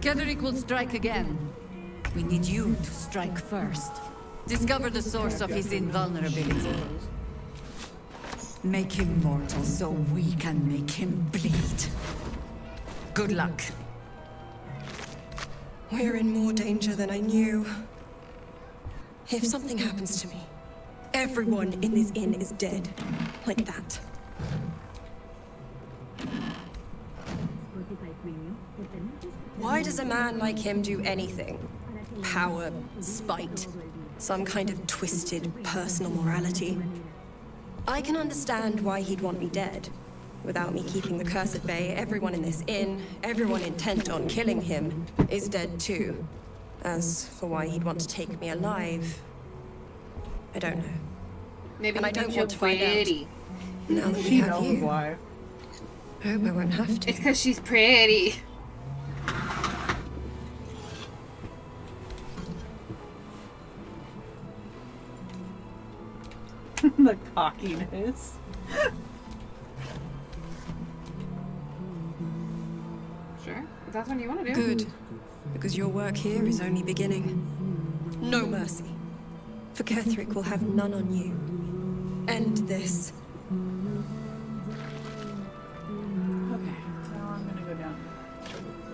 Ketheric will strike again. We need you to strike first. Discover the source of his invulnerability. Make him mortal so we can make him bleed. Good luck. We're in more danger than I knew. If something happens to me, everyone in this inn is dead. Like that. Why does a man like him do anything? Power, spite, some kind of twisted personal morality. I can understand why he'd want me dead. Without me keeping the curse at bay, everyone in this inn, everyone intent on killing him, is dead too. As for why he'd want to take me alive, I don't know. Maybe and he I don't thinks want to you're find out. Now that we She have knows you. why. I hope I won't have to. It's because she's pretty. The cockiness. Sure. If that's what you want to do. Good. Because your work here is only beginning. No mercy. For Ketheric will have none on you. End this. Okay, so I'm gonna go down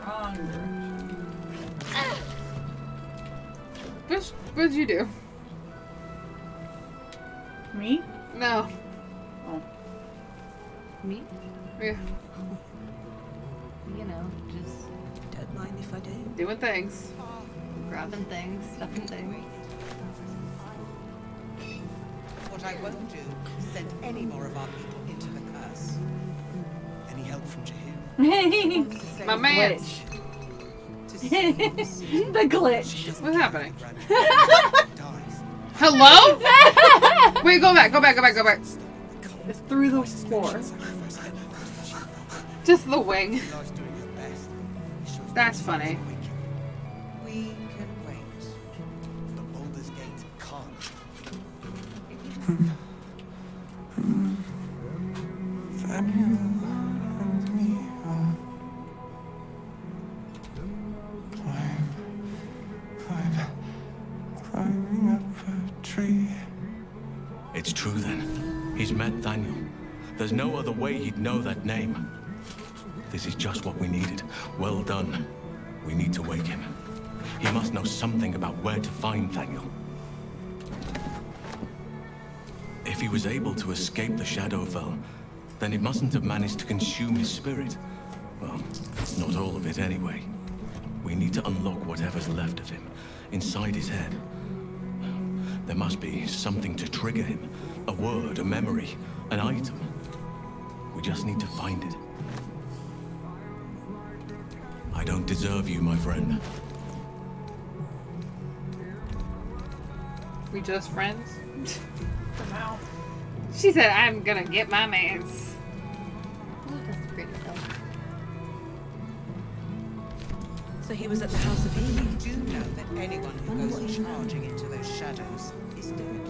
wrong direction. What, what did you do? Me? No. Oh. Me? Yeah. You know, just Don't mind if I do. Doing things. grabbing things, stuffing things. What I won't do is send any more of our people into the curse. Any help from Jaheira? My man. the glitch. What's happening? Hello? Wait, go back, go back, go back, go back. It's through the floor. Just the wing. That's funny. We It's true then. He's met Daniel. There's no other way he'd know that name. This is just what we needed. Well done. We need to wake him. He must know something about where to find Daniel. If he was able to escape the Shadowfell, then it mustn't have managed to consume his spirit. Well, not all of it anyway. We need to unlock whatever's left of him. inside his head. There must be something to trigger him. A word, a memory, an item. We just need to find it. I don't deserve you, my friend. We just friends? For now. She said, I'm gonna get my mans. So he was at the House of Healing. You do know that anyone who goes charging into those shadows is dead.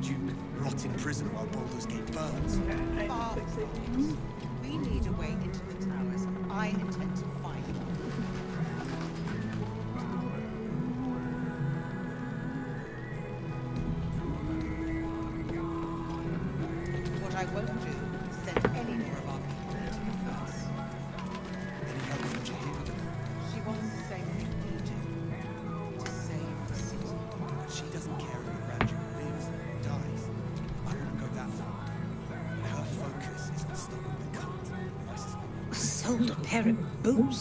Duke, rot in prison while Baldur's Gate burns. Far from. We need a way into the towers, I intend to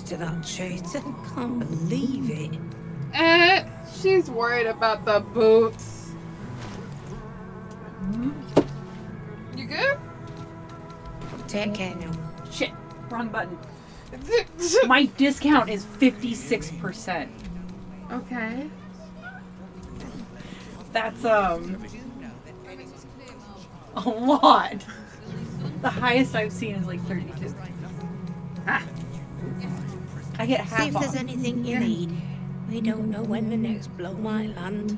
to that traitor. Can't believe it. Eh, she's worried about the boots. You good? Take care now. Shit. Wrong button. My discount is 56%. Okay. That's, um. A lot. The highest I've seen is like 32. Ah. I get half See if there's anything you need. We don't know when the next blow might land.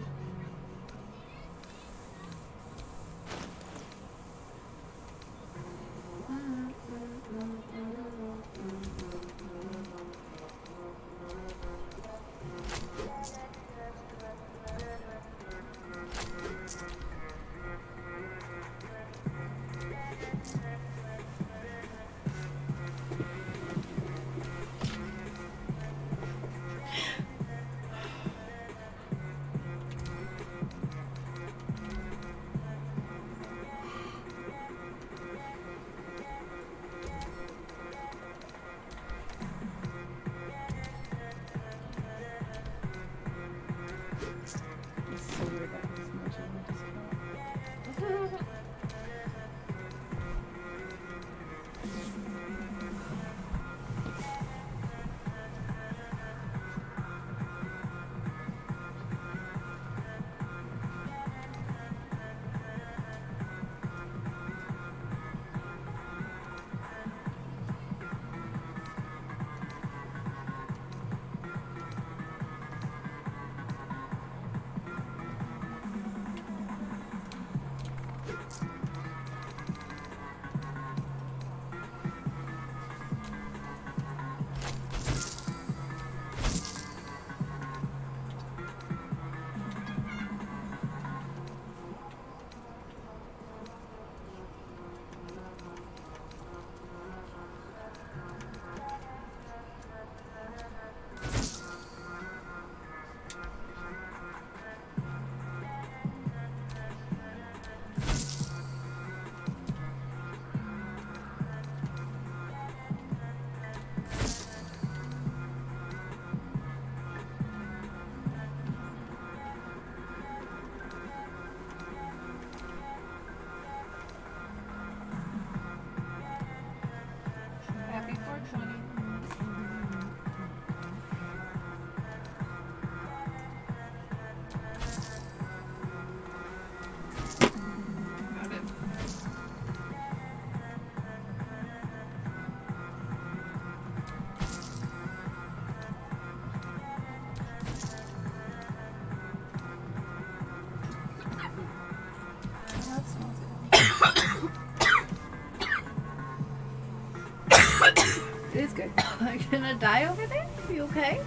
Gonna die over there? You okay?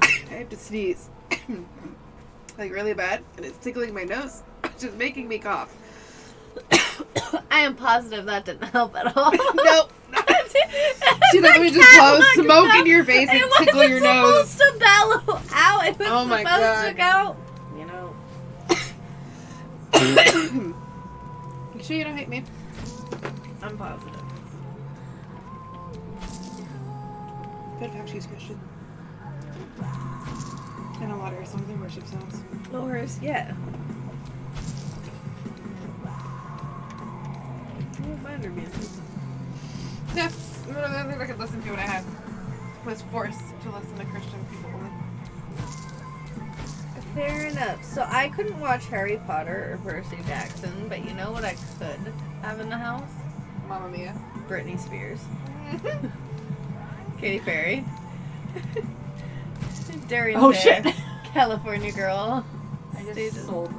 I have to sneeze. like really bad, and it's tickling my nose, which is making me cough. I am positive that didn't help at all. nope. She literally just blows smoke in your face and it tickle your nose. supposed to bellow out. It was Oh my supposed God. to go. Minor music. Yeah, one of the things I could listen to when I had was forced to listen to Christian people only. Fair enough. So I couldn't watch Harry Potter or Percy Jackson, but you know what I could have in the house? Mamma Mia. Britney Spears. Katy Perry. Darian Oh, Fair, shit. California Girl. I just Stages. sold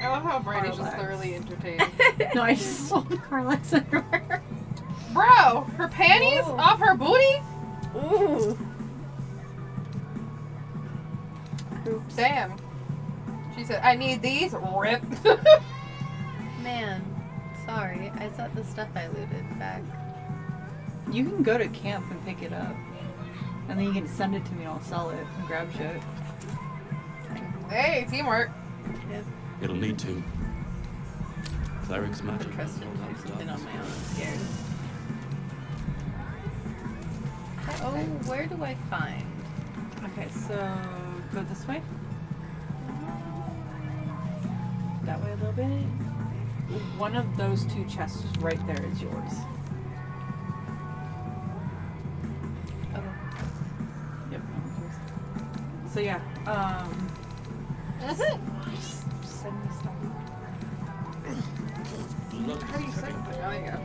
I love how Brady's just thoroughly entertained. No, I just sold Karlach's underwear. Bro, her panties Whoa. off her booty? Ooh. Damn. She said, I need these. Rip. Man, sorry. I thought the stuff I looted back. You can go to camp and pick it up. And then you can send it to me and I'll sell it and grab shit. hey, teamwork. It'll need to. Cleric's magic. Trust him. Been on my own. I'm scared. Oh, where do I find? Okay, so go this way. That way a little bit. One of those two chests right there is yours. Okay. Yep. that one's yours. So yeah, um. That's it. Just Send me. How do you? Oh, there you go.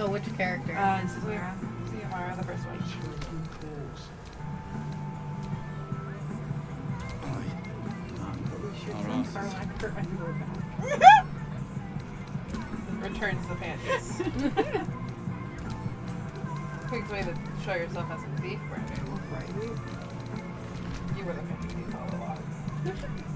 Oh, which character? Uh, is Mara. See the first one. From Karlach's, hurt my lower back. Returns the panties. Quick way to show yourself as a thief, Brandon. Right. You were the panty thief all along.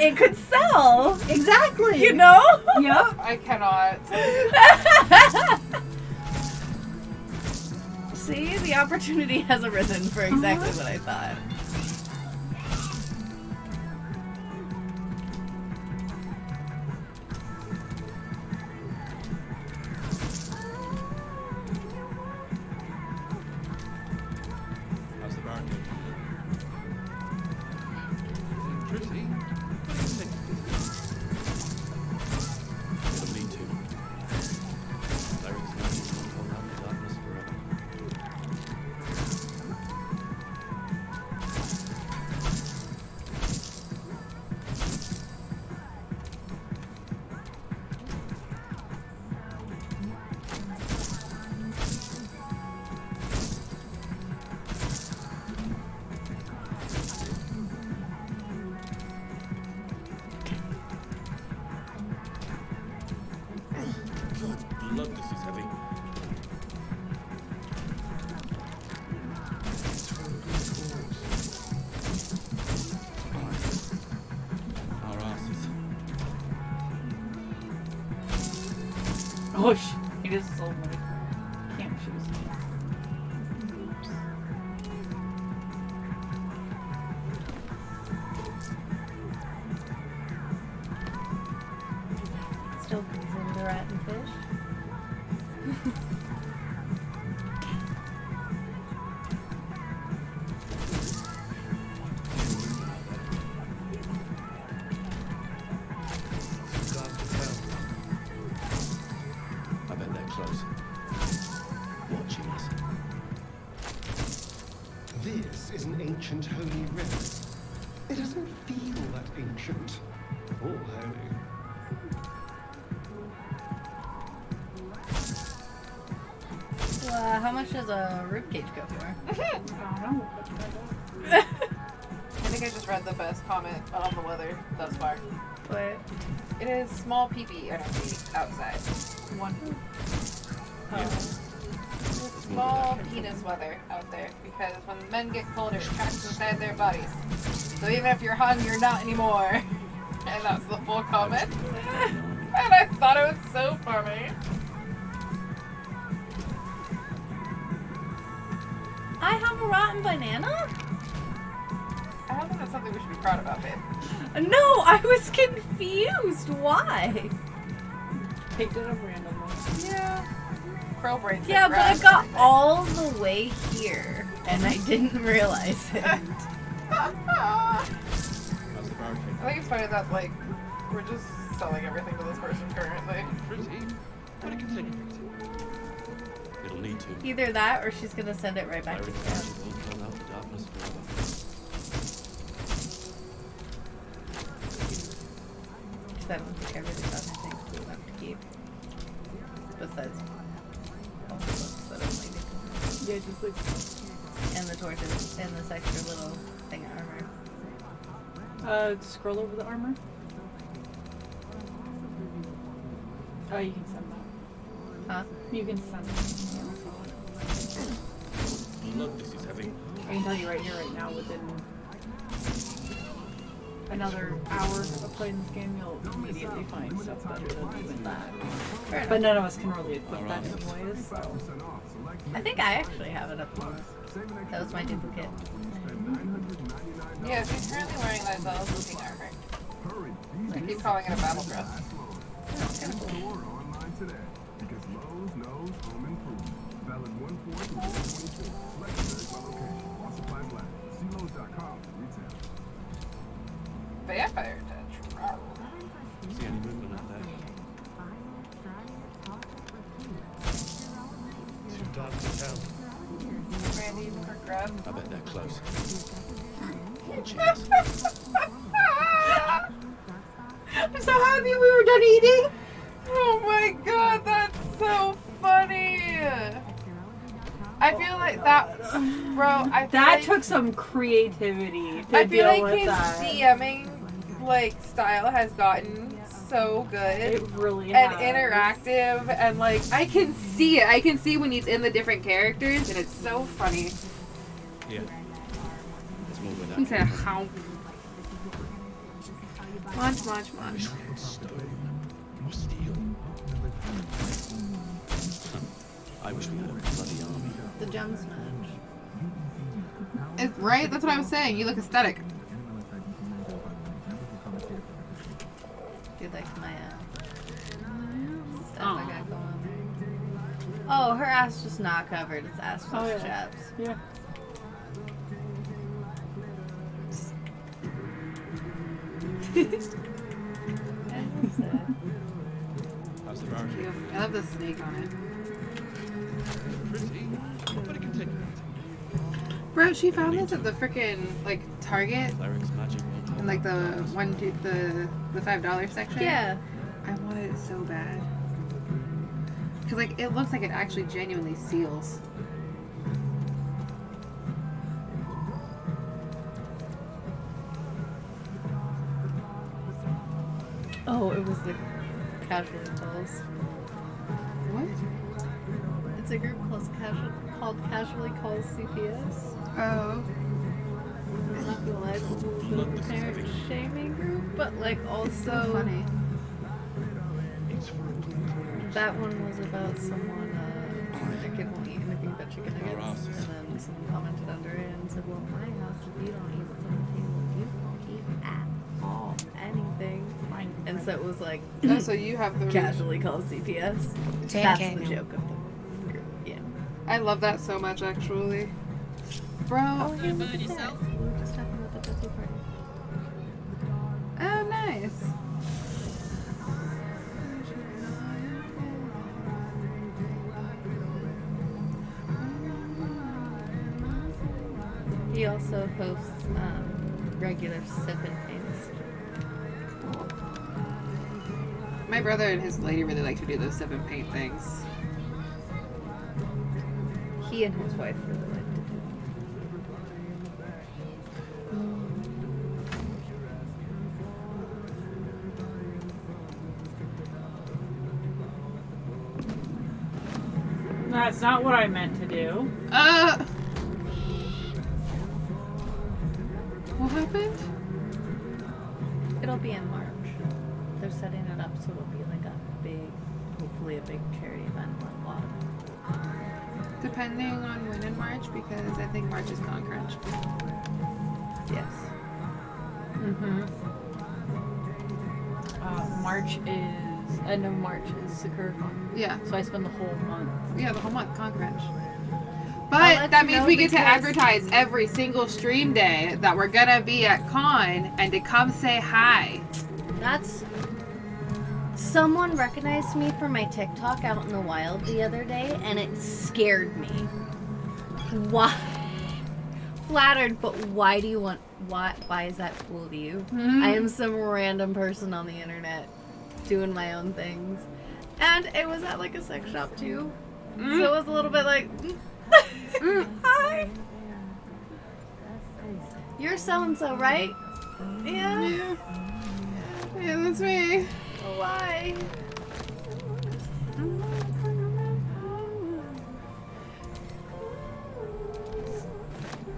it could sell. Exactly. You know? Yep. I cannot. See, the opportunity has arisen for exactly uh-huh. what I thought. Is small PP energy outside. One. Small penis weather out there because when men get colder, it traps inside their bodies. So even if you're hung, you're not anymore. And that's the full comment. and I thought it was so funny. I have a rotten banana? I don't think that's something we should be proud about, babe. No, I was confused. Why? Picked it up randomly. Yeah. Crow brains. Yeah, but I got all the way here and I didn't realize it. I think it's funny that like we're just selling everything to this person currently. But it can take It'll need to. Either that or she's gonna send it right back to Cleric Yeah, just like. And the torches and this extra little thing of armor. Uh, scroll over the armor. Oh, you can send that. Huh? You can send it. Look, this is heavy. I can tell you right here, right now, within another hour of playing this game, you'll immediately find stuff better than even that. But none of us can really equip that in ways, so. I think I actually have it up close. That was my duplicate. Yeah, she's currently wearing that Zealous looking armor. I keep calling it a battle dress. Vampire touch. Rawr. See I bet they're close. I'm so happy we were done eating. Oh my god, that's so funny. I feel like that, bro. I feel That like, took some creativity to I feel like his that. DMing like style has gotten so good. It really and has. interactive and like I can see it. I can see when he's in the different characters and it's so funny. Yeah. There's more where that He said how. Munch, munch, munch. Stone. More steel. I wish we had a bloody army. The gem smash. It's, right? That's what I was saying. You look aesthetic. Like my uh, stuff I got going? Oh, her ass just not covered. It's ass just Oh, yeah. chaps. Yeah. How's the rarity? I love the snake on it. Pretty. But can take Bro, she found this at the freaking like Target Cleric's magic won't hold in like the one two, the the five dollar section. Yeah. I want it so bad. Cause like it looks like it actually genuinely seals. Oh, it was the casual calls. What? It's a group called casual called Casually Calls CPS. Oh. Of a parent shaming group, but like also funny. That one was about someone, uh, their kid won't eat anything but chicken nuggets. And then someone commented under it and said, well, my house, if you don't eat what's on the table, you won't eat at all anything. And so it was like, Oh, so you have the casually called CPS. Ten That's K the joke of the group. Yeah. I love that so much actually. Bro. The tattoo party. Oh, nice. He also hosts um, regular sip and paints. My brother and his lady really like to do those sip and paint things. He and his wife really That's not what I meant to do. Uh. What happened? It'll be in March. They're setting it up so it'll be like a big, hopefully a big charity event with a lot of Depending on when in March, because I think March is Con Crunch. Yes. Mm-hmm. Uh, March is end of March is SakuraCon. Yeah. So I spend the whole month. Yeah, the whole month Con Crunch. But that means we get to advertise every single stream day that we're gonna be at con and to come say hi. That's. Someone recognized me from my TikTok out in the wild the other day, and it scared me. Why? Flattered, but why do you want? Why? Why is that cool to you? Mhm. I am some random person on the internet, doing my own things, and it was at like a sex shop too. Mm-hmm. So it was a little bit like, mm-hmm. hi. You're so and so, right? Yeah. Yeah. Yeah, that's me. Why?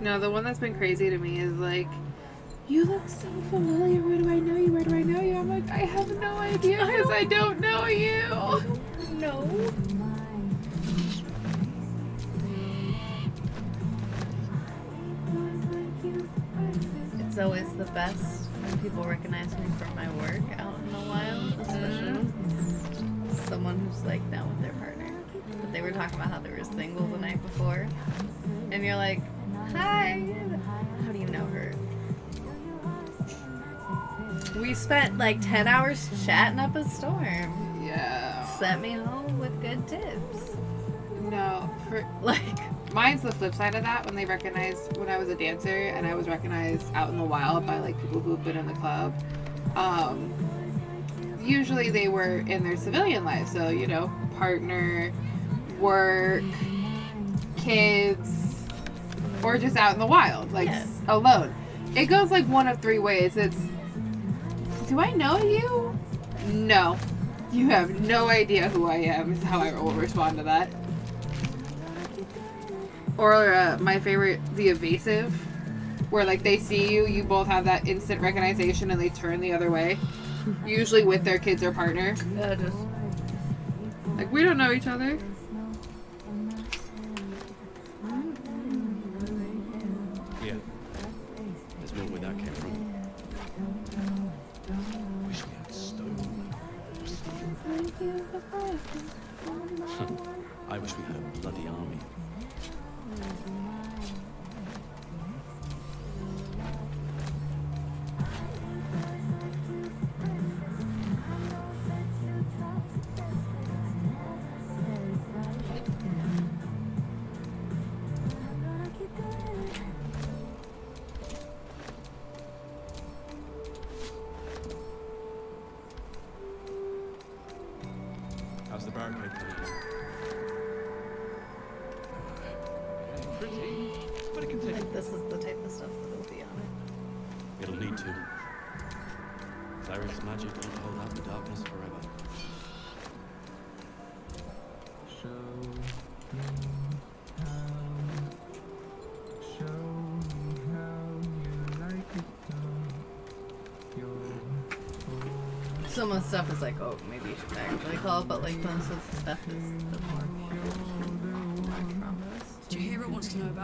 No, the one that's been crazy to me is like, you look so familiar. Where do I know you? Where do I know you? I'm like, I have no idea because I don't know you. No. It's always the best when people recognize me from my work out in the wild, especially mm-hmm. someone who's like now with their partner. But they were talking about how they were single the night before, and you're like, "Hi, how do you know her?" We spent like ten hours chatting up a storm. Yeah. Sent me home with good tips. No, for like mine's the flip side of that when they recognized when I was a dancer and I was recognized out in the wild by like people who've been in the club. Um, usually they were in their civilian life, so you know, partner, work, kids, or just out in the wild, like Yes. s- alone. It goes like one of three ways. It's do I know you? No. You have no idea who I am, is how I will respond to that. Or uh, my favorite, the evasive, where like they see you, you both have that instant recognition and they turn the other way. Usually with their kids or partner. Uh, just Like, we don't know each other. I wish we had a bloody army.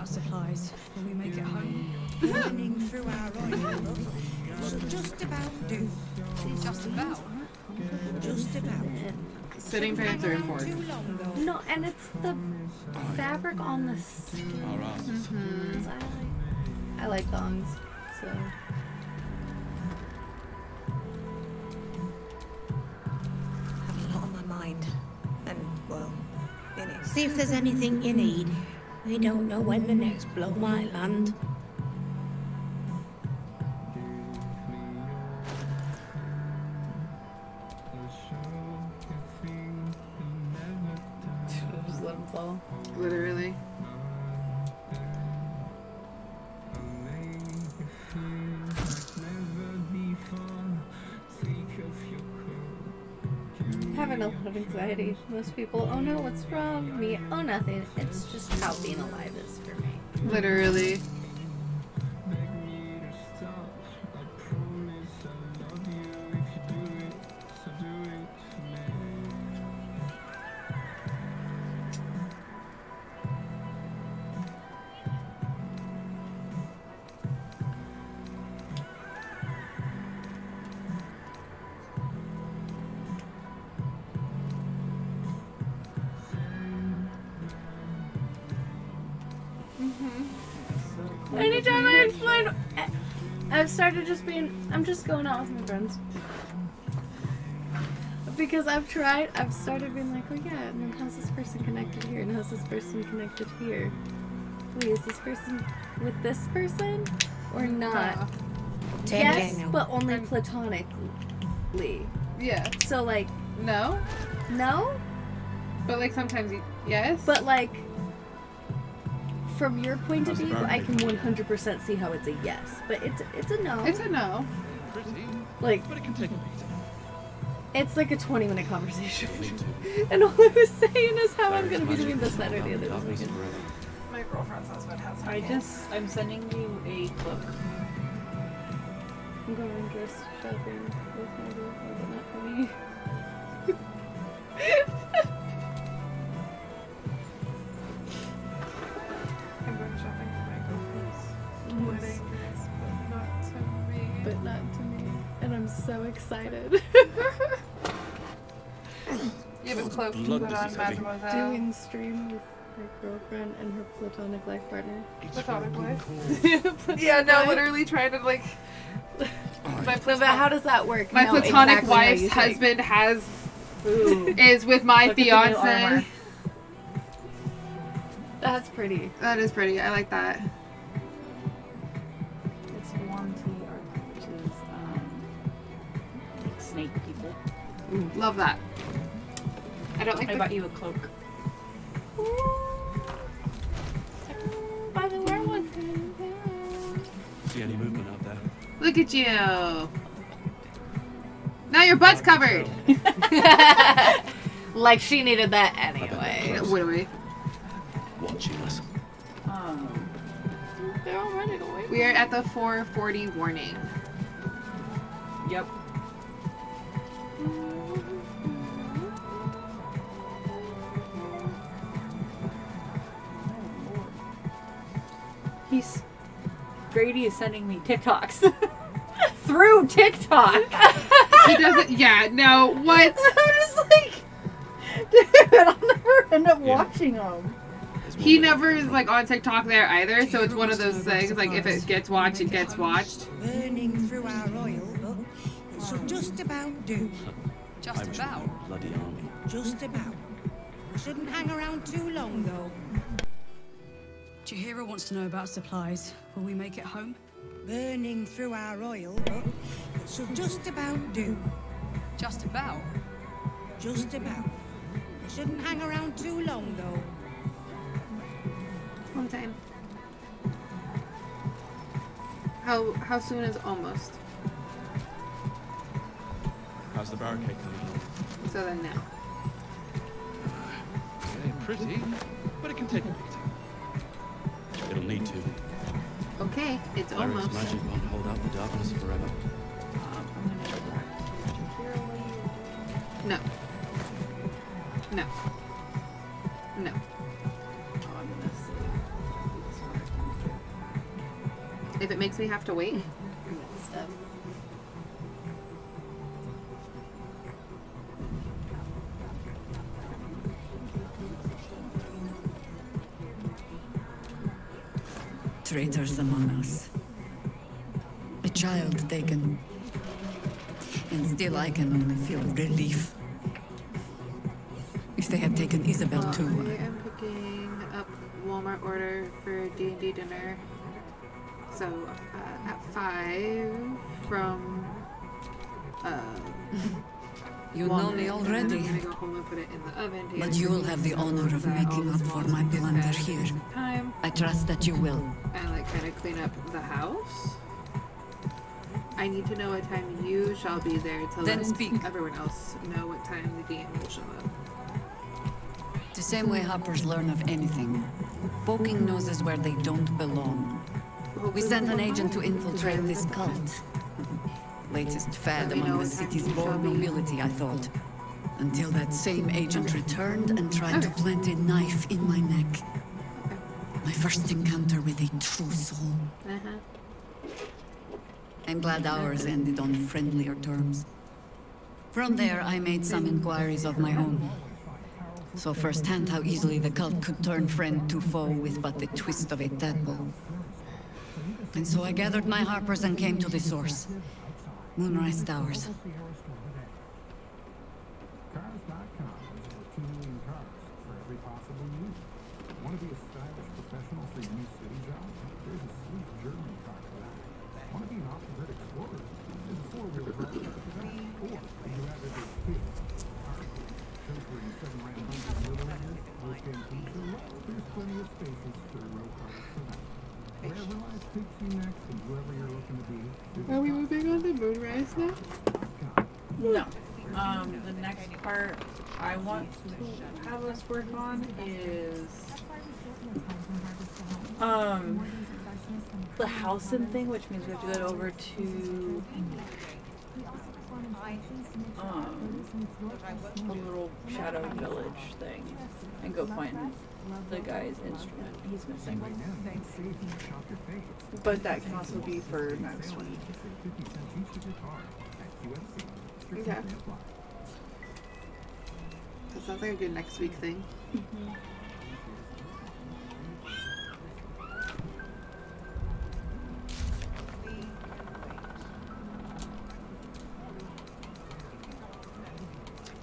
Supplies when we make it home? Running through our oil will just about do. Just about. Just about. Sitting pants are important. No, and it's the fabric on the skin. Our asses. Mhm. I like, I like thongs, so. have a lot on my mind. And, well, in it. See if there's anything you need. They don't know when the next blow might land. Literally. A lot of anxiety. Most people, oh no, what's wrong? Me, oh nothing. It's just how being alive is for me. Literally. Started just being, I'm just going out with my friends. Because I've tried, I've started being like, oh yeah, and then how's this person connected here? And how's this person connected here? Wait, is this person with this person? Or not? Take yes, Daniel. but only platonically. Yeah. So like, no? No? But like sometimes you, yes? But like, from your point of view, I can 100% see how it's a yes. But it's it's a no. It's a no. Like, But it can take a beating. it's like a 20 minute conversation. and all I was saying is how I'm going to be doing this, will that, or the other this weekend. My girlfriend's husband has I just, I'm sending you a book. I'm going dress shopping with my girlfriend, but not for me. wedding, but not to me. But not to me. And I'm so excited. You have a cloak you blood put this on. Mademoiselle. Doing stream with my girlfriend and her platonic life partner. Platonic wife. yeah, no, literally trying to like. My But, but how does that work? My No, platonic exactly wife's you think. husband has Ooh. is with my Look at the new armor. fiance. That's pretty. That is pretty. I like that. Ooh, love that. I don't like I the- bought you a cloak. By the way, one. See any movement out there? Look at you. Now your butt's covered. like she needed that anyway. Literally. Watching us. Um, They're all running away. We are at the 440 warning. Yep. He's Grady is sending me TikToks through TikTok. He doesn't. Yeah. No. What? I'm just like, dude, I'll never end up watching them. He never is like on TikTok there either. So it's one of those things. Like if it gets watched, it gets watched. Burning through our oil, but it just about do. Just about. Bloody army. Just about. We Shouldn't hang around too long, though. Chihiro wants to know about supplies. Will we make it home? Burning through our oil, but it should just about do. Just about. Just about. We shouldn't hang around too long, though. One time. How how soon is almost? How's the barricade coming along? So then now. Okay, pretty, but it can take a beating. It'll need to. Okay, it's Cleric's almost. magic won't hold out the darkness forever. Um, no. No. No. Oh, if it makes me have to wait. Traitors among us. A child taken. And still I can only feel relief. If they had taken Isobel Uh, too. I am picking up Walmart order for D and D dinner. So uh, at five from uh, You know me already. Go home and put it in the oven. But you will have the honor of making up for my blunder here. At the same Time. I trust that you will. and like kind of clean up the house. I need to know what time you shall be there to Then let speak. everyone else know what time the game will show up. The same way Harpers learn of anything. Poking noses where they don't belong. We sent an agent to infiltrate this cult. Latest fad among the city's born nobility, I thought. Until that same agent returned and tried to plant a knife in my neck. My first encounter with a true soul. Uh-huh. I'm glad ours ended on friendlier terms. From there, I made some inquiries of my own. Saw firsthand how easily the cult could turn friend to foe with but the twist of a tadpole. And so I gathered my harpers and came to the source. Moonrise Towers. Want to be a stylish professional for your new city job? There's a sleek German car for that. Want to be an off-the-grid explorer? There's a four-wheel drive car for that. Or would you rather be a kid? Alright, since we're in seven random hundred millionaires, work in pizza, well, there's plenty of spaces for row cars for that. Wherever life you next and whoever you're looking to be, Are we moving on to Moonrise now? No. Um, the next part I want to have us work on is um the Halsin thing, which means we have to go over to um a little shadow village thing and go find the guy's instrument. He's missing. But that can also be for next week. Okay. That sounds like a good next week thing. Mm-hmm.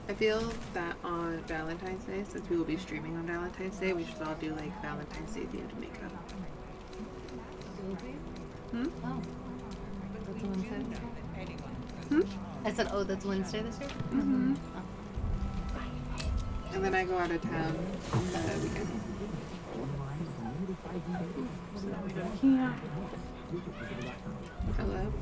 I feel that on Valentine's Day, since we will be streaming on Valentine's Day, we should all do like Valentine's Day themed makeup. Hmm? Oh. That's Wednesday. Hmm? I said, oh, that's Wednesday this year? Mm-hmm. And then I go out of town the weekend. Hello.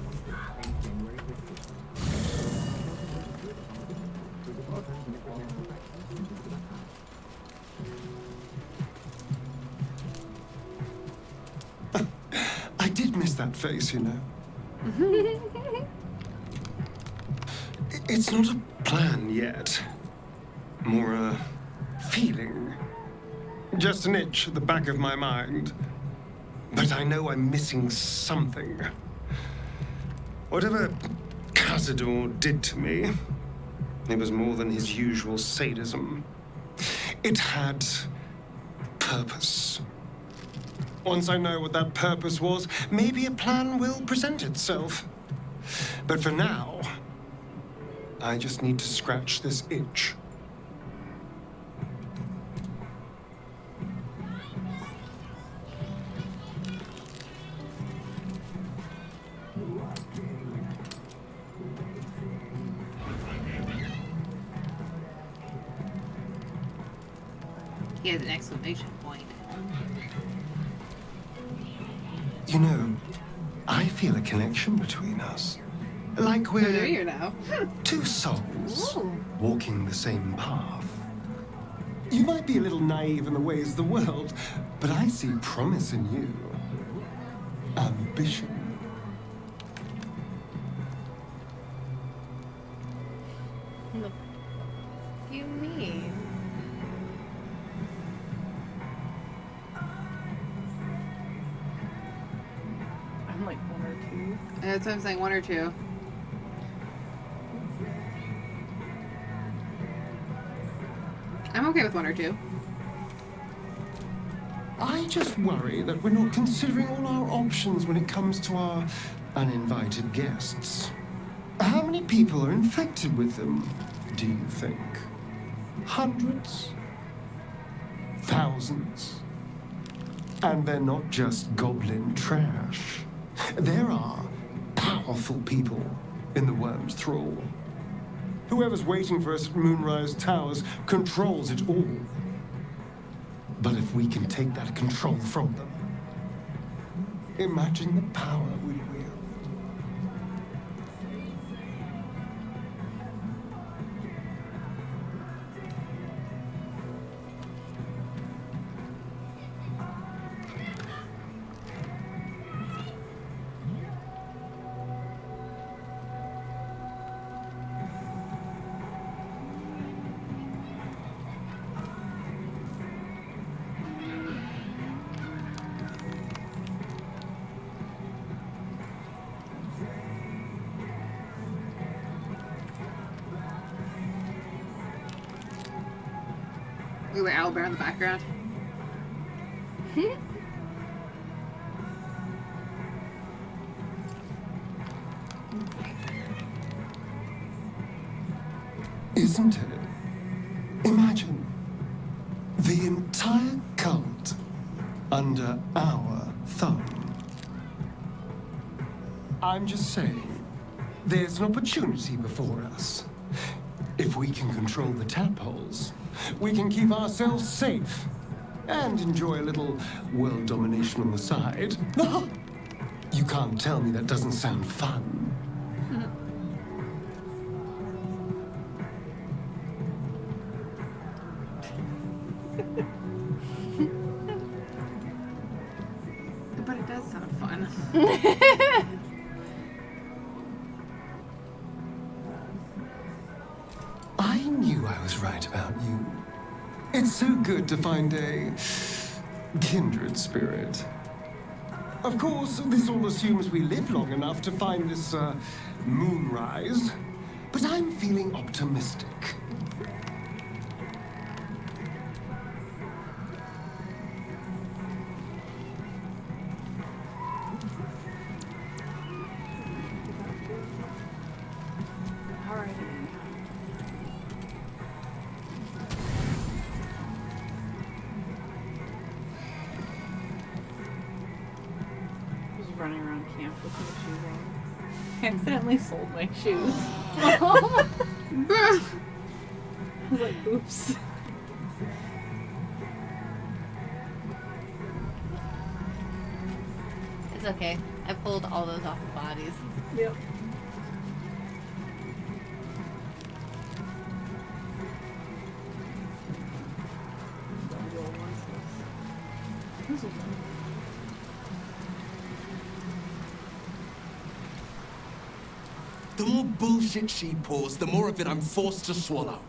I did miss that face, you know. It's not a plan yet. More a feeling. Just an itch at the back of my mind. But I know I'm missing something. Whatever Cazador did to me, it was more than his usual sadism. It had purpose. Once I know what that purpose was, maybe a plan will present itself. But for now, I just need to scratch this itch. He has an exclamation point. You know, I feel a connection between us. Like we're two souls Ooh. walking the same path. You might be a little naive in the ways of the world, but I see promise in you. Ambition. What do you mean? That's what I'm saying, one or two. I'm okay with one or two. I just worry that we're not considering all our options when it comes to our uninvited guests. How many people are infected with them, do you think? Hundreds? Thousands? And they're not just goblin trash. There are powerful people in the worm's thrall. Whoever's waiting for us at Moonrise Towers controls it all. But if we can take that control from them, imagine the power we owlbear in the background. Isn't it? Imagine the entire cult under our thumb. I'm just saying, there's an opportunity before us. Can control the tadpoles, we can keep ourselves safe and enjoy a little world domination on the side. you can't tell me that doesn't sound fun. It's so good to find a kindred spirit. Of course, this all assumes we live long enough to find this uh, moonrise, but I'm feeling optimistic. Bullshit she pours, the more of it I'm forced to swallow.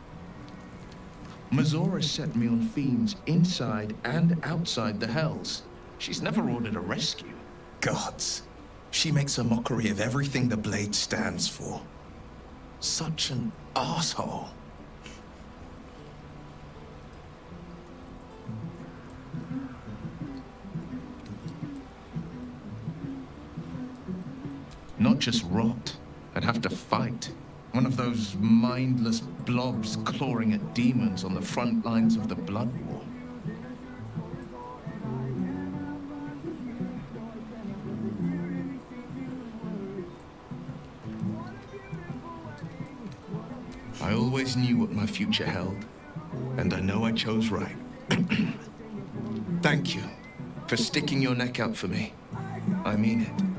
Mizora set me on fiends inside and outside the Hells. She's never ordered a rescue. Gods. She makes a mockery of everything the blade stands for. Such an asshole. Not just rot. I'd have to fight. One of those mindless blobs clawing at demons on the front lines of the Blood War. I always knew what my future held, and I know I chose right. Thank you for sticking your neck out for me. I mean it.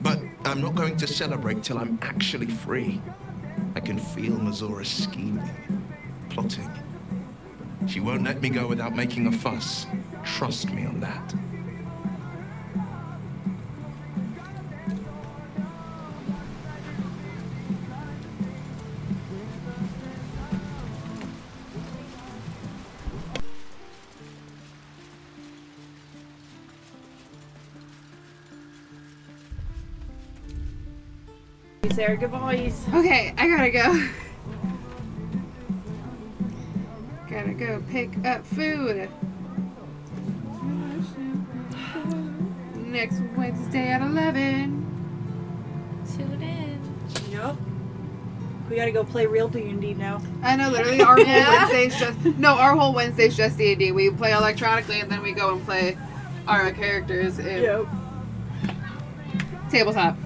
But I'm not going to celebrate till I'm actually free. I can feel Mizora scheming, plotting. She won't let me go without making a fuss. Trust me on that. You say our goodbyes. Okay, I gotta go. Gotta go pick up food. Next Wednesday at 11. Tune in. Yep. We gotta go play real D&D now. I know, literally, our whole Yeah. Wednesday's just. No, our whole Wednesday's just D&D. We play electronically and then we go and play our characters in Yep. tabletop.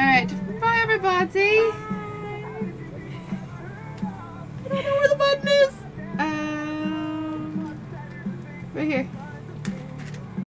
Alright, bye everybody! I don't know where the button is! Um, right here.